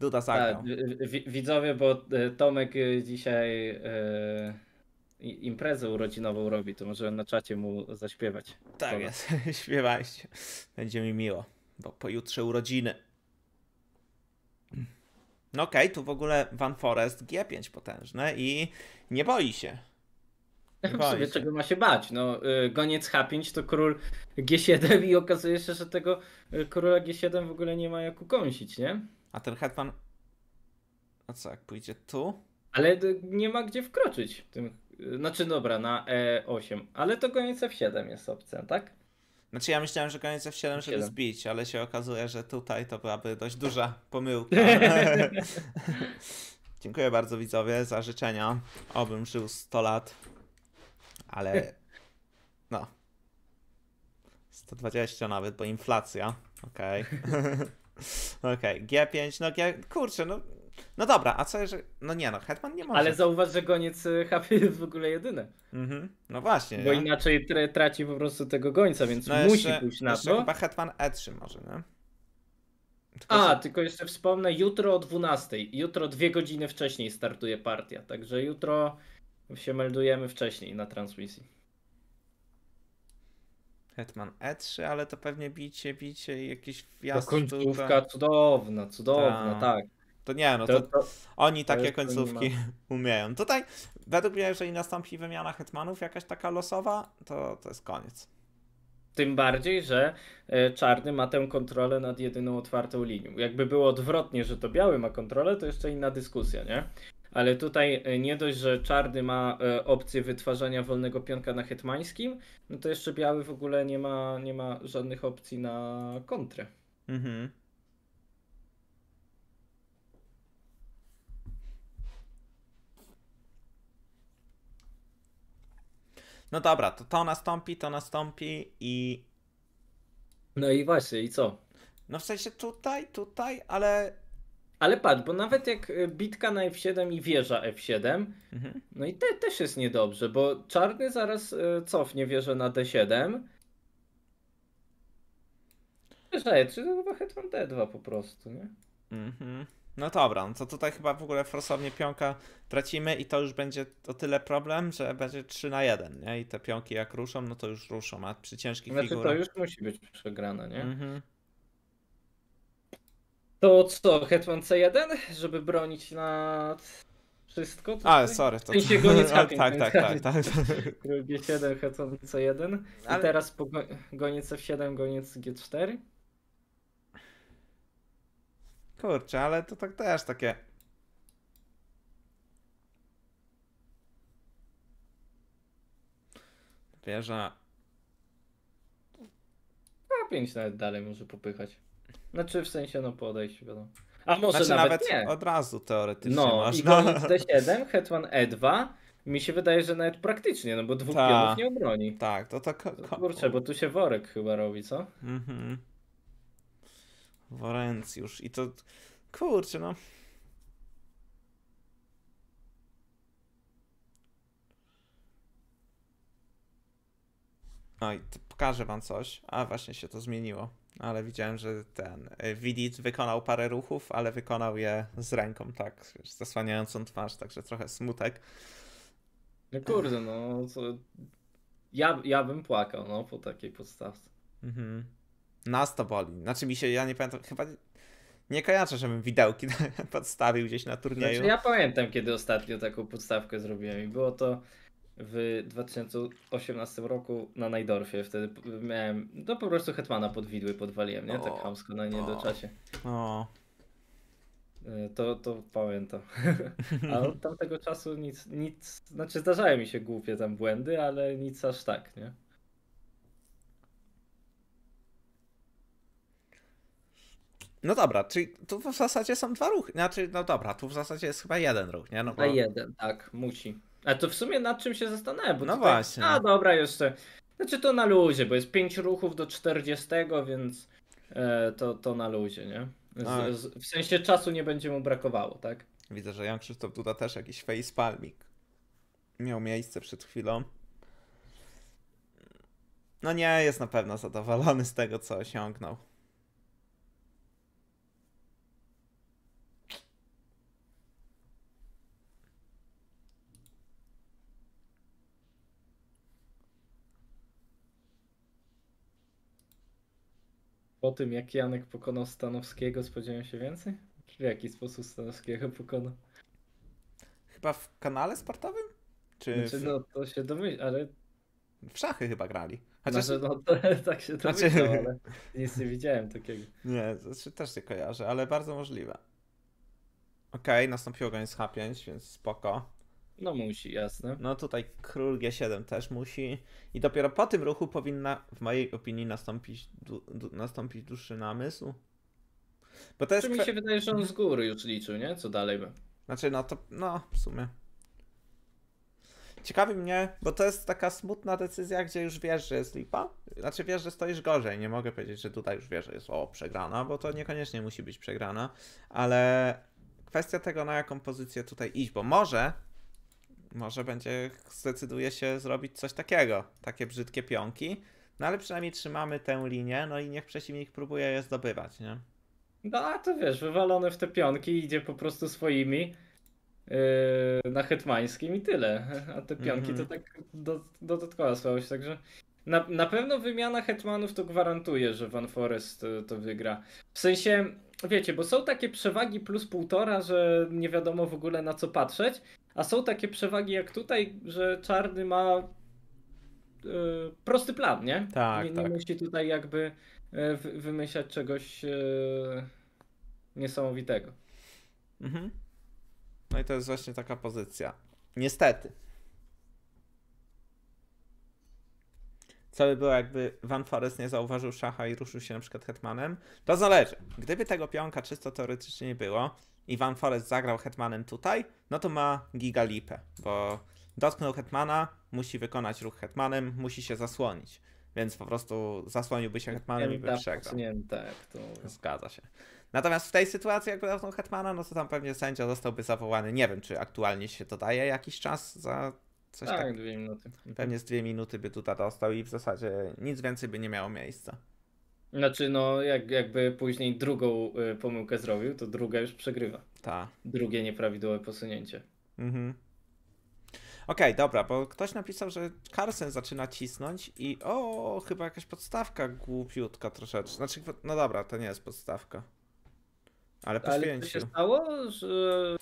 Duda zagrał. Tak, wi- wi- widzowie, bo e, Tomek e, dzisiaj i- imprezę urodzinową robi, to może na czacie mu zaśpiewać. Tak jest. Śpiewajcie. Będzie mi miło, bo pojutrze urodziny. No okej, tu w ogóle Van Forest G5 potężne i nie boi się. Nie boi sobie się. czego ma się bać? No, y, goniec H5 to król G7 i okazuje się, że tego y, króla G7 w ogóle nie ma jak ukąsić, nie? A ten hetman. A co, jak pójdzie tu? Ale y, nie ma gdzie wkroczyć. Tym, znaczy dobra, na E8, ale to goniec F7 jest opcja, tak? Znaczy ja myślałem, że koniec F7, żeby F7. zbić, ale się okazuje, że tutaj to byłaby dość duża pomyłka. Dziękuję bardzo widzowie za życzenia. Obym żył 100 lat. Ale no. 120 nawet, bo inflacja. Okej. Okej, G5, no G... Kurczę, no... No dobra, a co jeżeli... No nie no, Hetman nie może. Ale zauważ, że goniec y, H5 jest w ogóle jedyny. Mhm. No właśnie, Bo nie? inaczej tra- traci po prostu tego gońca, więc No musi jeszcze, pójść na to. chyba Hetman E3 może, nie? Tylko, A, tylko jeszcze wspomnę, jutro o 12. Jutro dwie godziny wcześniej startuje partia, także jutro się meldujemy wcześniej na transmisji. Hetman E3, ale to pewnie bicie, bicie i jakiś To wjazd końcówka tutaj. cudowna, cudowna, Ta. tak. To nie, no To, to, to, oni takie jest końcówki umieją. Tutaj, według mnie, jeżeli nastąpi wymiana hetmanów jakaś taka losowa, to, to jest koniec. tym bardziej, że e, czarny ma tę kontrolę nad jedyną otwartą linią. Jakby było odwrotnie, że to biały ma kontrolę, to jeszcze inna dyskusja, nie? Ale tutaj e, nie dość, że czarny ma e, opcję wytwarzania wolnego pionka na hetmańskim, no to jeszcze biały w ogóle nie ma, nie ma żadnych opcji na kontrę. Mhm. No dobra, to to nastąpi, to nastąpi i No i właśnie, i co? no w sensie tutaj, tutaj, ale Ale patrz, bo nawet jak e, bitka na F7 i wieża F7, mhm. no i te, też jest niedobrze, bo czarny zaraz e, cofnie wieżę na D7. Wieża E3 to chyba hetman D2 po prostu, nie? Mhm. No dobra, no to tutaj chyba w ogóle forsownie pionka tracimy i to już będzie o tyle problem, że będzie 3 na 1, nie? I te pionki jak ruszą, no to już ruszą, a przy ciężkich Znaczy to figurach... już musi być przegrane, nie? Mhm. To co, Hetman C1, żeby bronić nad wszystko? A, tutaj? sorry, to... W sensie goniec A, tak, tak, tak, tak. G7, Hetman C1 i teraz po go- goniec F7, goniec G4? Kurczę, ale to tak też takie... Wieża... A5 nawet dalej może popychać. Znaczy w sensie no po odejściu wiadomo. A może Znaczy nawet, nawet nie. od razu teoretycznie No można. goniec D7, Hetman E2 mi się wydaje, że nawet praktycznie, no bo dwóch Ta. pionów nie obroni. Tak, to ko- Kurczę, bo tu się worek chyba robi, co? Mhm. Worencjusz. I to. Kurczę, no. No i to pokażę wam coś. A właśnie się to zmieniło. Ale widziałem, że ten y, Widit wykonał parę ruchów, ale wykonał je z ręką, tak, zasłaniającą twarz, także trochę smutek. No kurde, no co... Ja, ja bym płakał, no, po takiej podstawce. Mhm. Nas to boli. Znaczy mi się, ja nie pamiętam, chyba nie kojarzę, żebym widełki podstawił gdzieś na turnieju. Znaczy, ja pamiętam, kiedy ostatnio taką podstawkę zrobiłem i było to w 2018 roku na Najdorfie. Wtedy miałem, no po prostu Hetmana pod widły podwaliłem, nie? Tak O, chamsko na nie o. do czasie. O, Y, To, to pamiętam. A od tamtego czasu nic, nic, znaczy zdarzały mi się głupie tam błędy, ale nic aż tak, nie? No dobra, czyli tu w zasadzie są dwa ruchy. Znaczy, no dobra, tu w zasadzie jest chyba jeden ruch, nie? No bo... A jeden, tak, musi. A to w sumie nad czym się zastanawiam, bo No tutaj... właśnie. A dobra, jeszcze. Znaczy to na luzie, bo jest 5 ruchów do 40, więc e, to, to na luzie, nie? Z, z, w sensie czasu nie będzie mu brakowało, tak? Widzę, że Jan Krzysztof Duda też jakiś facepalmik miał miejsce przed chwilą. No nie, jest na pewno zadowolony z tego, co osiągnął. Po tym jak Janek pokonał Stanowskiego, spodziewałem się więcej? Czy w jaki sposób Stanowskiego pokonał? Chyba w kanale sportowym? Czy Znaczy, w, no to się domyśla, ale w szachy chyba grali? Chociaż znaczy, no to tak się Znaczy- domyślam, ale nic nie widziałem takiego. nie, znaczy też nie kojarzę, ale bardzo możliwe. Okej, nastąpiło koniec H5, więc spoko. No musi, jasne. No tutaj król G7 też musi. I dopiero po tym ruchu powinna, w mojej opinii, nastąpić, du, du, nastąpić dłuższy namysł. Bo to jest. Czy mi się wydaje, że on z góry już liczył, nie? Co dalej by? Znaczy, no to. No, w sumie. Ciekawi mnie, bo to jest taka smutna decyzja, gdzie już wiesz, że jest lipa. Znaczy wiesz, że stoisz gorzej. Nie mogę powiedzieć, że tutaj już wiesz, że jest o przegrana, bo to niekoniecznie musi być przegrana, ale kwestia tego, na jaką pozycję tutaj iść, bo może. Może będzie zdecyduje się zrobić coś takiego, takie brzydkie pionki, no ale przynajmniej trzymamy tę linię, no i niech przeciwnik próbuje je zdobywać, nie? No a to wiesz, wywalone w te pionki, idzie po prostu swoimi yy, na hetmańskim i tyle. A te pionki Mhm. to tak do, dodatkowa słabość, także na, na pewno wymiana hetmanów to gwarantuje, że Van Forest y, to wygra. W sensie, wiecie, bo są takie przewagi plus półtora, że nie wiadomo w ogóle na co patrzeć, a są takie przewagi jak tutaj, że czarny ma y, prosty plan, nie? Tak, nie, nie tak. musi tutaj jakby y, wy- wymyślać czegoś y, niesamowitego. Mhm. No i to jest właśnie taka pozycja. Niestety. Co by było, jakby Van Forest nie zauważył szacha i ruszył się na przykład hetmanem? To zależy. Gdyby tego pionka czysto teoretycznie nie było i Van Forest zagrał hetmanem tutaj, no to ma gigalipę, bo dotknął hetmana, musi wykonać ruch hetmanem, musi się zasłonić. Więc po prostu zasłoniłby się hetmanem i by przegrał. podsunięta, jak to. Zgadza się. Natomiast w tej sytuacji, jakby dotknął Hetmana, no to tam pewnie sędzia zostałby zawołany. Nie wiem, czy aktualnie się dodaje jakiś czas za coś Tak, tak. dwie minuty. Pewnie z dwie minuty by tutaj dostał i w zasadzie nic więcej by nie miało miejsca. Znaczy, no, jak, jakby później drugą y, pomyłkę zrobił, to druga już przegrywa. Ta. Drugie nieprawidłowe posunięcie. Mhm. Okej, dobra, bo ktoś napisał, że Carson zaczyna cisnąć i o, chyba jakaś podstawka głupiutka troszeczkę. Znaczy, no dobra, to nie jest podstawka. Ale Ale co się stało, że...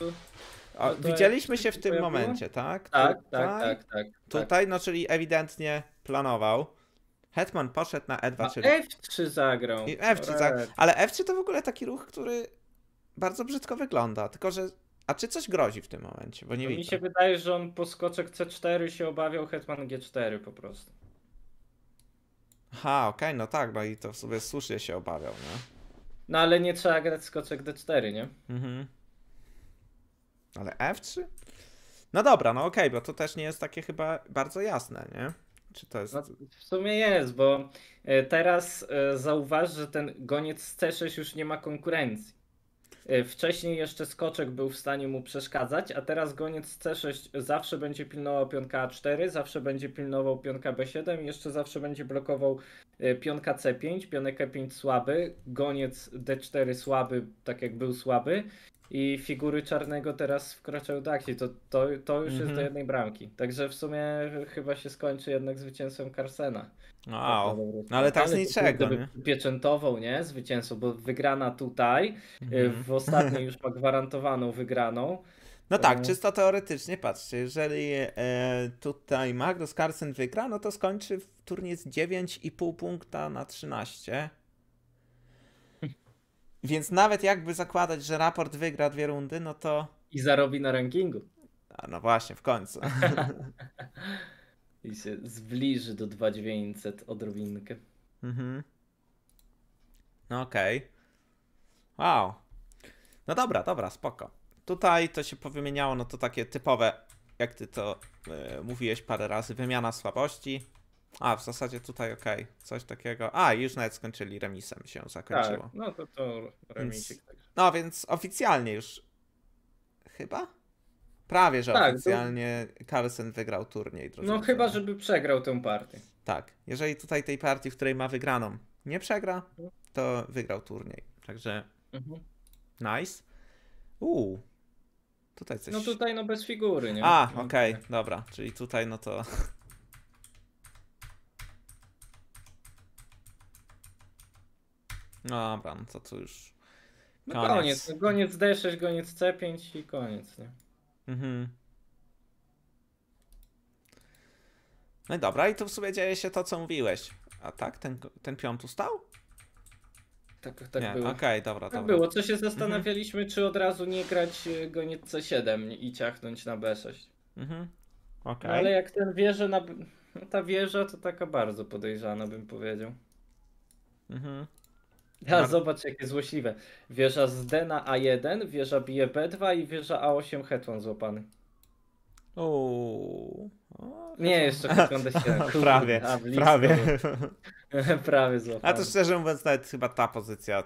O, to widzieliśmy się w tym momencie, tak? Tak, tak, tak, tak. tak. Tutaj, no czyli ewidentnie planował. Hetman poszedł na E2, A czyli... F3 zagrał. I F3, tak. Correct. Ale F3 to w ogóle taki ruch, który bardzo brzydko wygląda. Tylko, że. A czy coś grozi w tym momencie? Bo nie No Mi się wydaje, że on po skoczek C4 się obawiał Hetman G4 po prostu. Aha, okej, no tak, no i to w sobie słusznie się obawiał, nie? No ale nie trzeba grać skoczek D4, nie? Mhm. Ale F3? No dobra, no okej, bo to też nie jest takie chyba bardzo jasne, nie? Czy to jest. No, w sumie jest, bo e, teraz e, zauważ, że ten goniec z C6 już nie ma konkurencji. E, Wcześniej jeszcze skoczek był w stanie mu przeszkadzać, a teraz goniec z C6 zawsze będzie pilnował pionka A4, zawsze będzie pilnował pionka B7 i jeszcze zawsze będzie blokował pionka C5, pionek E5 słaby, goniec D4 słaby, tak jak był słaby i figury czarnego teraz wkraczają do akcji. To, to, to już jest Mhm. do jednej bramki. Także w sumie chyba się skończy jednak zwycięstwem Carsena. Wow. dobry No ale tak z niczego, kurde, nie? by Pieczętował, nie? Zwycięstwo, bo wygrana tutaj, y, Mhm. w ostatniej już ma gwarantowaną wygraną. No tak, E. czysto teoretycznie, patrzcie, jeżeli e, tutaj Magnus Carlsen wygra, no to skończy w turniej z 9,5 punkta na 13. Więc nawet jakby zakładać, że raport wygra dwie rundy, no to. I zarobi na rankingu. A no właśnie, w końcu. I się zbliży do 2900 odrobinkę. Mhm. No okej. Wow. No dobra, dobra, spoko. Tutaj to się powymieniało, no to takie typowe, jak ty to e, mówiłeś parę razy, wymiana słabości. A, w zasadzie tutaj okej, coś takiego. A, już nawet skończyli remisem się zakończyło. Tak, no to to remisik. także. No więc oficjalnie już chyba? Prawie, że Tak, to- oficjalnie Carlsen wygrał turniej. No chyba, żeby przegrał tę partię. Tak, jeżeli tutaj tej partii, w której ma wygraną, nie przegra, to wygrał turniej. Także Mhm. nice. Uuu, tutaj coś. No tutaj no bez figury, nie? A, No, okej, tak. dobra, czyli tutaj no to. Dobra, no to tu już. No Koniec. koniec. no Goniec D6, goniec C5 i koniec, nie? Mhm. No i dobra, i tu w sumie dzieje się to, co mówiłeś. A tak? Ten, ten pion tu stał? Tak, tak nie, było. okej, dobra, Tak dobra. było, co się zastanawialiśmy, czy od razu nie grać e, goniec C7 i ciachnąć na B6. Mhm. Okej. No, ale jak ten wieża na... no, Ta wieża to taka bardzo podejrzana, bym powiedział. Mhm. A Bar- zobacz jakie złośliwe. Wieża z D na A1, wieża bije B2 i wieża A8 hetman złapany. Uuu. O, Nie, jeszcze D7. Kurde, prawie, prawie. prawie złapany. A to szczerze mówiąc, nawet chyba ta pozycja.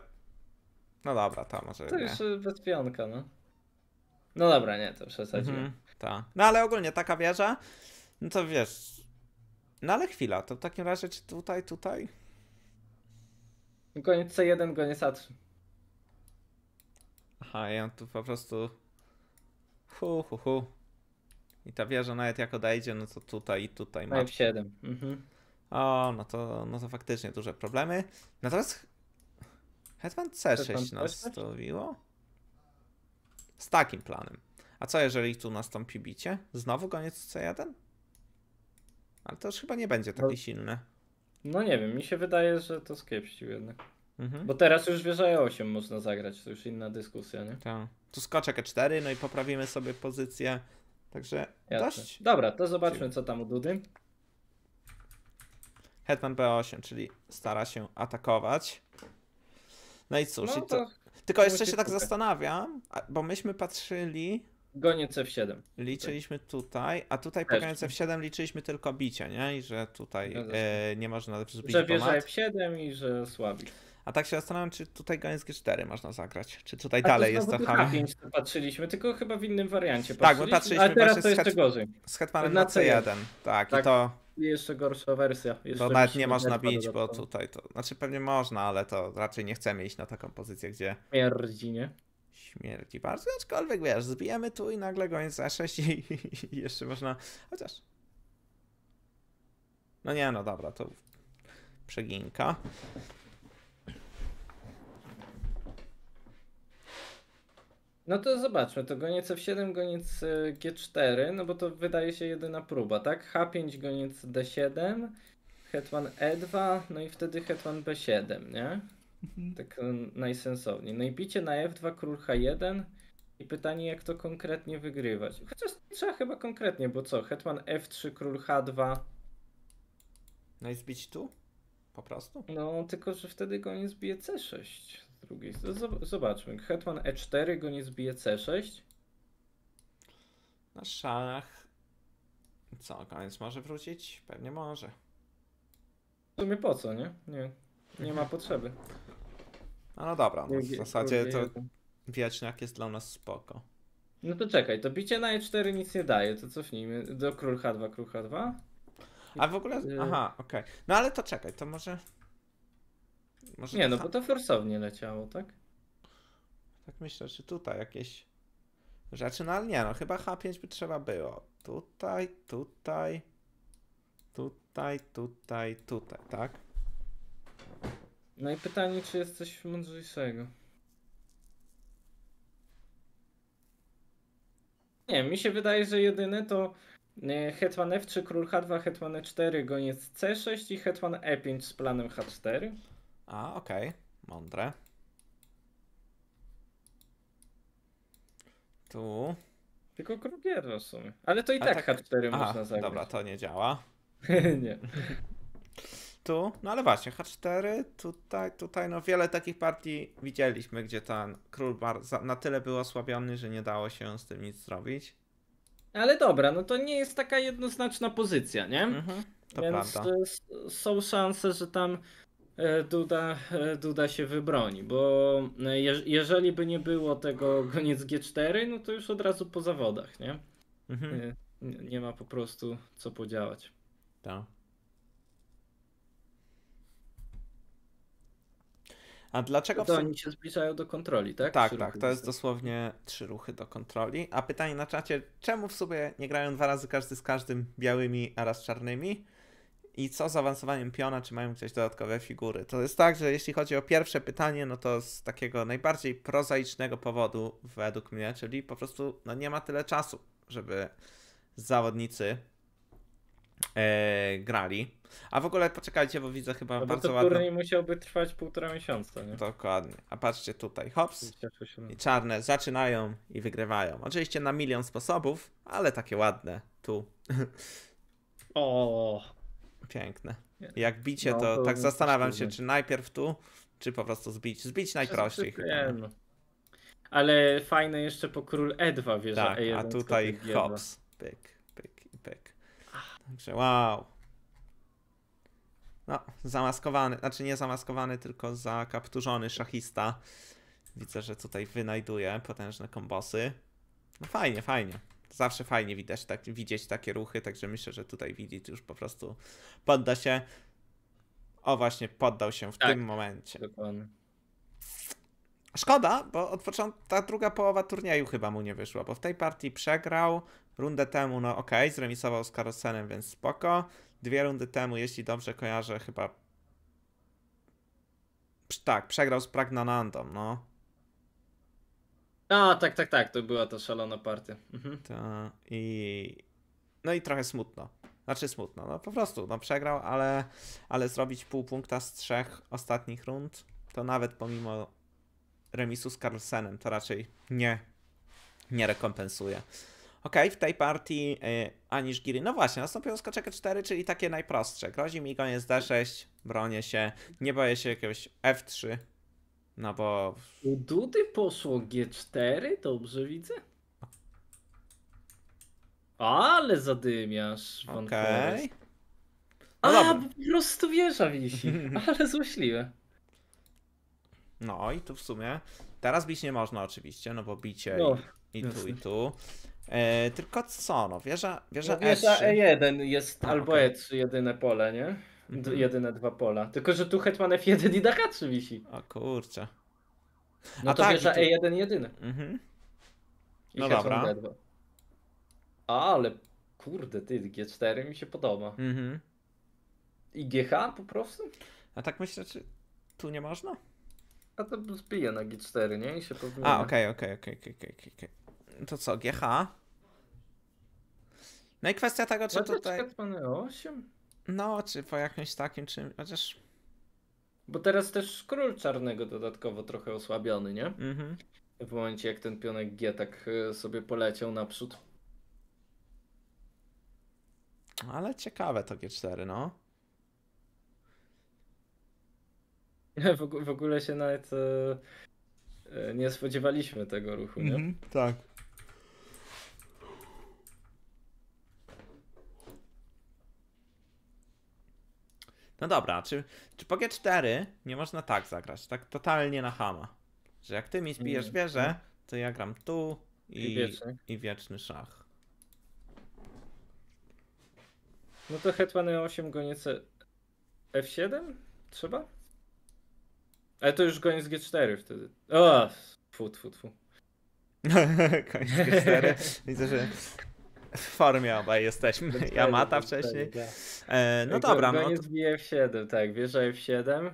No dobra, ta może. To nie. już e, bez pionka, no. No dobra, nie, to przesadziłem. Mhm, ta. No ale ogólnie taka wieża, no to wiesz. No ale chwila, to w takim razie czy tutaj, tutaj? Goniec C1, goniec A3. Aha, ja tu po prostu. Hu, hu, hu. I ta wieża nawet jak odejdzie, no to tutaj i tutaj ma. F7. Mhm. O, no to, no to faktycznie duże problemy. Natomiast Hetman C6 Hetman C6? nastawiło. Z takim planem. A co jeżeli tu nastąpi bicie? Znowu koniec C1? Ale to już chyba nie będzie taki No. silny. No nie wiem, mi się wydaje, że to skiepścił jednak. Mhm. Bo teraz już wieża E8 można zagrać, to już inna dyskusja, nie? Tak. Tu skoczek E4, no i poprawimy sobie pozycję. Także Jasne. dość. Dobra, to zobaczmy co tam u Dudy. Hetman B8, czyli stara się atakować. No i cóż, No i to... to tylko jeszcze się tak zastanawiam, bo myśmy patrzyli, goniec F7. liczyliśmy tutaj, a tutaj po Też. koniec F7 liczyliśmy tylko bicie, nie? I że tutaj e, nie można zbić Że wieża ponad. F7 i że słabi. A tak się zastanawiam, czy tutaj koniec G4 można zagrać, czy tutaj A dalej to jest to znowu ham. H5 to patrzyliśmy, tylko chyba w innym wariancie Tak, my patrzyliśmy, ale teraz to z jeszcze H- gorzej. Z Hetmanem Na na C1. Tak, i Tak. to jeszcze gorsza wersja. Jeszcze Bo nawet nie można bić, bo tutaj to. Znaczy pewnie można, ale to raczej nie chcemy iść na taką pozycję, gdzie Śmierdzi, nie? Śmierci bardzo. Aczkolwiek wiesz, zbijemy tu i nagle goniec za 6 i, i jeszcze można. Chociaż. No nie, no dobra, to przeginka. No to zobaczmy, to goniec F7, goniec e, G4, no bo to wydaje się jedyna próba, tak? H5, goniec D7, hetman E2, no i wtedy hetman B7, nie? Tak najsensowniej. No i bicie na F2, król H1 i pytanie jak to konkretnie wygrywać. Chociaż trzeba chyba konkretnie, bo co? Hetman F3, król H2, No i zbić tu? Po prostu? no tylko, że wtedy goniec bije C6 z drugiej strony. Zob- Zobaczmy, hetman E4, goniec bije C6. Na szach. Co, koniec może wrócić? Pewnie może. W sumie po co, nie? Nie, nie ma potrzeby. No, no dobra, no w zasadzie to wieczniak jest dla nas spoko. No to czekaj, to bicie na E4 nic nie daje, to cofnijmy. Do król H2, król H2. A w ogóle. Y- Aha, okej. No ale to czekaj, to może. może Nie to no, bo to forsownie leciało, tak? Tak myślę, że tutaj jakieś rzeczy, no ale nie, no chyba H5 by trzeba było. Tutaj, tutaj, tutaj, tutaj, tutaj, tak? No i pytanie, czy jest coś mądrzejszego. Nie, mi się wydaje, że jedyne to e, hetman F3, król H2, hetman E4, goniec C6 i hetman E5 z planem H4. A, okej, mądre. Tu. Tylko król G2 w sumie. Ale to i tak, tak- H4 Aha, można zagrać. dobra, to nie działa. nie. Tu, no ale właśnie, H4, tutaj, tutaj, no wiele takich partii widzieliśmy, gdzie ten król na tyle był osłabiony, że nie dało się z tym nic zrobić. Ale dobra, no to nie jest taka jednoznaczna pozycja, nie? Mhm, to Więc prawda. e, są szanse, że tam e, Duda, e, Duda się wybroni, bo e, jeż- jeżeli by nie było tego goniec G4, no to już od razu po zawodach, nie? Mhm, Nie, nie ma po prostu co podziałać. tak. A dlaczego w To sumie... oni się zbliżają do kontroli, tak? Tak, Trzy tak, to jest dosłownie trzy ruchy do kontroli. A pytanie na czacie, czemu w sobie nie grają dwa razy każdy z każdym białymi, a raz czarnymi? I co z awansowaniem piona, czy mają gdzieś dodatkowe figury? To jest tak, że jeśli chodzi o pierwsze pytanie, no to z takiego najbardziej prozaicznego powodu według mnie, czyli po prostu no nie ma tyle czasu, żeby zawodnicy e, grali. A w ogóle poczekajcie, bo widzę chyba No bardzo to turniej musiałby trwać półtora miesiąca, nie? Dokładnie. A patrzcie tutaj, hops, 26 minut. i czarne zaczynają i wygrywają. Oczywiście na milion sposobów, ale takie ładne. Tu. O, Piękne. Jak bicie, No, to to tak zastanawiam się, czy najpierw tu, czy po prostu zbić. Zbić najprościej chyba. Ale fajne jeszcze po król E2 wieża Tak, E1 a tutaj kotem G2. hops. Pyk. Także wow. No, zamaskowany, znaczy nie zamaskowany, tylko zakapturzony szachista. Widzę, że tutaj wynajduje potężne kombosy. No fajnie, fajnie. Zawsze fajnie widać, tak, widzieć takie ruchy, także myślę, że tutaj widzieć już po prostu podda się. O właśnie, poddał się w Tak. tym momencie. Dokładnie. Szkoda, bo od początku ta druga połowa turnieju chyba mu nie wyszła, bo w tej partii przegrał. Rundę temu, no okej, zremisował z Carlsenem, więc spoko. Dwie rundy temu, jeśli dobrze kojarzę, chyba. Tak, przegrał z Pragnanandą, no. A, tak, tak, tak, to była ta szalona partia. Mhm. To i. No i trochę smutno. Znaczy smutno, no po prostu, no przegrał, ale, ale zrobić pół punkta z trzech ostatnich rund, to nawet pomimo remisu z Carlsenem, to raczej nie, nie rekompensuje. Okej, w tej partii y, Anisz Giri, no właśnie, nastąpiło skoczek 4, czyli takie najprostsze. Grozi mi koniec D6, bronię się, nie boję się jakiegoś F3, no bo U Dudy poszło G4, dobrze widzę. Ale zadymiasz, okej. Forest. No A, po prostu wieża wisi. Ale złośliwe. No i tu w sumie teraz bić nie można oczywiście, no bo bicie No, i, i tu i tu. E, tylko co, no wieża, wieża No wieża E3. E1 jest A, albo okej. E3 jedyne pole, nie? D- Mhm. Jedyne dwa pola. Tylko, że tu hetman F1 i na H3 wisi. O kurczę. No A to tak, wieża tu- E1 jedyne. Mhm. I No hetman dobra. D2. Ale kurde, ty, G4 mi się podoba. Mhm. I GH po prostu? A tak myślę, czy tu nie można? A to zbije na G4, nie? I się powinien. A, okej, okej, okej, okej, okej. To co, GH? No i kwestia tego, czy tutaj... hetman E8? No, czy po jakimś takim czym... Chociaż... Bo teraz też król czarnego dodatkowo trochę osłabiony, nie? Mhm. W momencie jak ten pionek G tak e, sobie poleciał naprzód. Ale ciekawe to G4, no. W, w ogóle się nawet e, e, nie spodziewaliśmy tego ruchu, nie? Mhm, tak. No dobra, czy, czy po G4 nie można tak zagrać? Tak totalnie na hama. Że jak ty mi zbijesz wieżę, to ja gram tu i, I wieczny. i wieczny szach. No to hetman E8 goniec E- F7? Trzeba? Ale to już goniec G4 wtedy. O, fu, fu, fu. Koniec G4. Widzę, że w formie obaj jesteśmy. Ja mata wcześniej. E, no dobra, no to... bije F7, tak, wieża F7.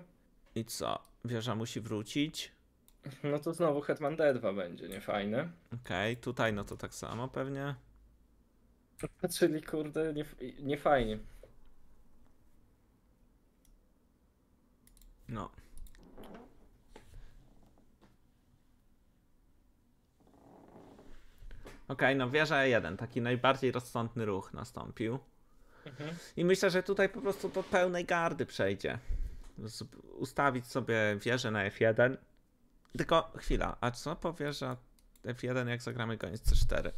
I co? Wieża musi wrócić. No to znowu hetman D2 będzie, nie fajne. Okej, tutaj no to tak samo pewnie. Czyli kurde, nie, nie fajnie. No. Okej, no wieża E1, taki najbardziej rozsądny ruch nastąpił. Mhm. I myślę, że tutaj po prostu do pełnej gardy przejdzie. Z- Ustawić sobie wieżę na F1. Tylko chwila, a co po wieża F1 jak zagramy koniec C4?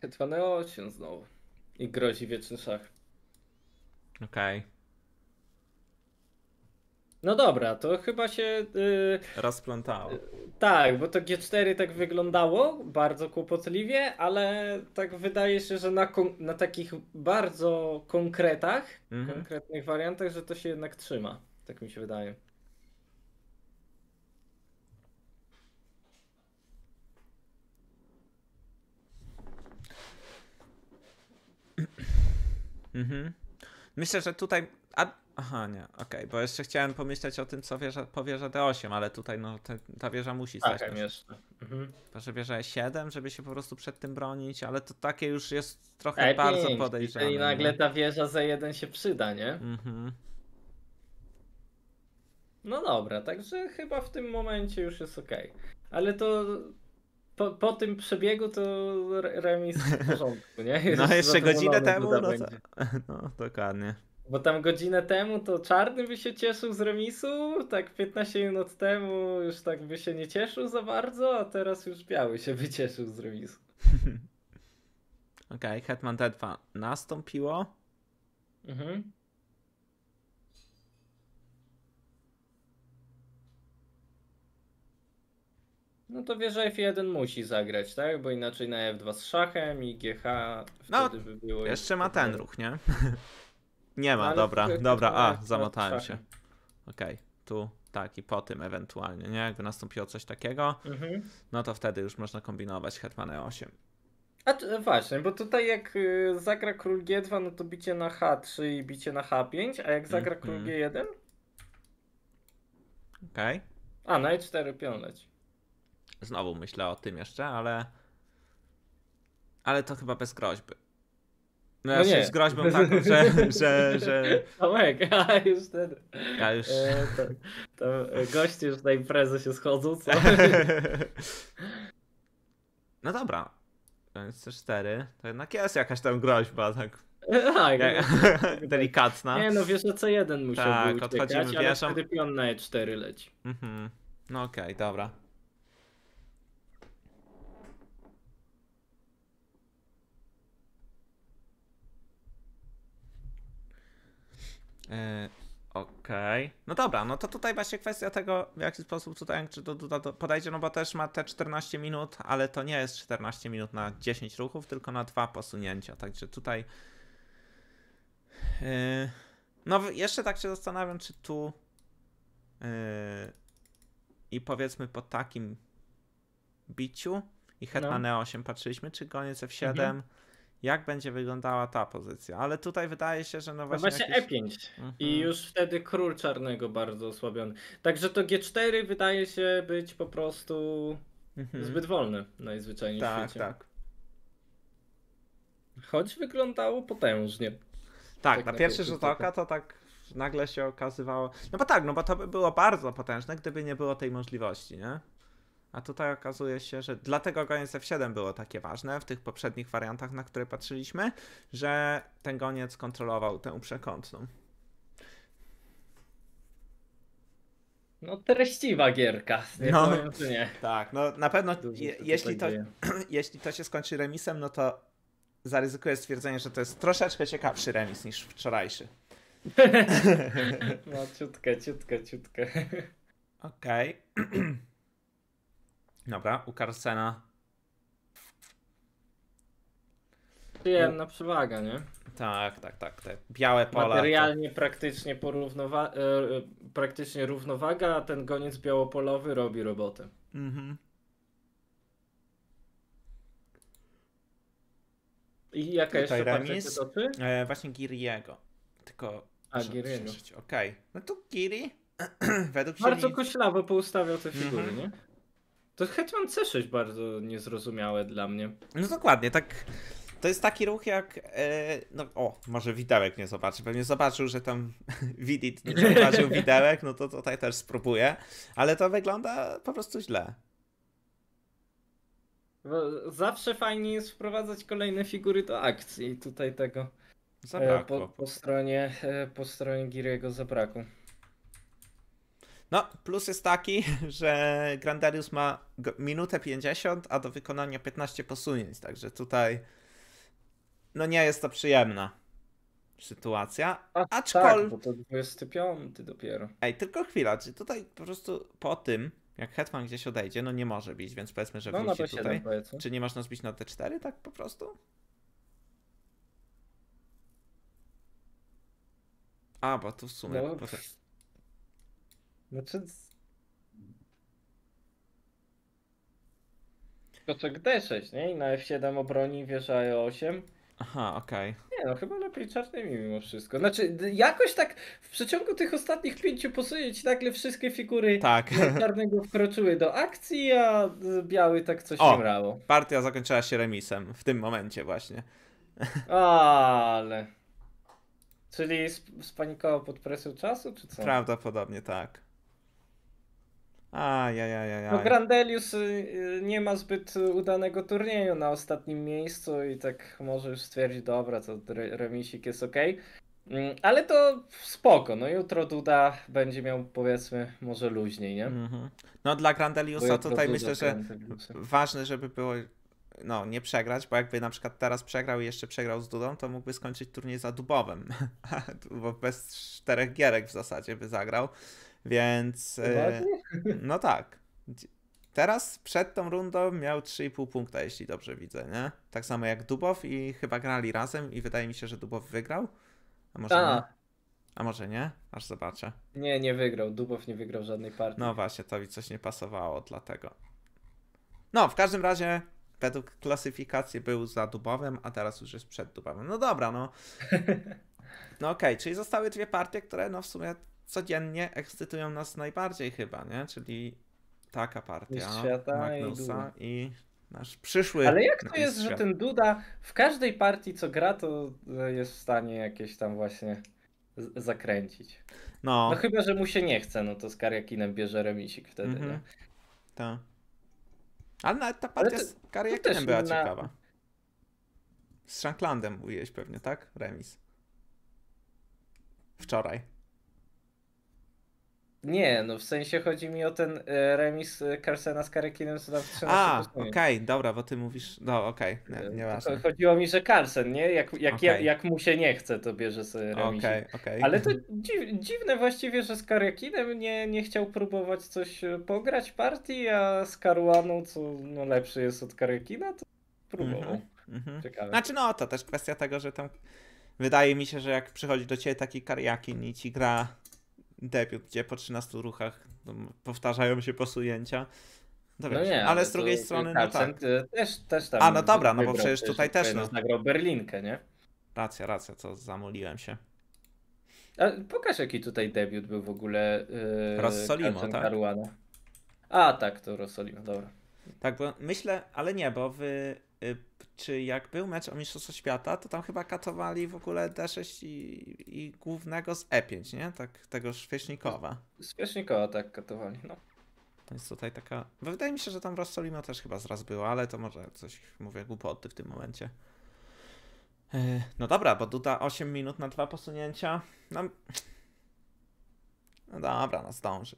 Hetman E8 znowu. I grozi wieczny szach. Okej, No dobra, to chyba się. y, rozplątało. tak, bo to G4 tak wyglądało bardzo kłopotliwie, ale tak wydaje się, że na, na takich bardzo konkretach, Mhm. konkretnych wariantach, że to się jednak trzyma. Tak mi się wydaje. Mhm. Myślę, że tutaj. A... Aha, nie, okej, bo jeszcze chciałem pomyśleć o tym, co wieża, po wieża D8, ale tutaj no, te, ta wieża musi stać. Tak, jeszcze. Mhm. Że wieża E7, żeby się po prostu przed tym bronić, ale to takie już jest trochę E5, bardzo podejrzane. I nagle nie? ta wieża za jeden się przyda, nie? Mhm. No dobra, także chyba w tym momencie już jest ok. Ale to po, po tym przebiegu to re- remis w porządku, nie? No Jest jeszcze godzinę temu, no to... No, dokładnie. Bo tam godzinę temu to czarny by się cieszył z remisu, tak 15 minut temu już tak by się nie cieszył za bardzo, a teraz już biały się by cieszył z remisu. Okej, Hetman D2 nastąpiło. Mhm. No to wieża F1 musi zagrać, tak? Bo inaczej na F2 z szachem i GH No, wtedy by było... Jeszcze ma ten ruch, nie? Nie ma, Ale dobra, to dobra, a, F2 z zamotałem się. Okej, tu, tak, i po tym ewentualnie, nie? Jakby nastąpiło coś takiego, Mhm. no to wtedy już można kombinować Hetman E8. A właśnie, bo tutaj jak y, zagra król G2, no to bicie na H3 i bicie na H5, a jak zagra król Mhm. G1? Okej? A, na E4 pion leci. Znowu myślę o tym jeszcze, ale... Ale to chyba bez groźby. No, No ja nie. z groźbą taką, że, że, że Tomek, a już ten... ja już... E, to, to e, goście już na imprezę się schodzą, co? No dobra. Więc C4 to jednak jest jakaś tam groźba, tak tak. jak, no. delikatna. Nie no, wiesz, że C1 musiałby Tak, uciekać, odchodzimy ale wieżą. wtedy pion na E4 leci. Mhm. No okej, dobra. E, Okej. No dobra, no to tutaj właśnie kwestia tego, w jaki sposób tutaj czy do Duda do- podejdzie, no bo też ma te 14 minut, ale to nie jest 14 minut na 10 ruchów, tylko na dwa posunięcia, także tutaj yy, no jeszcze tak się zastanawiam, czy tu yy, i powiedzmy po takim biciu i Hetman E8 patrzyliśmy, czy goniec F7, Mhm. Jak będzie wyglądała ta pozycja, ale tutaj wydaje się, że no No właśnie, właśnie jakieś... E5. Mhm. I już wtedy król czarnego bardzo osłabiony. Także to G4 wydaje się być po prostu Mhm. zbyt wolne najzwyczajniej w Tak, świecie. tak. Choć wyglądało potężnie. Tak, Tak na na pierwszy rzut oka to tak nagle się okazywało. No bo tak, no bo to by było bardzo potężne, gdyby nie było tej możliwości, nie? A tutaj okazuje się, że dlatego goniec F7 było takie ważne w tych poprzednich wariantach, na które patrzyliśmy, że ten goniec kontrolował tę przekątną. No treściwa gierka, nie No. powiem czy nie. Tak, no na pewno je, jeśli, to, jeśli to się skończy remisem, no to zaryzykuję stwierdzenie, że to jest troszeczkę ciekawszy remis niż wczorajszy. No ciutkę, ciutkę, ciutkę. Okej. Dobra, u Carlsena Przyjemna przewaga, nie? Tak, tak, tak. Te białe pola. to- Materialnie praktycznie porównowa- e, e, praktycznie równowaga, a ten goniec białopolowy robi robotę. Mhm. I jaka Tutaj jeszcze remis. toczy? E, właśnie Giriego. Tylko. A, Giriego. Okej. No to Giri. według Bardzo Shili- koślawo poustawiał te figury, Mhm. nie? To Hetman C6 bardzo niezrozumiałe dla mnie. No dokładnie, tak. To jest taki ruch jak. E, no o, może widełek nie zobaczy. Pewnie zobaczył, że tam Widit nie zauważył widełek, no to tutaj też spróbuję. Ale to wygląda po prostu źle. Bo Zawsze fajnie jest wprowadzać kolejne figury do akcji tutaj tego e, Zabrakło. po, po stronie e, po stronie Giriego zabrakło. No, plus jest taki, że Grandarius ma minutę 50, a do wykonania 15 posunięć, także tutaj no nie jest to przyjemna sytuacja. Tak, Aczkol... bo to 25 dopiero. Ej, tylko chwila, czy tutaj po prostu po tym, jak Hetman gdzieś odejdzie, no nie może bić, więc powiedzmy, że No wróci B7 tutaj. powiedzmy. Czy nie można zbić na D4 tak po prostu? A, bo tu w sumie... No, Znaczy... Skoczek D6, nie? I na F7 obroni wieża E8. Aha, okej. Nie no, chyba lepiej czarnymi mimo wszystko. Znaczy, jakoś tak w przeciągu tych ostatnich pięciu posunięć nagle wszystkie figury Tak. czarnego wkroczyły do akcji, a biały tak coś O! Partia zakończyła się remisem w tym momencie właśnie. Ale... Czyli sp- spanikował pod presją czasu, czy co? Prawdopodobnie tak. Ajajajajaj. No Grandelius y, y, nie ma zbyt udanego turnieju na ostatnim miejscu i tak może już stwierdzić, dobra, to re- remisik jest ok. Ale to spoko, no jutro Duda będzie miał powiedzmy może luźniej, nie? Mhm. No dla Grandeliusa tutaj Duda myślę, że ważne, żeby było no, nie przegrać, bo jakby na przykład teraz przegrał i jeszcze przegrał z Dudą, to mógłby skończyć turniej za Dubowem, bo bez czterech gierek w zasadzie by zagrał, więc e, no tak. Teraz przed tą rundą miał 3,5 punkta, jeśli dobrze widzę, nie? Tak samo jak Dubow i chyba grali razem i wydaje mi się, że Dubow wygrał. A może nie? A, może nie? Aż zobaczę. nie, nie wygrał. Dubow nie wygrał żadnej partii. No właśnie, to mi coś nie pasowało, dlatego. No, w każdym razie według klasyfikacji był za Dubowem, a teraz już jest przed Dubowem. No dobra, no. No okej, czyli zostały dwie partie, które no w sumie codziennie ekscytują nas najbardziej chyba, nie? Czyli taka partia i Magnusa Duda. i, nasz przyszły Ale jak to jest, że świata. ten Duda w każdej partii co gra, to jest w stanie jakieś tam właśnie zakręcić. No, No chyba, że mu się nie chce, no to z Kariakinem bierze remisik wtedy, Mhm. nie? to. Ale nawet ta partia to- z Kariakinem była na- ciekawa. Z Shanklandem mówiłeś pewnie, tak? Remis. Wczoraj. Nie, no w sensie chodzi mi o ten e, remis e, Carsena z Karekinem, co tam w 13 A, okej, dobra, bo ty mówisz. No, okej, nie, E, nieważne. Chodziło mi, że Carlsen, nie? Jak, jak, ja, Okej. jak mu się nie chce, to bierze sobie remis. Okej, okej. Ale to dziw, dziwne właściwie, że z Karekinem nie, nie chciał próbować coś pograć partii, a z Karuaną, co no, lepszy jest od Karekina, to próbował. Mhm, mhm. Ciekawe. Znaczy, no to też kwestia tego, że tam. Wydaje mi się, że jak przychodzi do ciebie taki kariakin i ci gra debiut, gdzie po 13 ruchach no, powtarzają się posunięcia. No wiesz, nie, ale z drugiej strony, no tak. e, też, też tam A, no dobra, no bo przecież tutaj też, no. Zagrał Berlinkę, nie? Racja, racja, co zamoliłem się. A pokaż jaki tutaj debiut był w ogóle. Yy, Rossolimo, tak? Caruana. A, tak, to Rossolimo, dobra. Tak, bo myślę, ale nie, bo wy. Y, czy jak był mecz o Mistrzostwo Świata, to tam chyba katowali w ogóle D6 i, i głównego z E5, nie? Tak, tego Szwecznikowa. Śmiesznikowa tak katowali, no. To jest tutaj taka. bo Wydaje mi się, że tam Rossolimo też chyba zraz było, ale to może coś mówię głupoty w tym momencie. Yy, No dobra, bo Duda 8 minut na dwa posunięcia. No, no dobra, no zdąży.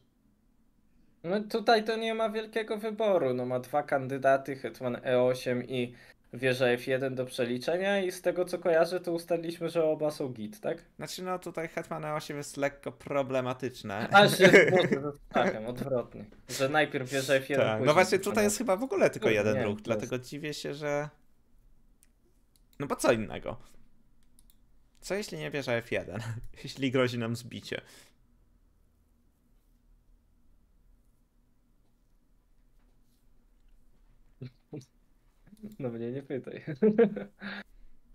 No tutaj to nie ma wielkiego wyboru. No ma dwa kandydaty, Hetman E8 i wieża F1 do przeliczenia i z tego co kojarzę to ustaliliśmy, że oba są git, tak? Znaczy, no tutaj Hetman E8 jest lekko problematyczne. Aż się strachem, odwrotnie. Że najpierw wieża F1. Tak, no właśnie tutaj jest chyba w ogóle tylko Kurde, jeden nie, ruch, dlatego dziwię się, że... No bo co innego? Co jeśli nie bierze F1? jeśli grozi nam zbicie? No mnie nie pytaj.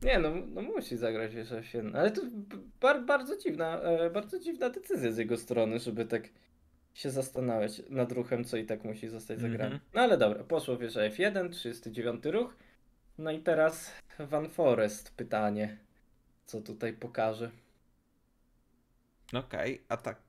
Nie, no, no musi zagrać wieża F1, ale to bar, bardzo dziwna, e, bardzo dziwna decyzja z jego strony, żeby tak się zastanawiać nad ruchem, co i tak musi zostać zagrane. Mhm. No ale dobra, poszło wieża F1, 39 ruch. No i teraz Van Forest pytanie, co tutaj pokaże. Okej, a tak...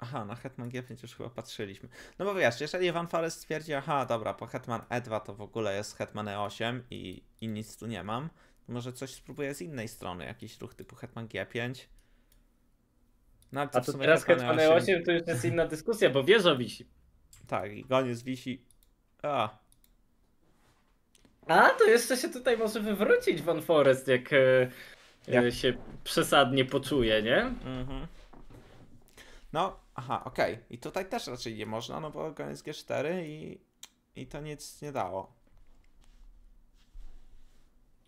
Aha, na Hetman G5 już chyba patrzyliśmy. No bo wiesz, jeżeli Van Forest stwierdzi, aha, dobra, po Hetman E2 to w ogóle jest Hetman E8 i, i nic tu nie mam, to może coś spróbuję z innej strony, jakiś ruch typu Hetman G5. No A to teraz Hetman Hetman E8 to już jest inna dyskusja, bo wieża wisi. Tak, i goniec wisi. A, A, to jeszcze się tutaj może wywrócić Van Forest, jak, e, Jak? e, się przesadnie poczuje, nie? Mhm. No, aha, okej. I tutaj też raczej nie można, no bo koniec G4 i, i to nic nie dało.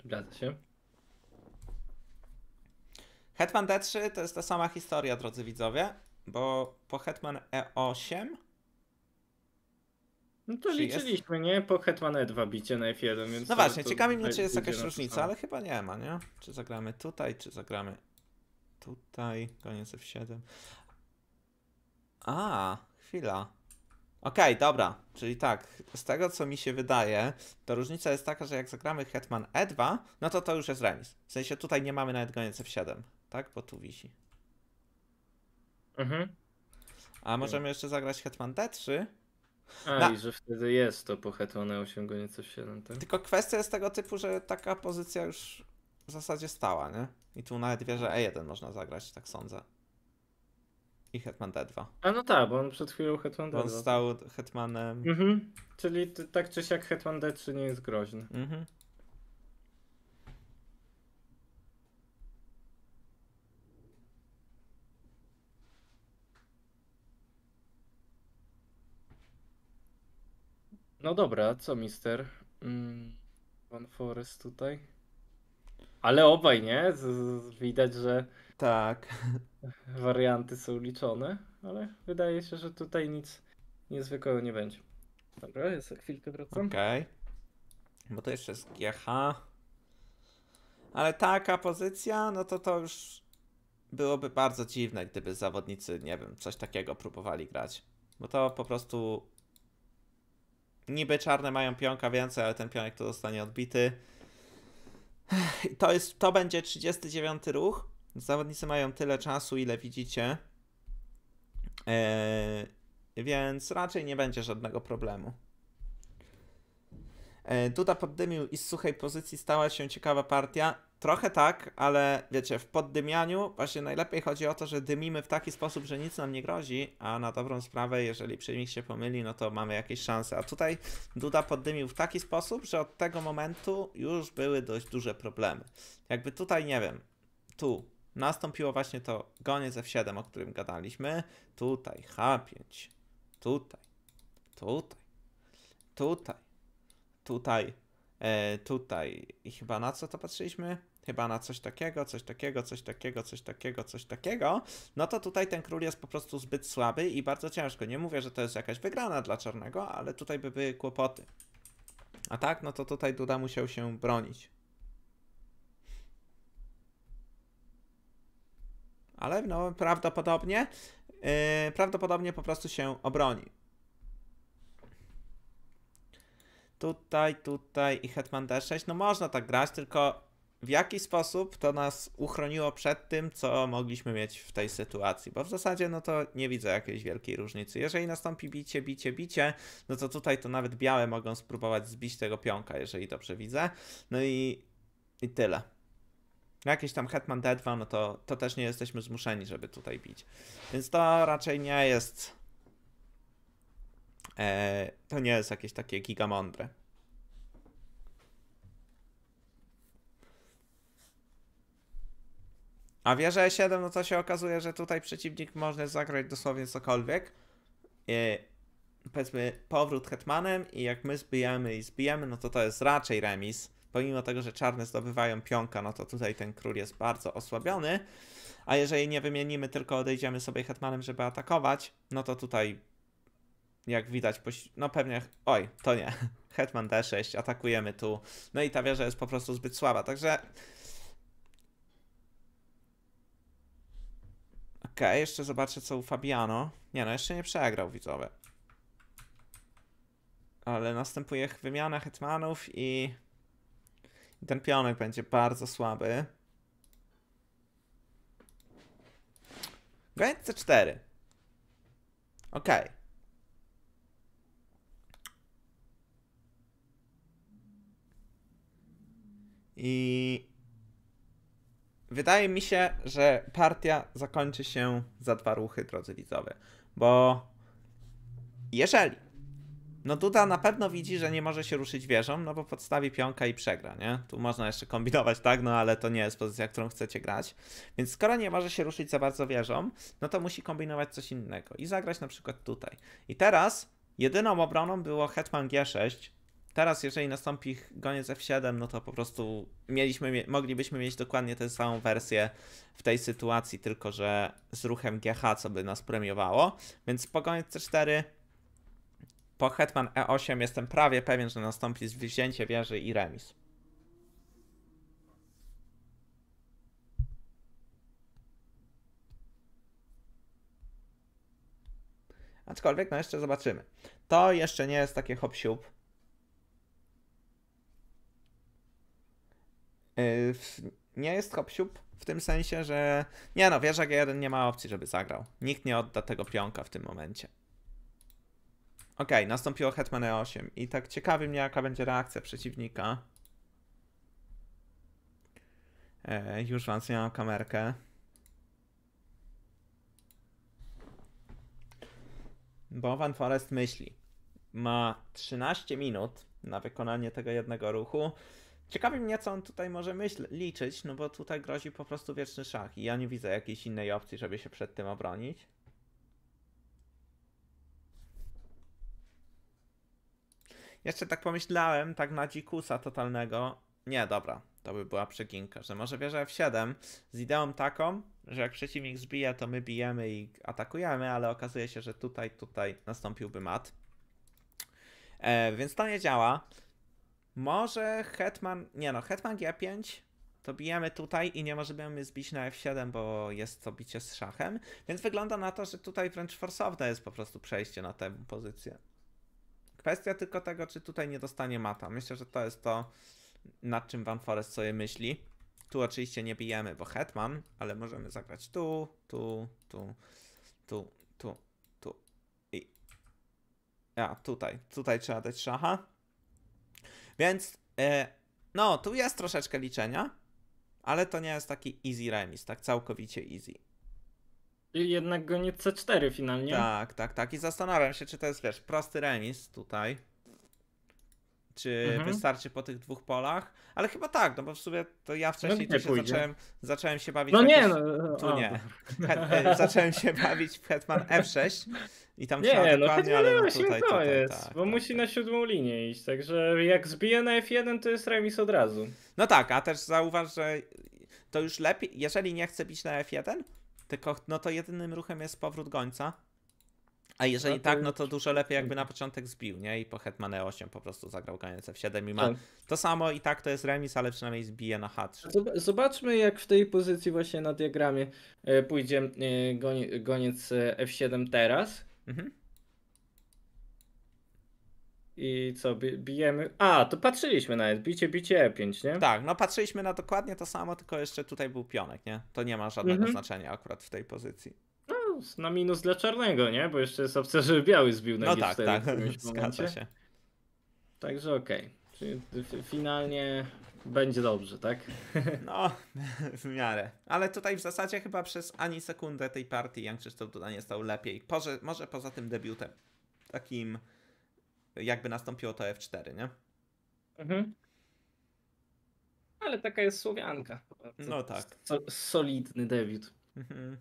Zgadza się. Hetman D3 to jest ta sama historia, drodzy widzowie, bo po Hetman E E8 No to Czy jest? liczyliśmy, nie? Po Hetman E2 bicie na F1, więc... No właśnie, to ciekawi mnie, czy jest jakaś to różnica, ale chyba nie ma, nie? Czy zagramy tutaj, czy zagramy tutaj, koniec F7. A, chwila. Okej, dobra, czyli tak, z tego co mi się wydaje, to różnica jest taka, że jak zagramy Hetman E2, no to to już jest remis. W sensie tutaj nie mamy nawet goniec F7, tak? Bo tu wisi. Mhm. A możemy jeszcze zagrać Hetman D3, A, Na- i że wtedy jest to po Hetman E8 goniec F7, tak? tylko kwestia jest tego typu, że taka pozycja już w zasadzie stała, nie? I tu nawet wieżę E1 można zagrać, tak sądzę. I Hetman D2. A no tak, bo on przed chwilą Hetman Bo on D2. stał hetmanem. Mhm. Czyli t- tak czy siak Hetman D3 nie jest groźny. Mhm. No dobra, co mister? Mm, Van Forest tutaj. Ale obaj, nie? Z, z, widać, że Tak. warianty są liczone, ale wydaje się, że tutaj nic niezwykłego nie będzie. Dobra, jest za chwilkę wracam. Okej. Bo to jeszcze jest GH. Ale taka pozycja, no to to już byłoby bardzo dziwne, gdyby zawodnicy, nie wiem, coś takiego próbowali grać. Bo to po prostu niby czarne mają pionka więcej, ale ten pionek to zostanie odbity. To jest, to będzie 39 ruch. Zawodnicy mają tyle czasu, ile widzicie. Eee, więc raczej nie będzie żadnego problemu. E, Duda poddymił i z suchej pozycji stała się ciekawa partia. trochę tak, ale wiecie, w poddymianiu właśnie najlepiej chodzi o to, że dymimy w taki sposób, że nic nam nie grozi, a na dobrą sprawę, jeżeli przeciwnik się pomyli, no to mamy jakieś szanse. A tutaj Duda poddymił w taki sposób, że od tego momentu już były dość duże problemy. Jakby tutaj, nie wiem, tu nastąpiło właśnie to goniec F7, o którym gadaliśmy, tutaj H5, tutaj, tutaj, tutaj, tutaj, e, tutaj i chyba na co to patrzyliśmy? Chyba na coś takiego, coś takiego, coś takiego, coś takiego, coś takiego, no to tutaj ten król jest po prostu zbyt słaby i bardzo ciężko. Nie mówię, że to jest jakaś wygrana dla czarnego, ale tutaj by były kłopoty. A tak, no to tutaj Duda musiał się bronić. Ale no prawdopodobnie, yy, prawdopodobnie po prostu się obroni. Tutaj, tutaj i Hetman D6. No można tak grać, tylko w jaki sposób to nas uchroniło przed tym, co mogliśmy mieć w tej sytuacji? Bo w zasadzie, no to nie widzę jakiejś wielkiej różnicy. Jeżeli nastąpi bicie, bicie, bicie, no to tutaj to nawet białe mogą spróbować zbić tego pionka, jeżeli dobrze widzę. No i, i tyle. Jakiś tam Hetman D2, no to, to też nie jesteśmy zmuszeni, żeby tutaj bić. Więc to raczej nie jest. E, to nie jest jakieś takie gigamądre. A wieża E7, no to się okazuje, że tutaj przeciwnik może zagrać dosłownie cokolwiek. I powiedzmy powrót hetmanem i jak my zbijemy i zbijemy, no to to jest raczej remis. Pomimo tego, że czarne zdobywają pionka, no to tutaj ten król jest bardzo osłabiony. A jeżeli nie wymienimy, tylko odejdziemy sobie hetmanem, żeby atakować, no to tutaj jak widać, no pewnie, oj, to nie, hetman d6, atakujemy tu, no i ta wieża jest po prostu zbyt słaba, także Okej, okay, jeszcze zobaczę co u Fabiano. Nie no, jeszcze nie przegrał widzowie. Ale następuje wymiana hetmanów i... Ten pionek będzie bardzo słaby. Goniec C4. Okej. Okay. I Wydaje mi się, że partia zakończy się za dwa ruchy, drodzy widzowie. Bo jeżeli no Duda na pewno widzi, że nie może się ruszyć wieżą, no bo podstawi pionka i przegra, nie? Tu można jeszcze kombinować, tak? No ale to nie jest pozycja, którą chcecie grać. Więc skoro nie może się ruszyć za bardzo wieżą, no to musi kombinować coś innego i zagrać na przykład tutaj. I teraz jedyną obroną było hetman G6, Teraz, jeżeli nastąpi goniec F7, no to po prostu mieliśmy, moglibyśmy mieć dokładnie tę samą wersję w tej sytuacji, tylko że z ruchem GH, co by nas premiowało. Więc po goniec C4, po hetman E8 jestem prawie pewien, że nastąpi wzięcie wieży i remis. Aczkolwiek, no jeszcze zobaczymy. To jeszcze nie jest takie hop -siup. Y, nie jest hop w tym sensie, że nie no, wieża G1 nie ma opcji, żeby zagrał. Nikt nie odda tego pionka w tym momencie. Ok, nastąpiło Hetman E8 i tak ciekawi mnie, jaka będzie reakcja przeciwnika. E, już wam zmieniam kamerkę. Bo Van Forest myśli. Ma 13 minut na wykonanie tego jednego ruchu. Ciekawi mnie, co on tutaj może myśl, liczyć, no bo tutaj grozi po prostu wieczny szach i ja nie widzę jakiejś innej opcji, żeby się przed tym obronić. Jeszcze tak pomyślałem, tak na dzikusa totalnego. Nie, dobra, to by była przeginka, że może wierzę F7 z ideą taką, że jak przeciwnik zbije, to my bijemy i atakujemy, ale okazuje się, że tutaj, tutaj nastąpiłby mat. E, więc to nie działa. Może Hetman, nie no, Hetman G5 to bijemy tutaj i nie możemy zbić na F7, bo jest to bicie z szachem, więc wygląda na to, że tutaj wręcz forsowne jest po prostu przejście na tę pozycję. Kwestia tylko tego, czy tutaj nie dostanie mata. Myślę, że to jest to, nad czym Van Forest sobie myśli. Tu oczywiście nie bijemy, bo Hetman, ale możemy zagrać tu, tu, tu, tu, tu, tu i... A, tutaj. Tutaj trzeba dać szacha. Więc, e, no, tu jest troszeczkę liczenia, Ale to nie jest taki easy remis, tak całkowicie easy. Jednak goniec C4 finalnie. Tak, tak, tak. I zastanawiam się, czy to jest, wiesz, prosty remis tutaj. Czy Mhm. wystarczy po tych dwóch polach? Ale chyba tak, no bo w sumie to ja wcześniej tu się zacząłem, zacząłem się bawić No nie, jakieś... no. Tu o, nie. He, zacząłem się bawić w Hetman F6 i tam trzeba Nie, no dokładnie, ale no F8 tutaj, tutaj, koniec, tak, bo tak, musi tak. na siódmą linię iść, także jak zbije na F1 to jest remis od razu. No tak, a też zauważ, że to już lepiej, jeżeli nie chce bić na F1, tylko no to jedynym ruchem jest powrót gońca. A jeżeli No tak, no to dużo lepiej jakby na początek zbił, nie? I po Hetman E8 po prostu zagrał goniec F7 i ma Tak. to samo i tak to jest remis, ale przynajmniej zbije na H3. Zob- Zobaczmy jak w tej pozycji właśnie na diagramie e, pójdzie e, goni- goniec e, F7 teraz. Mhm. I co, bi- bijemy... A, to patrzyliśmy nawet, bicie, bicie E5, nie? Tak, no patrzyliśmy na dokładnie to samo, tylko jeszcze tutaj był pionek, nie? To nie ma żadnego Mhm. znaczenia akurat w tej pozycji. No, na minus dla czarnego, nie? Bo jeszcze jest opcja, żeby biały zbił na No G4 tak, tak, w którymś zgadza się. Także okej. Czyli f- finalnie będzie dobrze, tak? No, w miarę. Ale tutaj w zasadzie chyba przez ani sekundę tej partii Jan Krzysztof Duda nie stał lepiej. Poże, może poza tym debiutem. Takim jakby nastąpiło to F4, nie? Mhm. Ale taka jest Słowianka. No tak. So, solidny debiut. Mhm.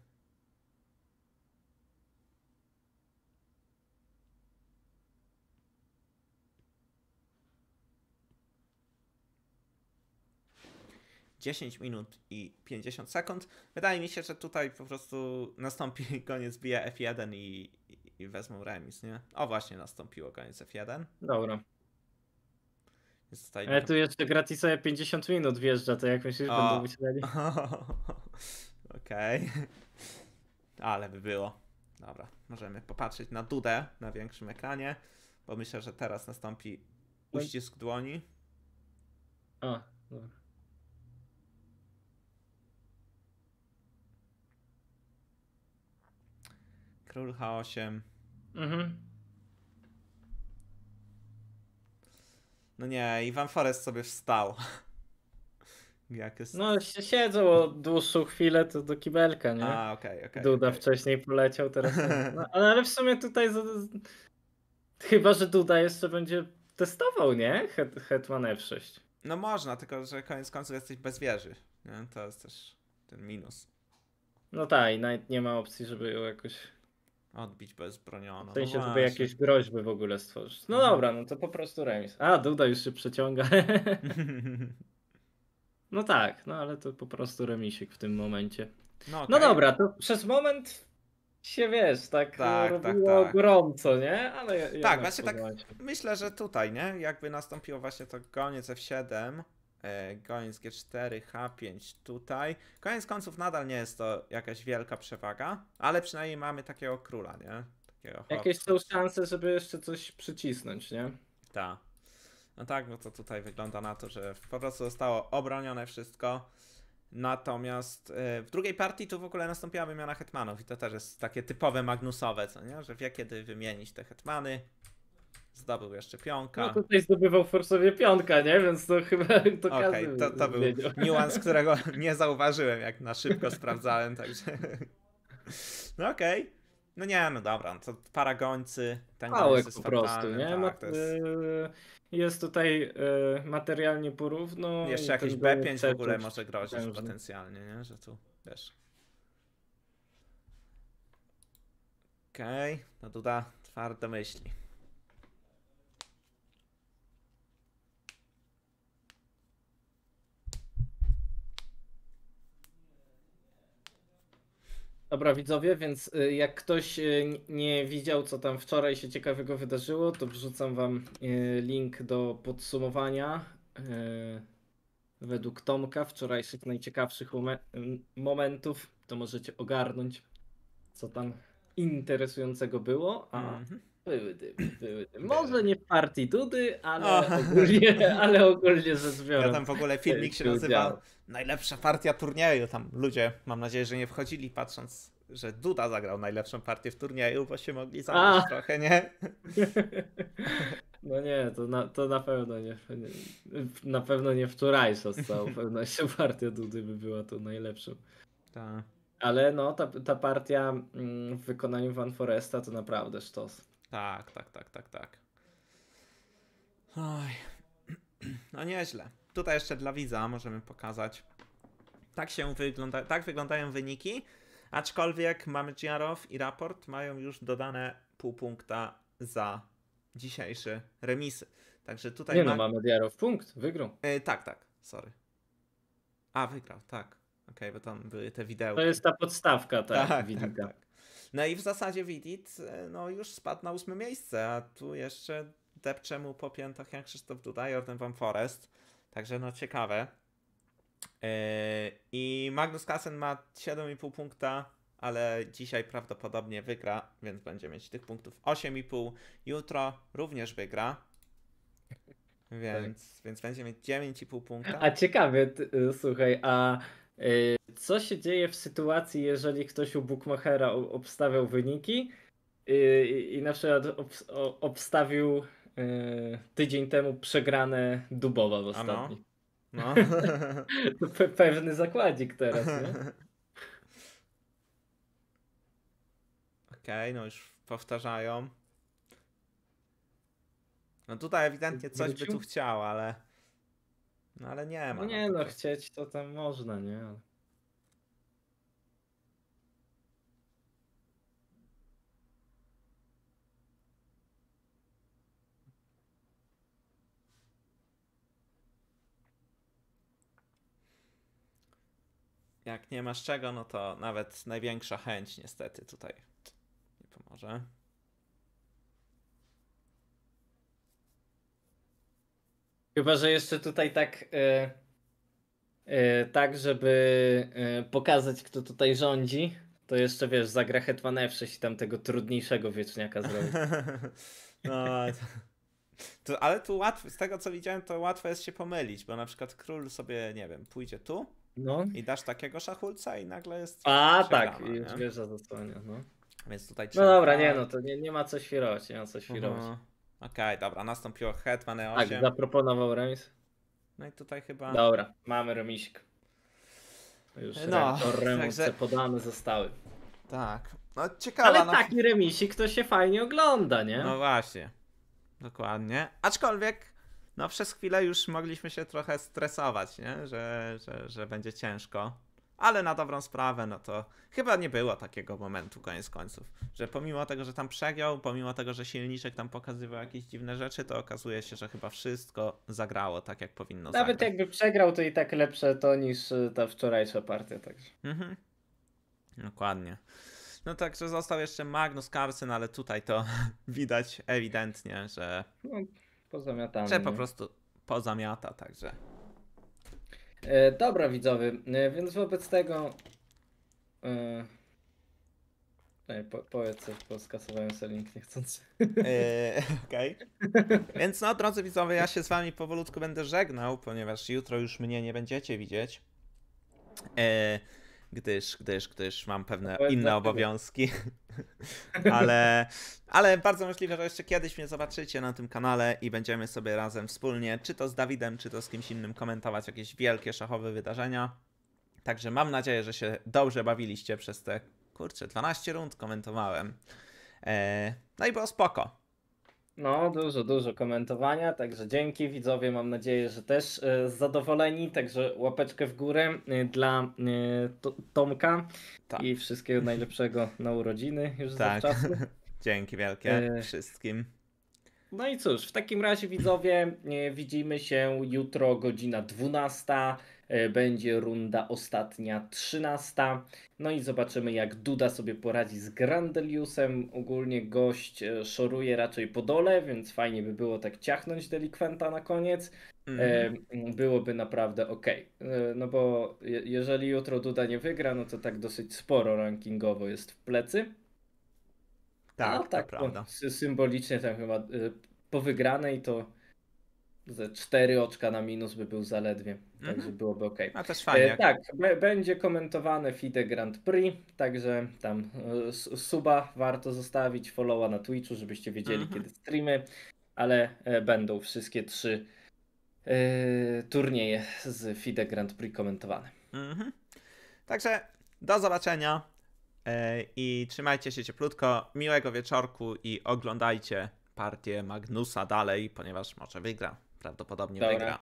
Dziesięć minut i 50 sekund. Wydaje mi się, że tutaj po prostu nastąpi koniec bije F1 i, i, wezmą remis, nie? O właśnie nastąpiło koniec F1. Dobra. Tutaj Ale tu jeszcze gratisowe 50 minut wjeżdża, to jak myślisz, O. będą myśleli? Okej. Ale by było. Dobra, możemy popatrzeć na Dudę na większym ekranie, bo myślę, że teraz nastąpi uścisk dłoni. A, dobra. Król H8. Mhm. No nie, Iwan Forest sobie wstał. Jak jest... No, si- siedzą dłuższą chwilę, to do kibelka, nie? A, okej, okej. Duda okej. wcześniej poleciał, teraz. No, ale, w sumie tutaj. Chyba, że Duda jeszcze będzie testował, nie? Het, Hetman F6. No można, tylko że koniec końców jesteś bez wieży. Nie? To jest też ten minus. No tak, i nawet nie ma opcji, żeby ją jakoś. Odbić bezbroniono. W sensie, no właśnie. jakieś groźby w ogóle stworzyć. No Mhm. dobra, no to po prostu remis. A, Duda już się przeciąga. No tak, no ale to po prostu remisik w tym momencie. No, No okej. dobra, to przez moment się wiesz, tak, Tak, robiło tak, tak. gorąco, nie? Ale jednak właśnie tak-. Myślę, że tutaj, nie? Jakby nastąpiło właśnie to goniec F7, goniec G4, H5 tutaj. Koniec końców nadal nie jest to jakaś wielka przewaga, ale przynajmniej mamy takiego króla, nie? Takiego Jakieś są szanse, żeby jeszcze coś przycisnąć, nie? Ta. No tak, no to tutaj wygląda na to, że po prostu zostało obronione wszystko. Natomiast e, w drugiej partii tu w ogóle nastąpiła wymiana hetmanów i to też jest takie typowe magnusowe, co nie? Że wie kiedy wymienić te hetmany. Zdobył jeszcze pionka. No tutaj zdobywał Forsowie piątka, nie? Więc to chyba to Okej, każdy to, to był niuans, którego nie zauważyłem, jak na szybko sprawdzałem, także. No okej. No nie, no dobra, no to paragońcy, ten jest po prostu, nie? Tak, jest... y, jest tutaj y, materialnie porówno. Jeszcze jakiś ten B5 w ogóle C6 może grozić potężny. potencjalnie, nie? Że tu, wiesz. Okej, no Duda twarde myśli. Dobra, widzowie, więc y, jak ktoś y, nie widział, co tam wczoraj się ciekawego wydarzyło, to wrzucam wam y, link do podsumowania według Tomka wczorajszych najciekawszych momentów. To możecie ogarnąć, co tam interesującego było. A Mhm. Były dymy, były dymy. Może nie w partii Dudy, ale ogólnie, ale ogólnie rzecz biorąc. Ja tam w ogóle filmik się nazywa. Najlepsza partia turnieju. Tam ludzie, mam nadzieję, że nie wchodzili patrząc, że Duda zagrał najlepszą partię w turnieju, bo się mogli zabić A. trochę, nie? No nie, to na, to na pewno nie. nie- Na pewno nie wczorajsza z całą pewnością partia Dudy by była tą najlepszą. Tak. Ale no, ta, ta partia mm, w wykonaniu Van Foresta to naprawdę sztos. Tak, tak, tak, tak, tak. Oj. No nieźle. Tutaj jeszcze dla widza możemy pokazać. Tak się wygląda, tak wyglądają wyniki, aczkolwiek mamy Giarow i raport mają już dodane pół punkta za dzisiejszy remisy. Także tutaj Nie ma... no, mamy Diarow punkt, wygrał. E, tak, tak, sorry. A, wygrał, tak. Okej, bo tam były te wideo. To jest ta podstawka, tak, Widika. No i w zasadzie Widit e, no, już spadł na ósme miejsce, a tu jeszcze depcze mu po piętach jak Krzysztof Duda, Jordan Van Forest. Także no ciekawe. Yy, I Magnus Carlsen ma 7,5 punkta, ale dzisiaj prawdopodobnie wygra, więc będzie mieć tych punktów 8,5. Jutro również wygra. Więc, więc będzie mieć 9,5 punkta. A ciekawie, słuchaj, a y, co się dzieje w sytuacji, jeżeli ktoś u Bookmachera obstawiał wyniki y, i i na przykład obstawił y, tydzień temu przegrane Dubowa w A no. No. To pe- pewny zakładzik teraz, nie? Okej, no już powtarzają. No tutaj ewidentnie coś by tu chciał, ale. No ale nie ma. No nie po no, prostu. chcieć to tam można, nie? Jak nie masz czego, no to nawet największa chęć niestety tutaj nie pomoże. Chyba, że jeszcze tutaj tak, e, tak żeby e, pokazać, kto tutaj rządzi, to jeszcze wiesz, zagra Hetman F6 i tam tego trudniejszego wieczniaka zrobi. no, to, ale tu łatwo, z tego co widziałem, to łatwo jest się pomylić, bo na przykład król sobie, nie wiem, pójdzie tu No. i dasz takiego szachulca i nagle jest. A tak, już nie? wieża zasłania, no. Więc tutaj No trzeba- dobra, nie no, to nie, nie ma co świrować, nie ma co świrować. Aha. Okej, dobra, nastąpiło Hetman E8. Tak, zaproponował remis. No i tutaj chyba. Dobra, mamy remisik. Już No, no, remice także- podane zostały. Tak. No ciekawa. Ale no, taki remisik to się fajnie ogląda, nie? No właśnie. Dokładnie. Aczkolwiek, no przez chwilę już mogliśmy się trochę stresować, nie? Że, że, że będzie ciężko. Ale na dobrą sprawę, no to chyba nie było takiego momentu koniec końców. Że pomimo tego, że tam przegiął, pomimo tego, że silniczek tam pokazywał jakieś dziwne rzeczy, to okazuje się, że chyba wszystko zagrało tak, jak powinno Nawet zagrać. jakby przegrał, to i tak lepsze to niż y, ta wczorajsza partia, także. Mhm. Dokładnie. No także został jeszcze Magnus Carlsen, ale tutaj to widać ewidentnie, że, Pozamiatane. że po prostu pozamiata, także. E, dobra, widzowie, e, więc wobec tego. E, ej, po, powiedz coś, bo skasowałem sobie link niechcący. Eee, Okej. Więc no, drodzy widzowie, ja się z wami powolutku będę żegnał, ponieważ jutro już mnie nie będziecie widzieć. Eee, gdyż, gdyż, gdyż mam pewne Powiedz inne obowiązki. ale, ale bardzo możliwe, że jeszcze kiedyś mnie zobaczycie na tym kanale i będziemy sobie razem wspólnie, czy to z Dawidem, czy to z kimś innym, komentować jakieś wielkie szachowe wydarzenia. Także mam nadzieję, że się dobrze bawiliście przez te, kurczę, 12 rund komentowałem. Eee, no i było spoko. No, dużo, dużo komentowania, także dzięki widzowie, mam nadzieję, że też e, zadowoleni, także łapeczkę w górę e, dla e, to, Tomka Tak. i wszystkiego najlepszego na urodziny już Tak. zawczasu. Dzięki wielkie wszystkim. No i cóż, w takim razie widzowie, widzimy się jutro godzina 12. e, Będzie runda ostatnia 13. No i zobaczymy jak Duda sobie poradzi z Grandeliusem. Ogólnie gość e, szoruje raczej po dole, więc fajnie by było tak ciachnąć delikwenta na koniec. E, byłoby naprawdę ok. No bo je, jeżeli jutro Duda nie wygra, no to tak dosyć sporo rankingowo jest w plecy. tak, No, to tak prawda. po, sy- symbolicznie tam chyba po wygranej to ze cztery oczka na minus by był zaledwie, mm -hmm. także mhm. byłoby ok. A też fajnie. E, tak, będzie komentowane FIDE Grand Prix, także tam e, suba warto zostawić, followa na Twitchu, żebyście wiedzieli mm -hmm. kiedy streamy, ale e, będą wszystkie trzy turnieje z FIDE Grand Prix komentowane. Mm -hmm. Także do zobaczenia i trzymajcie się cieplutko, miłego wieczorku i oglądajcie partię Magnusa dalej, ponieważ może wygra prawdopodobnie Dobra. wygra.